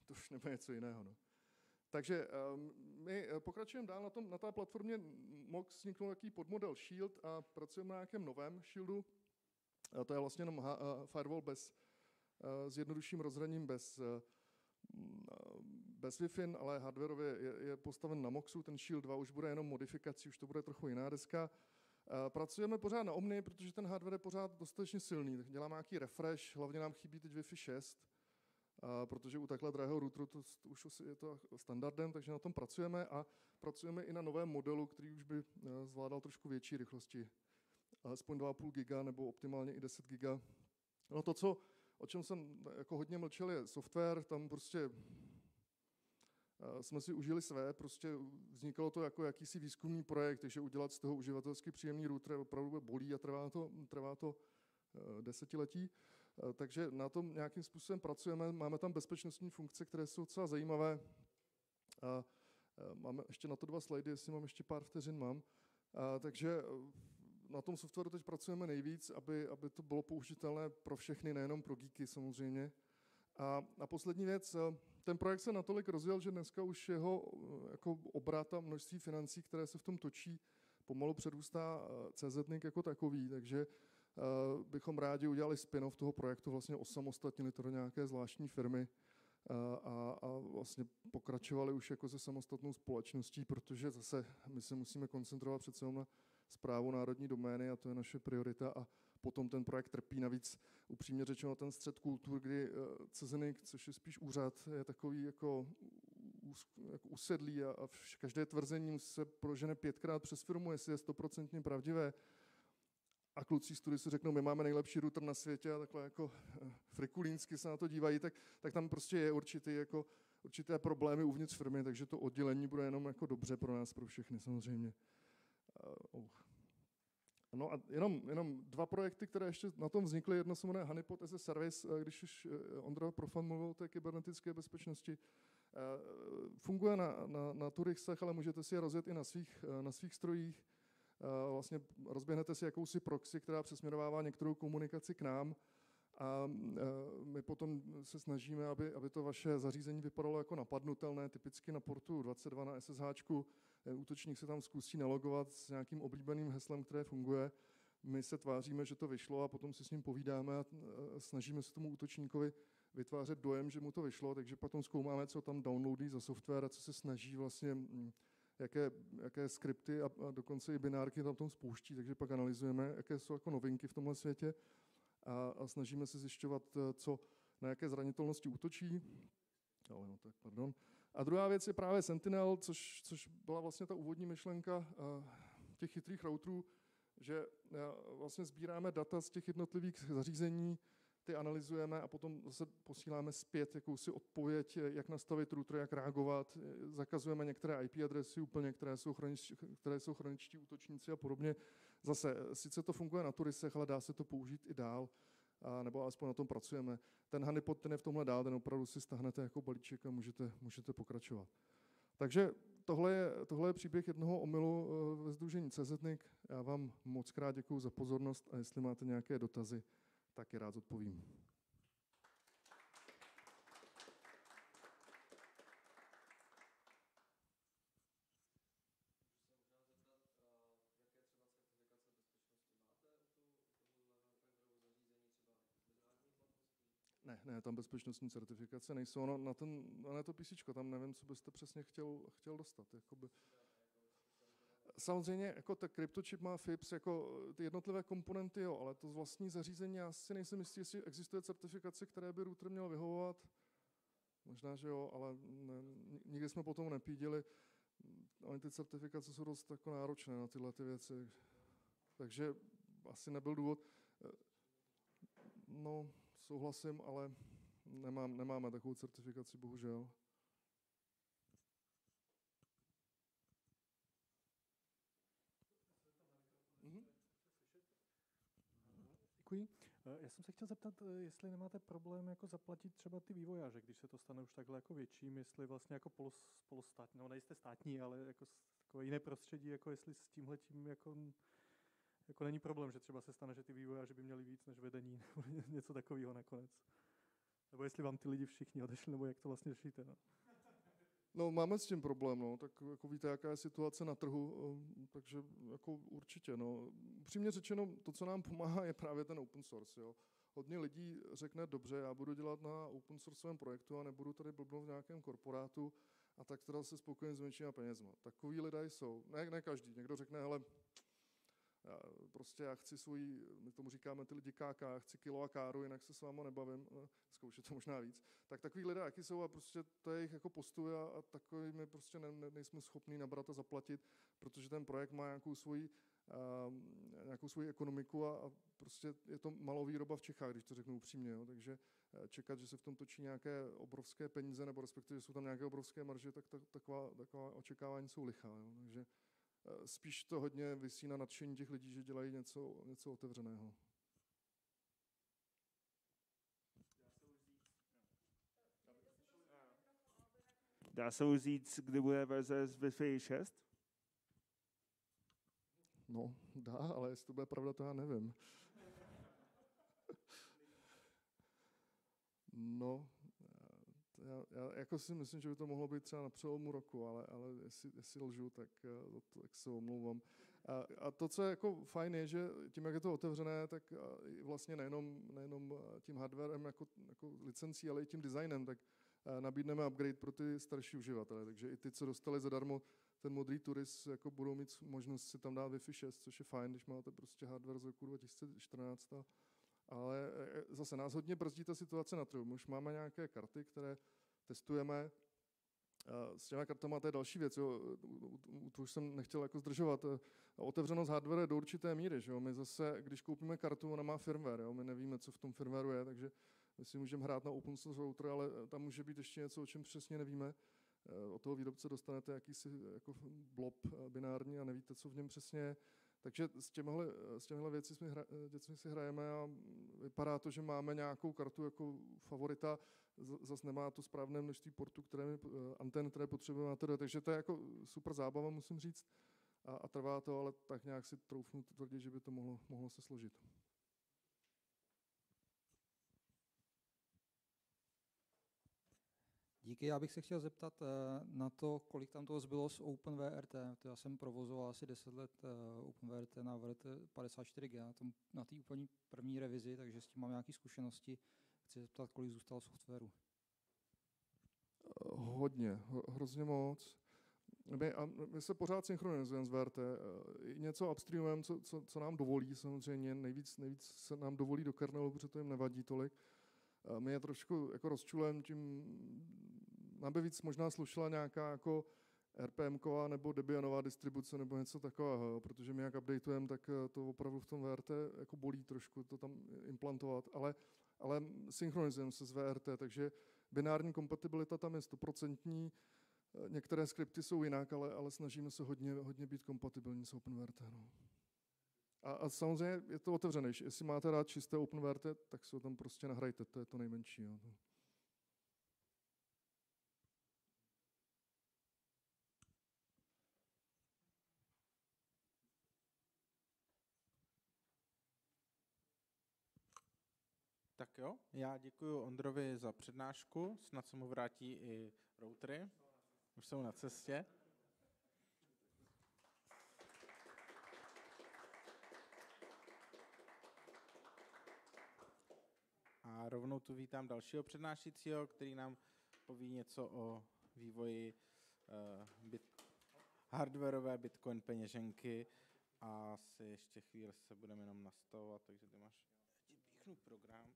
to už nebude něco jiného. No. Takže ehm, my eh, pokračujeme dál na, tom, na té platformě mohl vzniknout nějaký podmodel Shield a pracujeme na nějakém novém Shieldu. A to je vlastně jenom uh, firewall bez, s jednodušším rozhraním bez, bez Wi-Fi, ale hardwareově je, je postaven na Moxu. Ten Shield 2 už bude jenom modifikací, už to bude trochu jiná deska. Pracujeme pořád na Omni, protože ten hardware je pořád dostatečně silný. Děláme nějaký refresh, hlavně nám chybí teď Wi-Fi 6 a protože u takhle drahého routeru to, už je to standardem, takže na tom pracujeme a pracujeme i na novém modelu, který už by zvládal trošku větší rychlosti. Alespoň 2,5 giga nebo optimálně i 10 giga. No to, co, o čem jsem jako hodně mlčel, je software, tam prostě jsme si užili své, prostě vznikalo to jako jakýsi výzkumný projekt, takže udělat z toho uživatelsky příjemný router opravdu bolí a trvá to, trvá to eh, desetiletí. Eh, takže na tom nějakým způsobem pracujeme, máme tam bezpečnostní funkce, které jsou docela zajímavé. A eh, máme ještě na to dva slajdy, jestli mám ještě pár vteřin mám. A, takže na tom softwaru teď pracujeme nejvíc, aby, aby to bylo použitelné pro všechny, nejenom pro geeky samozřejmě. A, a poslední věc, ten projekt se natolik rozjel, že dneska už jeho eh, jako obrat a množství financí, které se v tom točí, pomalu předůstá eh, CZNIC jako takový, takže eh, bychom rádi udělali spin-off toho projektu, vlastně osamostatnili to do nějaké zvláštní firmy a, a vlastně pokračovali už jako se samostatnou společností, protože zase my se musíme koncentrovat přece na zprávu národní domény a to je naše priorita a potom ten projekt trpí. Navíc upřímně řečeno ten střed kultur, kdy eh, CZNIC, což je spíš úřad, je takový jako, jako usedlý a, a každé tvrzení se prožene pětkrát přes firmu, jestli je stoprocentně pravdivé. A kluci z si řeknou, my máme nejlepší router na světě a takhle jako eh, frikulínsky se na to dívají, tak, tak tam prostě je určitý jako určité problémy uvnitř firmy, takže to oddělení bude jenom jako dobře pro nás, pro všechny samozřejmě. Uh, No a jenom, jenom dva projekty, které ještě na tom vznikly. Jedno se jmenuje Honeypot as a Service, eh, když už eh, Ondra Profan mluvil o té kybernetické bezpečnosti. Eh, funguje na, na, na Turixech, ale můžete si je rozjet i na svých, na svých strojích. Vlastně rozběhnete si jakousi proxy, která přesměrovává některou komunikaci k nám a my potom se snažíme, aby, aby to vaše zařízení vypadalo jako napadnutelné, typicky na portu 22 na SSH útočník se tam zkusí nalogovat s nějakým oblíbeným heslem, které funguje. My se tváříme, že to vyšlo a potom si s ním povídáme a snažíme se tomu útočníkovi vytvářet dojem, že mu to vyšlo, takže potom zkoumáme, co tam downloadí za software a co se snaží vlastně, mm, jaké, jaké skripty a, a dokonce i binárky tam tom spouští, takže pak analyzujeme, jaké jsou jako novinky v tomhle světě a, a snažíme se zjišťovat, co, na jaké zranitelnosti útočí. Ale no tak, pardon. A druhá věc je právě Sentinel, což, což byla vlastně ta úvodní myšlenka uh, těch chytrých routerů, že uh, vlastně sbíráme data z těch jednotlivých zařízení, ty analyzujeme a potom zase posíláme zpět jakousi odpověď, jak nastavit router, jak reagovat. Zakazujeme některé IP adresy úplně, které jsou, chroničtí, které jsou chroničtí útočníci a podobně. Zase, sice to funguje na turisech, ale dá se to použít i dál a, nebo alespoň na tom pracujeme. Ten honeypot ten je v tomhle dál, ten opravdu si stáhnete jako balíček a můžete, můžete pokračovat. Takže tohle je, tohle je příběh jednoho omylu eh, ve Združení CZNIC. Já vám moc krát děkuji za pozornost a jestli máte nějaké dotazy, tak je rád odpovím. Ne, tam bezpečnostní certifikace nejsou. No, na, ten, na to PC, tam nevím, co byste přesně chtěl, chtěl dostat. Jakoby. Samozřejmě, jako ta kryptočip má FIPS, jako ty jednotlivé komponenty, jo, ale to vlastní zařízení, já si nejsem jistý, jestli existuje certifikace, které by router měl vyhovovat. Možná, že jo, ale ne, nikdy jsme potom nepídili. Oni ty certifikace jsou dost jako náročné na tyhle ty věci. Takže asi nebyl důvod. No, souhlasím, ale nemám, nemáme takovou certifikaci, bohužel. Mhm. Děkuji. Eh, já jsem se chtěl zeptat, eh, jestli nemáte problém jako zaplatit třeba ty vývojáře, když se to stane už takhle jako větším, jestli vlastně jako polostátní, no nejste státní, ale jako takové jiné prostředí, jako jestli s tímhle tím jako jako není problém, že třeba se stane, že ty vývojáři by měli víc než vedení nebo něco takového nakonec. Nebo jestli vám ty lidi všichni odešli, nebo jak to vlastně řešíte. No? No, máme s tím problém, no. tak jako víte, jaká je situace na trhu, eh, takže jako určitě. No. Upřímně řečeno, to, co nám pomáhá, je právě ten open source. Jo. Hodně lidí řekne, dobře, já budu dělat na open sourceovém projektu a nebudu tady blbnout v nějakém korporátu a tak teda se spokojen s menšíma penězma. Takový lidé jsou. Ne, ne každý. Někdo řekne, hele, Já, prostě já chci svůj, my tomu říkáme ty lidi KK, já chci kilo a káru, jinak se s váma nebavím, zkoušet to možná víc. Tak takový lidé, jaký jsou a prostě to je jejich jako postoj a, a takový my prostě ne, ne, nejsme schopni nabrat a zaplatit, protože ten projekt má nějakou svoji um, nějakou svoji ekonomiku a, a prostě je to malou výroba v Čechách, když to řeknu upřímně. Jo. Takže eh, čekat, že se v tom točí nějaké obrovské peníze, nebo respektive jsou tam nějaké obrovské marže, tak ta, taková, taková očekávání jsou lichá. Jo. Takže spíš to hodně vysí na nadšení těch lidí, že dělají něco, něco otevřeného. Dá se už říct, kdy bude verze z Wi-Fi 6? No, dá, ale jestli to bude pravda, to já nevím. No, já, já jako si myslím, že by to mohlo být třeba na přelomu roku, ale, ale jestli, jestli lžu, tak, eh, tak se omlouvám. A, a to, co je jako fajn, je, že tím, jak je to otevřené, tak vlastně nejenom, nejenom eh, tím hardwarem jako, jako licencí, ale i tím designem, tak eh, nabídneme upgrade pro ty starší uživatele. Takže i ty, co dostali zadarmo ten modrý turist, jako budou mít možnost si tam dát Wi-Fi 6, což je fajn, když máte prostě hardware z roku 2014. Ale e, e, zase nás hodně brzdí ta situace na trhu. Už máme nějaké karty, které testujeme. S těmi kartama to je další věc. Jo. To už jsem nechtěl jako zdržovat. E, otevřenost hardware do určité míry. Že jo. My zase, když koupíme kartu, ona má firmware. Jo. My nevíme, co v tom firmwareu je, takže my si můžeme hrát na open source router, ale tam může být ještě něco, o čem přesně nevíme. Od toho výrobce dostanete jakýsi jako blob binární a nevíte, co v něm přesně je. Takže s těmihle, s těmihle věci jsme hra, děcmi si hrajeme a vypadá to, že máme nějakou kartu jako favorita, zase nemá to správné množství portů, které my, anten, které potřebujeme, takže to je jako super zábava, musím říct, a, a trvá to, ale tak nějak si troufnu tvrdit, že by to mohlo, mohlo se složit. Díky, já bych se chtěl zeptat eh, na to, kolik tam toho zbylo z OpenVRT. Já jsem provozoval asi 10 let eh, OpenVRT na VRT 54G, na té úplně první revizi, takže s tím mám nějaké zkušenosti. Chci zeptat, kolik zůstalo softwaru. Hodně, hrozně moc. My, a my se pořád synchronizujeme s VRT. Eh, něco upstreamujeme, co, co, co, nám dovolí samozřejmě. Nejvíc, nejvíc se nám dovolí do kernelu, protože to jim nevadí tolik. My je trošku jako rozčulem tím nám by víc možná slušela nějaká jako RPM nebo Debianová distribuce nebo něco takového, protože my jak updatujeme, tak eh, to opravdu v tom VRT jako bolí trošku to tam implantovat, ale, ale synchronizujeme se s VRT, takže binární kompatibilita tam je stoprocentní, eh, některé skripty jsou jinak, ale, ale snažíme se hodně, hodně být kompatibilní s OpenVRT. No. A, a samozřejmě je to otevřenější. Jestli máte rád čisté OpenVRT, tak se ho tam prostě nahrajte, to je to nejmenší. Jo. Jo, já děkuji Ondrovi za přednášku, snad se mu vrátí i routery, už jsou na cestě. A rovnou tu vítám dalšího přednášícího, který nám poví něco o vývoji uh, bit, hardwareové Bitcoin peněženky a asi ještě chvíli se budeme jenom nastavovat, takže ty máš píchnu program.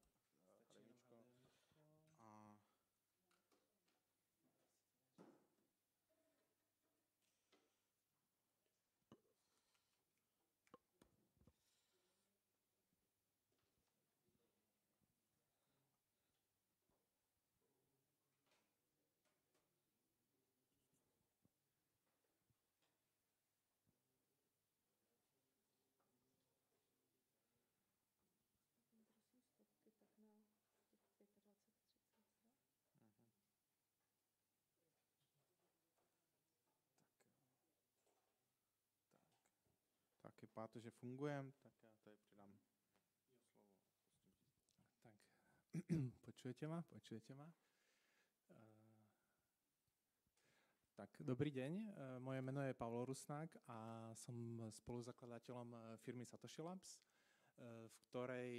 Vypadá to, že funguje, tak já tady přidám slovo. Tak, počujete ma? Počujete ma? Eh, tak, dobrý deň. Eh, moje meno je Pavlo Rusnák a som spoluzakladateľom eh, firmy Satoshi Labs, v ktorej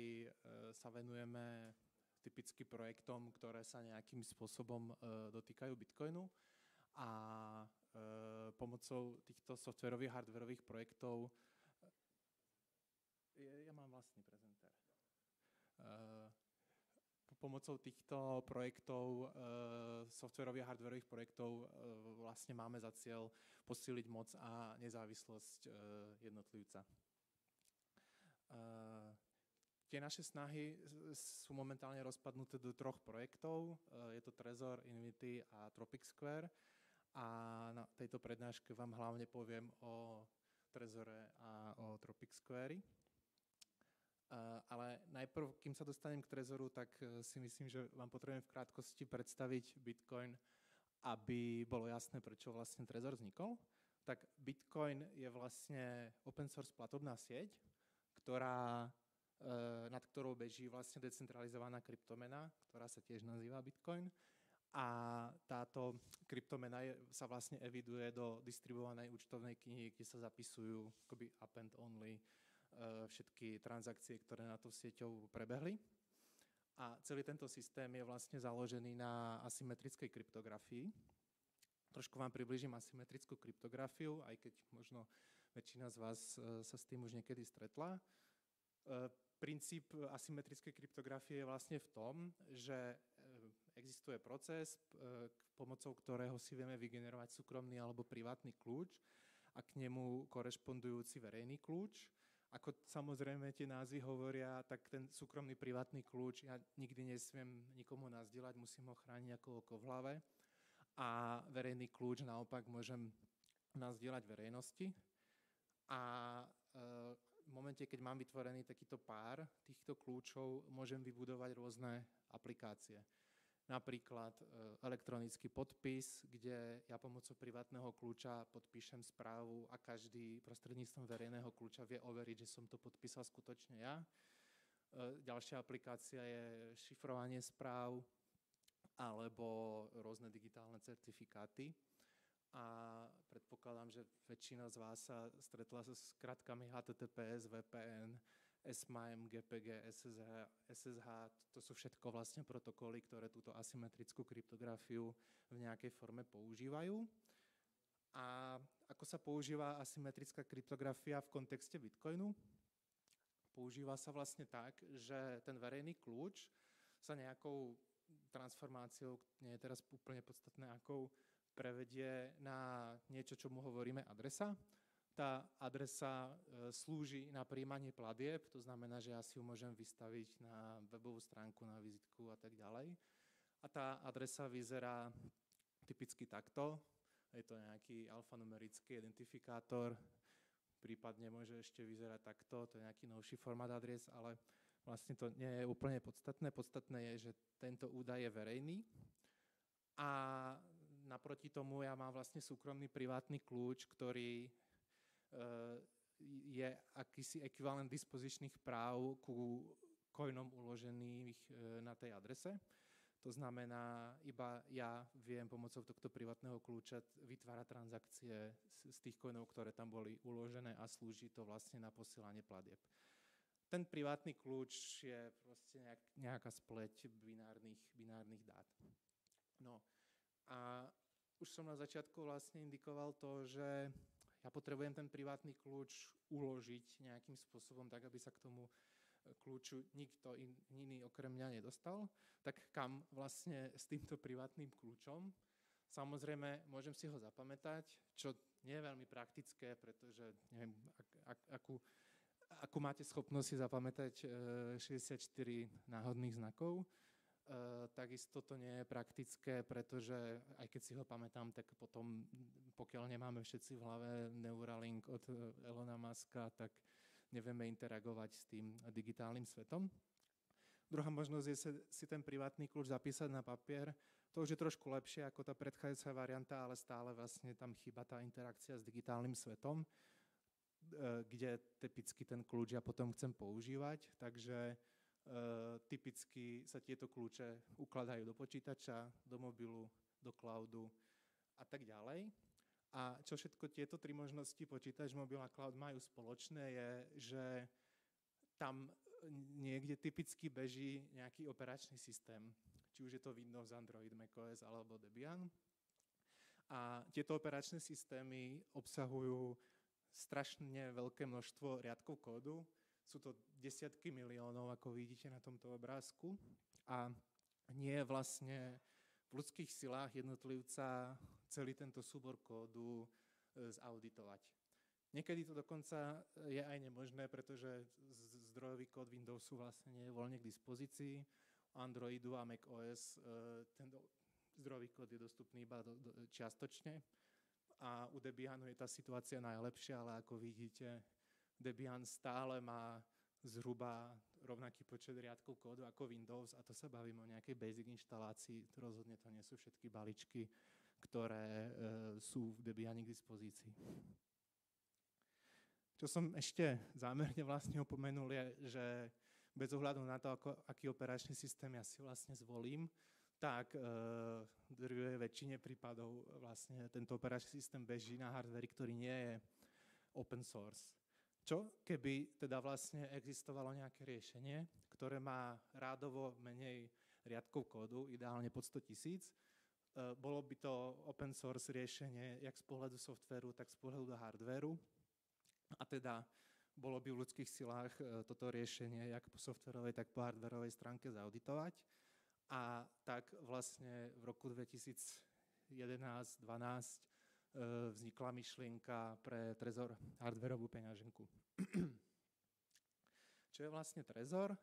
sa venujeme typicky projektom, ktoré sa nejakým spôsobom dotýkajú Bitcoinu a pomocou týchto softwarových, hardwarových projektov Ja mám vlastný prezentér. Pomocou týchto projektov, softwarových a hardwarových projektov vlastne máme za cieľ posíliť moc a nezávislosť jednotlivca. Tie naše snahy sú momentálne rozpadnuté do troch projektov. Je to Trezor, Invity a Tropic Square. A na tejto prednáške vám hlavne poviem o Trezore a o Tropic Square. Ale najprv, kým sa dostanem k Trezoru, tak si myslím, že vám potrebujem v krátkosti predstaviť Bitcoin, aby bolo jasné, prečo vlastne Trezor vznikol. Tak Bitcoin je vlastne open source platobná sieť, ktorá Eh, nad ktorou beží vlastne decentralizovaná kryptomena, ktorá sa tiež nazýva Bitcoin. A táto kryptomena je, sa vlastne eviduje do distribuovanej účtovnej knihy, kde sa zapisujú akoby append only eh, všetky transakcie, ktoré na to sieťou prebehli. A celý tento systém je vlastne založený na asymetrickej kryptografii. Trošku vám približím asymetrickú kryptografiu, aj keď možno väčšina z vás eh, sa s tým už niekedy stretla princíp asymetrické kryptografie je vlastne v tom, že existuje proces, pomocou ktorého si vieme vygenerovať súkromný alebo privátny kľúč a k nemu korešpondujúci verejný kľúč. Ako samozrejme tie názvy hovoria, tak ten súkromný privátny kľúč ja nikdy nesmiem nikomu nazdieľať, musím ho chrániť ako oko v hlave. A verejný kľúč naopak môžem nazdieľať verejnosti. A e, v momente, keď mám vytvorený takýto pár týchto kľúčov, môžem vybudovať rôzne aplikácie. Napríklad e, elektronický podpis, kde ja pomocou privátneho kľúča podpíšem správu a každý prostredníctvom verejného kľúča vie overiť, že som to podpísal skutočne ja. E, ďalšia aplikácia je šifrovanie správ alebo rôzne digitálne certifikáty a predpokladám, že väčšina z vás sa stretla so skratkami HTTPS, VPN, SMIME, GPG, SSH, SSH. To sú všetko vlastne protokoly, ktoré túto asymetrickú kryptografiu v nejakej forme používajú. A ako sa používa asymetrická kryptografia v kontexte Bitcoinu? Používa sa vlastne tak, že ten verejný kľúč sa nejakou transformáciou, nie je teraz úplne podstatné akou, prevedie na niečo, čo mu hovoríme adresa. Tá adresa e, slúži na príjmanie platieb, to znamená, že ja si ju môžem vystaviť na webovú stránku, na vizitku a tak ďalej. A tá adresa vyzerá typicky takto. Je to nejaký alfanumerický identifikátor, prípadne môže ešte vyzerať takto, to je nejaký novší formát adres, ale vlastne to nie je úplne podstatné. Podstatné je, že tento údaj je verejný a naproti tomu ja mám vlastne súkromný privátny kľúč, ktorý je akýsi ekvivalent dispozičných práv ku coinom uložených eh, na tej adrese. To znamená, iba ja viem pomocou tohto privátneho kľúča vytvárať transakcie z tých coinov, ktoré tam boli uložené a slúži to vlastne na posielanie platieb. Ten privátny kľúč je proste nejak, nejaká spleť binárnych, binárnych dát. No, a už som na začiatku vlastne indikoval to, že ja potrebujem ten privátny kľúč uložiť nejakým spôsobom, tak aby sa k tomu e, kľúču nikto in, iný okrem mňa nedostal. Tak kam vlastne s týmto privátnym kľúčom? Samozrejme, môžem si ho zapamätať, čo nie je veľmi praktické, pretože neviem, ak, ak, akú, akú máte schopnosť si zapamätať 64 e, náhodných znakov, takisto to nie je praktické, pretože aj keď si ho pamätám, tak potom, pokiaľ nemáme všetci v hlave Neuralink od eh, Elona Muska, tak nevieme interagovať s tým digitálnym svetom. Druhá možnosť je si ten privátny kľúč zapísať na papier. To už je trošku lepšie ako tá predchádzajúca varianta, ale stále vlastne tam chýba tá interakcia s digitálnym svetom, eh, kde typicky ten kľúč ja potom chcem používať. Takže Eh, typicky sa tieto kľúče ukladajú do počítača, do mobilu, do cloudu a tak ďalej. A čo všetko tieto tri možnosti, počítač, mobil a cloud, majú spoločné, je, že tam niekde typicky beží nejaký operačný systém. Či už je to Windows, Android, macOS alebo Debian. A tieto operačné systémy obsahujú strašne veľké množstvo riadkov kódu, sú to desiatky miliónov, ako vidíte na tomto obrázku. A nie je vlastne v ľudských silách jednotlivca celý tento súbor kódu e, zauditovať. Niekedy to dokonca je aj nemožné, pretože zdrojový kód Windowsu vlastne nie je voľne k dispozícii. Androidu a Mac OS e, ten zdrojový kód je dostupný iba čiastočne a u Debianu je tá situácia najlepšia, ale ako vidíte, Debian stále má zhruba rovnaký počet riadkov kódu ako Windows a to sa bavíme o nejakej basic inštalácii. Rozhodne to nie sú všetky baličky, ktoré e, sú v Debiane k dispozícii. Čo som ešte zámerne vlastne opomenul je, že bez ohľadu na to, ako, aký operačný systém ja si vlastne zvolím, tak e, v drvivej väčšine prípadov vlastne tento operačný systém beží na hardveri, ktorý nie je open source. Čo keby teda vlastne existovalo nejaké riešenie, ktoré má rádovo menej riadkov kódu, ideálne pod 100 tisíc, e, bolo by to open source riešenie jak z pohľadu softveru, tak z pohľadu hardveru. A teda bolo by v ľudských silách e, toto riešenie jak po softverovej, tak po hardverovej stránke zauditovať. A tak vlastne v roku 2011-2012 e, vznikla myšlienka pre Trezor hardverovú peňaženku. Čo je vlastne Trezor? E,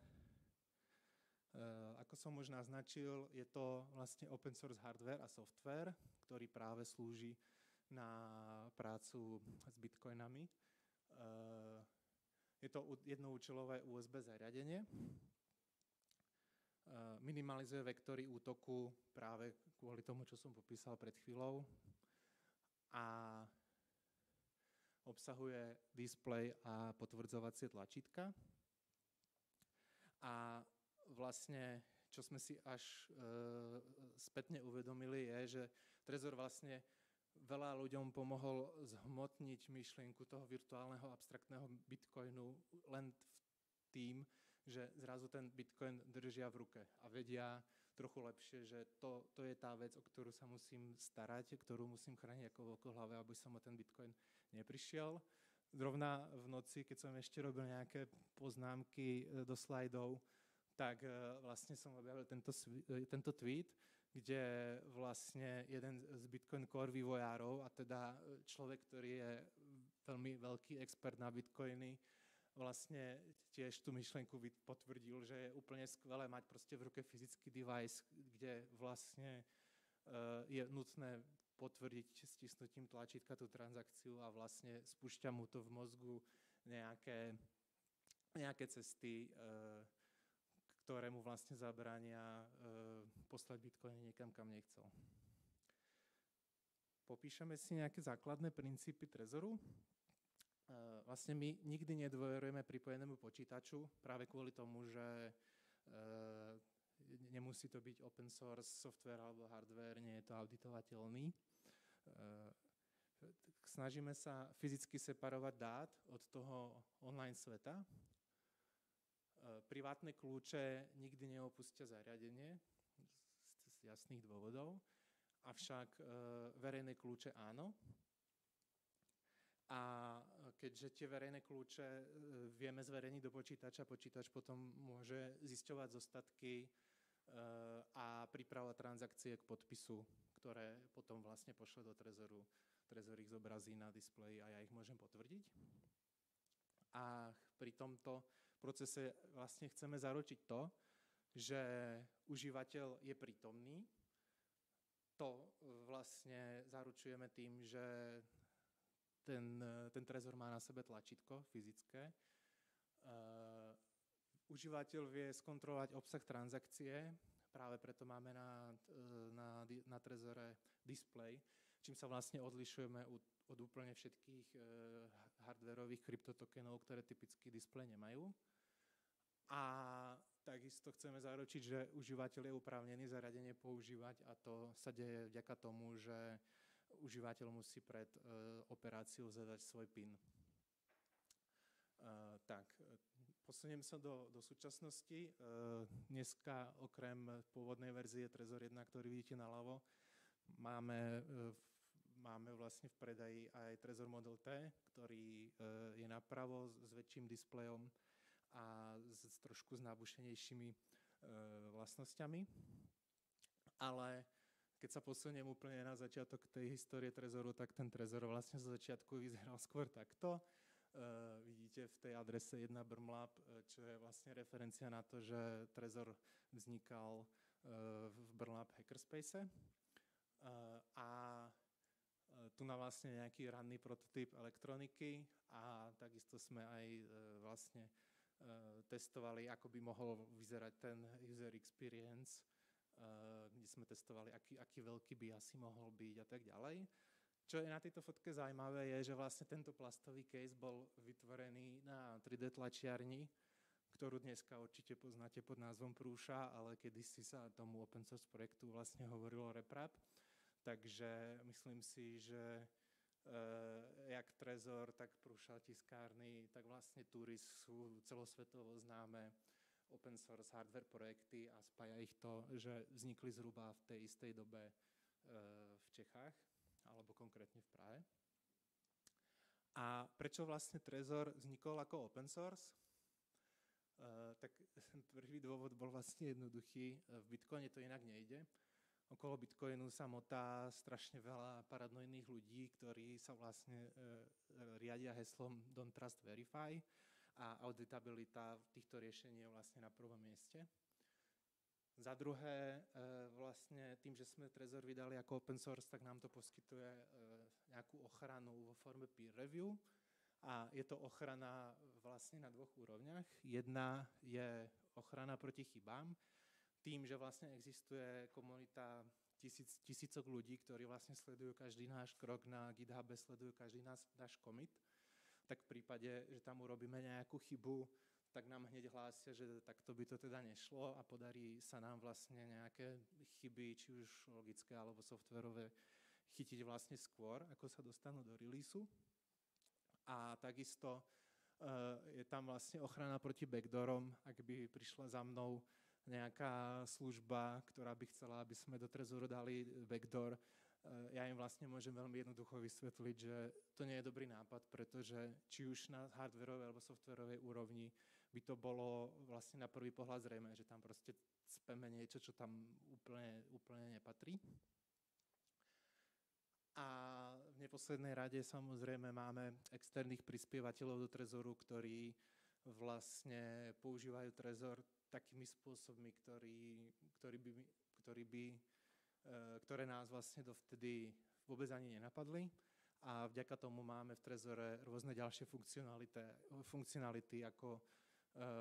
ako som už naznačil, je to vlastne open source hardware a software, ktorý práve slúži na prácu s bitcoinami. E, je to jednoučelové USB zariadenie, Eh, minimalizuje vektory útoku práve kvôli tomu, čo som popísal pred chvíľou a obsahuje display a potvrdzovacie tlačítka. A vlastne, čo sme si až e, spätne uvedomili, je, že Trezor vlastne veľa ľuďom pomohol zhmotniť myšlienku toho virtuálneho abstraktného bitcoinu len v tým, že zrazu ten Bitcoin držia v ruke a vedia trochu lepšie, že to, to je tá vec, o ktorú sa musím starať, ktorú musím chrániť ako hlave, aby som o ten Bitcoin neprišiel. Zrovna v noci, keď som ešte robil nejaké poznámky e, do slajdov, tak e, vlastne som objavil tento, e, tento tweet, kde vlastne jeden z Bitcoin Core vývojárov, a teda človek, ktorý je veľmi veľký expert na Bitcoiny, vlastne tiež tú myšlenku potvrdil, že je úplne skvelé mať proste v ruke fyzický device, kde vlastne uh, je nutné potvrdiť stisnutím tlačítka tú transakciu a vlastne spúšťa mu to v mozgu nejaké, nejaké cesty, uh, ktoré mu vlastne zabrania uh, poslať Bitcoin niekam, kam nechcel. Popíšeme si nejaké základné princípy Trezoru. Eh, vlastne my nikdy nedôverujeme pripojenému počítaču práve kvôli tomu, že eh, nemusí to byť open source software alebo hardware, nie je to auditovateľný. Eh, snažíme sa fyzicky separovať dát od toho online sveta. Privátne kľúče nikdy neopustia zariadenie z jasných dôvodov, avšak verejné kľúče áno. A keďže tie verejné kľúče e, vieme zverejniť do počítača, počítač potom môže zisťovať zostatky e, a pripravovať transakcie k podpisu, ktoré potom vlastne pošle do Trezoru. Trezor ich zobrazí na displeji a ja ich môžem potvrdiť. A pri tomto procese vlastne chceme zaručiť to, že užívateľ je prítomný. To vlastne zaručujeme tým, že ten, ten trezor má na sebe tlačítko fyzické. Uh, užívateľ vie skontrolovať obsah transakcie, práve preto máme na, na, na trezore display, čím sa vlastne odlišujeme od, od úplne všetkých hardwareových kryptotokenov, ktoré typicky display nemajú. A takisto chceme zaručiť, že užívateľ je uprávnený zariadenie používať a to sa deje vďaka tomu, že užívateľ musí pred uh, operáciou zadať svoj PIN. Uh, tak, posuniem sa do, do súčasnosti. Uh, dneska okrem pôvodnej verzie Trezor 1, ktorý vidíte naľavo, máme, máme vlastne v predaji aj Trezor Model T, ktorý je napravo s, s väčším displejom a s trošku s nábušenejšími vlastnosťami. Ale keď sa posuniem úplne na začiatok tej histórie Trezoru, tak ten Trezor vlastne zo začiatku vyzeral skôr takto. Uh, vidíte v tej adrese 1 Brmlab, čo je vlastne referencia na to, že Trezor vznikal uh, v Brmlab Hackerspace. Uh, a tu na vlastne nejaký ranný prototyp elektroniky a takisto sme aj vlastne testovali, ako by mohol vyzerať ten user experience kde sme testovali, aký, aký veľký by asi mohol byť a tak ďalej. Čo je na tejto fotke zaujímavé, je, že vlastne tento plastový case bol vytvorený na 3D tlačiarni, ktorú dneska určite poznáte pod názvom Prúša, ale kedysi sa tomu open source projektu vlastne hovorilo RepRap. Takže myslím si, že e, jak Trezor, tak Prúša tiskárny, tak vlastne Turis sú celosvetovo známe open source hardware projekty a spája ich to, že vznikli zhruba v tej istej dobe e, v Čechách, alebo konkrétne v Prahe. A prečo vlastne Trezor vznikol ako open source? Uh, tak prvý dôvod bol vlastne jednoduchý. V Bitcoine to inak nejde. Okolo Bitcoinu sa motá strašne veľa paradnojných ľudí, ktorí sa vlastne uh, riadia heslom Don't Trust Verify a auditabilita týchto riešení je vlastne na prvom mieste. Za druhé, e, vlastne tým, že sme Trezor vydali ako open source, tak nám to poskytuje e, nejakú ochranu vo forme peer review. A je to ochrana vlastne na dvoch úrovniach. Jedna je ochrana proti chybám, tým, že vlastne existuje komunita tisíc, tisícok ľudí, ktorí vlastne sledujú každý náš krok na GitHube, sledujú každý náš, náš commit tak v prípade, že tam urobíme nejakú chybu, tak nám hneď hlásia, že takto by to teda nešlo a podarí sa nám vlastne nejaké chyby, či už logické alebo softverové, chytiť vlastne skôr, ako sa dostanú do releaseu. A takisto uh, je tam vlastne ochrana proti backdoorom, ak by prišla za mnou nejaká služba, ktorá by chcela, aby sme do Trezoru dali backdoor, Eh, ja im vlastne môžem veľmi jednoducho vysvetliť, že to nie je dobrý nápad, pretože či už na hardwareovej alebo softwarovej úrovni by to bolo vlastne na prvý pohľad zrejme, že tam proste speme niečo, čo tam úplne, úplne nepatrí. A v neposlednej rade samozrejme máme externých prispievateľov do Trezoru, ktorí vlastne používajú Trezor takými spôsobmi, ktorí, ktorí by, ktorí by Eh, ktoré nás vlastne dovtedy vôbec ani nenapadli a vďaka tomu máme v Trezore rôzne ďalšie funkcionality ako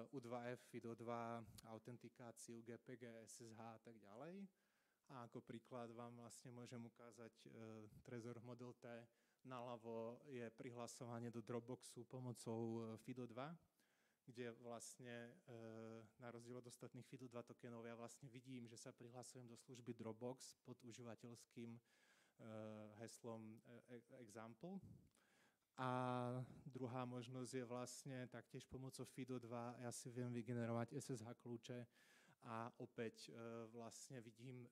U2F, FIDO2, autentikáciu, GPG, SSH a tak ďalej. A ako príklad vám vlastne môžem ukázať uh, Trezor Model T. Naľavo je prihlasovanie do Dropboxu pomocou uh, FIDO2, kde vlastne e, na rozdiel od ostatných FIDO 2 tokenov ja vlastne vidím, že sa prihlasujem do služby Dropbox pod užívateľským e, heslom e, example. A druhá možnosť je vlastne taktiež pomocou FIDO 2 ja si viem vygenerovať SSH kľúče a opäť vlastne vidím,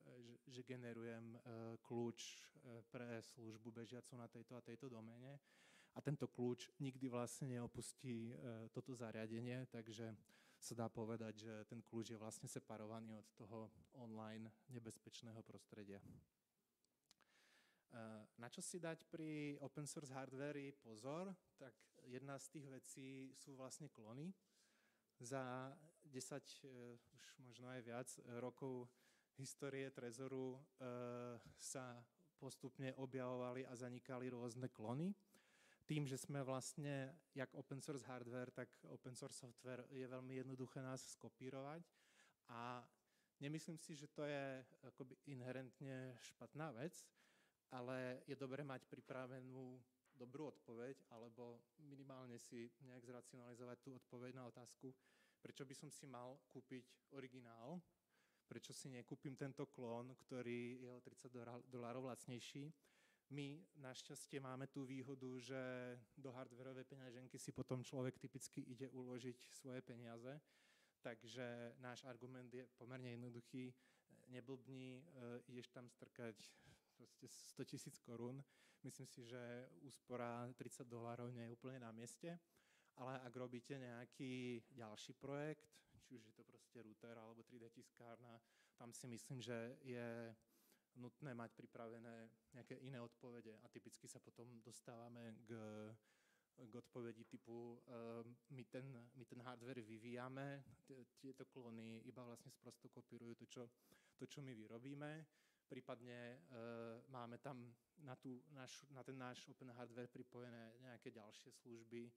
že generujem kľúč pre službu bežiacu na tejto a tejto doméne a tento kľúč nikdy vlastne neopustí e, toto zariadenie, takže sa dá povedať, že ten kľúč je vlastne separovaný od toho online nebezpečného prostredia. E, na čo si dať pri open source hardveri pozor, tak jedna z tých vecí sú vlastne klony. Za 10, e, už možno aj viac rokov histórie Trezoru sa postupne objavovali a zanikali rôzne klony tým, že sme vlastne jak open source hardware, tak open source software je veľmi jednoduché nás skopírovať a nemyslím si, že to je akoby inherentne špatná vec, ale je dobré mať pripravenú dobrú odpoveď alebo minimálne si nejak zracionalizovať tú odpoveď na otázku, prečo by som si mal kúpiť originál, prečo si nekúpim tento klón, ktorý je o 30 dolárov lacnejší, my našťastie máme tú výhodu, že do hardwareovej peňaženky si potom človek typicky ide uložiť svoje peniaze, takže náš argument je pomerne jednoduchý. Neblbni, ideš tam strkať 100 tisíc korún. Myslím si, že úspora 30 dolárov nie je úplne na mieste. ale ak robíte nejaký ďalší projekt, či už je to proste router alebo 3D tiskárna, tam si myslím, že je nutné mať pripravené nejaké iné odpovede. A typicky sa potom dostávame k, k odpovedi typu uh, my, ten, my ten hardware vyvíjame, tieto klony iba vlastne sprosto kopírujú to, čo, to, čo my vyrobíme, prípadne uh, máme tam na, tú, naš, na ten náš open hardware pripojené nejaké ďalšie služby,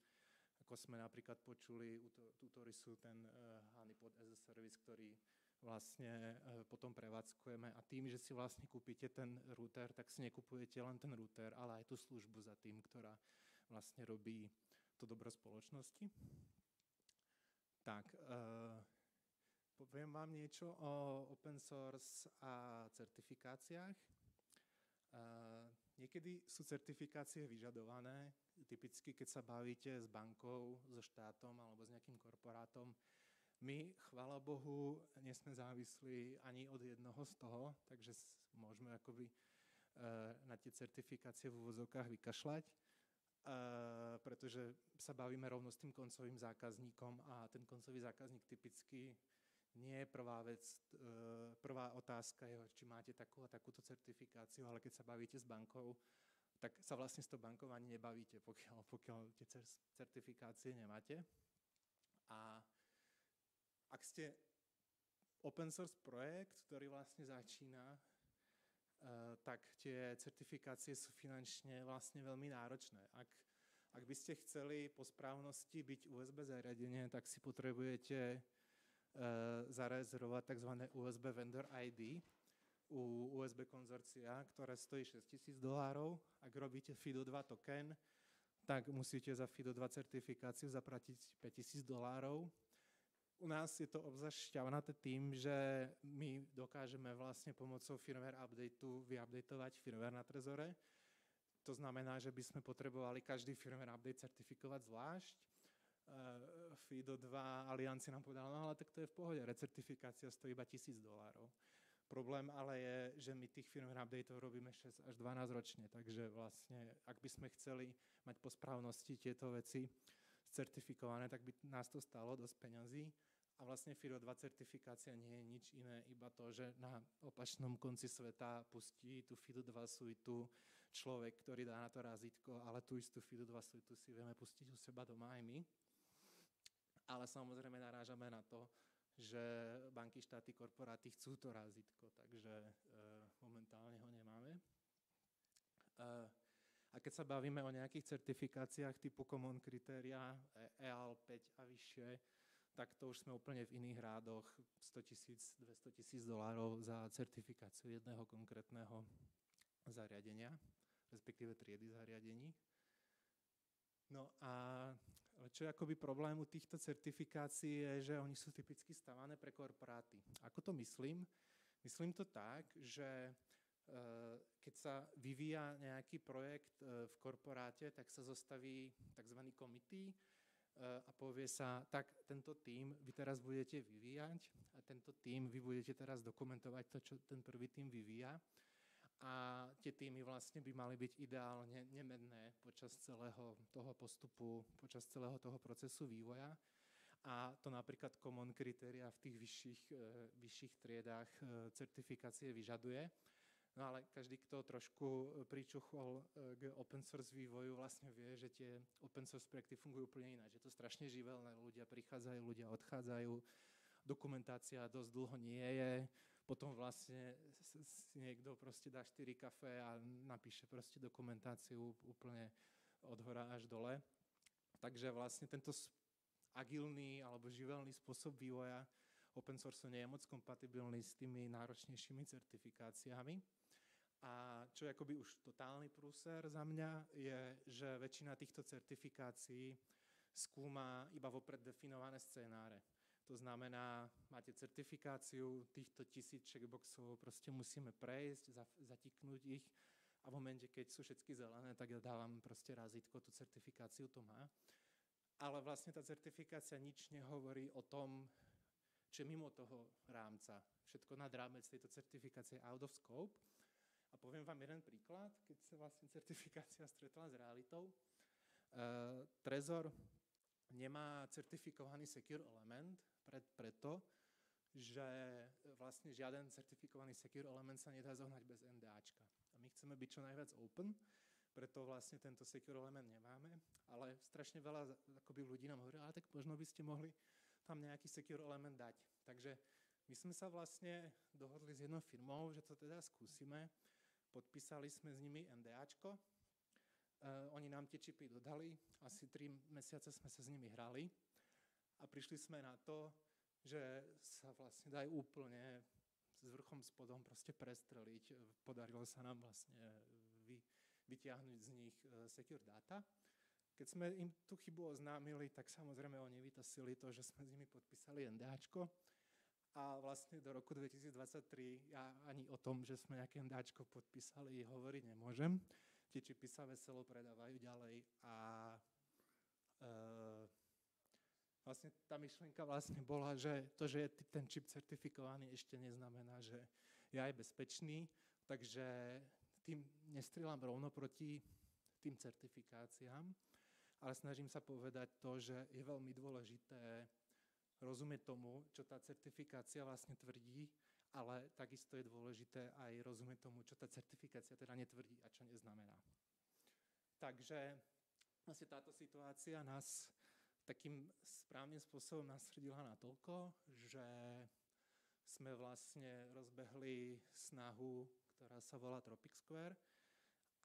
ako sme napríklad počuli u Tutorisu ten uh, Honeypot as a service, ktorý vlastne uh, potom prevádzkujeme a tým, že si vlastne kúpite ten router, tak si nekupujete len ten router, ale aj tú službu za tým, ktorá vlastne robí to dobro spoločnosti. Tak, uh, poviem vám niečo o open source a certifikáciách. Uh, niekedy sú certifikácie vyžadované, typicky keď sa bavíte s bankou, so štátom alebo s nejakým korporátom, my, chvála Bohu, nie sme závislí ani od jednoho z toho, takže môžeme akoby e, na tie certifikácie v úvozovkách vykašľať, e, pretože sa bavíme rovno s tým koncovým zákazníkom a ten koncový zákazník typicky nie je prvá vec, e, prvá otázka je, či máte takú a takúto certifikáciu, ale keď sa bavíte s bankou, tak sa vlastne s tou bankou ani nebavíte, pokiaľ, pokiaľ tie certifikácie nemáte. A ak ste open source projekt, ktorý vlastne začína, uh, tak tie certifikácie sú finančne vlastne veľmi náročné. Ak, ak by ste chceli po správnosti byť USB zariadenie, tak si potrebujete uh, zarezervovať tzv. USB Vendor ID, u USB konzorcia, ktoré stojí 6000 dolárov. Ak robíte FIDO2 token, tak musíte za FIDO2 certifikáciu zaplatiť 5000 dolárov. U nás je to obzvlášť šťavnaté tým, že my dokážeme vlastne pomocou firmware updateu vyupdateovať firmware na Trezore. To znamená, že by sme potrebovali každý firmware update certifikovať zvlášť. Uh, FIDO 2 alianci nám povedala, no ale tak to je v pohode, recertifikácia stojí iba 1000 dolárov. Problém ale je, že my tých firmware updateov robíme 6 až 12 ročne, takže vlastne, ak by sme chceli mať po správnosti tieto veci certifikované, tak by nás to stalo dosť peňazí. A vlastne FIRO 2 certifikácia nie je nič iné, iba to, že na opačnom konci sveta pustí tú FIDO 2 suitu človek, ktorý dá na to razítko, ale tú istú FIDO 2 suitu si vieme pustiť u seba doma aj my. Ale samozrejme narážame na to, že banky, štáty, korporáty chcú to razítko, takže e, momentálne ho nemáme. E, a keď sa bavíme o nejakých certifikáciách typu Common Kritéria, EAL 5 a vyššie, tak to už sme úplne v iných rádoch 100 tisíc, 200 tisíc dolárov za certifikáciu jedného konkrétneho zariadenia, respektíve triedy zariadení. No a čo je akoby problém u týchto certifikácií je, že oni sú typicky stavané pre korporáty. Ako to myslím? Myslím to tak, že e, keď sa vyvíja nejaký projekt e, v korporáte, tak sa zostaví tzv. komitý a povie sa, tak tento tým vy teraz budete vyvíjať a tento tým vy budete teraz dokumentovať to, čo ten prvý tým vyvíja a tie týmy vlastne by mali byť ideálne nemenné počas celého toho postupu, počas celého toho procesu vývoja. A to napríklad common kritéria v tých vyšších, e, vyšších triedách e, certifikácie vyžaduje. No ale každý, kto trošku pričuchol e, k open source vývoju, vlastne vie, že tie open source projekty fungujú úplne ináč. Je to strašne živelné, ľudia prichádzajú, ľudia odchádzajú, dokumentácia dosť dlho nie je, potom vlastne si niekto proste dá 4 kafe a napíše proste dokumentáciu úplne od hora až dole. Takže vlastne tento agilný alebo živelný spôsob vývoja open source nie je moc kompatibilný s tými náročnejšími certifikáciami. A čo je akoby už totálny prúser za mňa, je, že väčšina týchto certifikácií skúma iba vopred definované scénáre. To znamená, máte certifikáciu týchto tisíc checkboxov, proste musíme prejsť, zatiknúť ich a v momente, keď sú všetky zelené, tak ja dávam proste razítko, tú certifikáciu to má. Ale vlastne tá certifikácia nič nehovorí o tom, čo mimo toho rámca. Všetko nad rámec tejto certifikácie out of scope. A poviem vám jeden príklad, keď sa vlastne certifikácia stretla s realitou. Uh, Trezor nemá certifikovaný secure element, pred, preto, že vlastne žiaden certifikovaný secure element sa nedá zohnať bez NDAčka. A my chceme byť čo najviac open, preto vlastne tento secure element nemáme, ale strašne veľa akoby ľudí nám hovorí, ale tak možno by ste mohli tam nejaký secure element dať. Takže my sme sa vlastne dohodli s jednou firmou, že to teda skúsime. Podpísali sme s nimi NDAčko, Uh, oni nám tie čipy dodali, asi tri mesiace sme sa s nimi hrali a prišli sme na to, že sa vlastne dajú úplne s vrchom spodom proste prestreliť. Podarilo sa nám vlastne vy, vyťahnuť z nich uh, secure data. Keď sme im tú chybu oznámili, tak samozrejme oni vytasili to, že sme s nimi podpísali NDAčko a vlastne do roku 2023 ja ani o tom, že sme nejaké NDAčko podpísali, hovoriť nemôžem tie čipy sa veselo predávajú ďalej a e, vlastne tá myšlienka vlastne bola, že to, že je ten čip certifikovaný, ešte neznamená, že je aj bezpečný, takže tým nestrieľam rovno proti tým certifikáciám, ale snažím sa povedať to, že je veľmi dôležité rozumieť tomu, čo tá certifikácia vlastne tvrdí ale takisto je dôležité aj rozumieť tomu, čo tá certifikácia teda netvrdí a čo neznamená. Takže vlastne táto situácia nás takým správnym spôsobom na toľko, že sme vlastne rozbehli snahu, ktorá sa volá Tropic Square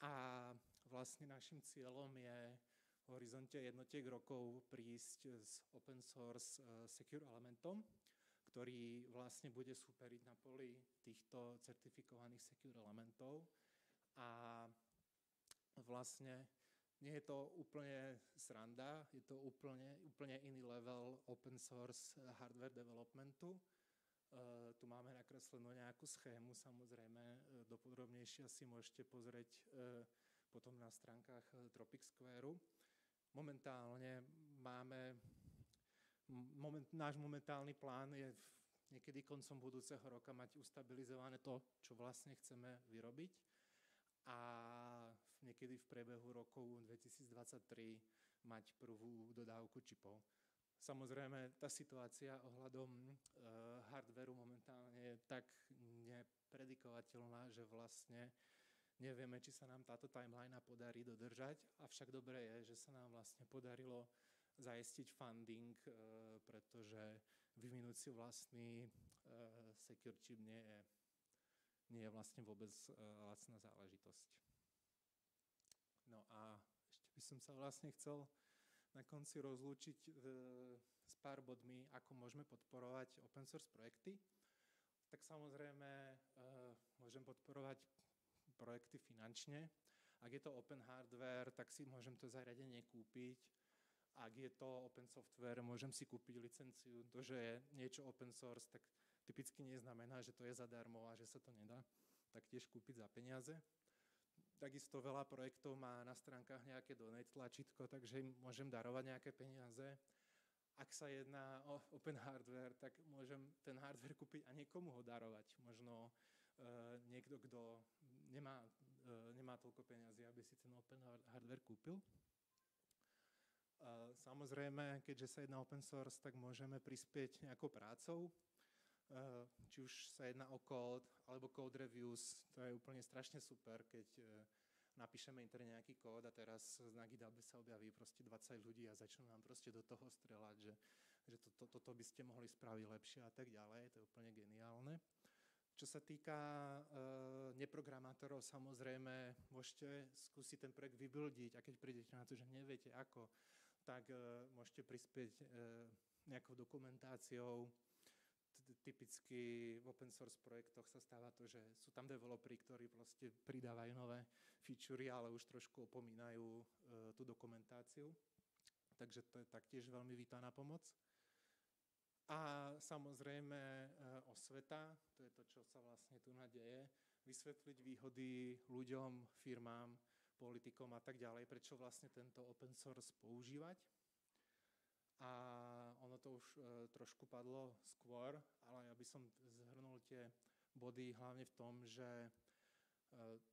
a vlastne našim cieľom je horizonte jednotiek rokov prísť s open source eh, secure elementom, ktorý vlastne bude superiť na poli týchto certifikovaných secure elementov. A vlastne nie je to úplne sranda, je to úplne, úplne iný level open source hardware developmentu. Uh, tu máme nakreslenú nejakú schému, samozrejme, dopodrobnejšie si môžete pozrieť uh, potom na stránkach Tropic Square. Momentálne máme moment, náš momentálny plán je v, niekedy koncom budúceho roka mať ustabilizované to, čo vlastne chceme vyrobiť a niekedy v priebehu roku 2023 mať prvú dodávku čipov. Samozrejme, tá situácia ohľadom e, hardveru momentálne je tak nepredikovateľná, že vlastne nevieme, či sa nám táto timeline podarí dodržať, avšak dobré je, že sa nám vlastne podarilo zajistiť funding, eh, pretože vyvinúť si vlastný eh, secure chip nie je, nie je vlastne vôbec eh, lacná záležitosť. No a ešte by som sa vlastne chcel na konci rozlúčiť s pár bodmi, ako môžeme podporovať open source projekty. Tak samozrejme môžem podporovať projekty finančne. Ak je to open hardware, tak si môžem to zariadenie kúpiť ak je to open software, môžem si kúpiť licenciu. To, že je niečo open source, tak typicky neznamená, že to je zadarmo a že sa to nedá taktiež kúpiť za peniaze. Takisto veľa projektov má na stránkach nejaké donate tlačítko, takže im môžem darovať nejaké peniaze. Ak sa jedná o open hardware, tak môžem ten hardware kúpiť a niekomu ho darovať. Možno uh, niekto, kto nemá, uh, nemá toľko peniazy, aby si ten open hardware kúpil. Samozrejme, keďže sa jedná open source, tak môžeme prispieť nejakou prácou, či už sa jedná o kód, alebo code reviews, to je úplne strašne super, keď e, napíšeme interne nejaký kód a teraz na GitHub sa objaví proste 20 ľudí a začnú nám proste do toho strelať, že, že to, to, toto by ste mohli spraviť lepšie a tak ďalej, to je úplne geniálne. Čo sa týka e, neprogramátorov, samozrejme, môžete skúsiť ten projekt vybuildiť a keď prídete na to, že neviete ako, tak uh, môžete prispieť uh, nejakou dokumentáciou. Typicky v open source projektoch sa stáva to, že sú tam developeri, ktorí proste pridávajú nové featurey, ale už trošku opomínajú uh, tú dokumentáciu. Takže to je taktiež veľmi vítaná pomoc. A samozrejme osveta, to je to, čo sa vlastne tu nadeje, vysvetliť výhody ľuďom, firmám, politikom a tak ďalej, prečo vlastne tento open source používať. A ono to už e, trošku padlo skôr, ale ja by som zhrnul tie body hlavne v tom, že e,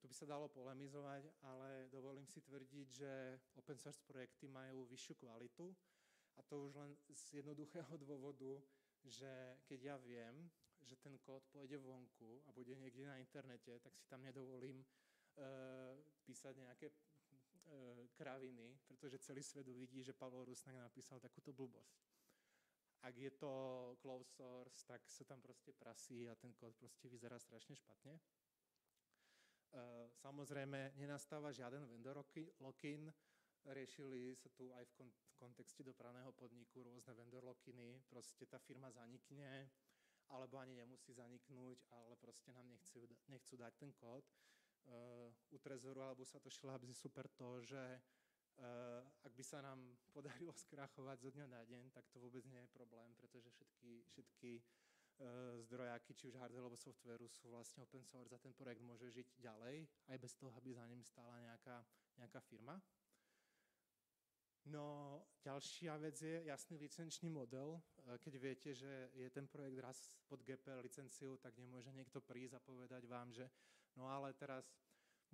tu by sa dalo polemizovať, ale dovolím si tvrdiť, že open source projekty majú vyššiu kvalitu A to už len z jednoduchého dôvodu, že keď ja viem, že ten kód pôjde vonku a bude niekde na internete, tak si tam nedovolím uh, písať nejaké uh, kraviny, pretože celý svet uvidí, že Pavel Rusnak napísal takúto blbosť. Ak je to closed source, tak sa tam proste prasí a ten kód proste vyzerá strašne špatne. Uh, samozrejme, nenastáva žiaden vendor lock-in, riešili sa tu aj v kontexte dopravného podniku rôzne vendor lockiny, proste tá firma zanikne, alebo ani nemusí zaniknúť, ale proste nám nechcú, nechcú dať ten kód. Uh, u Trezoru alebo sa to je super to, že uh, ak by sa nám podarilo skrachovať zo dňa na deň, tak to vôbec nie je problém, pretože všetky, všetky uh, zdrojáky, či už hardware alebo softwareu sú vlastne open source a ten projekt môže žiť ďalej, aj bez toho, aby za ním stála nejaká, nejaká firma. No, ďalšia vec je jasný licenčný model. E, keď viete, že je ten projekt raz pod GPL licenciou, tak nemôže niekto prísť a povedať vám, že no ale teraz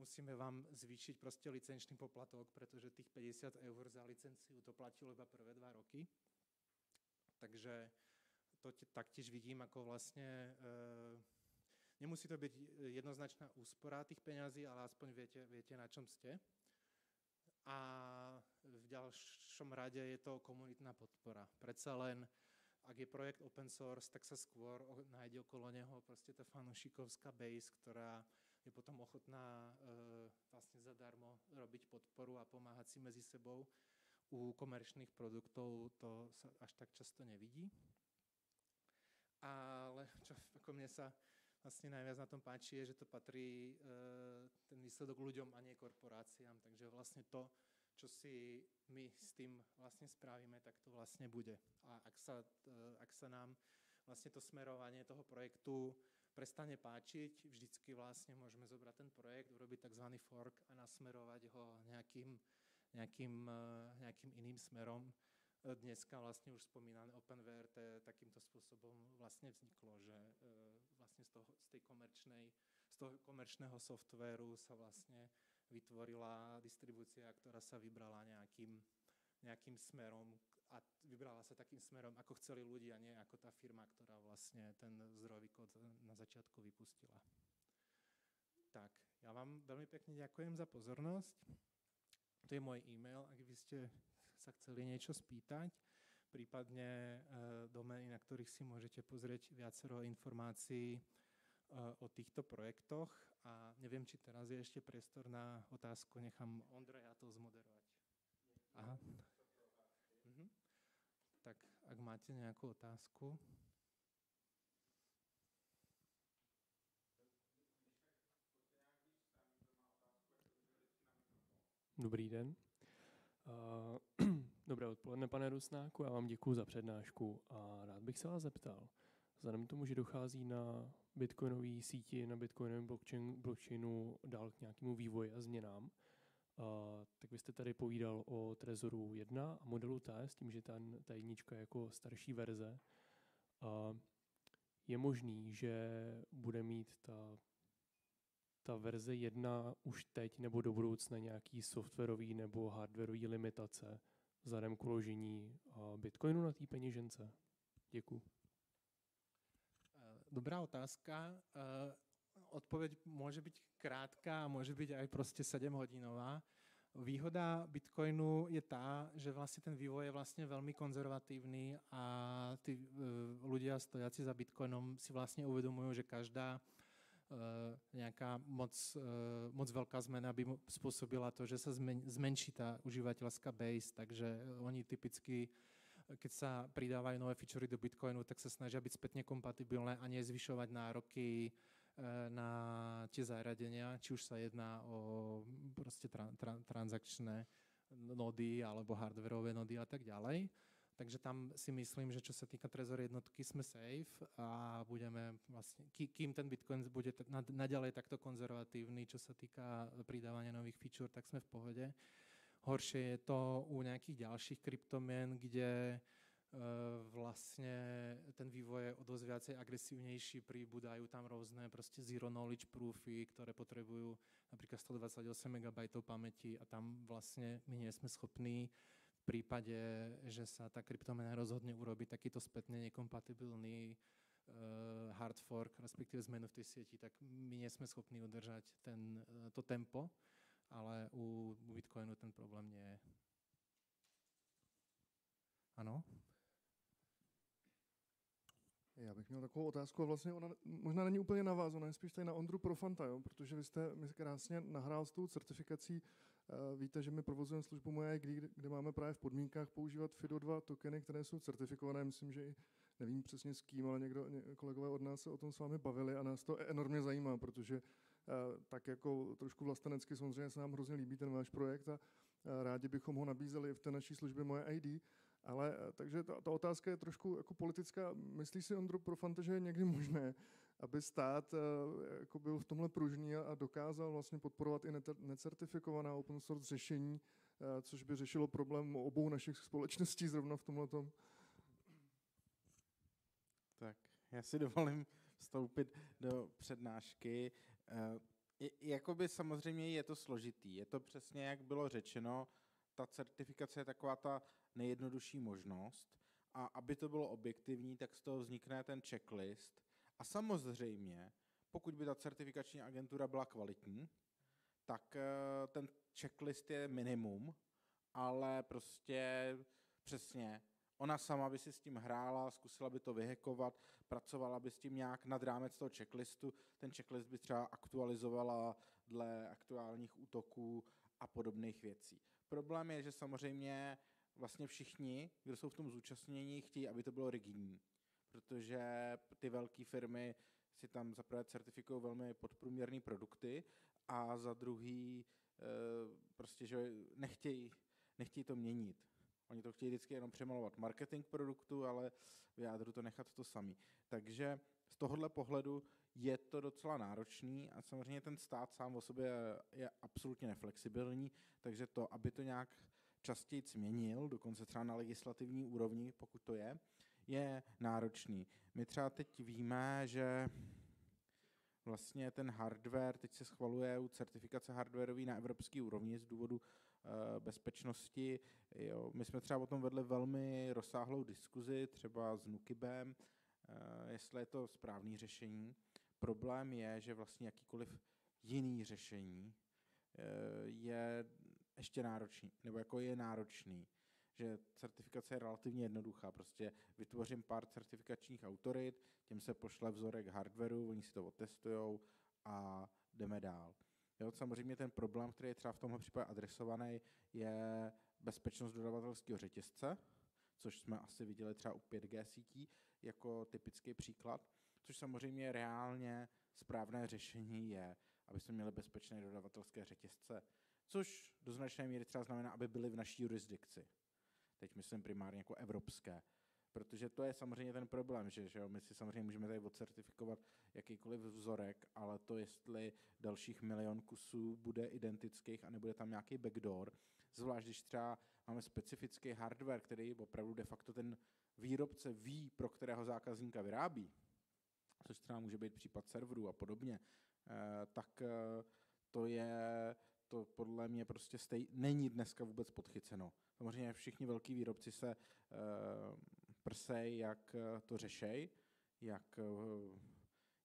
musíme vám zvýšiť proste licenčný poplatok, pretože tých 50 eur za licenciu to platilo iba prvé dva roky. Takže to taktiež vidím ako vlastne... E, nemusí to byť jednoznačná úspora tých peňazí, ale aspoň viete, viete na čom ste. A v ďalšom rade je to komunitná podpora. Predsa len, ak je projekt open source, tak sa skôr nájde okolo neho proste tá fanušikovská base, ktorá je potom ochotná e, vlastne zadarmo robiť podporu a pomáhať si medzi sebou. U komerčných produktov to sa až tak často nevidí. Ale čo ako mne sa vlastne najviac na tom páči, je, že to patrí e, ten výsledok ľuďom a nie korporáciám. Takže vlastne to, čo si my s tým vlastne spravíme, tak to vlastne bude. A ak sa, e, ak sa nám vlastne to smerovanie toho projektu prestane páčiť, vždycky vlastne môžeme zobrať ten projekt, urobiť tzv. fork a nasmerovať ho nejakým, nejakým, e, nejakým iným smerom. E, dneska vlastne už spomínané OpenVRT takýmto spôsobom vlastne vzniklo, že vlastne z, toho, z tej komerčnej, z toho komerčného softvéru sa vlastne vytvorila distribúcia, ktorá sa vybrala nejakým, nejakým smerom a vybrala sa takým smerom, ako chceli ľudia, nie ako tá firma, ktorá vlastne ten zdrojový kód na začiatku vypustila. Tak, ja vám veľmi pekne ďakujem za pozornosť. To je môj e-mail, ak by ste sa chceli niečo spýtať, prípadne e, domény, na ktorých si môžete pozrieť viacero informácií o týchto projektoch a neviem, či teraz je ešte priestor na otázku. Nechám Ondreja to zmoderovať. Aha. Mhm. Tak ak máte nejakú otázku. Dobrý den. Dobré odpoledne, pane Rusnáku. Já vám děkuji za přednášku a rád bych se vás zeptal. Vzhledem k tomu, že dochází na bitcoinové síti, na bitcoinovém blockchain, blockchainu dál k nějakému vývoji a změnám, uh, tak vy jste tady povídal o Trezoru 1 a modelu T, s tím, že ten, ta jednička je jako starší verze. Uh, je možný, že bude mít ta, ta verze 1 už teď nebo do budoucna nějaký softwarový nebo hardwarový limitace vzhledem k uložení uh, bitcoinu na té peněžence? Děkuji. Dobrá otázka. Eh, odpoveď môže byť krátka a môže byť aj proste 7 hodinová. Výhoda Bitcoinu je tá, že vlastne ten vývoj je vlastne veľmi konzervatívny a tí eh, ľudia stojaci za Bitcoinom si vlastne uvedomujú, že každá eh, nejaká moc, moc veľká zmena by spôsobila to, že sa zmenší tá užívateľská base, takže oni typicky keď sa pridávajú nové featurey do Bitcoinu, tak sa snažia byť spätne kompatibilné a nezvyšovať nároky e, na tie zariadenia, či už sa jedná o proste tra, tra, transakčné nody alebo hardwareové nody a tak ďalej. Takže tam si myslím, že čo sa týka Trezor jednotky, sme safe a budeme vlastne, kým ten Bitcoin bude naďalej takto konzervatívny, čo sa týka pridávania nových feature, tak sme v pohode. Horšie je to u nejakých ďalších kryptomien, kde vlastne ten vývoj je o dosť viacej agresívnejší, pribúdajú tam rôzne proste zero knowledge proofy, ktoré potrebujú napríklad 128 MB pamäti a tam vlastne my nie sme schopní prípade, že sa tá kryptomena rozhodne urobiť takýto spätne nekompatibilný uh, hard fork, respektíve zmenu v tej sieti, tak my nie sme schopní udržať ten, uh, to tempo, ale u, Bitcoinu ten problém je. Ano? Já bych měl takovou otázku a vlastně ona možná není úplně na vás, ona je spíš tady na Ondru Profanta, jo? protože vy jste mi krásně nahrál s tou certifikací. Uh, víte, že my provozujeme službu Moje ID, kde, máme právě v podmínkách používat FIDO2 tokeny, které jsou certifikované. Myslím, že i nevím přesně s kým, ale někdo, ně, kolegové od nás se o tom s vámi bavili a nás to enormně zajímá, protože tak jako trošku vlastenecky samozřejmě se nám hrozně líbí ten váš projekt a uh, rádi bychom ho nabízeli v té naší službě Moje ID. Ale eh, takže ta, ta otázka je trošku jako politická. Myslí si Ondro Profante, že je někdy možné, aby stát eh, jako byl v tomhle pružný a dokázal vlastně podporovat i necertifikovaná open source řešení, eh, což by řešilo problém obou našich společností zrovna v tomhle tom? Tak, já si dovolím vstoupit do přednášky. Jakoby samozřejmě je to složitý. Je to přesně, jak bylo řečeno, ta certifikace je taková ta nejjednodušší možnost. A aby to bylo objektivní, tak z toho vznikne ten checklist. A samozřejmě, pokud by ta certifikační agentura byla kvalitní, tak eh, ten checklist je minimum, ale prostě přesně ona sama by si s tím hrála, zkusila by to vyhekovat, pracovala by s tím nějak nad rámec toho checklistu. Ten checklist by třeba aktualizovala dle aktuálních útoků a podobných věcí. Problém je, že samozřejmě vlastně všichni, kdo jsou v tom zúčastnění, chtějí, aby to bylo rigidní, protože ty velké firmy si tam zaprvé certifikují velmi podprůměrné produkty a za druhý eh, prostě, že nechtějí, nechtějí to měnit. Oni to chtějí vždycky jenom přemalovat marketing produktu, ale v jádru to nechat to samý. Takže z tohohle pohledu je to docela náročný a samozřejmě ten stát sám o sobě je absolutně neflexibilní, takže to, aby to nějak častěji změnil, dokonce třeba na legislativní úrovni, pokud to je, je náročný. My třeba teď víme, že vlastně ten hardware teď se schvaluje u certifikace hardwareový na evropské úrovni z důvodu bezpečnosti. Jo. My jsme třeba o tom vedli velmi rozsáhlou diskuzi, třeba s Nukibem, uh, jestli je to správné řešení. Problém je, že vlastně jakýkoliv jiný řešení uh, je ještě náročný, nebo jako je náročný, že certifikace je relativně jednoduchá. Prostě vytvořím pár certifikačních autorit, těm se pošle vzorek hardwareu, oni si to otestují a jdeme dál. Jo, samozřejmě ten problém, který je třeba v tomhle případě adresovaný, je bezpečnost dodavatelského řetězce, což jsme asi viděli třeba u 5G sítí jako typický příklad, což samozřejmě reálně správné řešení je, aby jsme měli bezpečné dodavatelské řetězce což do značné míry třeba znamená, aby byly v naší jurisdikci. Teď myslím primárně jako evropské. Protože to je samozřejmě ten problém, že, že jo, my si samozřejmě můžeme tady odcertifikovat jakýkoliv vzorek, ale to, jestli dalších milion kusů bude identických a nebude tam nějaký backdoor, zvlášť když třeba máme specifický hardware, který opravdu de facto ten výrobce ví, pro kterého zákazníka vyrábí, což třeba může být případ serverů a podobně, eh, tak eh, to je to podle mě prostě stej, není dneska vůbec podchyceno. Samozřejmě všichni velký výrobci se uh, prsej, jak eh, to řešej, jak, uh,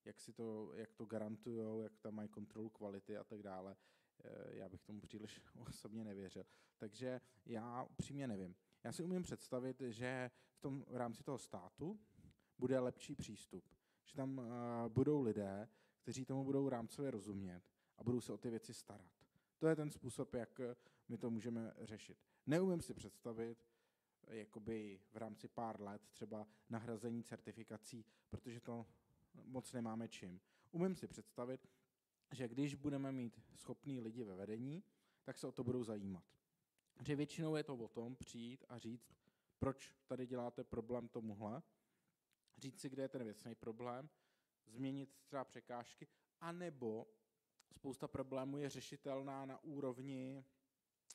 jak, si to, jak to garantují, jak tam mají kontrolu kvality a tak dále. Uh, já bych tomu příliš osobně nevěřil. Takže já upřímně nevím. Já si umím představit, že v tom v rámci toho státu bude lepší přístup. Že tam uh, budou lidé, kteří tomu budou rámcově rozumět a budou se o ty věci starat. To je ten způsob, jak eh, my to můžeme řešit. Neumím si představit, eh, jakoby v rámci pár let třeba nahrazení certifikací, protože to moc nemáme čím. Umím si představit, že když budeme mít schopný lidi ve vedení, tak se o to budou zajímat. Že většinou je to o tom přijít a říct, proč tady děláte problém tomuhle, říct si, kde je ten věcný problém, změnit třeba překážky, anebo spousta problémů je řešitelná na úrovni,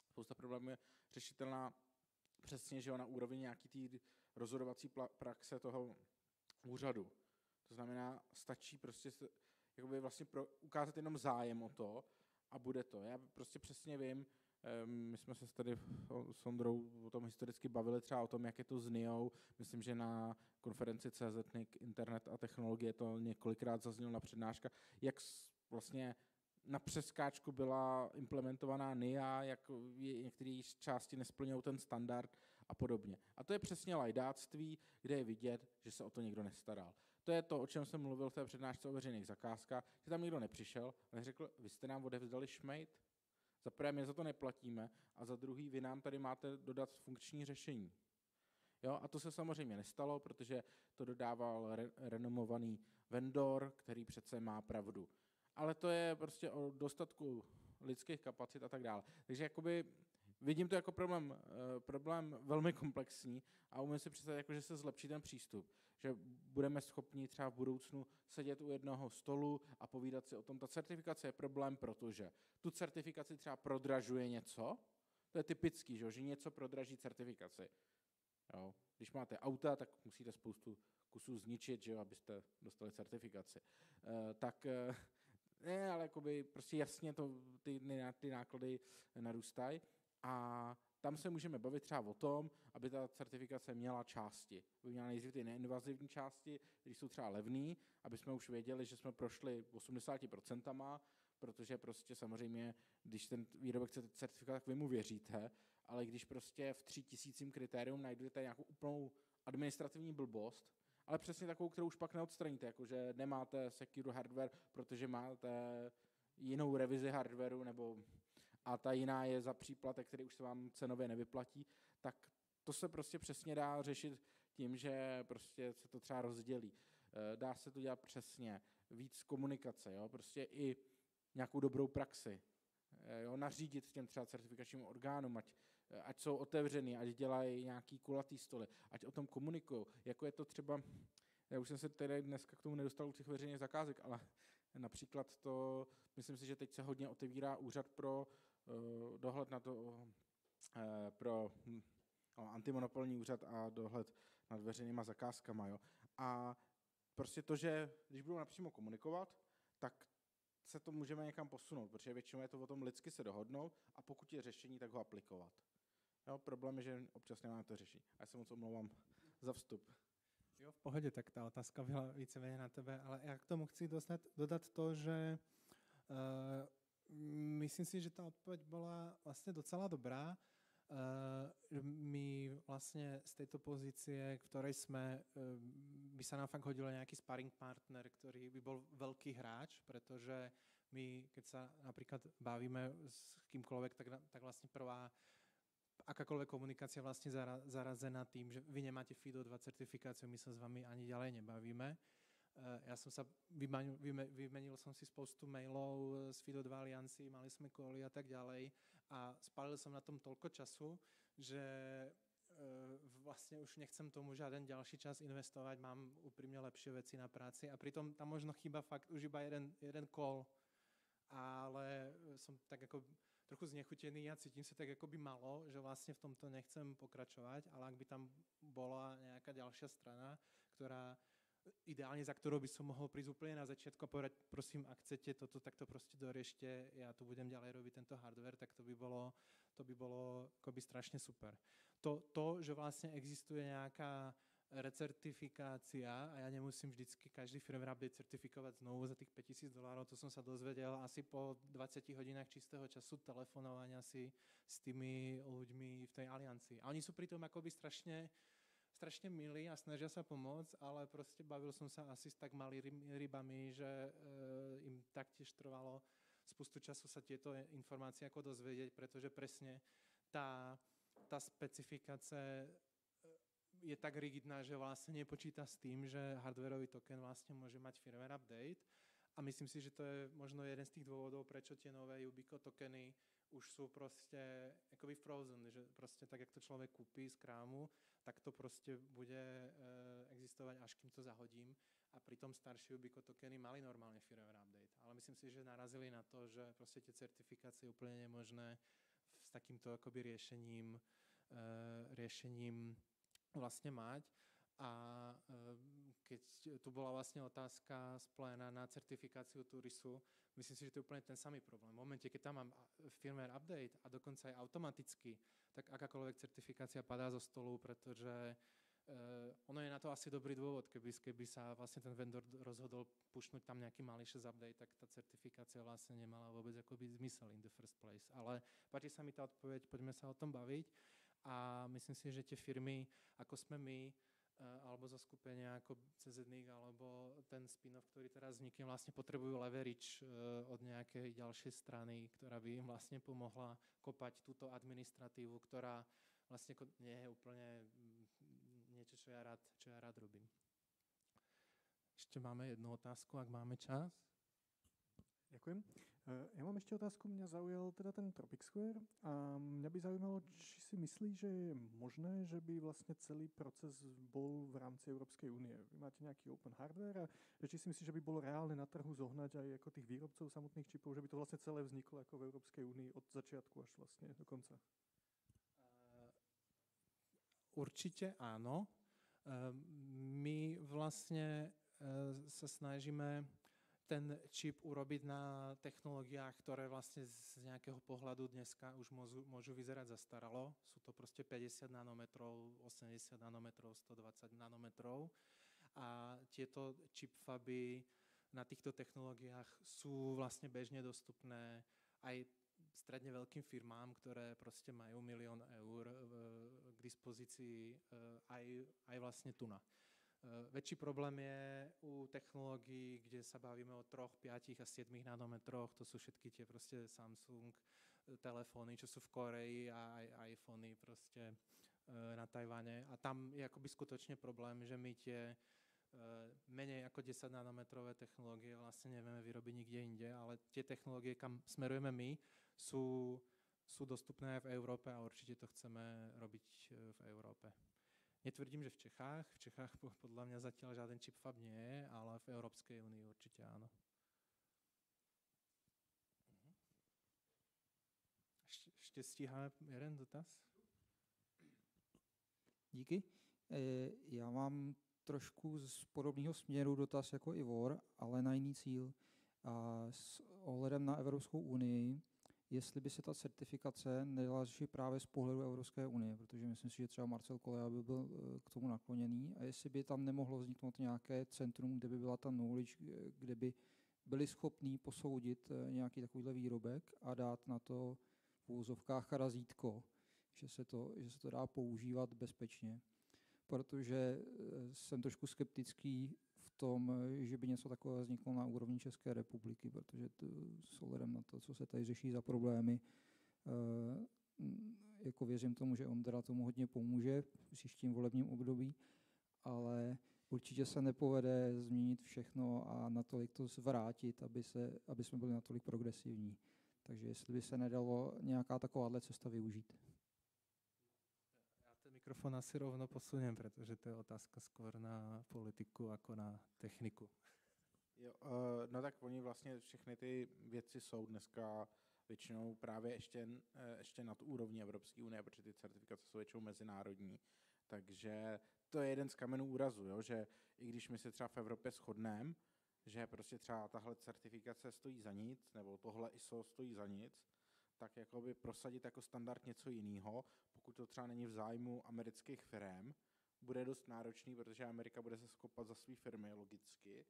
spousta problémů je řešitelná přesně, že jo, na úrovni nějaký té rozhodovací praxe toho úřadu. To znamená, stačí prostě jakoby vlastně pro, ukázat jenom zájem o to a bude to. Já prostě přesně vím, my jsme se tady s Ondrou o tom historicky bavili třeba o tom, jak je to s NIO. Myslím, že na konferenci CZNIC Internet a technologie to několikrát zaznělo na přednáška, jak vlastně na přeskáčku byla implementovaná NIA, jak některé části nesplňují ten standard a podobně. A to je přesně lajdáctví, kde je vidět, že se o to někdo nestaral. To je to, o čem jsem mluvil v té přednášce o veřejných zakázkách, že tam někdo nepřišel a neřekl, vy jste nám odevzdali šmejt, za prvé my za to neplatíme a za druhý vy nám tady máte dodat funkční řešení. Jo, a to se samozřejmě nestalo, protože to dodával re- renomovaný vendor, který přece má pravdu. Ale to je prostě o dostatku lidských kapacit a tak dále. Takže jakoby vidím to jako problém, eh, problém velmi komplexní a umím si představit, jako, že se zlepší ten přístup. Že budeme schopni třeba v budoucnu sedět u jednoho stolu a povídat si o tom. Ta certifikace je problém, protože tu certifikaci třeba prodražuje něco, to je typický, že, že něco prodraží certifikaci. Jo. Když máte auta, tak musíte spoustu kusů zničit, že jo, abyste dostali certifikaci. E, tak e, ne, ale jakoby prostě jasně to, ty, ty náklady narůstají. A tam se můžeme bavit třeba o tom, aby ta certifikace měla části. Aby měla nejdřív ty neinvazivní části, které jsou třeba levné, aby jsme už věděli, že jsme prošli 80%, protože prostě samozřejmě, když ten výrobek chce certifikát, tak vy mu věříte, ale když prostě v tři tisícím kritérium najdete nějakou úplnou administrativní blbost, ale přesně takovou, kterou už pak neodstraníte, jakože nemáte secure hardware, protože máte jinou revizi hardwareu nebo a ta jiná je za příplatek, který už se vám cenově nevyplatí, tak to se prostě přesně dá řešit tím, že prostě se to třeba rozdělí. Eh, dá se to dělat přesně, víc komunikace, jo? prostě i nějakou dobrou praxi. Eh, jo? Nařídit těm třeba certifikačním orgánům, ať, ať jsou otevřený, ať dělají nějaký kulatý stoly, ať o tom komunikují. Jako je to třeba, já už jsem se tedy dneska k tomu nedostal u těch veřejných zakázek, ale například to, myslím si, že teď se hodně otevírá úřad pro Eh, dohled na to eh, pro hm, antimonopolní úřad a dohled nad veřejnýma zakázkama. Jo. A prostě to, že když budou napřímo komunikovat, tak se to můžeme někam posunout, protože většinou je to o tom lidsky se dohodnout a pokud je řešení, tak ho aplikovat. Jo, problém je, že občas nemáme to řešení. A já se moc omlouvám za vstup. Jo, v pohodě, tak ta otázka byla víceméně na tebe, ale já k tomu chci dostat, dodat to, že uh, Myslím si, že ta odpověď byla vlastně docela dobrá. Uh, my vlastně z této pozície, v ktorej jsme, uh, by sa nám fakt hodil nějaký sparring partner, který by byl velký hráč, protože my, keď sa napríklad bavíme s kýmkoľvek, tak, tak vlastně prvá akákoľvek komunikácia vlastne zarazená tým, že vy nemáte FIDO 2 certifikáciu, my sa s vami ani ďalej nebavíme. Eh, já jsem se vymenil, vymenil jsem si spoustu mailů z FIDO 2 alianci, mali jsme koly a tak ďalej. A spalil jsem na tom tolko času, že eh, vlastně už nechcem tomu žádný další čas investovat, mám upřímně lepší věci na práci. A přitom tam možno chýba fakt už iba jeden, jeden call, ale jsem tak jako trochu znechutený a cítím se tak jako by malo, že vlastně v tomto nechcem pokračovat, ale ak by tam byla nějaká další strana, která ideálně za kterou by som mohl přijít úplně na začátku a povedať, prosím, ak chcete toto, tak to prostě doriešte, já tu budem ďalej robiť tento hardware, tak to by bylo, to by bylo akoby strašně super. To, to, že vlastně existuje nějaká recertifikácia a já nemusím vždycky každý firmware update certifikovat znovu za těch 5000 dolárov, to jsem se dozvěděl asi po 20 hodinách čistého času telefonovania si s tými ľuďmi v té alianci. A oni jsou přitom akoby strašně strašně milí a snaží se pomoct, ale prostě bavil jsem se asi s tak malými rybami, že e, jim taktiež trvalo spoustu času se tieto informace jako dozvědět, protože přesně ta, ta specifikace je tak rigidná, že vlastně nepočítá s tím, že hardwareový token vlastně může mať firmware update. A myslím si, že to je možno jeden z těch důvodů, proč ty nové Ubico tokeny už jsou prostě jakoby frozen, že prostě tak, jak to člověk koupí z krámu, tak to prostě bude uh, existovat, až kým to zahodím. A přitom starší Ubico tokeny mali normálně firmware update. Ale myslím si, že narazili na to, že prostě ty certifikace je úplně nemožné s takýmto jakoby riešením, uh, vlastně mať. A uh, keď tu bola vlastne otázka spojená na certifikáciu turistu, myslím si, že to je úplne ten samý problém. V momente, keď tam mám firmware update a dokonca aj automaticky, tak akákoľvek certifikácia padá zo stolu, pretože Uh, ono je na to asi dobrý dôvod, keby, keby sa vlastne ten vendor rozhodol pušnúť tam nejaký malýšie update, tak tá certifikácia vlastne nemala vôbec zmysel in the first place. Ale páči sa mi tá odpoveď, poďme sa o tom baviť. A myslím si, že tie firmy, ako sme my, Eh, alebo zo skupenia ako CZNIC, alebo ten spin-off, ktorý teraz vznikne, vlastne potrebujú leverage eh, od nejakej ďalšej strany, ktorá by im vlastne pomohla kopať túto administratívu, ktorá vlastne nie je úplne mm, niečo, čo ja rád, čo ja rád robím. Ešte máme jednu otázku, ak máme čas. Ďakujem. Eh, já mám ještě otázku, mě zaujal teda ten Tropic Square a mě by zajímalo, či si myslí, že je možné, že by vlastně celý proces bol v rámci Evropské unie. Vy máte nějaký open hardware a že či si myslí, že by bylo reálne na trhu zohnať aj jako těch výrobců samotných čipů, že by to vlastně celé vzniklo jako v Evropské unii od začátku až vlastně do konce? Eh, určitě áno. Eh, my vlastne sa snažíme ten čip urobiť na technológiách, ktoré vlastne z nejakého pohľadu dneska už môžu, môžu vyzerať zastaralo. Sú to proste 50 nanometrov, 80 nanometrov, 120 nanometrov. A tieto chipfaby na týchto technológiách sú vlastne bežne dostupné aj stredne veľkým firmám, ktoré proste majú milión eur k dispozícii eh, aj, aj vlastne tu na. Eh, väčší problém je u technológií, kde sa bavíme o 3, 5 a 7 nanometroch, to sú všetky tie proste Samsung eh, telefóny, čo sú v Koreji a iPhony proste eh, na Tajvane. A tam je akoby skutočne problém, že my tie menej ako 10 nanometrové technológie vlastne nevieme vyrobiť nikde inde, ale tie technológie, kam smerujeme my, sú, sú dostupné v Európe a určite to chceme robiť v Európe. Netvrdím, že v Čechách. V Čechách podľa mňa zatiaľ žiaden fab nie je, ale v Európskej únii určite áno. Mhm. Ještě stíháme jeden dotaz? Díky. E, já mám trošku z podobného směru dotaz jako Ivor, ale na jiný cíl. A s ohledem na Evropskou unii jestli by se ta certifikace nedala řešit právě z pohledu Evropské unie, protože myslím si, že třeba Marcel Kolea by byl eh, k tomu nakloněný a jestli by tam nemohlo vzniknout nějaké centrum, kde by byla ta knowledge, kde by byli schopní posoudit eh, nějaký takovýhle výrobek a dát na to v úzovkách razítko, že se to, že se to dá používat bezpečně. Protože eh, jsem trošku skeptický tom, že by něco takového vzniklo na úrovni České republiky, protože to, s ohledem na to, co se tady řeší za problémy, eh, jako věřím tomu, že Ondra tomu hodně pomůže v příštím volebním období, ale určitě se nepovede změnit všechno a natolik to zvrátit, aby, se, aby jsme byli natolik progresivní. Takže jestli by se nedalo nějaká takováhle cesta využít mikrofon asi rovno posunem, protože to je otázka skôr na politiku jako na techniku. Jo, uh, no tak oni vlastně všechny ty věci jsou dneska většinou právě ještě, uh, ještě nad úrovní Evropské unie, protože ty certifikace jsou většinou mezinárodní. Takže to je jeden z kamenů úrazu, jo, že i když my se třeba v Evropě shodneme, že prostě třeba tahle certifikace stojí za nic, nebo tohle ISO stojí za nic, tak jakoby prosadit jako standard něco jiného, pokud to třeba není v zájmu amerických firm, bude dost náročný, protože Amerika bude se skopat za své firmy logicky.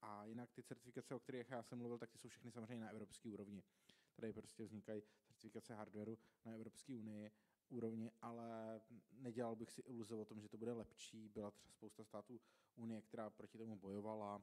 A jinak ty certifikace, o kterých já jsem mluvil, tak ty jsou všechny samozřejmě na evropské úrovni. Tady prostě vznikají certifikace hardwareu na Evropské unii úrovni, ale nedělal bych si iluze o tom, že to bude lepší. Byla třeba spousta států Unie, která proti tomu bojovala.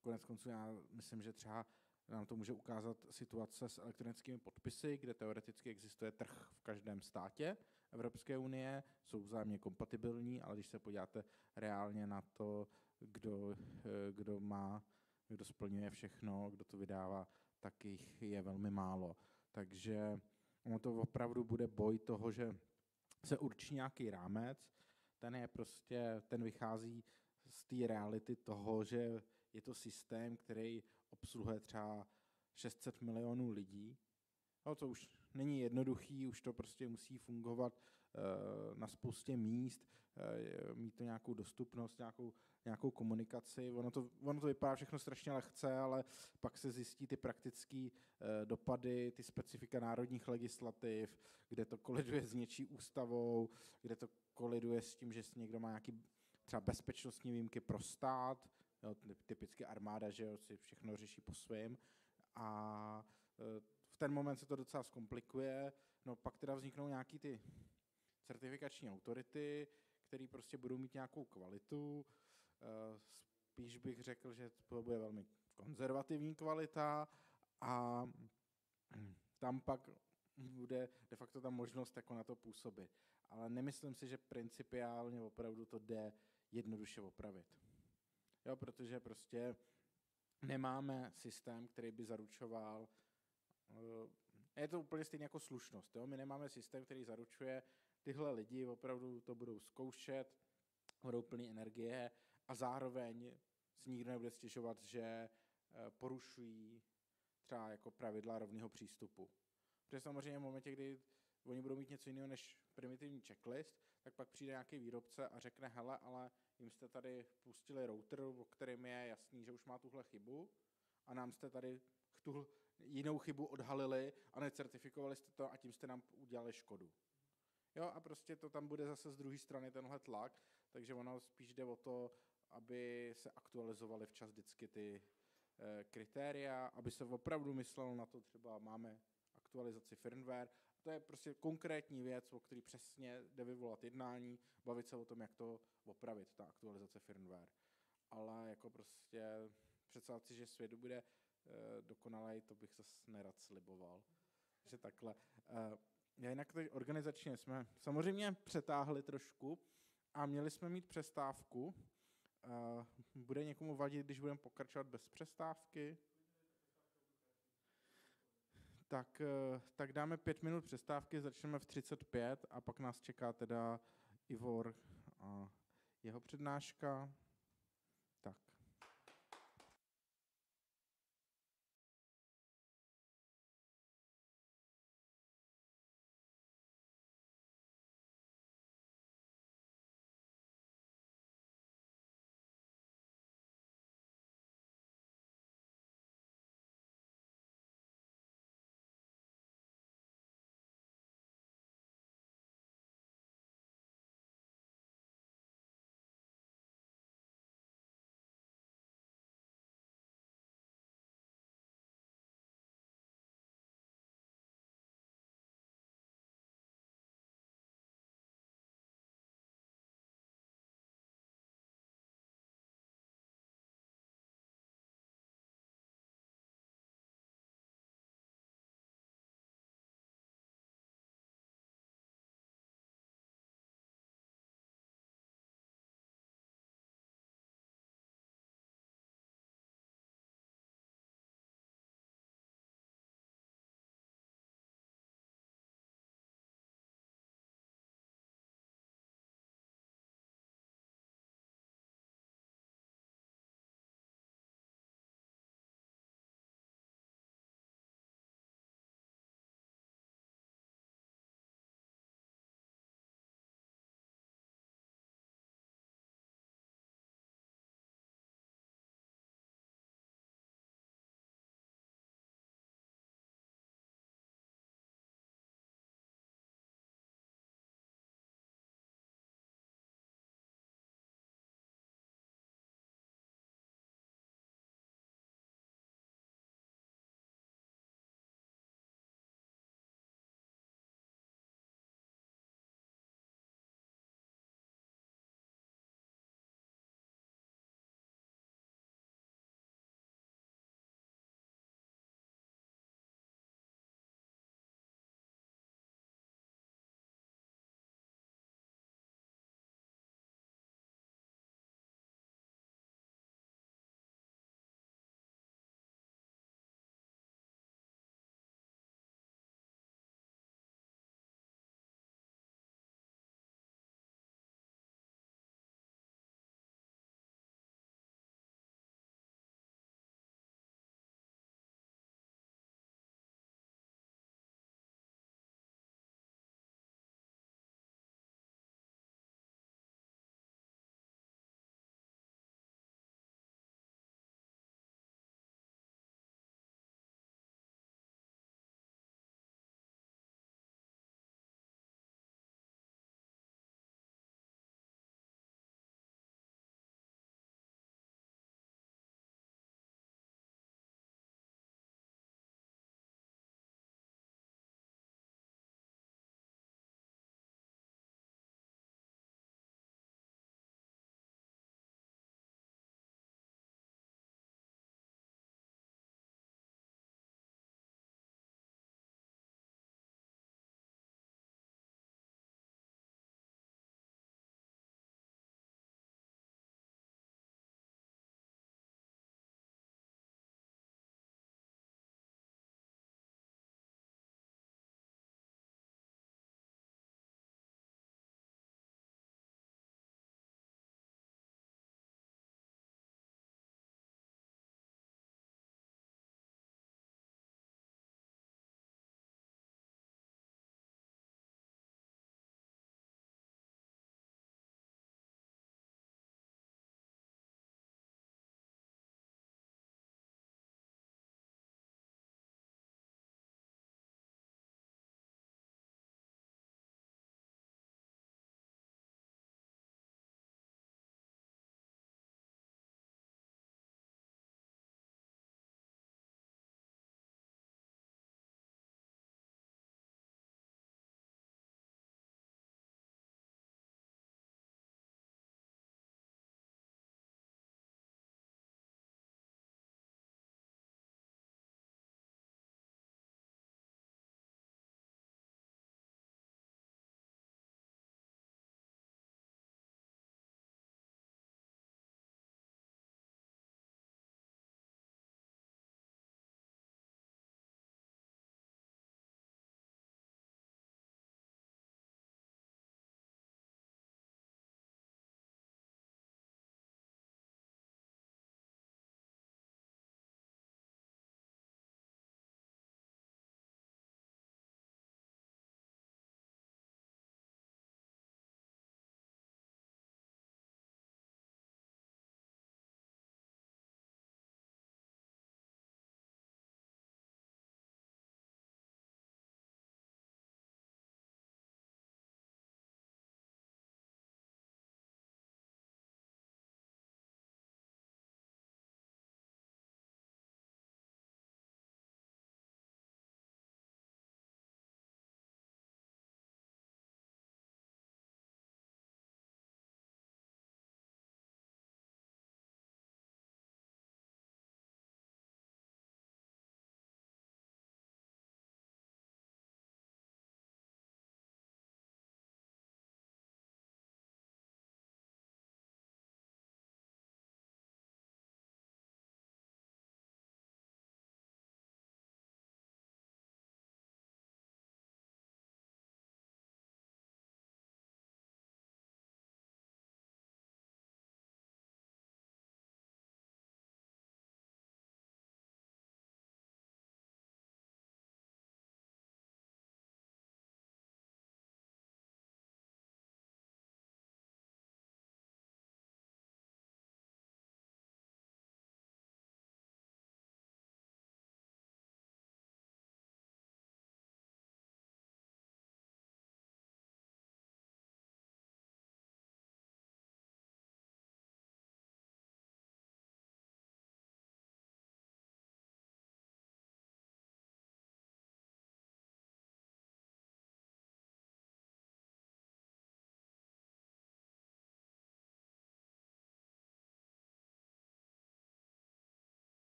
Konec konců já myslím, že třeba nám to může ukázat situace s elektronickými podpisy, kde teoreticky existuje trh v každém státě Evropské unie, jsou vzájemně kompatibilní, ale když se podíváte reálně na to, kdo, eh, kdo má, kdo splňuje všechno, kdo to vydává, tak jich je velmi málo. Takže ono to opravdu bude boj toho, že se určí nějaký rámec, ten je prostě, ten vychází z té reality toho, že je to systém, který obsluhuje třeba 600 milionů lidí. No, to už není jednoduchý, už to prostě musí fungovat na spoustě míst, mít to nějakou dostupnost, nějakou, nějakou komunikaci. Ono to, ono to vypadá všechno strašně lehce, ale pak se zjistí ty praktické dopady, ty specifika národních legislativ, kde to koliduje s něčí ústavou, kde to koliduje s tím, že někdo má nějaký třeba bezpečnostní výjimky pro stát, jo, typicky armáda, že jo, si všechno řeší po svém a ten moment se to docela zkomplikuje, no pak teda vzniknou nějaký ty certifikační autority, které prostě budou mít nějakou kvalitu, e, spíš bych řekl, že to bude velmi konzervativní kvalita a tam pak bude de facto ta možnost jako na to působit. Ale nemyslím si, že principiálně opravdu to jde jednoduše opravit. Jo, protože prostě nemáme systém, který by zaručoval, eh, je to úplně stejně jako slušnost. Jo? My nemáme systém, který zaručuje, tyhle lidi opravdu to budou zkoušet, budou plný energie a zároveň si nikdo nebude stěžovat, že eh, porušují třeba jako pravidla rovného přístupu. Protože samozřejmě v momentě, kdy oni budou mít něco jiného než primitivní checklist, tak pak přijde nějaký výrobce a řekne, hele, ale jim jste tady pustili router, o kterém je jasný, že už má tuhle chybu a nám jste tady tu jinou chybu odhalili a necertifikovali jste to a tím jste nám udělali škodu. Jo, a prostě to tam bude zase z druhé strany tenhle tlak, takže ono spíš jde o to, aby se aktualizovaly včas vždycky ty e, kritéria, aby se opravdu myslelo na to, třeba máme aktualizaci firmware to je prostě konkrétní věc, o který přesně jde vyvolat jednání, bavit se o tom, jak to opravit, ta aktualizace firmware. Ale jako prostě představit si, že svět bude dokonalej, to bych zase nerad sliboval. Že takhle. E, jinak teď organizačně jsme samozřejmě přetáhli trošku a měli jsme mít přestávku. E, bude někomu vadit, když budeme pokračovat bez přestávky? tak, eh, tak dáme pět minut přestávky, začneme v 35 a pak nás čeká teda Ivor a jeho přednáška. Tak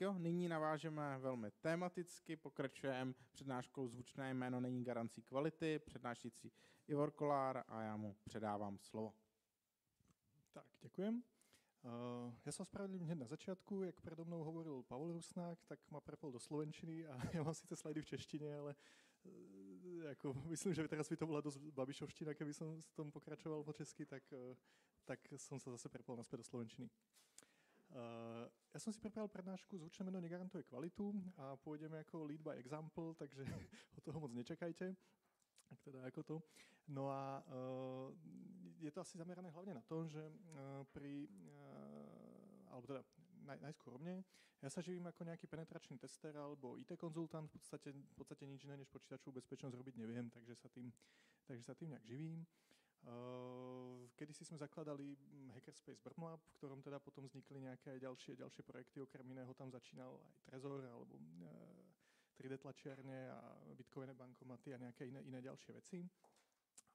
jo, nyní navážeme velmi tematicky, pokračujeme přednáškou Zvučné jméno není garancí kvality, přednášící Ivor Kolár a já mu předávám slovo. Tak, děkujem. Uh, ja sa ospravedlím hneď na začiatku, jak predo mnou hovoril Pavel Rusnák, tak ma prepol do slovenčiny a ja mám síce slajdy v češtine, ale uh, ako, myslím, že teraz by to bola dosť babišovština, keby som s tom pokračoval po česky, tak, uh, tak som sa zase prepol naspäť do slovenčiny. Uh, ja som si pripravil prednášku Zvučné meno negarantuje kvalitu a pôjdeme ako lead by example, takže od toho moc nečakajte. Tak teda ako to. No a uh, je to asi zamerané hlavne na to, že uh, pri, alebo teda naj, najskôr mne, ja sa živím ako nejaký penetračný tester alebo IT konzultant, v podstate, v podstate nič iné než počítačovú bezpečnosť robiť neviem, takže sa tým, takže sa tým nejak živím. Uh, kedy si sme zakladali Hackerspace Brno v ktorom teda potom vznikli nejaké ďalšie, ďalšie projekty, okrem iného tam začínal aj Trezor alebo uh, 3D tlačiarne a bitcoinové bankomaty a nejaké iné, iné ďalšie veci.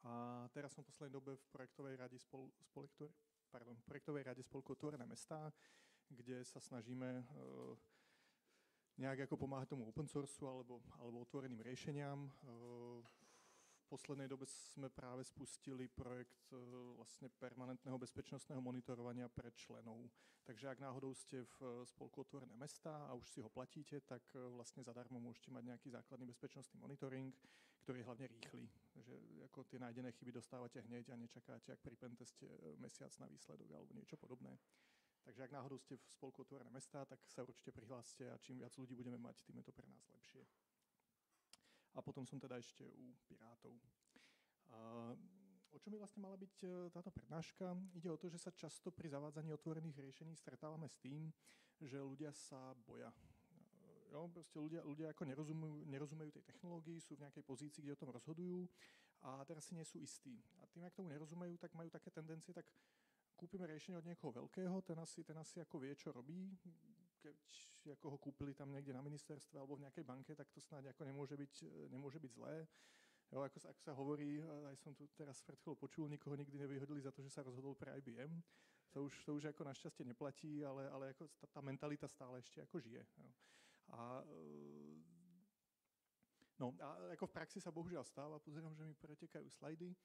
A teraz som v poslednej dobe v projektovej rade, spol, spolektor, pardon, projektovej rade spolku Otvorené mesta, kde sa snažíme uh, nejak ako pomáhať tomu open sourceu alebo, alebo otvoreným riešeniam. Uh, poslednej dobe sme práve spustili projekt e, vlastne permanentného bezpečnostného monitorovania pre členov. Takže ak náhodou ste v e, spolku Otvorené mesta a už si ho platíte, tak e, vlastne zadarmo môžete mať nejaký základný bezpečnostný monitoring, ktorý je hlavne rýchly. Že ako tie nájdené chyby dostávate hneď a nečakáte, ak pri penteste mesiac na výsledok alebo niečo podobné. Takže ak náhodou ste v spolku Otvorené mesta, tak sa určite prihláste a čím viac ľudí budeme mať, tým je to pre nás lepšie a potom som teda ešte u Pirátov. A o čom by vlastne mala byť e, táto prednáška? Ide o to, že sa často pri zavádzaní otvorených riešení stretávame s tým, že ľudia sa boja. E, jo, proste ľudia, ľudia ako nerozumejú, nerozumejú tej technológii, sú v nejakej pozícii, kde o tom rozhodujú a teraz si nie sú istí. A tým, ak tomu nerozumejú, tak majú také tendencie, tak kúpime riešenie od niekoho veľkého, ten asi, ten asi ako vie, čo robí, keď ako ho kúpili tam niekde na ministerstve alebo v nejakej banke, tak to snáď ako nemôže byť, nemôže byť zlé. Jo, ako, ako sa hovorí, aj som tu teraz pred chvíľou počul, nikoho nikdy nevyhodili za to, že sa rozhodol pre IBM. To už, to už ako našťastie neplatí, ale, ale ako tá, tá mentalita stále ešte ako žije. Jo. A, no, a ako v praxi sa bohužiaľ stáva, pozerám, že mi pretekajú slajdy,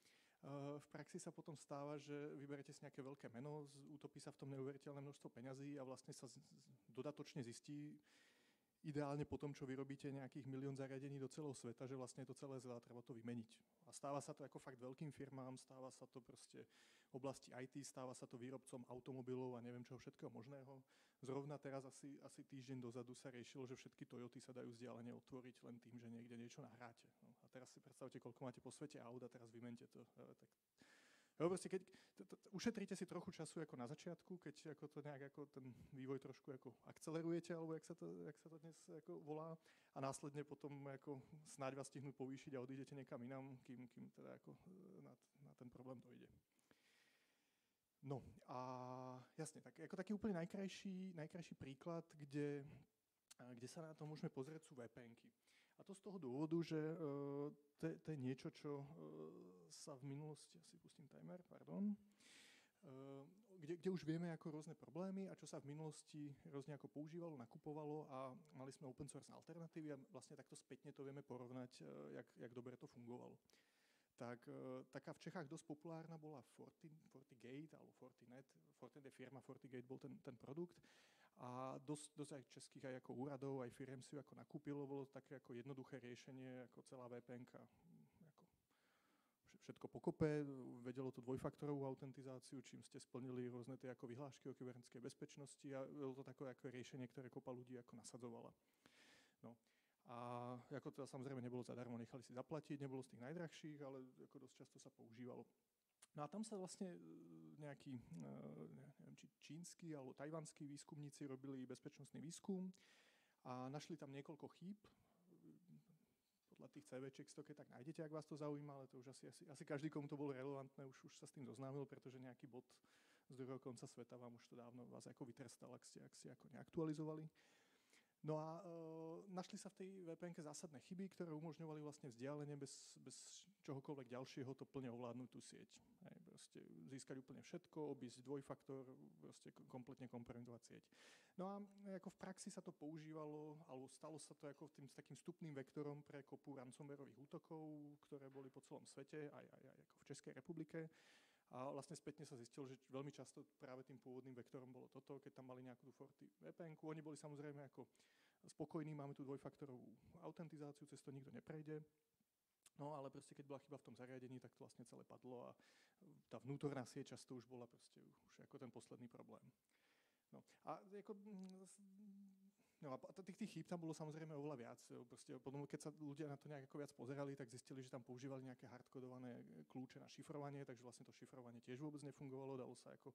v praxi sa potom stáva, že vyberete si nejaké veľké meno, utopí sa v tom neuveriteľné množstvo peňazí a vlastne sa dodatočne zistí, ideálne po tom, čo vyrobíte nejakých milión zariadení do celého sveta, že vlastne je to celé zlé a treba to vymeniť. A stáva sa to ako fakt veľkým firmám, stáva sa to proste v oblasti IT, stáva sa to výrobcom automobilov a neviem čoho všetkého možného. Zrovna teraz asi, asi týždeň dozadu sa riešilo, že všetky Toyoty sa dajú vzdialene otvoriť len tým, že niekde niečo nahráte. No, teraz si predstavte, koľko máte po svete aut a teraz vymente to. E, tak Jo, proste keď, to, to, ušetríte si trochu času ako na začiatku, keď ako to nejak ako ten vývoj trošku ako akcelerujete, alebo jak sa to, jak sa to dnes ako volá, a následne potom ako snáď vás stihnú povýšiť a odídete niekam inám, kým, kým teda ako e, na, na ten problém dojde. No a jasne, tak ako taký úplne najkrajší, najkrajší príklad, kde, kde sa na to môžeme pozrieť, sú VPNky. A to z toho dôvodu, že uh, to, to je niečo, čo uh, sa v minulosti, asi pustím timer, pardon, uh, kde, kde už vieme ako rôzne problémy a čo sa v minulosti rôzne ako používalo, nakupovalo a mali sme open source alternatívy a vlastne takto spätne to vieme porovnať, uh, jak, jak dobre to fungovalo. Tak taká v Čechách dosť populárna bola Forti, FortiGate alebo Fortinet. Fortinet je firma, FortiGate bol ten, ten produkt a dosť, dosť aj českých aj ako úradov, aj firiem si ju ako nakúpilo, bolo také ako jednoduché riešenie, ako celá VPN ako všetko pokope, vedelo to dvojfaktorovú autentizáciu, čím ste splnili rôzne tie ako vyhlášky o kybernetickej bezpečnosti a bolo to také ako riešenie, ktoré kopa ľudí ako nasadzovala. No. A ako to samozrejme nebolo zadarmo, nechali si zaplatiť, nebolo z tých najdrahších, ale ako dosť často sa používalo. No a tam sa vlastne e, nejakí, e, neviem, či čínsky alebo tajvanskí výskumníci robili bezpečnostný výskum a našli tam niekoľko chýb. Podľa tých CVčiek to keď tak nájdete, ak vás to zaujíma, ale to už asi, asi, asi každý, komu to bolo relevantné, už, už sa s tým zoznámil, pretože nejaký bod z druhého konca sveta vám už to dávno vás ako vytrestal, ak ste, ak ste ako neaktualizovali. No a e, našli sa v tej vpn zásadné chyby, ktoré umožňovali vlastne vzdialenie bez, bez čohokoľvek ďalšieho to plne ovládnuť tú sieť. Hej, proste získať úplne všetko, obísť dvojfaktor, proste kompletne kompromitovať sieť. No a ako v praxi sa to používalo, alebo stalo sa to ako tým, s takým vstupným vektorom pre kopu ransomwareových útokov, ktoré boli po celom svete, aj, aj, aj ako v Českej republike. A vlastne spätne sa zistilo, že veľmi často práve tým pôvodným vektorom bolo toto, keď tam mali nejakú tú Forty vpn -ku. Oni boli samozrejme ako spokojní, máme tu dvojfaktorovú autentizáciu, cez to nikto neprejde. No ale proste keď bola chyba v tom zariadení, tak to vlastne celé padlo a tá vnútorná sieť často už bola proste už ako ten posledný problém. No a ako No a tých, tých chýb tam bolo samozrejme oveľa viac. Proste potom, keď sa ľudia na to nejak ako viac pozerali, tak zistili, že tam používali nejaké hardkodované kľúče na šifrovanie, takže vlastne to šifrovanie tiež vôbec nefungovalo, dalo sa ako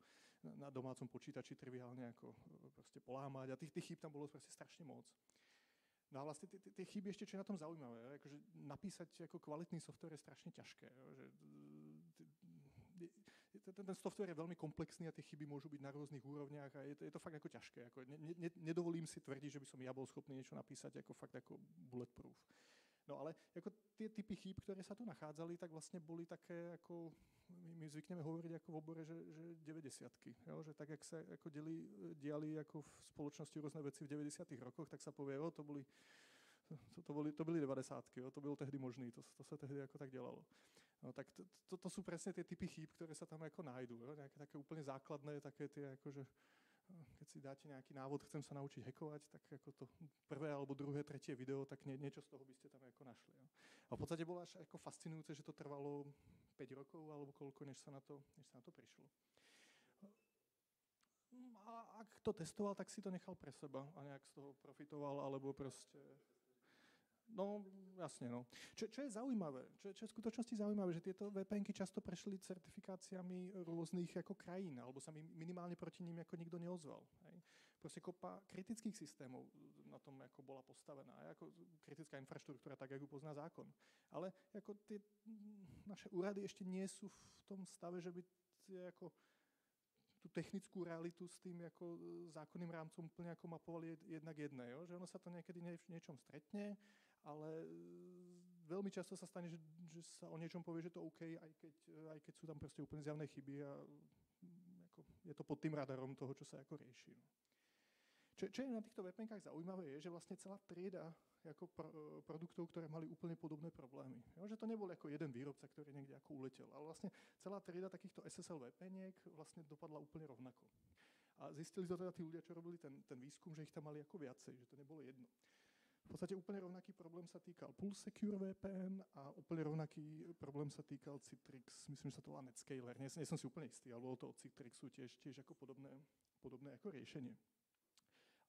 na domácom počítači triviálne ako e, proste polámať a tých, tých chýb tam bolo proste strašne moc. No a vlastne tie chyby ešte, čo je na tom zaujímavé, akože napísať ako kvalitný software je strašne ťažké. Že ten, ten software je veľmi komplexný a tie chyby môžu byť na rôznych úrovniach a je to, je to fakt ako ťažké. Ako ne, ne, nedovolím si tvrdiť, že by som ja bol schopný niečo napísať ako fakt ako bulletproof. No ale ako tie typy chýb, ktoré sa tu nachádzali, tak vlastne boli také ako, my, my zvykneme hovoriť ako v obore, že, že 90 že tak, jak sa ako deli, diali ako v spoločnosti rôzne veci v 90 rokoch, tak sa povie, o, to boli to, to, boli, to byli 90 to bylo tehdy možné, to, to sa tehdy ako tak dělalo. No, tak to, to, to sú presne tie typy chýb, ktoré sa tam ako nájdú. Jo? Také úplne základné, také tie akože keď si dáte nejaký návod, chcem sa naučiť hekovať, tak ako to prvé alebo druhé, tretie video, tak nie, niečo z toho by ste tam ako našli. Jo. A v podstate bolo až ako fascinujúce, že to trvalo 5 rokov alebo koľko, než sa na to, než sa na to prišlo. A ak to testoval, tak si to nechal pre seba a nejak z toho profitoval, alebo proste No, jasne, no. Čo, čo je zaujímavé, čo, čo je v skutočnosti zaujímavé, že tieto VPNky často prešli certifikáciami rôznych ako krajín, alebo sa mi minimálne proti ním ako nikto neozval. Hej. Proste kopa kritických systémov na tom ako bola postavená, hej, ako kritická infraštruktúra, tak ako pozná zákon. Ale ako tie naše úrady ešte nie sú v tom stave, že by ako tú technickú realitu s tým ako zákonným rámcom úplne ako mapovali jednak jedné, jo? že ono sa to niekedy v niečom stretne ale e, veľmi často sa stane, že, že sa o niečom povie, že to OK, aj keď, aj keď sú tam proste úplne zjavné chyby a mm, ako, je to pod tým radarom toho, čo sa ako rieši. No. Čo, čo je na týchto VPNkách zaujímavé, je, že vlastne celá trieda ako pro, e, produktov, ktoré mali úplne podobné problémy. Jo, že to nebol ako jeden výrobca, ktorý niekde ako uletel, ale vlastne celá trieda takýchto SSL VPNiek vlastne dopadla úplne rovnako. A zistili to teda tí ľudia, čo robili ten, ten výskum, že ich tam mali ako viacej, že to nebolo jedno. V podstate úplne rovnaký problém sa týkal Pulse Secure VPN a úplne rovnaký problém sa týkal Citrix, myslím, že sa to volá Netscaler, som si úplne istý, ale bolo to od Citrixu tiež, tiež ako podobné, podobné ako riešenie.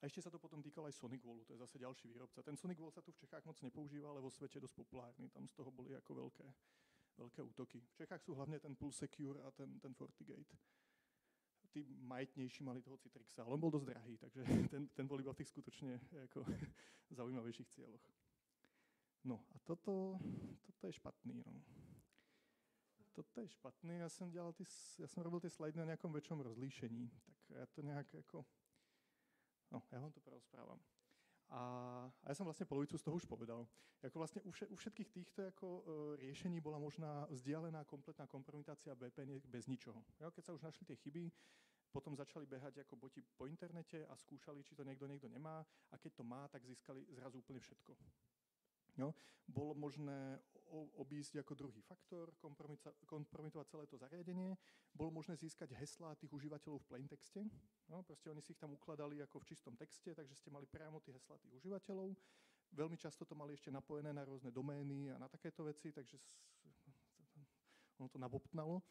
A ešte sa to potom týkalo aj Sonic Wallu, to je zase ďalší výrobca. Ten Sonic Wall sa tu v Čechách moc nepoužíva, ale vo svete dosť populárny. Tam z toho boli ako veľké, veľké útoky. V Čechách sú hlavne ten Pulse Secure a ten, ten FortiGate tí majetnejší mali toho Citrixa, ale on bol dosť drahý, takže ten, ten bol iba v tých skutočne ako, zaujímavejších cieľoch. No a toto, toto je špatný. No. Toto je špatný, ja som, dělal ty, ja som robil tie slajdy na nejakom väčšom rozlíšení, tak ja to nejak ako... No, ja vám to porozprávam. A, a ja som vlastne polovicu z toho už povedal. Jako vlastne u, vše, u všetkých týchto jako, uh, riešení bola možná vzdialená kompletná kompromitácia VPN bez ničoho. Jo, keď sa už našli tie chyby, potom začali behať ako boti po internete a skúšali, či to niekto niekto nemá a keď to má, tak získali zrazu úplne všetko. Jo? Bolo možné obísť ako druhý faktor, kompromitovať celé to zariadenie. Bolo možné získať heslá tých užívateľov v plaintexte. Jo? Proste oni si ich tam ukladali ako v čistom texte, takže ste mali priamo tie heslá tých užívateľov. Veľmi často to mali ešte napojené na rôzne domény a na takéto veci, takže ono to nabobtnalo.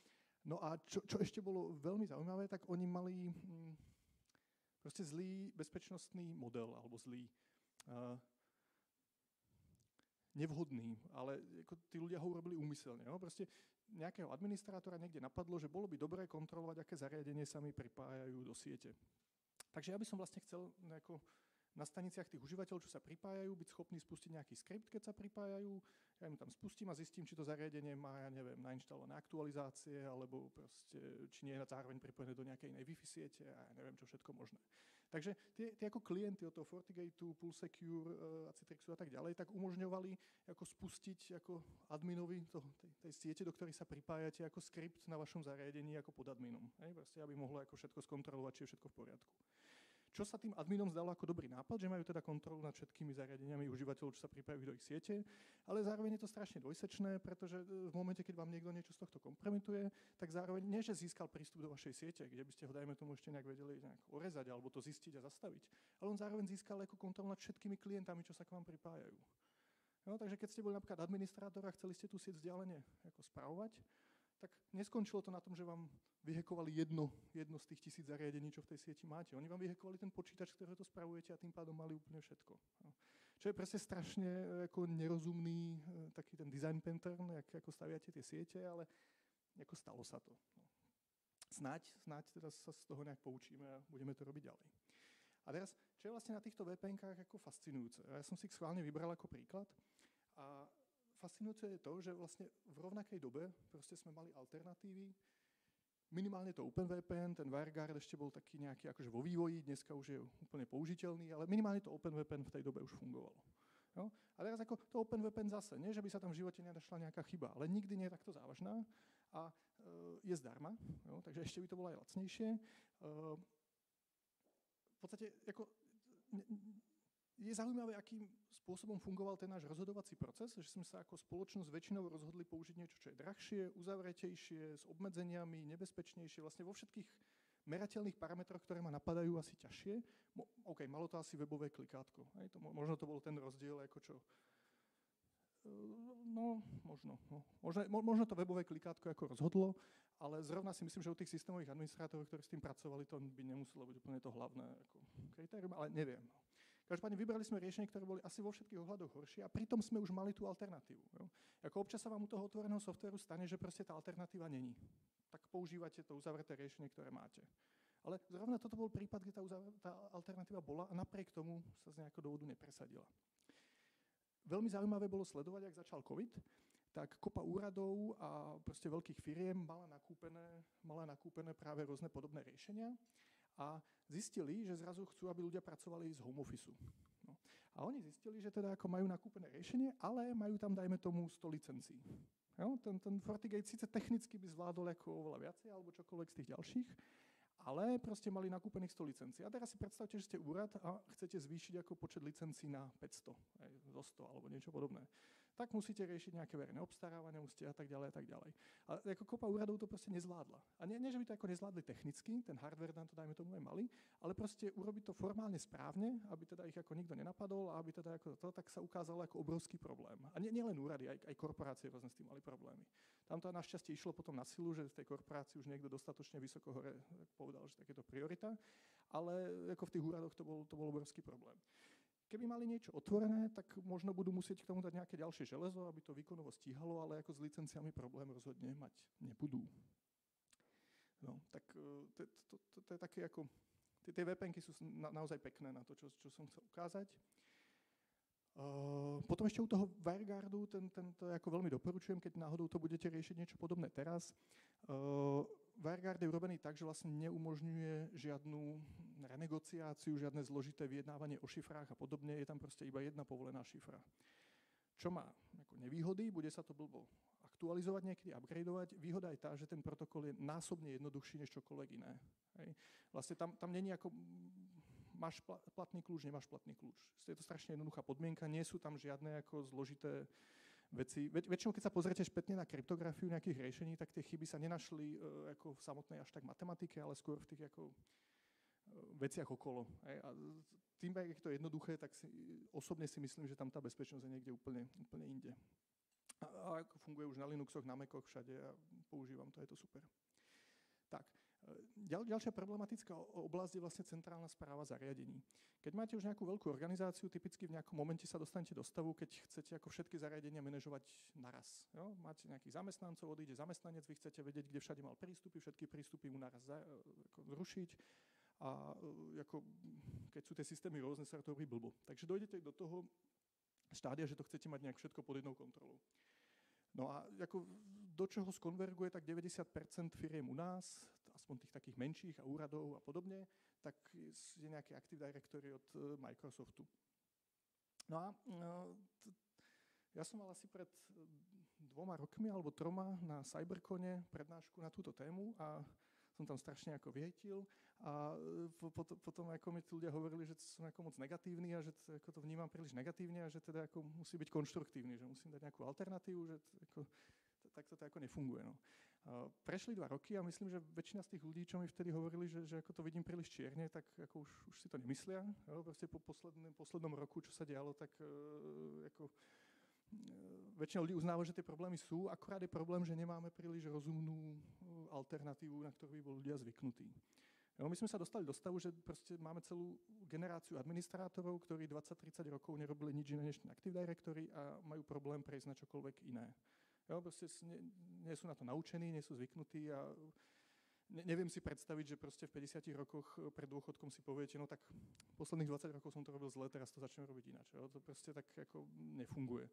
No a čo, čo ešte bolo veľmi zaujímavé, tak oni mali hm, proste zlý bezpečnostný model, alebo zlý. Uh, nevhodný, ale ako tí ľudia ho urobili úmyselne. Jo? Proste nejakého administrátora niekde napadlo, že bolo by dobré kontrolovať, aké zariadenie sa mi do siete. Takže ja by som vlastne chcel nejako na staniciach tých užívateľov, čo sa pripájajú, byť schopný spustiť nejaký skript, keď sa pripájajú. Ja im tam spustím a zistím, či to zariadenie má, ja neviem, nainštalované aktualizácie, alebo proste, či nie je zároveň pripojené do nejakej inej Wi-Fi siete a ja neviem, čo všetko možné. Takže tie, tie ako klienty od toho FortiGateu, PulseSecure uh, a Citrixu a tak ďalej, tak umožňovali ako spustiť ako adminovi to, tej, tej siete, do ktorej sa pripájate ako skript na vašom zariadení ako pod adminom. Hej, proste, aby mohlo ako všetko skontrolovať, či je všetko v poriadku. Čo sa tým adminom zdalo ako dobrý nápad, že majú teda kontrolu nad všetkými zariadeniami užívateľov, čo sa pripájajú do ich siete, ale zároveň je to strašne dvojsečné, pretože e, v momente, keď vám niekto niečo z tohto kompromituje, tak zároveň nie, že získal prístup do vašej siete, kde by ste ho, dajme tomu, ešte nejak vedeli nejak orezať alebo to zistiť a zastaviť, ale on zároveň získal ako kontrolu nad všetkými klientami, čo sa k vám pripájajú. No, takže keď ste boli napríklad administrátor a chceli ste tú sieť vzdialene ako spravovať, tak neskončilo to na tom, že vám vyhekovali jedno, jedno z tých tisíc zariadení, čo v tej sieti máte. Oni vám vyhekovali ten počítač, ktorého to spravujete a tým pádom mali úplne všetko. No. Čo je presne strašne e, ako nerozumný e, taký ten design pattern, jak, ako staviate tie siete, ale ako stalo sa to. No. Snáď, snáď teraz sa z toho nejak poučíme a budeme to robiť ďalej. A teraz, čo je vlastne na týchto VPNkách ako fascinujúce? Ja som si ich schválne vybral ako príklad. A fascinujúce je to, že vlastne v rovnakej dobe proste sme mali alternatívy. Minimálne to OpenVPN, ten WireGuard ešte bol taký nejaký akože vo vývoji, dneska už je úplne použiteľný, ale minimálne to OpenVPN v tej dobe už fungovalo. No? A teraz ako to OpenVPN zase, nie, že by sa tam v živote nenašla nejaká chyba, ale nikdy je takto závažná a e, je zdarma, jo? takže ešte by to bolo aj lacnejšie. E, v podstate ako, je zaujímavé, akým spôsobom fungoval ten náš rozhodovací proces, že sme sa ako spoločnosť väčšinou rozhodli použiť niečo, čo je drahšie, uzavretejšie, s obmedzeniami, nebezpečnejšie, vlastne vo všetkých merateľných parametroch, ktoré ma napadajú asi ťažšie. Mo, OK, malo to asi webové klikátko. Hej, to, možno to bol ten rozdiel, ako čo... No, možno. No. Možno, možno to webové klikátko ako rozhodlo, ale zrovna si myslím, že u tých systémových administrátorov, ktorí s tým pracovali, to by nemuselo byť úplne to hlavné ako kritérium, ale neviem. Každopádne vybrali sme riešenie, ktoré boli asi vo všetkých ohľadoch horšie a pritom sme už mali tú alternatívu. Jo. Ako občas sa vám u toho otvoreného softvéru stane, že proste tá alternatíva není. Tak používate to uzavreté riešenie, ktoré máte. Ale zrovna toto bol prípad, kde tá, tá alternatíva bola a napriek tomu sa z nejakého dôvodu nepresadila. Veľmi zaujímavé bolo sledovať, ak začal COVID, tak kopa úradov a proste veľkých firiem mala nakúpené, mala nakúpené práve rôzne podobné riešenia a zistili, že zrazu chcú, aby ľudia pracovali z home office. No. A oni zistili, že teda ako majú nakúpené riešenie, ale majú tam, dajme tomu, 100 licencií. Jo? Ten, ten FortiGate síce technicky by zvládol ako oveľa viacej, alebo čokoľvek z tých ďalších, ale proste mali nakúpených 100 licencií. A teraz si predstavte, že ste úrad a chcete zvýšiť ako počet licencií na 500, aj zo 100 alebo niečo podobné tak musíte riešiť nejaké verejné obstarávanie, musíte a tak ďalej a tak ďalej. A ako kopa úradov to proste nezvládla. A nie, nie, že by to ako nezvládli technicky, ten hardware nám to dajme tomu aj mali, ale proste urobiť to formálne správne, aby teda ich ako nikto nenapadol a aby teda ako to, tak sa ukázalo ako obrovský problém. A len úrady, aj, aj korporácie rôzne s tým mali problémy. Tam to našťastie išlo potom na silu, že v tej korporácii už niekto dostatočne vysoko hore povedal, že takéto priorita, ale ako v tých úradoch to bol, to bol obrovský problém. Keby mali niečo otvorené, tak možno budú musieť k tomu dať nejaké ďalšie železo, aby to výkonovo stíhalo, ale ako s licenciami problém rozhodne mať nebudú. No, tak e, to, je také ako... Tie VPNky sú na, naozaj pekné na to, čo, som chcel ukázať. Uh, potom ešte u toho WireGuardu, ten, ten to ako veľmi doporučujem, keď náhodou to budete riešiť niečo podobné teraz. Uh, WireGuard je urobený tak, že vlastne neumožňuje žiadnu renegociáciu, žiadne zložité vyjednávanie o šifrách a podobne. Je tam proste iba jedna povolená šifra. Čo má ako nevýhody, bude sa to blbo aktualizovať niekedy, upgradeovať. Výhoda je tá, že ten protokol je násobne jednoduchší než čokoľvek iné. Hej. Vlastne tam, tam není ako máš platný kľúč, nemáš platný kľúč. Je to strašne jednoduchá podmienka, nie sú tam žiadne ako zložité veci. Väč, väčšinou, keď sa pozriete spätne na kryptografiu nejakých riešení, tak tie chyby sa nenašli uh, ako v samotnej až tak matematike, ale skôr v tých ako veciach okolo. Hej. A tým, jak je to jednoduché, tak si, osobne si myslím, že tam tá bezpečnosť je niekde úplne, úplne inde. A, a ako funguje už na Linuxoch, na Macoch všade a používam to, je to super. Tak, Ďal, ďalšia problematická oblasť je vlastne centrálna správa zariadení. Keď máte už nejakú veľkú organizáciu, typicky v nejakom momente sa dostanete do stavu, keď chcete ako všetky zariadenia manažovať naraz. Jo? Máte nejakých zamestnancov, odíde zamestnanec, vy chcete vedieť, kde všade mal prístupy, všetky prístupy mu naraz za, ako zrušiť. A ako, keď sú tie systémy rôzne, sa to robí blbo. Takže dojdete do toho štádia, že to chcete mať nejak všetko pod jednou kontrolou. No a ako do čoho skonverguje tak 90% firiem u nás, aspoň tých takých menších a úradov a podobne, tak je nejaký Active Directory od eh, Microsoftu. No a ja som mal asi pred dvoma rokmi alebo troma na Cybercone prednášku na túto tému a som tam strašne ako vietil a potom, potom ako mi tí ľudia hovorili, že som ako moc negatívny a že to, ako to vnímam príliš negatívne a že teda ako musí byť konštruktívny, že musím dať nejakú alternatívu, že ako, tak to ako nefunguje. No. Prešli dva roky a myslím, že väčšina z tých ľudí, čo mi vtedy hovorili, že, že ako to vidím príliš čierne, tak ako už, už si to nemyslia. Jo? Proste po posledném, poslednom roku, čo sa dialo, tak uh, ako, uh, väčšina ľudí uznáva, že tie problémy sú, akorát je problém, že nemáme príliš rozumnú alternatívu, na ktorú by boli ľudia zvyknutí. Jo, my sme sa dostali do stavu, že proste máme celú generáciu administrátorov, ktorí 20-30 rokov nerobili nič iné než Active Directory a majú problém prejsť na čokoľvek iné. Jo, nie sú na to naučení, sú zvyknutí a ne, neviem si predstaviť, že proste v 50 rokoch pred dôchodkom si poviete, no tak posledných 20 rokov som to robil zle, teraz to začnem robiť. Jo. To proste tak ako nefunguje.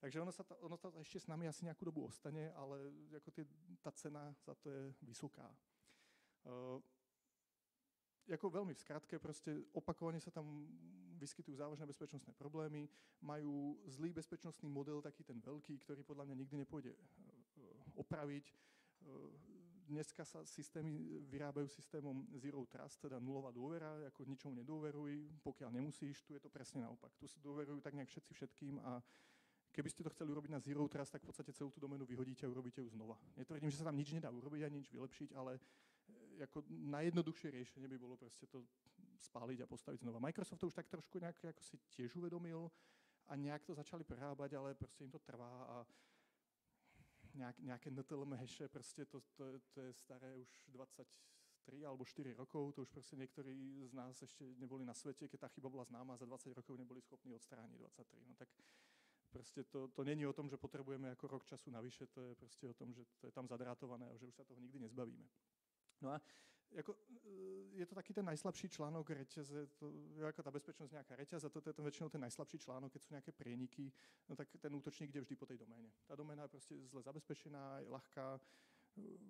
Takže ono, sa to, ono to ešte s nami asi nejakú dobu ostane, ale ako tie, tá cena za to je vysoká. Uh, ako veľmi v skratke, proste opakovane sa tam vyskytujú závažné bezpečnostné problémy, majú zlý bezpečnostný model, taký ten veľký, ktorý podľa mňa nikdy nepôjde e, opraviť. E, dneska sa systémy vyrábajú systémom Zero Trust, teda nulová dôvera, ako ničomu nedôveruj, pokiaľ nemusíš, tu je to presne naopak. Tu si dôverujú tak nejak všetci všetkým a keby to chceli urobiť na Zero Trust, tak v podstate celú tú domenu vyhodíte a urobíte ju znova. Netvrdím, že sa tam nič nedá urobiť a nič vylepšiť, ale jako najjednoduchšie riešenie by bolo proste to spáliť a postaviť znova. Microsoft to už tak trošku nejak ako si tiež uvedomil a nejak to začali prerábať, ale proste im to trvá a nejak, nejaké NTLM haše, proste to, to, to je staré už 23 alebo 4 rokov, to už proste niektorí z nás ešte neboli na svete, keď tá chyba bola známa, za 20 rokov neboli schopní odstrániť 23. No tak proste to, to není o tom, že potrebujeme ako rok času navyše, to je proste o tom, že to je tam zadrátované a že už sa toho nikdy nezbavíme. No a jako, e, je to taký ten najslabší článok reťaze, to je ako tá bezpečnosť nejaká reťaz a toto je to väčšinou ten najslabší článok, keď sú nejaké prieniky, no tak ten útočník ide vždy po tej doméne. Tá doména je proste zle zabezpečená, je ľahká, e,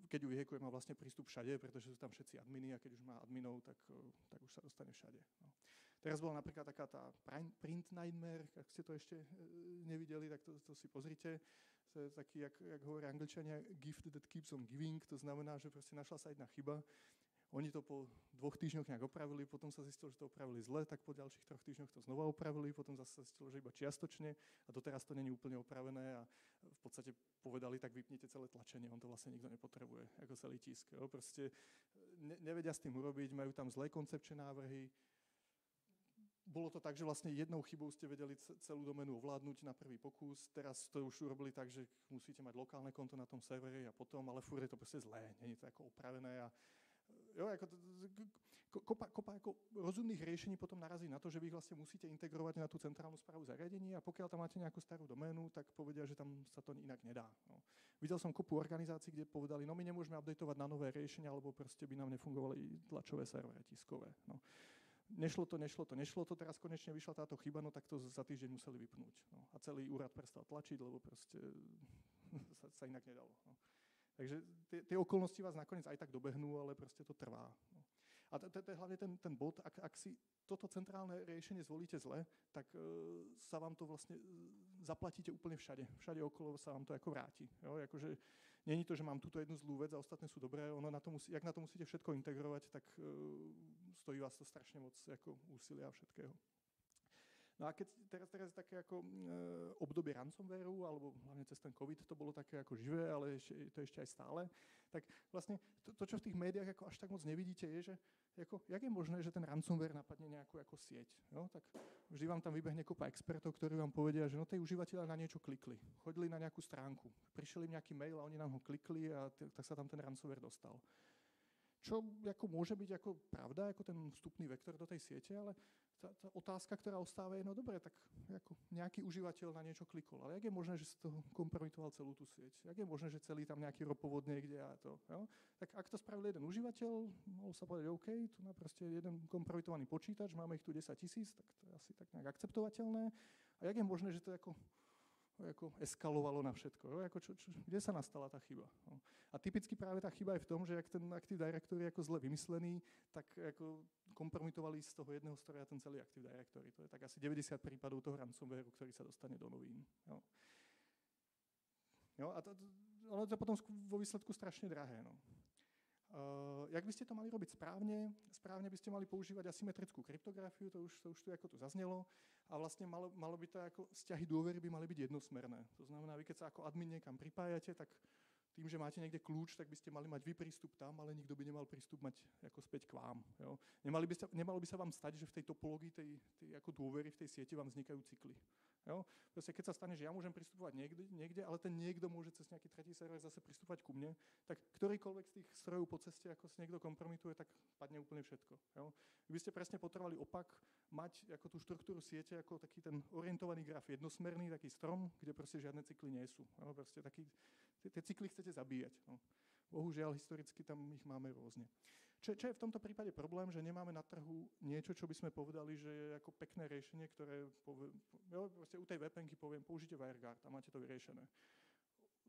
keď ju vyhekuje, má vlastne prístup všade, pretože sú tam všetci adminy a keď už má adminov, tak, e, tak už sa dostane všade. No. Teraz bola napríklad taká tá print nightmare, ak ste to ešte nevideli, tak to, to si pozrite to je taký, jak, jak hovoria angličania, gift that keeps on giving, to znamená, že proste našla sa jedna chyba. Oni to po dvoch týždňoch nejak opravili, potom sa zistilo, že to opravili zle, tak po ďalších troch týždňoch to znova opravili, potom zase sa zistilo, že iba čiastočne a doteraz to není úplne opravené a v podstate povedali, tak vypnite celé tlačenie, on to vlastne nikto nepotrebuje, ako celý tisk. Jo? Proste ne, nevedia s tým urobiť, majú tam zlé koncepčné návrhy, bolo to tak, že vlastne jednou chybou ste vedeli celú domenu ovládnuť na prvý pokus. Teraz to už urobili tak, že musíte mať lokálne konto na tom serveri a potom, ale furt je to proste zlé, není to ako opravené a jo, ako to, kopa, kopa ako rozumných riešení potom narazí na to, že vy ich vlastne musíte integrovať na tú centrálnu správu zariadení a pokiaľ tam máte nejakú starú doménu, tak povedia, že tam sa to inak nedá. No. Videl som kopu organizácií, kde povedali, no my nemôžeme updateovať na nové riešenia, alebo proste by nám nefungovali tlačové servery, tiskové. No nešlo to, nešlo to, nešlo to, teraz konečne vyšla táto chyba, no tak to za týždeň museli vypnúť. No. A celý úrad prestal tlačiť, lebo proste sa, sa inak nedalo. No. Takže tie, tie okolnosti vás nakoniec aj tak dobehnú, ale proste to trvá. No. A to je hlavne ten, ten bod, ak, ak si toto centrálne riešenie zvolíte zle, tak e, sa vám to vlastne e, zaplatíte úplne všade. Všade okolo sa vám to ako vráti. Jo? Akože, Není to, že mám túto jednu zlú vec a ostatné sú dobré, ono na to musí, jak na to musíte všetko integrovať, tak uh, stojí vás to strašne moc ako úsilia a všetkého. No a keď teraz, teraz také ako e, obdobie ransomwareu, alebo hlavne cez ten COVID to bolo také ako živé, ale ešte, to ešte aj stále, tak vlastne to, to, čo v tých médiách ako až tak moc nevidíte, je, že ako, jak je možné, že ten ransomware napadne nejakú ako sieť. Jo? Tak vždy vám tam vybehne kopa expertov, ktorí vám povedia, že no tej užívateľa na niečo klikli, chodili na nejakú stránku, prišiel im nejaký mail a oni nám ho klikli a tak sa tam ten ransomware dostal čo ako môže byť ako pravda, ako ten vstupný vektor do tej siete, ale tá, tá otázka, ktorá ostáva je, no dobre, tak ako nejaký užívateľ na niečo klikol, ale jak je možné, že si to kompromitoval celú tú sieť? Jak je možné, že celý tam nejaký ropovod niekde a to? Jo? Tak ak to spravil jeden užívateľ, mohol sa povedať, OK, tu má proste jeden kompromitovaný počítač, máme ich tu 10 tisíc, tak to je asi tak nejak akceptovateľné. A jak je možné, že to ako jako eskalovalo na všetko. Jo? Jako čo, čo, kde sa nastala ta chyba? No. A typicky právě ta chyba je v tom, že jak ten Active Directory je jako zle vymyslený, tak jako kompromitovali z toho jedného stroja ten celý Active Directory. To je tak asi 90 případů toho ransomwareu, který se dostane do novín. Jo? Jo, a to, ono to potom vo výsledku strašně drahé. No. Uh, jak byste to mali robiť správně? Správně byste mali používat asymetrickou kryptografii, to už, to už tu jako tu zaznělo. A vlastně malo, malo by to jako vzťahy důvěry by mali být jednosmerné. To znamená, vy keď se jako admin někam pripájate, tak tým, že máte někde kľúč, tak byste mali mať vy prístup tam, ale nikdo by nemal prístup mať jako späť k vám. Jo? Nemali by se, nemalo by se vám stať, že v tej topologii tej, tej jako dôvery v tej sieti vám vznikajú cykly. Jo? Proste keď sa stane, že ja môžem pristupovať niekde, niekde, ale ten niekto môže cez nejaký tretí server zase pristupovať ku mne, tak ktorýkoľvek z tých strojov po ceste, ako si niekto kompromituje, tak padne úplne všetko. Jo? Vy by ste presne potrebovali opak, mať ako tú štruktúru siete, ako taký ten orientovaný graf jednosmerný, taký strom, kde proste žiadne cykly nie sú. Jo? Proste taký, tie cykly chcete zabíjať. No. Bohužiaľ, historicky tam ich máme rôzne. Čo, čo je v tomto prípade problém, že nemáme na trhu niečo, čo by sme povedali, že je ako pekné riešenie, ktoré povie, jo, proste u tej VPNky poviem, použite WireGuard a máte to vyriešené.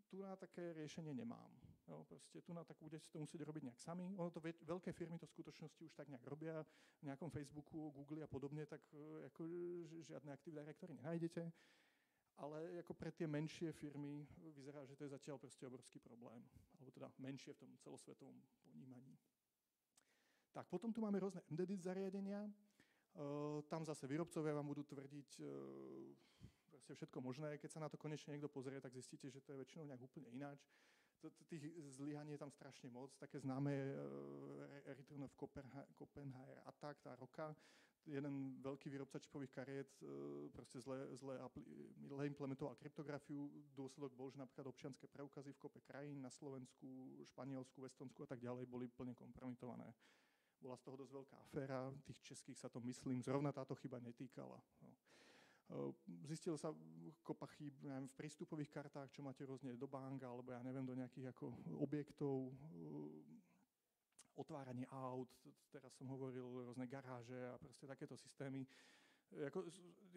Tu na také riešenie nemám. Jo, proste tu na tak budete to musieť robiť nejak sami. Ono to veľké firmy to v skutočnosti už tak nejak robia. V nejakom Facebooku, Google a podobne, tak e, ako žiadne Active Directory nenájdete. Ale jako pre tie menšie firmy vyzerá, že to je zatiaľ prostě obrovský problém. Alebo teda menšie v tom celosvetovom ponímaní. Tak potom tu máme rôzne embedded zariadenia. Uh, tam zase výrobcovia vám budú tvrdiť uh, proste všetko možné. Keď sa na to konečne niekto pozrie, tak zistíte, že to je väčšinou nejak úplne ináč. Tých zlyhaní je tam strašne moc. Také známe uh, Return of Copenhagen Attack, tá roka. Jeden veľký výrobca čipových kariet proste zle, zle, zle implementoval kryptografiu. Dôsledok bol, že napríklad občianské preukazy v kope krajín na Slovensku, Španielsku, Estonsku a tak ďalej boli plne kompromitované bola z toho dosť veľká aféra, tých českých sa to myslím, zrovna táto chyba netýkala. No. Zistil sa kopa chýb neviem, v prístupových kartách, čo máte rôzne do bank, alebo ja neviem, do nejakých ako objektov, otváranie aut, teraz som hovoril rôzne garáže a proste takéto systémy. Jako,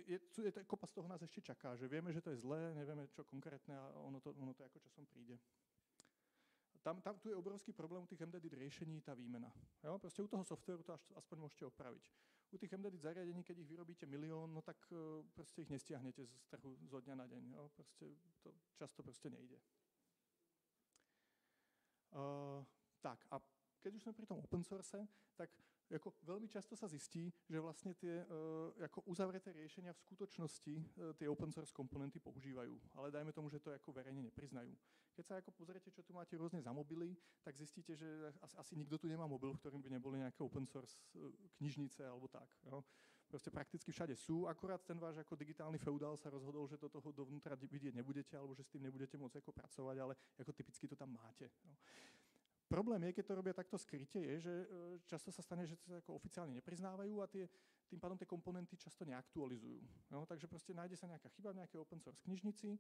je, je, kopa z toho nás ešte čaká, že vieme, že to je zlé, nevieme čo konkrétne a ono to, ono to ako časom príde tam, tam tu je obrovský problém u tých embedded riešení, tá výmena. Jo? Proste u toho softwaru to až, aspoň môžete opraviť. U tých embedded zariadení, keď ich vyrobíte milión, no tak uh, proste ich nestiahnete z trhu zo dňa na deň. Jo? Proste to často proste nejde. Uh, tak a keď už sme pri tom open source, tak jako velmi často se zjistí, že vlastně ty uh, jako uzavřeté řešení v skutečnosti uh, ty open source komponenty používají, ale dajme tomu, že to jako verejně nepriznají. Keď se jako pozrite, čo tu máte různě za mobily, tak zjistíte, že asi, asi nikdo tu nemá mobil, v kterém by nebyly nějaké open source uh, knižnice alebo tak. Jo. Prostě prakticky všade jsou, akorát ten váš jako digitální feudál se rozhodl, že to toho dovnútra vidět nebudete, alebo že s tím nebudete moc jako pracovat, ale jako typicky to tam máte. Jo. Problém je, keď to robia takto skryte, je, že e, často sa stane, že to ako oficiálne nepriznávajú a tie, tým pádom tie komponenty často neaktualizujú. No, takže prostě nájde sa nejaká chyba v nejakej open source knižnici,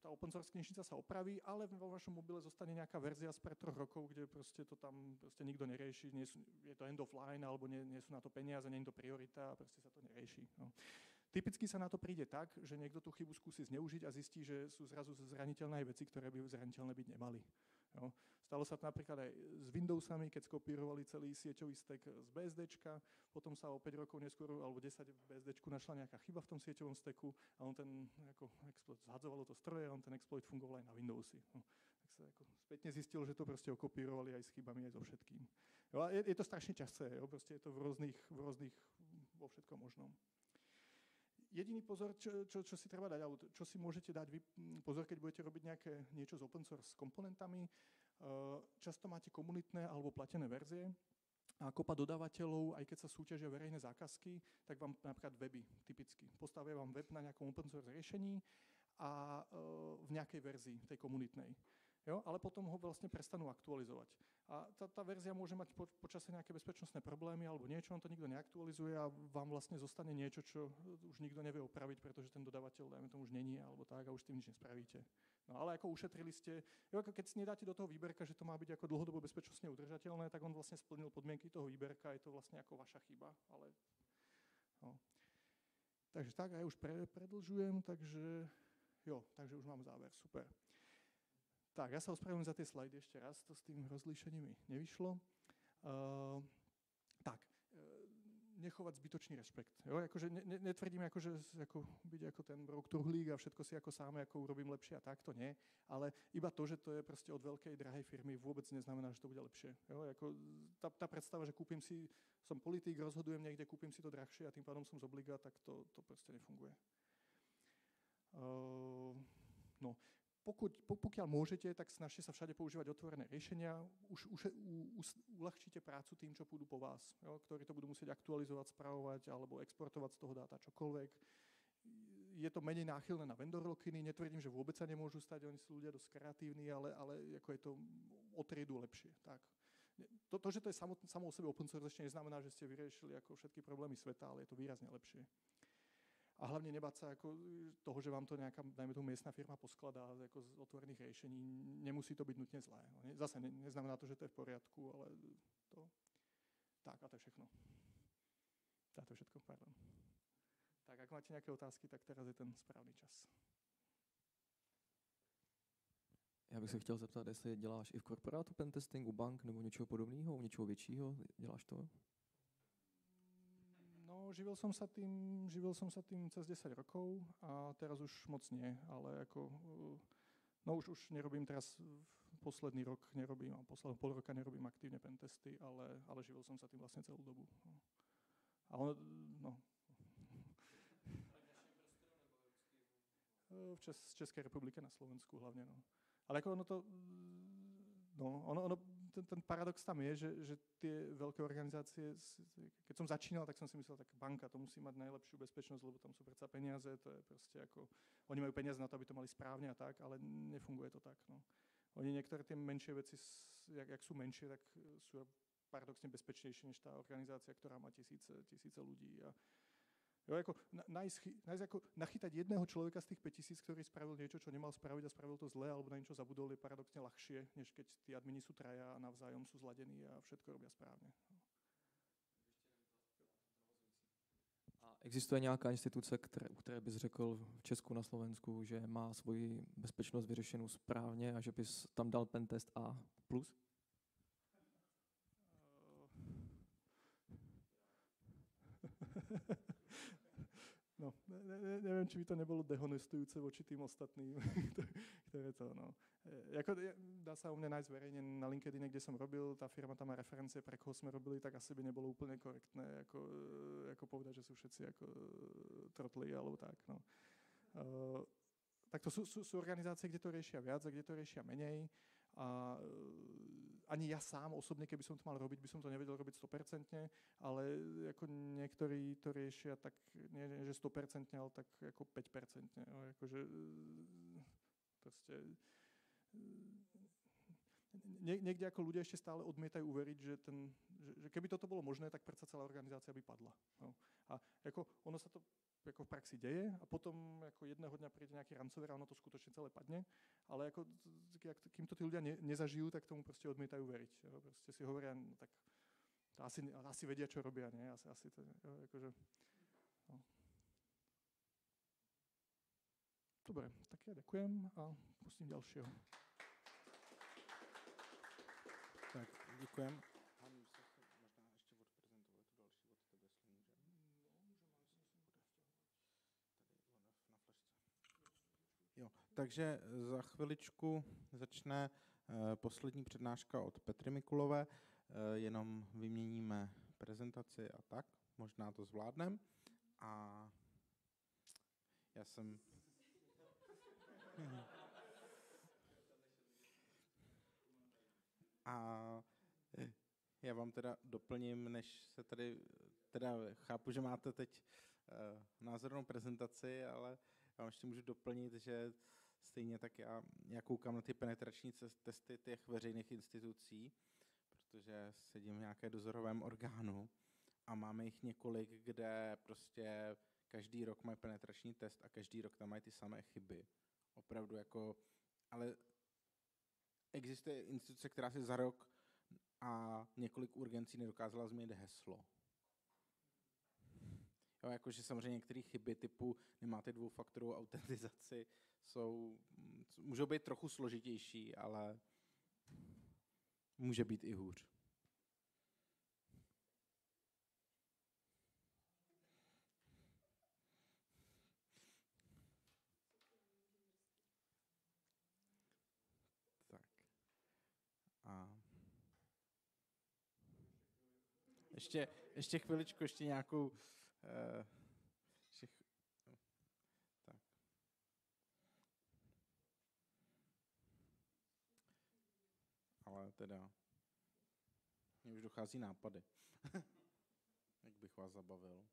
tá open source knižnica sa opraví, ale vo vašom mobile zostane nejaká verzia z pred troch rokov, kde prostě to tam prostě nikto nerieši, nie sú, je to end of line, alebo nie, nie sú na to peniaze, je to priorita a prostě sa to nerieši. No. Typicky sa na to príde tak, že niekto tú chybu skúsi zneužiť a zistí, že sú zrazu zraniteľné veci, ktoré by zraniteľné byť nemali. Jo. Stalo sa to napríklad aj s Windowsami, keď skopírovali celý sieťový stack z BSD, potom sa o 5 rokov neskôr, alebo 10 v BSD našla nejaká chyba v tom sieťovom stacku a on ten ako exploit zhadzovalo to stroje a on ten exploit fungoval aj na Windowsy. No. Tak sa ako spätne zistil, že to prostě okopírovali aj s chybami, aj so všetkým. Jo, a je, je to strašne časté, jo, prostě je to v rôznych, v rôznych, vo všetkom možnom jediný pozor, čo, čo, čo si treba dať, alebo čo si môžete dať vy pozor, keď budete robiť nejaké niečo z open source s komponentami, často máte komunitné alebo platené verzie a kopa dodávateľov, aj keď sa súťažia verejné zákazky, tak vám napríklad weby typicky. Postavia vám web na nejakom open source riešení a v nejakej verzii tej komunitnej jo? ale potom ho vlastně prestanou aktualizovat. A ta, ta verzia může mať po, počase nějaké bezpečnostné problémy alebo niečo, on to nikdo neaktualizuje a vám vlastně zostane niečo, čo už nikdo nevie opravit, protože ten dodavatel, dajme tomu, už není alebo tak a už s tím nič nespravíte. No ale jako ušetrili ste, jo, ako keď si nedáte do toho výberka, že to má být jako dlhodobo bezpečnostně udržatelné, tak on vlastně splnil podmienky toho výberka, je to vlastně jako vaša chyba, ale no. Takže tak, já už pre, predlžujem, takže Jo, takže už mám záver, super. Tak, ja sa ospravedlňujem za tie slajdy ešte raz, to s tým rozlíšením mi nevyšlo. Uh, tak, nechovať zbytočný rešpekt. Jo? Akože ne, ne, netvrdím, akože, ako, byť ako ten brok truhlík a všetko si ako sám ako urobím lepšie a tak, to nie. Ale iba to, že to je proste od veľkej, drahej firmy, vôbec neznamená, že to bude lepšie. Jo? Ako, tá, tá predstava, že kúpim si, som politik, rozhodujem niekde, kúpim si to drahšie a tým pádom som z obliga, tak to, to proste nefunguje. Uh, no, pokud, pokiaľ môžete, tak snažte sa všade používať otvorené riešenia, už, už u, uľahčíte prácu tým, čo pôjdu po vás, jo, ktorí to budú musieť aktualizovať, spravovať alebo exportovať z toho dáta čokoľvek. Je to menej náchylné na vendor lockiny, netvrdím, že vôbec sa nemôžu stať, oni sú ľudia dosť kreatívni, ale, ale ako je to o triedu lepšie. Tak. To, to, že to je samo, samo o sebe open source, ešte neznamená, že ste vyriešili ako všetky problémy sveta, ale je to výrazne lepšie a hlavne nebáť sa ako toho, že vám to nejaká, dajme tomu, miestna firma poskladá ako z otvorených riešení. Nemusí to byť nutne zlé. Zase ne, neznamená to, že to je v poriadku, ale to... Tak, a to je všechno. Tak to je všetko, pardon. Tak, ak máte nejaké otázky, tak teraz je ten správný čas. Já bych se chtěl zeptat, jestli děláš i v korporátu pentesting, u bank nebo něčeho podobného, u něčeho většího, děláš to? Živil som sa tým, živil som sa tým cez 10 rokov a teraz už moc nie, ale ako, uh, no už, už nerobím teraz posledný rok nerobím, a posledný pol roka nerobím aktívne pentesty, ale, ale živil som sa tým vlastne celú dobu. No. A on, no. V Čes, Českej republike na Slovensku hlavne, no. Ale ako ono to, no, ono, ono ten, ten paradox tam je, že, že tie veľké organizácie, keď som začínal, tak som si myslel, tak banka to musí mať najlepšiu bezpečnosť, lebo tam sú predsa peniaze, to je proste ako, oni majú peniaze na to, aby to mali správne a tak, ale nefunguje to tak. No. Oni niektoré tie menšie veci, jak, jak sú menšie, tak sú paradoxne bezpečnejšie než tá organizácia, ktorá má tisíce, tisíce ľudí. A, Jo, ako nájsť, nájsť ako nachytať jedného človeka z tých 5000, ktorý spravil niečo, čo nemal spraviť a spravil to zle, alebo na niečo zabudol, je paradoxne ľahšie, než keď tí admini sú traja a navzájom sú zladení a všetko robia správne. A existuje nějaká instituce, které, u které bys řekl v Česku, na Slovensku, že má svoji bezpečnost vyřešenou správně a že bys tam dal pentest A+. plus? No, ne, ne, neviem, či by to nebolo dehonestujúce voči tým ostatným, ktoré to, no. E, jako, dá sa u mňa nájsť verejne na LinkedIn, kde som robil, tá firma tam má referencie, pre koho sme robili, tak asi by nebolo úplne korektné, ako, e, ako povedať, že sú všetci ako e, trotli, alebo tak, no. Uh, tak to sú, sú, sú organizácie, kde to riešia viac a kde to riešia menej. A ani ja sám osobne, keby som to mal robiť, by som to nevedel robiť 100%, ale ako niektorí to riešia tak, nie, nie že 100%, ale tak ako 5%. No, akože, proste, nie, niekde ako ľudia ešte stále odmietajú uveriť, že, ten, že, že keby toto bolo možné, tak predsa celá organizácia by padla. No. A ako ono sa to ako v praxi deje a potom ako jedného dňa príde nejaký ransomware a ono to skutočne celé padne, ale ako, kým to tí ľudia ne, nezažijú, tak tomu proste odmietajú veriť. Jo? Proste si hovoria, no, tak to asi, asi vedia, čo robia, nie? Asi, asi to, jo, akože, no. Dobre, tak ja ďakujem a pustím ďalšieho. Tak, ďakujem. Takže za chviličku začne eh, poslední přednáška od Petry Mikulové. Eh, jenom vyměníme prezentaci a tak, možná to zvládnem. A já jsem... A já vám teda doplním, než se tady, teda chápu, že máte teď názornou prezentaci, ale já vám ještě můžu doplnit, že Stejně tak já, já koukám na ty penetrační testy těch veřejných institucí, protože sedím v nějaké dozorovém orgánu a máme jich několik, kde prostě každý rok mají penetrační test a každý rok tam mají ty samé chyby. Opravdu jako, ale existuje instituce, která si za rok a několik urgencí nedokázala změnit heslo. Jo, jakože samozřejmě některé chyby typu nemáte dvoufaktorovou autentizaci, jsou, můžou být trochu složitější, ale může být i hůř. Ještě, ještě chviličku, ještě nějakou... Uh, ještě ch... tak. Teda... Mně už dochází nápady. Jak bych vás zabavil.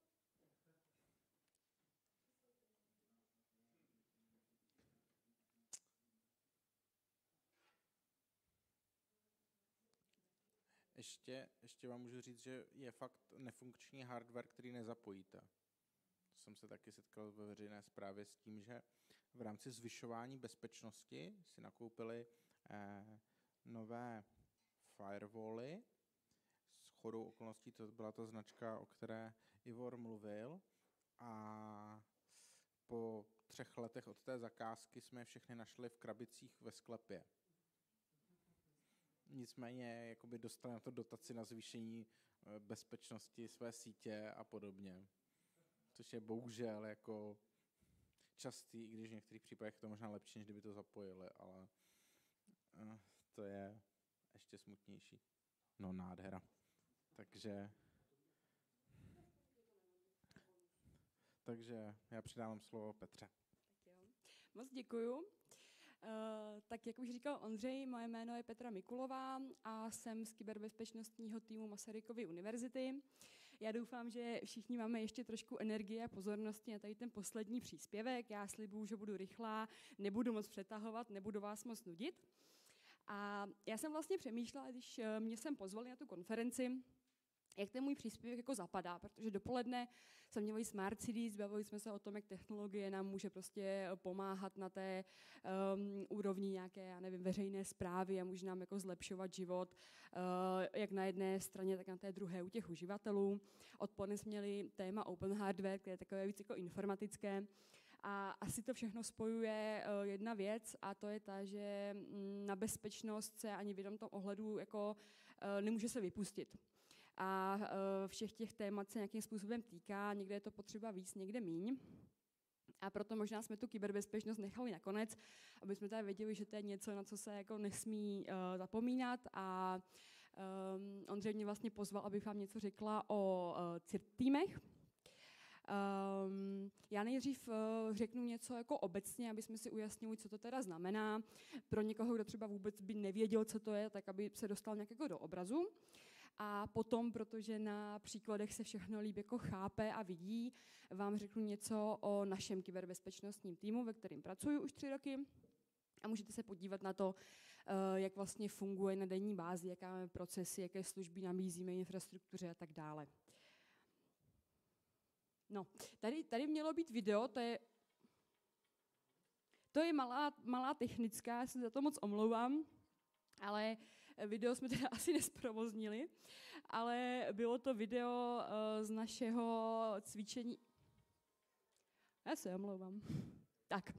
Ještě, ještě vám můžu říct, že je fakt nefunkční hardware, který nezapojíte. To jsem se taky setkal ve veřejné zprávě s tím, že v rámci zvyšování bezpečnosti si nakoupili eh, nové firewally. S chodou okolností to byla ta značka, o které Ivor mluvil. A po třech letech od té zakázky jsme je všechny našli v krabicích ve sklepě. Nicméně jakoby dostali na to dotaci na zvýšení eh, bezpečnosti své sítě a podobně. Což je bohužel jako častý, i když v některých případech to možná lepší, než kdyby to zapojili, ale eh, to je ještě smutnější. No nádhera. Takže takže já přidávám slovo Petře. Tak jo. Moc děkuju. Uh, tak jak už říkal Ondřej, moje jméno je Petra Mikulová a jsem z kyberbezpečnostního týmu Masarykovy univerzity. Já doufám, že všichni máme ještě trošku energie a pozornosti na tady ten poslední příspěvek. Já slibuju, že budu rychlá, nebudu moc přetahovat, nebudu vás moc nudit. A já jsem vlastně přemýšlela, když eh, mě sem pozvali na tu konferenci, jak ten můj příspěvek jako zapadá, protože dopoledne jsme měli Smart Cities, bavili jsme se o tom, jak technologie nám může prostě pomáhat na té um, úrovni nějaké, já nevím, veřejné zprávy a může nám jako zlepšovat život, uh, jak na jedné straně, tak na té druhé u těch uživatelů. Odpoledne jsme měli téma Open Hardware, které je takové víc jako informatické. A asi to všechno spojuje uh, jedna věc a to je ta, že mm, na bezpečnost se ani v jednom tom ohledu jako uh, nemůže se vypustit a e, všech těch témat se nějakým způsobem týká, někde je to potřeba víc, někde míň. A proto možná jsme tu kyberbezpečnost nechali nakonec, aby jsme tady věděli, že to je něco, na co se jako nesmí uh, zapomínat. A um, Ondřej mě vlastně pozval, abych vám něco řekla o uh, CIRT týmech. Um, já nejdřív uh, řeknu něco jako obecně, aby jsme si ujasnili, co to teda znamená. Pro někoho, kdo třeba vůbec by nevěděl, co to je, tak aby se dostal nějak jako do obrazu. A potom, protože na příkladech se všechno líp jako chápe a vidí, vám řeknu něco o našem kyberbezpečnostním týmu, ve kterém pracuji už tři roky. A můžete se podívat na to, eh, jak vlastně funguje na denní bázi, jaké máme procesy, jaké služby nabízíme infrastruktuře a tak dále. No, tady, tady mělo být video, to je, to je malá, malá technická, já se za to moc omlouvám, ale Video jsme teda asi nesprovoznili, ale bylo to video eh, z našeho cvičení. Já se omlouvám. Tak,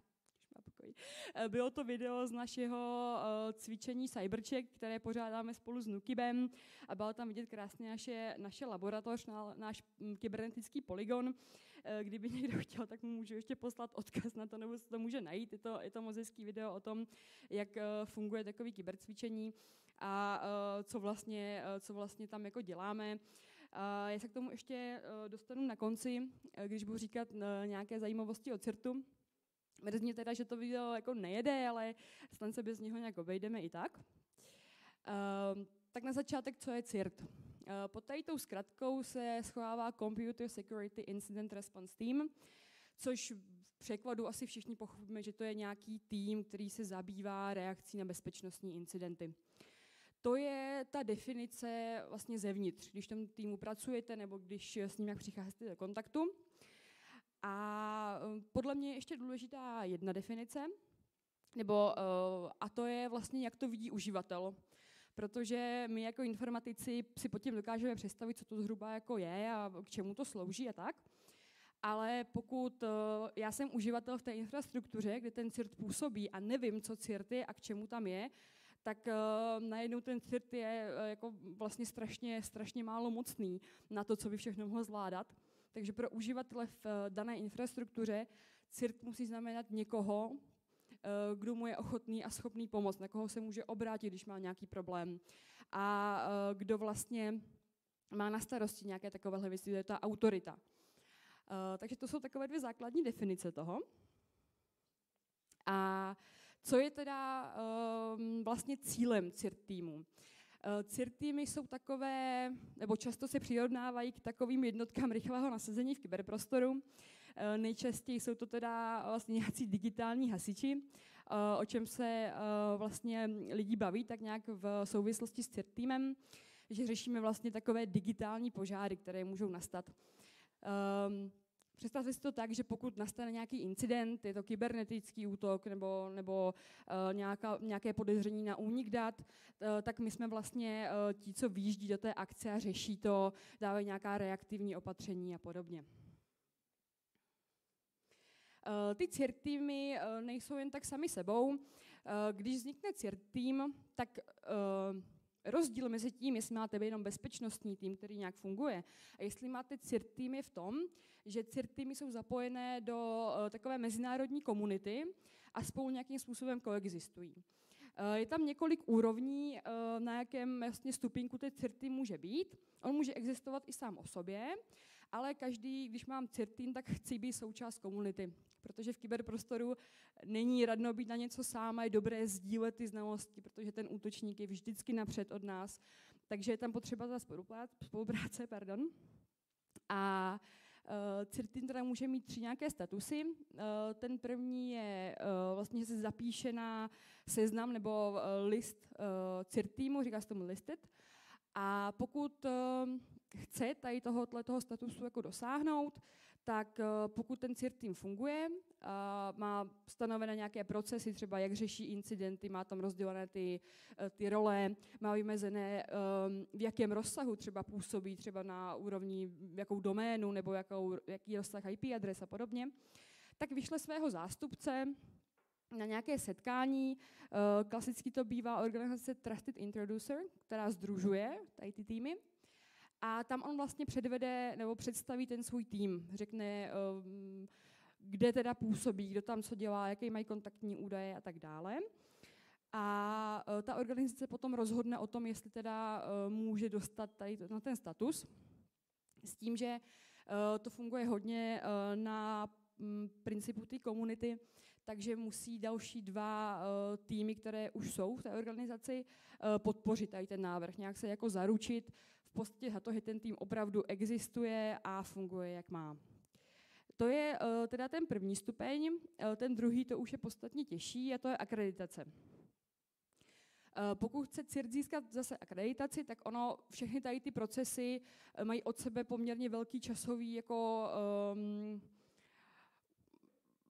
bylo to video z našeho uh, cvičení Cybercheck, které pořádáme spolu s Nukibem a bylo tam vidět krásně naše, naše laboratoř, náš mm, kybernetický poligon. Uh, kdyby někdo chtěl, tak mu můžu ještě poslat odkaz na to, nebo se to může najít. Je to, je to moc hezký video o tom, jak funguje takový kybercvičení a co, vlastně, co vlastně tam jako děláme. Já se k tomu ještě dostanu na konci, když budu říkat nějaké zajímavosti o CIRTu. Mrzí mě teda, že to video jako nejede, ale snad se bez něho nějak obejdeme i tak. Uh, tak na začátek, co je CIRT? Uh, pod tady tou zkratkou se schovává Computer Security Incident Response Team, což v překladu asi všichni pochopíme, že to je nějaký tým, který se zabývá reakcí na bezpečnostní incidenty. To je ta definice vlastně zevnitř, když tam týmu pracujete nebo když s ním jak přicházíte do kontaktu. A eh, podle mě je ještě důležitá jedna definice, nebo, eh, a to je vlastně, jak to vidí uživatel. Protože my jako informatici si pod tím dokážeme představit, co to zhruba jako je a k čemu to slouží a tak. ale pokud uh, já jsem uživatel v té infrastruktuře, kde ten CIRT působí a nevím, co CIRT je a k čemu tam je, tak najednou ten CIRT je jako vlastně strašně, strašně málo mocný na to, co by všechno mohl zvládat. Takže pro uživatele v uh, dané infrastruktuře CIRT musí znamenat někoho, uh, kdo mu je ochotný a schopný pomoct, na koho se může obrátit, když má nějaký problém. A uh, kdo vlastně má na starosti nějaké takovéhle věci, to je ta autorita. Takže to jsou takové dvě základní definice toho. A co je teda um, vlastně cílem CIRT týmu? Uh, CIRT týmy jsou takové, nebo často se přirovnávají k takovým jednotkám rychlého nasazení v kyberprostoru. Uh, nejčastěji jsou to teda vlastně nějací digitální hasiči, uh, o čem se vlastně lidi baví tak nějak v souvislosti s CIRT týmem, že řešíme vlastně takové digitální požáry, které můžou nastat. Um, Představte si to tak, že pokud nastane nějaký incident, je to kybernetický útok nebo, nebo uh, nějaká, nějaké podezření na únik dat, uh, tak my jsme vlastně uh, ti, co výjíždí do té akce a řeší to, dávají nějaká reaktivní opatření a podobně. Ty CIRT týmy nejsou jen tak sami sebou. Když vznikne CIRT tým, tak rozdíl mezi tím, jestli máte jenom bezpečnostní tým, který nějak funguje, a jestli máte CIRT tým je v tom, že CIRT týmy jsou zapojené do uh, takové mezinárodní komunity a spolu nějakým způsobem koexistují. Uh, je tam několik úrovní, uh, na jakém vlastně stupínku ten CIRT tým může být. On může existovat i sám o sobě, ale každý, když mám CIRT tým, tak chci být součást komunity, protože v kyberprostoru není radno být na něco sám a je dobré sdílet ty znalosti, protože ten útočník je vždycky napřed od nás. Takže je tam potřeba ta spolupráce. Pardon. A CIRTIN teda může mít tři nějaké statusy. Uh, ten první je uh, vlastně, že se zapíše na seznam nebo list CIRTIMu, říká se tomu listed. A pokud chce tady tohohle toho statusu jako dosáhnout, tak eh, pokud ten CIRT tým funguje, má stanovené nějaké procesy, třeba jak řeší incidenty, má tam rozdělené ty, eh, ty role, má vymezené, ehm, v jakém rozsahu třeba působí, třeba na úrovni jakou doménu nebo jakou, jaký rozsah IP adres a podobně, tak vyšle svého zástupce na nějaké setkání. Eh, klasicky to bývá organizace Trusted Introducer, která združuje tady ty týmy. A tam on vlastně předvede nebo představí ten svůj tým. Řekne, um, kde teda působí, kdo tam co dělá, jaké mají kontaktní údaje a tak dále. A uh, ta organizace potom rozhodne o tom, jestli teda uh, může dostat tady na ten status. S tím, že uh, to funguje hodně na mm, principu té komunity, takže musí další dva týmy, které už jsou v té organizaci, podpořit tady ten návrh, nějak se jako zaručit, podstatě za to, že ten tým opravdu existuje a funguje, jak má. To je uh, teda ten první stupeň, uh, ten druhý to už je podstatně těžší a to je akreditace. Uh, pokud chce CIRT získat zase akreditaci, tak ono, všechny tady ty procesy mají od sebe poměrně velký časový jako um,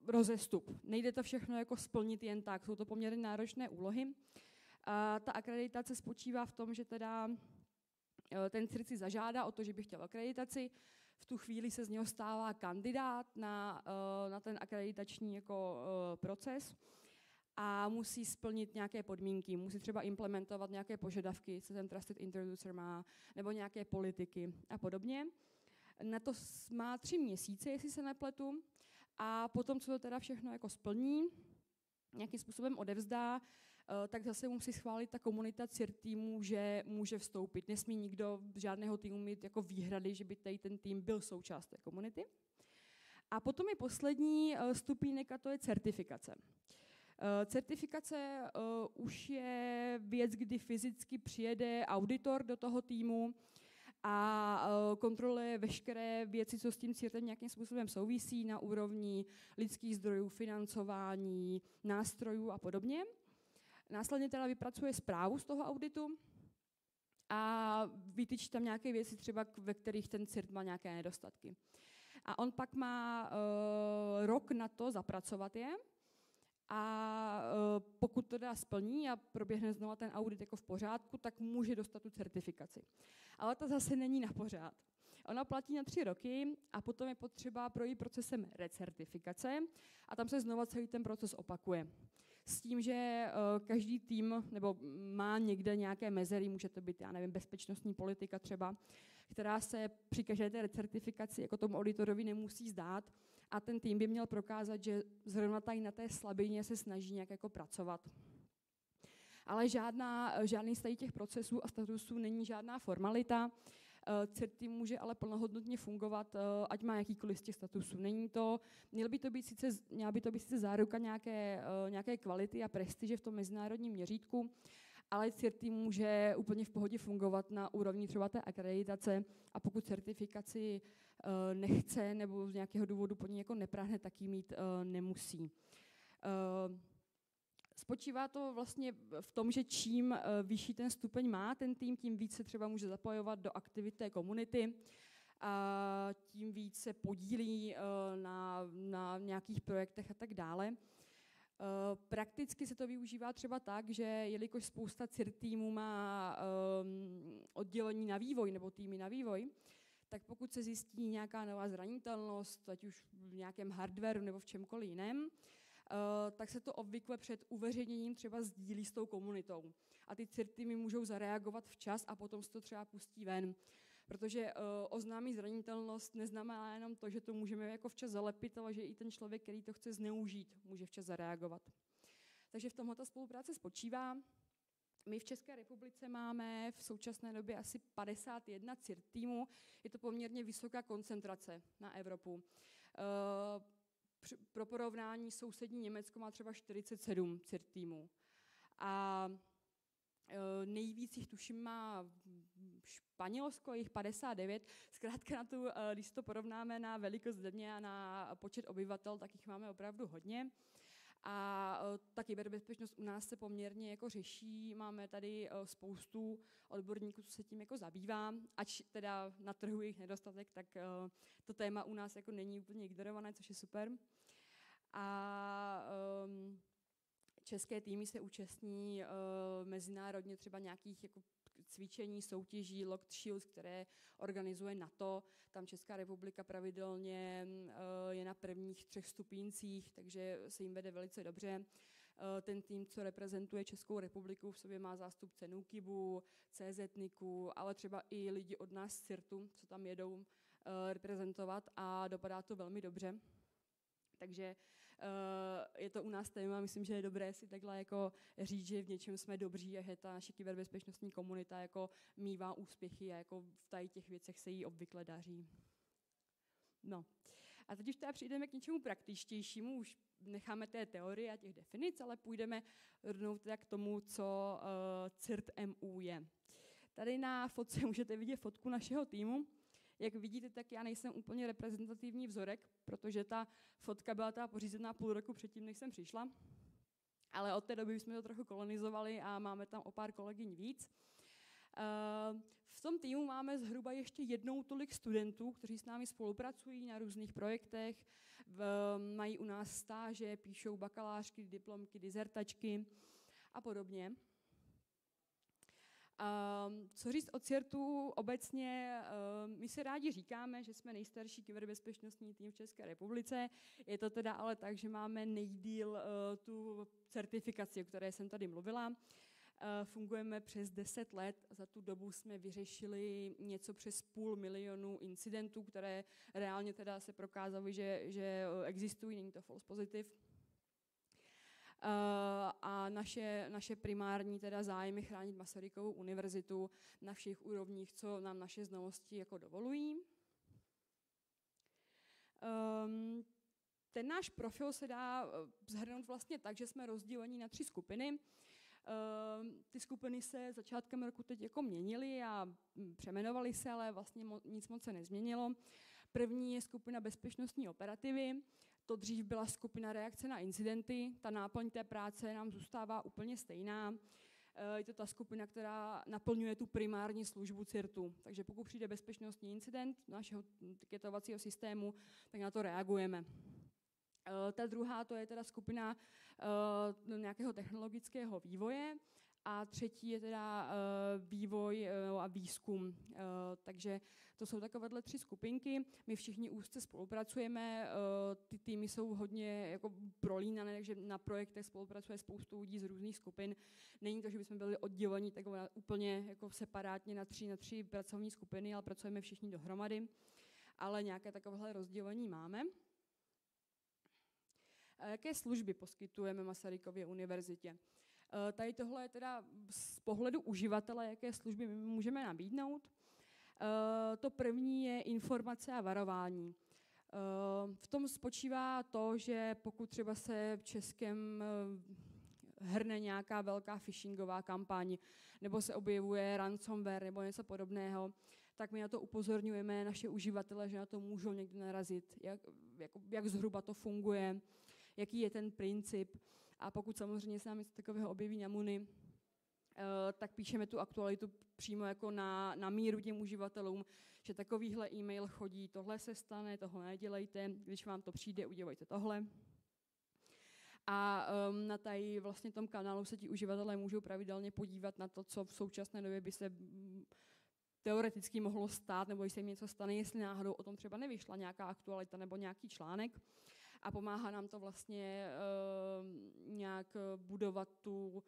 rozestup. Nejde to všechno jako splnit jen tak, jsou to poměrně náročné úlohy. A ta akreditace spočívá v tom, že teda Eh, ten CIRC zažádá o to, že by chtěl akreditaci, v tu chvíli se z něho stává kandidát na, eh, na ten akreditační jako eh, proces a musí splnit nějaké podmínky, musí třeba implementovat nějaké požadavky, co ten Trusted Introducer má, nebo nějaké politiky a podobně. Na to má tři měsíce, jestli se nepletu, a potom, co to teda všechno jako splní, nějakým způsobem odevzdá, Eh, tak zase musí schválit ta komunita CIR týmu, že může vstoupit. Nesmí nikdo žádného týmu mít jako výhrady, že by tady ten tým byl součást té komunity. A potom je poslední eh, stupínek a to je certifikace. Eh, certifikace už je věc, kdy fyzicky přijede auditor do toho týmu a kontroluje veškeré věci, co s tím CIRTem nějakým způsobem souvisí na úrovni lidských zdrojů, financování, nástrojů a podobně. Následně teda vypracuje zprávu z toho auditu a vytyčí tam nějaké věci, třeba ve kterých ten CIRT má nějaké nedostatky. A on pak má uh, rok na to zapracovat je a uh, pokud to teda splní a proběhne znovu ten audit jako v pořádku, tak může dostat tu certifikaci. Ale to zase není na pořád. Ona platí na tři roky a potom je potřeba projít procesem recertifikace a tam se znova celý ten proces opakuje. S tím, že uh, každý tým nebo má někde nějaké mezery, může to být, já nevím, bezpečnostní politika třeba, která se při každé té recertifikaci jako tomu auditorovi nemusí zdát a ten tým by měl prokázat, že zrovna tady na té slabině se snaží nějak jako pracovat. Ale žádná, žádný z těch procesů a statusů není žádná formalita. Eh, CERTI může ale plnohodnotně fungovat, eh, ať má jakýkoliv z těch statusů. Není to, měl by to být sice, měla by to být sice záruka nějaké, eh, nějaké kvality a prestiže v tom mezinárodním měřítku, ale CERTI může úplně v pohodě fungovat na úrovni třeba té akreditace a pokud certifikaci nechce nebo z nějakého důvodu po ní jako nepráhne, tak ji mít nemusí. Spočívá to vlastně v tom, že čím eh, vyšší ten stupeň má ten tým, tím více se třeba může zapojovat do aktivit té komunity, a tím více se podílí eh, na, na nějakých projektech a tak dále. Eh, prakticky se to využívá třeba tak, že jelikož spousta CIR týmů má oddělení na vývoj nebo týmy na vývoj, tak pokud se zjistí nějaká nová zranitelnost, ať už v nějakém hardwareu nebo v čemkoliv jiném, tak se to obvykle před uveřejněním třeba sdílí s tou komunitou. A ty CIRTy můžou zareagovat včas a potom se to třeba pustí ven. Protože uh, oznámí zranitelnost neznamená jenom to, že to můžeme jako včas zalepit, ale že i ten člověk, který to chce zneužít, může včas zareagovat. Takže v tomhle ta spolupráce spočívá. My v České republice máme v současné době asi 51 CIRT týmů. Je to poměrně vysoká koncentrace na Evropu. Uh, pro porovnání sousední Německo má třeba 47 CIRT týmů. A e, nejvíc jich tuším má Španělsko, jich 59. Zkrátka na tu, e, když to porovnáme na velikost země a na počet obyvatel, tak jich máme opravdu hodně. A e, ta kyberbezpečnost u nás se poměrně jako řeší. Máme tady spoustu odborníků, co se tím jako zabývá. Ač teda na trhu jejich nedostatek, tak to téma u nás jako není úplně ignorované, což je super. A um, české týmy se účastní mezinárodně třeba nějakých jako cvičení, soutěží, Locked Shields, které organizuje NATO. Tam Česká republika pravidelně uh, je na prvních třech stupíncích, takže se jim vede velice dobře. Uh, ten tým, co reprezentuje Českou republiku, v sobě má zástupce NUKIBu, CZNIKu, ale třeba i lidi od nás z CIRTu, co tam jedou uh, reprezentovat a dopadá to velmi dobře. Takže je to u nás téma, myslím, že je dobré si takhle jako říct, že v něčem jsme dobří a že ta naše kyberbezpečnostní komunita jako mývá úspěchy a jako v tady těch věcech se jí obvykle daří. No. A teď už teda přijdeme k něčemu praktičtějšímu, už necháme té teorie a těch definic, ale půjdeme rovnou teda k tomu, co uh, CIRT MU je. Tady na fotce můžete vidět fotku našeho týmu. Jak vidíte, tak já nejsem úplně reprezentativní vzorek, protože ta fotka byla ta pořízená půl roku předtím, než jsem přišla. Ale od té doby jsme to trochu kolonizovali a máme tam o pár kolegyň víc. Eh, v tom týmu máme zhruba ještě jednou tolik studentů, kteří s námi spolupracují na různých projektech, mají u nás stáže, píšou bakalářky, diplomky, dizertačky a podobně. Um, co říct o CIRTu obecně? Um, my se rádi říkáme, že jsme nejstarší kyberbezpečnostní tým v České republice. Je to teda ale tak, že máme nejdíl uh, tu certifikaci, o které jsem tady mluvila. Uh, fungujeme přes 10 let. Za tu dobu jsme vyřešili něco přes půl milionu incidentů, které reálně teda se prokázaly, že, že existují, není to false positive. Eh, a naše, naše primární teda zájmy chránit Masarykovou univerzitu na všech úrovních, co nám naše znalosti jako dovolují. Um, ten náš profil se dá eh, zhrnout vlastně tak, že jsme rozděleni na tři skupiny. Um, ty skupiny se začátkem roku teď jako měnily a hm, přeměnovaly se, ale vlastně nic moc se nezměnilo. První je skupina bezpečnostní operativy, to dřív byla skupina reakce na incidenty, ta náplň té práce nám zůstává úplně stejná. Eh, je to ta skupina, která naplňuje tu primární službu CIRTu. Takže pokud přijde bezpečnostní incident našeho tiketovacího systému, tak na to reagujeme. Eh, ta druhá to je teda skupina uh, nějakého technologického vývoje a třetí je teda vývoj a výzkum. Takže to jsou takovéhle tři skupinky. My všichni úzce spolupracujeme, ty týmy jsou hodně jako prolínané, takže na projektech spolupracuje spoustu lidí z různých skupin. Není to, že bychom byli oddělení tak úplně jako separátně na tři, na tři pracovní skupiny, ale pracujeme všichni dohromady. Ale nějaké takovéhle rozdělení máme. Jaké služby poskytujeme Masarykově univerzitě? Tady tohle je teda z pohledu uživatele, jaké služby my můžeme nabídnout. To první je informace a varování. V tom spočívá to, že pokud třeba se v Českém hrne nějaká velká phishingová kampaň, nebo se objevuje ransomware nebo něco podobného, tak my na to upozorňujeme naše uživatele, že na to můžou někdy narazit, jak, jak, jak zhruba to funguje, jaký je ten princip. A pokud samozřejmě se nám něco takového objeví na Muni, eh, tak píšeme tu aktualitu přímo jako na, na míru těm uživatelům, že takovýhle e-mail chodí, tohle se stane, tohle nedělejte, když vám to přijde, udělejte tohle. A um, na tady vlastně tom kanálu se ti uživatelé můžou pravidelně podívat na to, co v současné době by se mm, teoreticky mohlo stát, nebo jestli se jim něco stane, jestli náhodou o tom třeba nevyšla nějaká aktualita nebo nějaký článek. A pomáhá nám to vlastně uh, nějak budovat tu, uh,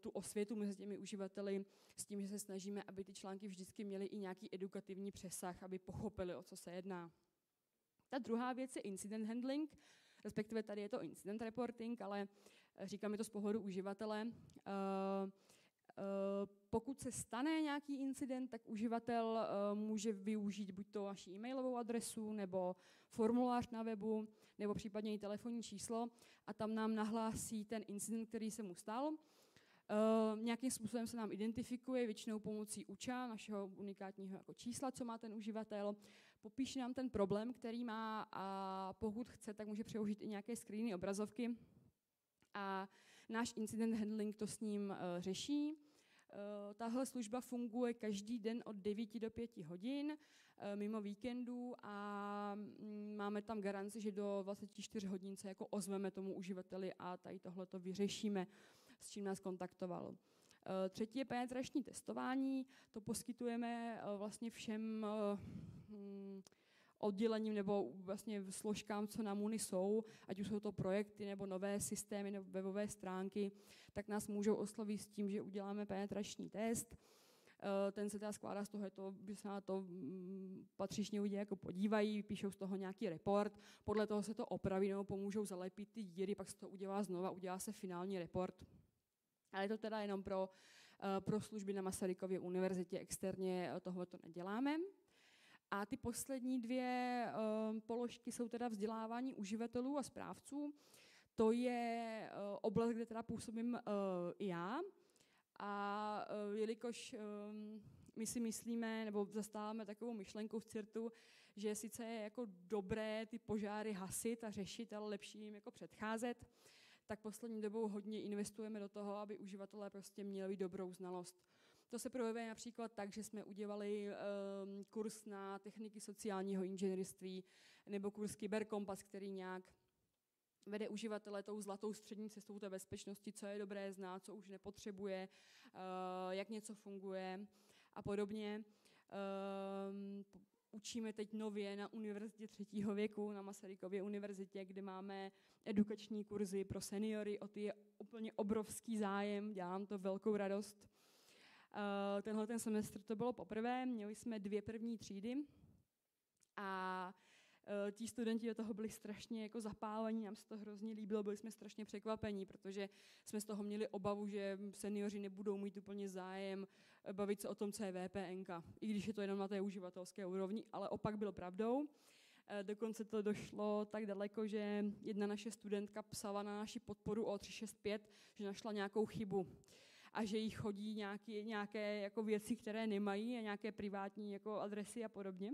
tu osvětu mezi těmi uživateli s tím, že se snažíme, aby ty články vždycky měly i nějaký edukativní přesah, aby pochopili, o co se jedná. Ta druhá věc je incident handling, respektive tady je to incident reporting, ale říkáme to z pohledu uživatele. Uh, pokud se stane nějaký incident, tak uživatel může využít buď to vaši e-mailovou adresu, nebo formulář na webu, nebo případně i telefonní číslo a tam nám nahlásí ten incident, který se mu stal. Uh, nějakým způsobem se nám identifikuje, většinou pomocí UČA, našeho unikátního jako čísla, co má ten uživatel, popíše nám ten problém, který má a pokud chce, tak může přeložit i nějaké screeny, obrazovky a náš incident handling to s ním uh, řeší. Uh, tahle služba funguje každý den od 9 do 5 hodin uh, mimo víkendů a mm, máme tam garanci, že do 24 hodin se jako ozveme tomu uživateli a tady tohle to vyřešíme, s čím nás kontaktoval. Třetí je penetrační testování. To poskytujeme vlastně všem hm, oddělením nebo vlastně složkám, co na MUNI jsou, ať už jsou to projekty nebo nové systémy nebo webové stránky, tak nás můžou oslovit s tím, že uděláme penetrační test. Eh, ten se teda skládá z toho, to, že se na to mm, patřičně lidi jako podívají, píšou z toho nějaký report, podle toho se to opraví nebo pomůžou zalepit ty díry, pak se to udělá znova, udělá se finální report. Ale je to teda jenom pro, eh, pro služby na Masarykově univerzitě, externě tohle to neděláme. A ty poslední dvě uh, položky jsou teda vzdělávání uživatelů a správců. To je uh, oblast, kde teda působím uh, já. A jelikož my si myslíme, nebo zastáváme takovou myšlenku v CIRTu, že sice je jako dobré ty požáry hasit a řešit, ale lepší jim jako předcházet, tak poslední dobou hodně investujeme do toho, aby uživatelé prostě měli dobrou znalost to se projevuje například tak, že jsme udělali um, kurz na techniky sociálního inženýrství nebo kurz Kyberkompas, který nějak vede uživatele tou zlatou střední cestou té bezpečnosti, co je dobré znát, co už nepotřebuje, uh, jak něco funguje a podobně. Um, učíme teď nově na univerzitě třetího věku, na Masarykově univerzitě, kde máme edukační kurzy pro seniory. O ty je úplně obrovský zájem, dělám to velkou radost. Eh, tenhle ten semestr to bylo poprvé, měli jsme dvě první třídy a uh, ti studenti do toho byli strašně jako zapálení, nám se to hrozně líbilo, byli jsme strašně překvapení, protože jsme z toho měli obavu, že seniori nebudou mít úplně zájem eh, bavit se o tom, co je VPN, i když je to jenom na té uživatelské úrovni, ale opak byl pravdou. Dokonce to došlo tak daleko, že jedna naše studentka psala na naši podporu o 365, že našla nějakou chybu a že jí chodí nějaký, nějaké jako věci, které nemají a nějaké privátní jako adresy a podobně.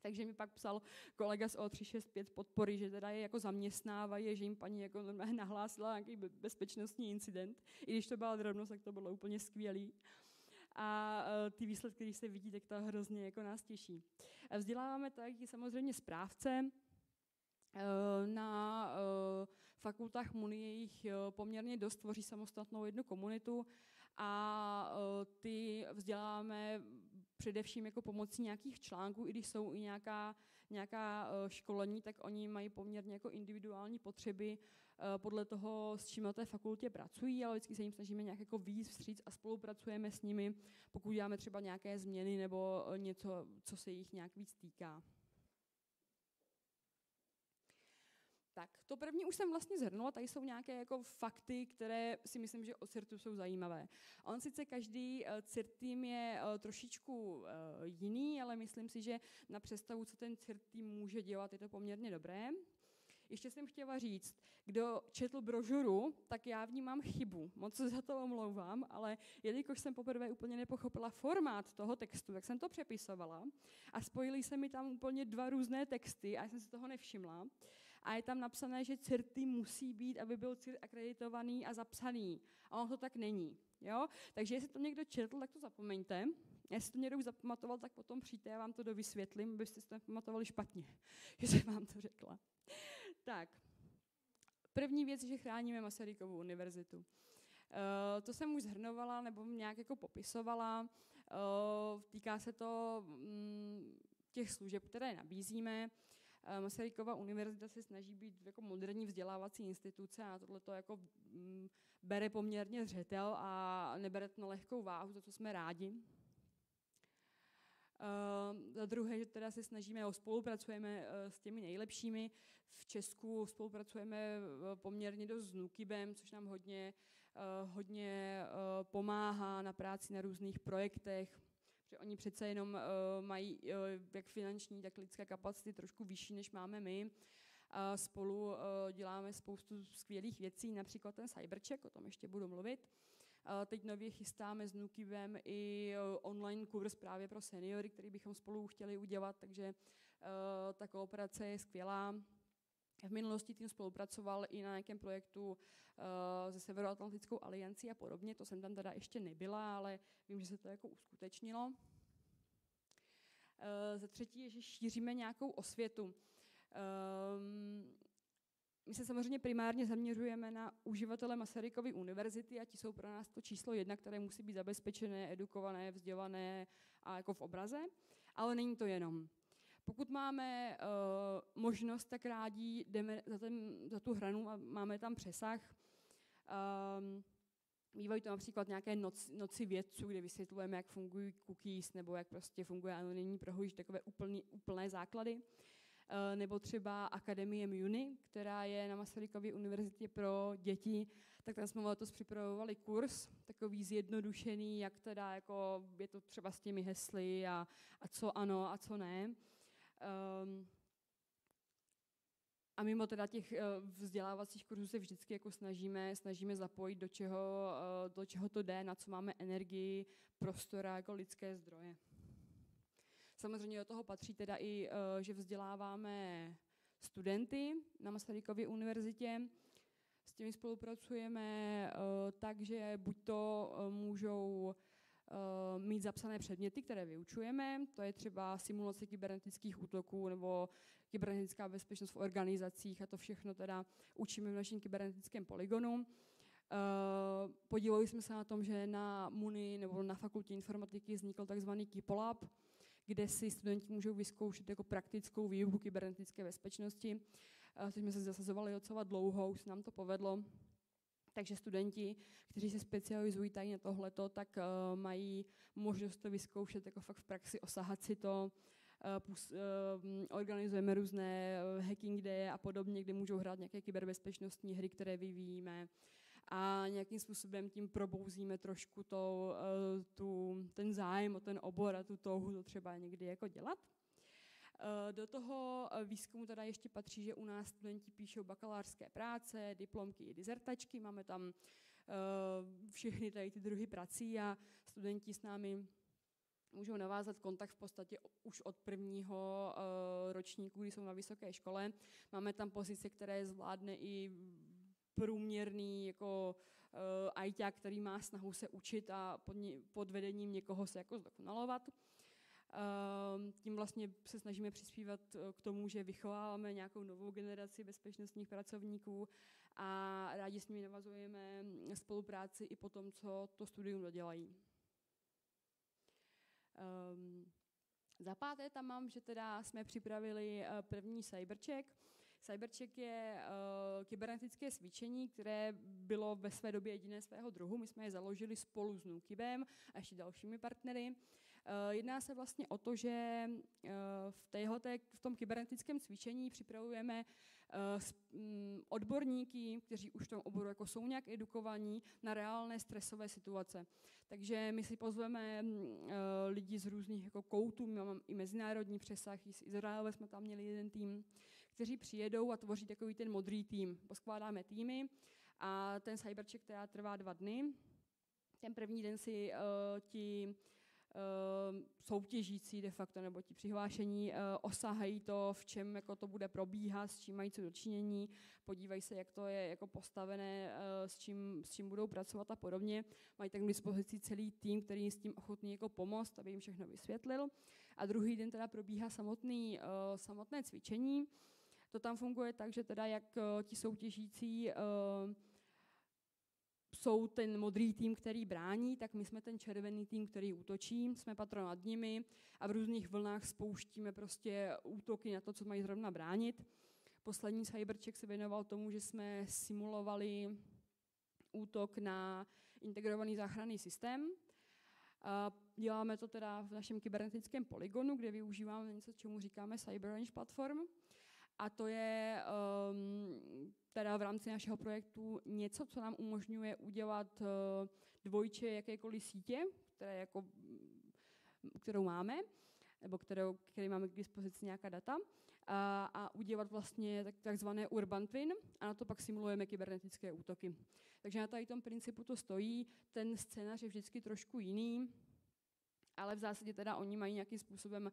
Takže mi pak psal kolega z O365 podpory, že teda je jako zaměstnávají, že jim paní jako nahlásila nějaký bezpečnostní incident. I když to byla drobnost, tak to bylo úplně skvělý. A uh, ty výsledky, když se vidí, tak to hrozně jako nás těší. Vzděláváme taky samozřejmě správce, uh, na fakultách MUNI je jich poměrně dost, tvoří samostatnou jednu komunitu a ty vzděláváme především jako pomocí nějakých článků, i když jsou i nějaká, nějaká školení, tak oni mají poměrně jako individuální potřeby podle toho, s čím na té fakultě pracují, ale vždycky se jim snažíme nějak jako víc vstříc a spolupracujeme s nimi, pokud děláme třeba nějaké změny nebo něco, co se jich nějak víc týká. Tak, to první už jsem vlastně zhrnula, tady jsou nějaké jako fakty, které si myslím, že o CIRTu jsou zajímavé. On sice každý uh, CIRT tým je uh, trošičku uh, jiný, ale myslím si, že na představu, co ten CIRT tým může dělat, je to poměrně dobré. Ještě jsem chtěla říct, kdo četl brožuru, tak já vnímám chybu. Moc se za to omlouvám, ale jelikož jsem poprvé úplně nepochopila formát toho textu, tak jsem to přepisovala a spojili se mi tam úplně dva různé texty a já jsem si toho nevšimla a je tam napsané, že CIRTy musí být, aby byl CIRT akreditovaný a zapsaný. A on to tak není. Jo? Takže jestli to někdo četl, tak to zapomeňte. Jestli to někdo už zapamatoval, tak potom přijďte, já vám to dovysvětlím, abyste si to pamatovali špatně, že jsem vám to řekla. Tak, první věc, že chráníme Masarykovu univerzitu. Uh, to jsem už zhrnovala nebo nějak jako popisovala. Uh, týká se to um, těch služeb, které nabízíme. Eh, Masarykova univerzita se snaží být jako moderní vzdělávací instituce a tohle to jako mm, bere poměrně zřetel a nebere to na lehkou váhu, za to jsme rádi. Uh, za druhé, že teda se snažíme, spolupracujeme uh, s těmi nejlepšími. V Česku spolupracujeme poměrně dost s Nukibem, což nám hodně, hodně pomáhá na práci na různých projektech že oni přece jenom uh, mají uh, jak finanční, tak lidské kapacity trošku vyšší, než máme my. Uh, spolu uh, děláme spoustu skvělých věcí, například ten cybercheck, o tom ještě budu mluvit. Teď nově chystáme s Nukivem i online kurz právě pro seniory, který bychom spolu chtěli udělat, takže ta kooperace je skvělá. V minulosti tím spolupracoval i na nějakém projektu uh, se Severoatlantickou aliancí a podobně. To jsem tam teda ještě nebyla, ale vím, že se to jako uskutečnilo. Uh, za třetí je, že šíříme nějakou osvětu. Um, my se samozřejmě primárně zaměřujeme na uživatele Masarykovy univerzity a ti jsou pro nás to číslo jedna, které musí být zabezpečené, edukované, vzdělané a jako v obraze. Ale není to jenom. Pokud máme uh, možnost, tak rádi jdeme za, ten, za tu hranu a máme tam přesah. Um, Bývají to například nějaké noc, noci vědců, kde vysvětlujeme, jak fungují cookies, nebo jak prostě funguje anonymní prohlíž, takové úplný, úplné základy. Uh, nebo třeba Akademie Muni, která je na Masarykově univerzitě pro děti, tak tam jsme letos připravovali kurz, takový zjednodušený, jak teda jako je to třeba s těmi hesly a, a co ano a co ne. Um, a mimo teda těch uh, vzdělávacích kurzů se vždycky jako snažíme, snažíme zapojit, do čeho, uh, do čeho to jde, na co máme energii, prostora, jako lidské zdroje. Samozřejmě do toho patří teda i, uh, že vzděláváme studenty na Masarykově univerzitě. S těmi spolupracujeme tak, že buď to můžou mít zapsané předměty, které vyučujeme. To je třeba simulace kybernetických útoků nebo kybernetická bezpečnost v organizacích a to všechno teda učíme v našem kybernetickém poligonu. Uh, podíleli jsme se na tom, že na MUNI nebo na fakultě informatiky vznikl takzvaný KIPOLAB, kde si studenti můžou vyzkoušet jako praktickou výuku kybernetické bezpečnosti. Uh, což jsme se zasazovali docela dlouho, už se nám to povedlo. Takže studenti, kteří se specializují tady na tohleto, tak uh, mají možnost to vyzkoušet jako fakt v praxi, osahat si to. Uh, pus, uh, organizujeme různé hacking day a podobně, kde můžou hrát nějaké kyberbezpečnostní hry, které vyvíjíme a nějakým způsobem tím probouzíme trošku to, tu, ten zájem o ten obor a tu touhu to třeba někdy jako dělat. Eh, do toho eh, výzkumu teda ještě patří, že u nás studenti píšou bakalářské práce, diplomky i dizertačky, máme tam eh, všechny tady ty druhy prací a studenti s námi můžou navázat kontakt v podstatě už od prvního ročníku, kdy jsou na vysoké škole. Máme tam pozice, které zvládne i průměrný jako uh, ajťák, který má snahu se učit a pod, pod vedením někoho se jako zdokonalovat. Tím vlastně se snažíme přispívat eh, k tomu, že vychováváme nějakou novou generaci bezpečnostních pracovníků a rádi s nimi navazujeme spolupráci i po tom, co to studium dodělají. Um, za páté tam mám, že teda jsme připravili uh, první cybercheck. Cybercheck je uh, kybernetické cvičení, které bylo ve své době jediné svého druhu. My jsme je založili spolu s Nukibem a ještě dalšími partnery. Uh, jedná se vlastně o to, že uh, v, téhoté, v tom kybernetickém cvičení připravujeme mm, odborníky, kteří už v tom oboru jako jsou nějak edukovaní na reálné stresové situace. Takže my si pozveme lidi z různých jako koutů, my máme i mezinárodní přesah, i z Izraele jsme tam měli jeden tým, kteří přijedou a tvoří takový ten modrý tým. Poskládáme týmy a ten cybercheck teda trvá dva dny. Ten první den si uh, ti soutěžící de facto, nebo ti přihlášení uh, osahají to, v čem jako to bude probíhat, s čím mají co dočinění, podívají se, jak to je jako postavené, uh, s, čím, s čím budou pracovat a podobně. Mají tak k dispozici celý tým, který s tím ochotný jako pomoct, aby jim všechno vysvětlil. A druhý den teda probíhá samotný, uh, samotné cvičení, to tam funguje tak, že teda jak ti soutěžící jsou ten modrý tým, který brání, tak my jsme ten červený tým, který útočí, jsme patro nad nimi a v různých vlnách spouštíme prostě útoky na to, co mají zrovna bránit. Poslední cybercheck se věnoval tomu, že jsme simulovali útok na integrovaný záchranný systém. Děláme to teda v našem kybernetickém polygonu, kde využíváme něco, čemu říkáme CyberRange platform. A to je um, teda v rámci našeho projektu něco, co nám umožňuje udělat uh, dvojče jakékoliv sítě, které jako, kterou máme, nebo kterou, který máme k dispozici nějaká data, a, a udělat vlastně tak, takzvané urban twin a na to pak simulujeme kybernetické útoky. Takže na tady tom principu to stojí, ten scénář je vždycky trošku jiný, ale v zásadě teda oni mají nějakým způsobem uh,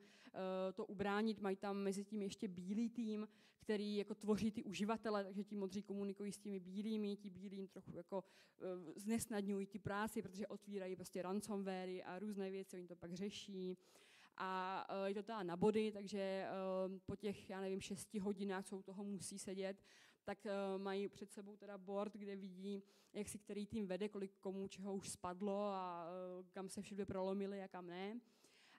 to ubránit, mají tam mezi tím ještě bílý tým, který jako tvoří ty uživatele, takže ti modří komunikují s těmi bílými, ti bílým trochu jako uh, znesnadňují ty práci, protože otvírají prostě ransomwary a různé věci, oni to pak řeší. A uh, je to teda na body, takže po těch, já nevím, šesti hodinách, co u toho musí sedět, tak uh, mají před sebou teda board, kde vidí, jak si který tým vede, kolik komu čeho už spadlo a uh, kam se všude prolomili a kam ne.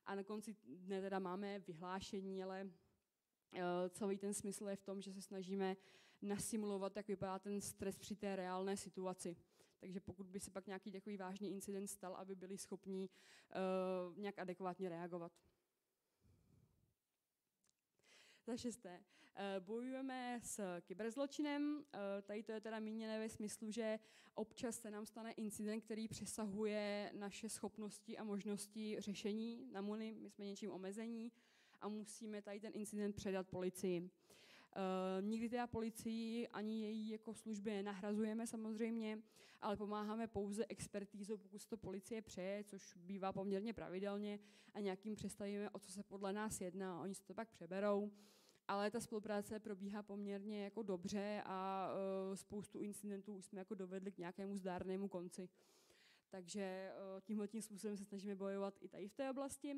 A na konci dne teda máme vyhlášení, ale uh, celý ten smysl je v tom, že se snažíme nasimulovat, jak vypadá ten stres při té reálné situaci. Takže pokud by se pak nějaký takový vážný incident stal, aby byli schopni uh, nějak adekvátně reagovat. Za šesté, eh, bojujeme s kyberzločinem. Eh, tady to je teda míněné ve smyslu, že občas se nám stane incident, který přesahuje naše schopnosti a možnosti řešení na MUNI. My jsme něčím omezení a musíme tady ten incident předat policii. Uh, nikdy teda policii ani její jako služby nenahrazujeme samozřejmě, ale pomáháme pouze expertízou, pokud se to policie přeje, což bývá poměrně pravidelně a nějakým představíme, o co se podle nás jedná, oni se to pak přeberou. Ale ta spolupráce probíhá poměrně jako dobře a uh, spoustu incidentů už jsme jako dovedli k nějakému zdárnému konci. Takže uh, tímhle tím způsobem se snažíme bojovat i tady v té oblasti.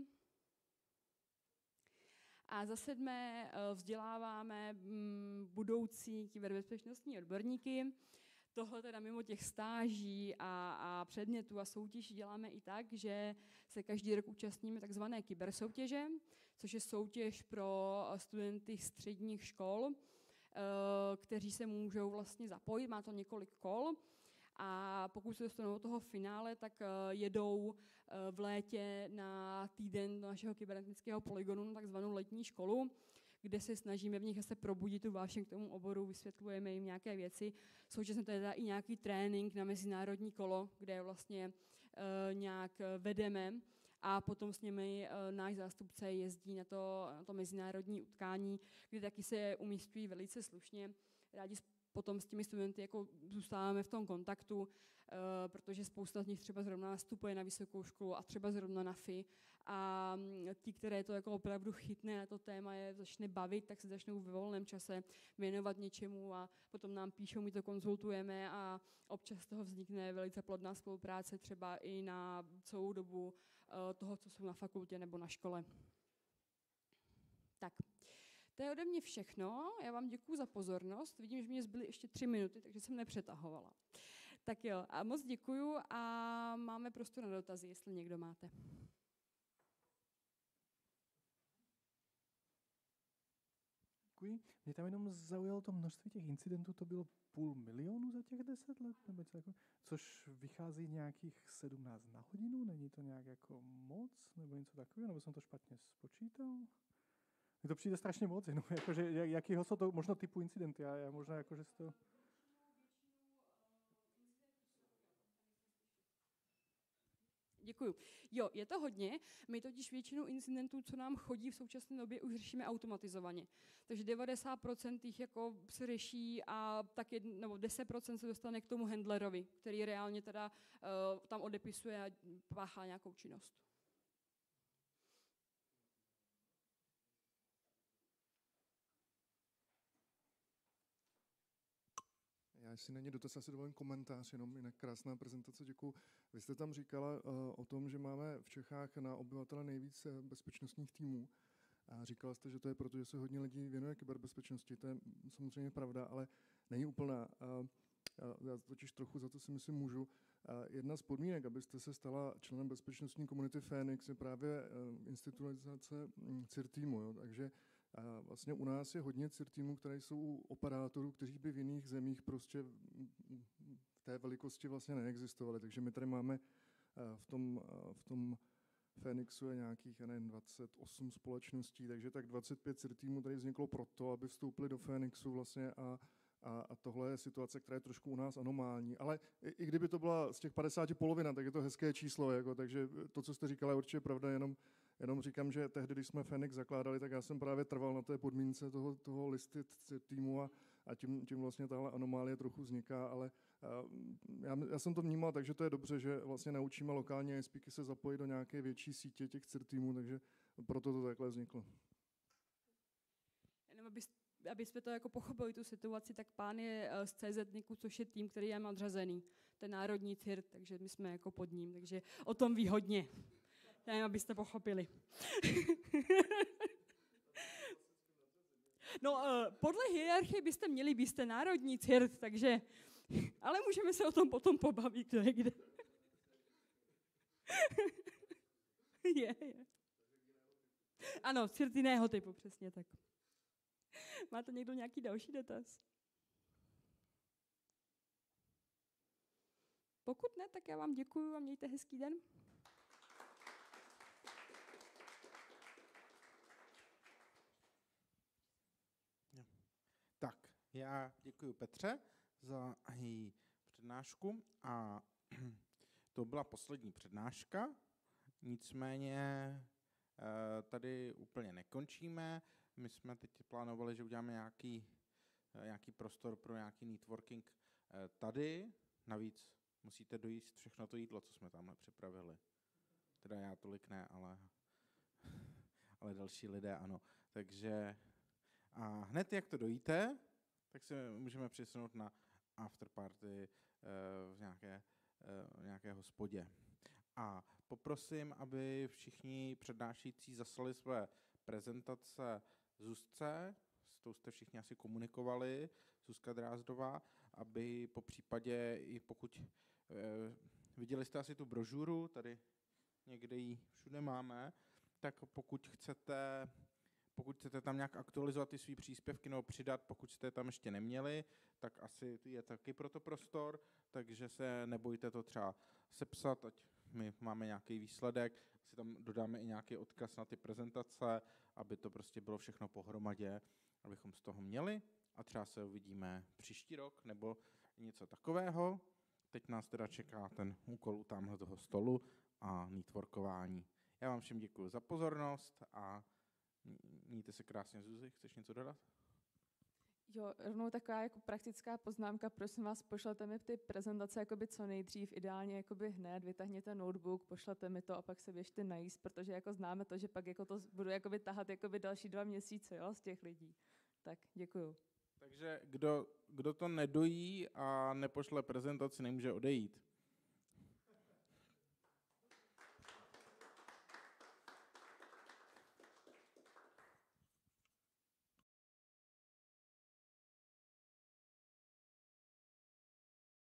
A za sedmé vzděláváme mm, budoucí kyberbezpečnostní odborníky. Tohle teda mimo těch stáží a, a předmětů a soutěží děláme i tak, že se každý rok účastníme takzvané kybersoutěže, což je soutěž pro studenty středních škol, eh, kteří se můžou vlastně zapojit. Má to několik kol a pokud se dostanou do toho finále, tak eh, jedou eh, v létě na týden do našeho kybernetického poligonu na takzvanou letní školu, kde se snažíme v nich se probudit tu vášeň k tomu oboru, vysvětlujeme jim nějaké věci. Současně to je i nějaký trénink na mezinárodní kolo, kde vlastně nějak vedeme a potom s nimi uh, náš zástupce jezdí na to, na to mezinárodní utkání, kde taky se umístí velice slušně. Rádi potom s těmi studenty jako zůstáváme v tom kontaktu, uh, protože spousta z nich třeba zrovna nastupuje na vysokou školu a třeba zrovna na FI a mm, ti, které to jako opravdu chytne a to téma je začne bavit, tak se začnou ve volném čase věnovat něčemu a potom nám píšou, my to konzultujeme a občas z toho vznikne velice plodná spolupráce třeba i na celou dobu toho, co jsou na fakultě nebo na škole. Tak. To je ode mě všechno. Já vám děkuji za pozornost. Vidím, že mě zbyly ještě tři minuty, takže jsem nepřetahovala. Tak jo, a moc děkuju a máme prostor na dotazy, jestli někdo máte. Děkuji. Mě tam jenom zaujalo to množství těch incidentů, to bylo půl milionu za těch deset let, nebo co jako, což vychází nějakých 17 na hodinu, není to nějak jako moc, nebo něco takového, nebo jsem to špatně spočítal? Mně to přijde strašně moc, jenom jakože, jakýho jsou to možno typu incidenty, já, já možná jakože z Děkuju. Jo, je to hodně. My totiž většinu incidentů, co nám chodí v současné době, už řešíme automatizovaně. Takže 90% jich jako se řeší a tak jedn, nebo 10% se dostane k tomu handlerovi, který reálně teda uh, tam odepisuje a páchá nějakou činnost. Jestli není dotaz, asi dovolím komentář, jenom jinak krásná prezentace, děkuji. Vy jste tam říkala uh, o tom, že máme v Čechách na obyvatele nejvíc eh, bezpečnostních týmů. A říkala jste, že to je proto, že se hodně lidí věnuje kyberbezpečnosti. To je samozřejmě pravda, ale není úplná. Já totiž trochu za to si myslím můžu. Jedna z podmínek, abyste se stala členem bezpečnostní komunity Fénix, je právě institucionalizace hm, CIR týmu. Jo. Takže a vlastně u nás je hodně CIR týmů, které jsou operátorů, kteří by v jiných zemích prostě v té velikosti vlastně neexistovali. Takže my tady máme v tom, v tom Fénixu je nějakých, já nevím, 28 společností, takže tak 25 CIR týmů tady vzniklo proto, aby vstoupili do Fénixu vlastně a, a, a tohle je situace, která je trošku u nás anomální. Ale i, i kdyby to byla z těch 50 polovina, tak je to hezké číslo, jako, takže to, co jste říkala, je určitě pravda, jenom Jenom říkám, že tehdy, když jsme Fenix zakládali, tak já jsem právě trval na té podmínce toho, toho listy týmu a, a tím, tím vlastně tahle anomálie trochu vzniká, ale já, já jsem to vnímal takže to je dobře, že vlastně naučíme lokálně speaky se zapojit do nějaké větší sítě těch CIR týmů, takže proto to takhle vzniklo. Jenom aby, aby jsme to jako pochopili tu situaci, tak pán je eh, z CZ, což je tým, který je nadřazený. Ten národní CIR, takže my jsme jako pod ním, takže o tom ví hodně. Jen abyste pochopili. no, uh, podle hierarchie byste měli, byste národní cirt, takže, ale můžeme se o tom potom pobavit, kdo je kde. je, je. Ano, cirt jiného typu, přesně tak. Máte někdo nějaký další dotaz? Pokud ne, tak já vám děkuji a mějte hezký den. Já děkuji Petře za její přednášku a to byla poslední přednáška, nicméně eh, tady úplně nekončíme. My jsme teď plánovali, že uděláme nějaký, eh, nějaký prostor pro nějaký networking eh, tady. Navíc musíte dojíst všechno to jídlo, co jsme tamhle připravili. Teda já tolik ne, ale, ale další lidé ano. Takže a hned jak to dojíte, tak se můžeme přesunout na afterparty eh, v nějaké, eh, v nějaké hospodě. A poprosím, aby všichni přednášející zaslali své prezentace Zuzce, s tou jste všichni asi komunikovali, Zuzka Drázdová, aby po případě, i pokud eh, viděli jste asi tu brožuru, tady někde ji všude máme, tak pokud chcete pokud chcete tam nějak aktualizovat ty své příspěvky nebo přidat, pokud jste tam ještě neměli, tak asi je taky proto prostor, takže se nebojte to třeba sepsat, ať my máme nějaký výsledek, si tam dodáme i nějaký odkaz na ty prezentace, aby to prostě bylo všechno pohromadě, abychom z toho měli a třeba se uvidíme příští rok nebo něco takového. Teď nás teda čeká ten úkol u tamhle toho stolu a networkování. Já vám všem děkuji za pozornost a Mějte se krásně, Zuzi, chceš něco dodat? Jo, rovnou taková jako praktická poznámka, prosím vás, pošlete mi ty prezentace jakoby co nejdřív, ideálně jakoby hned, vytáhněte notebook, pošlete mi to a pak se běžte najíst, protože jako známe to, že pak jako to budu jakoby tahat jakoby další dva měsíce jo, z těch lidí. Tak, děkuju. Takže kdo, kdo to nedojí a nepošle prezentaci, nemůže odejít.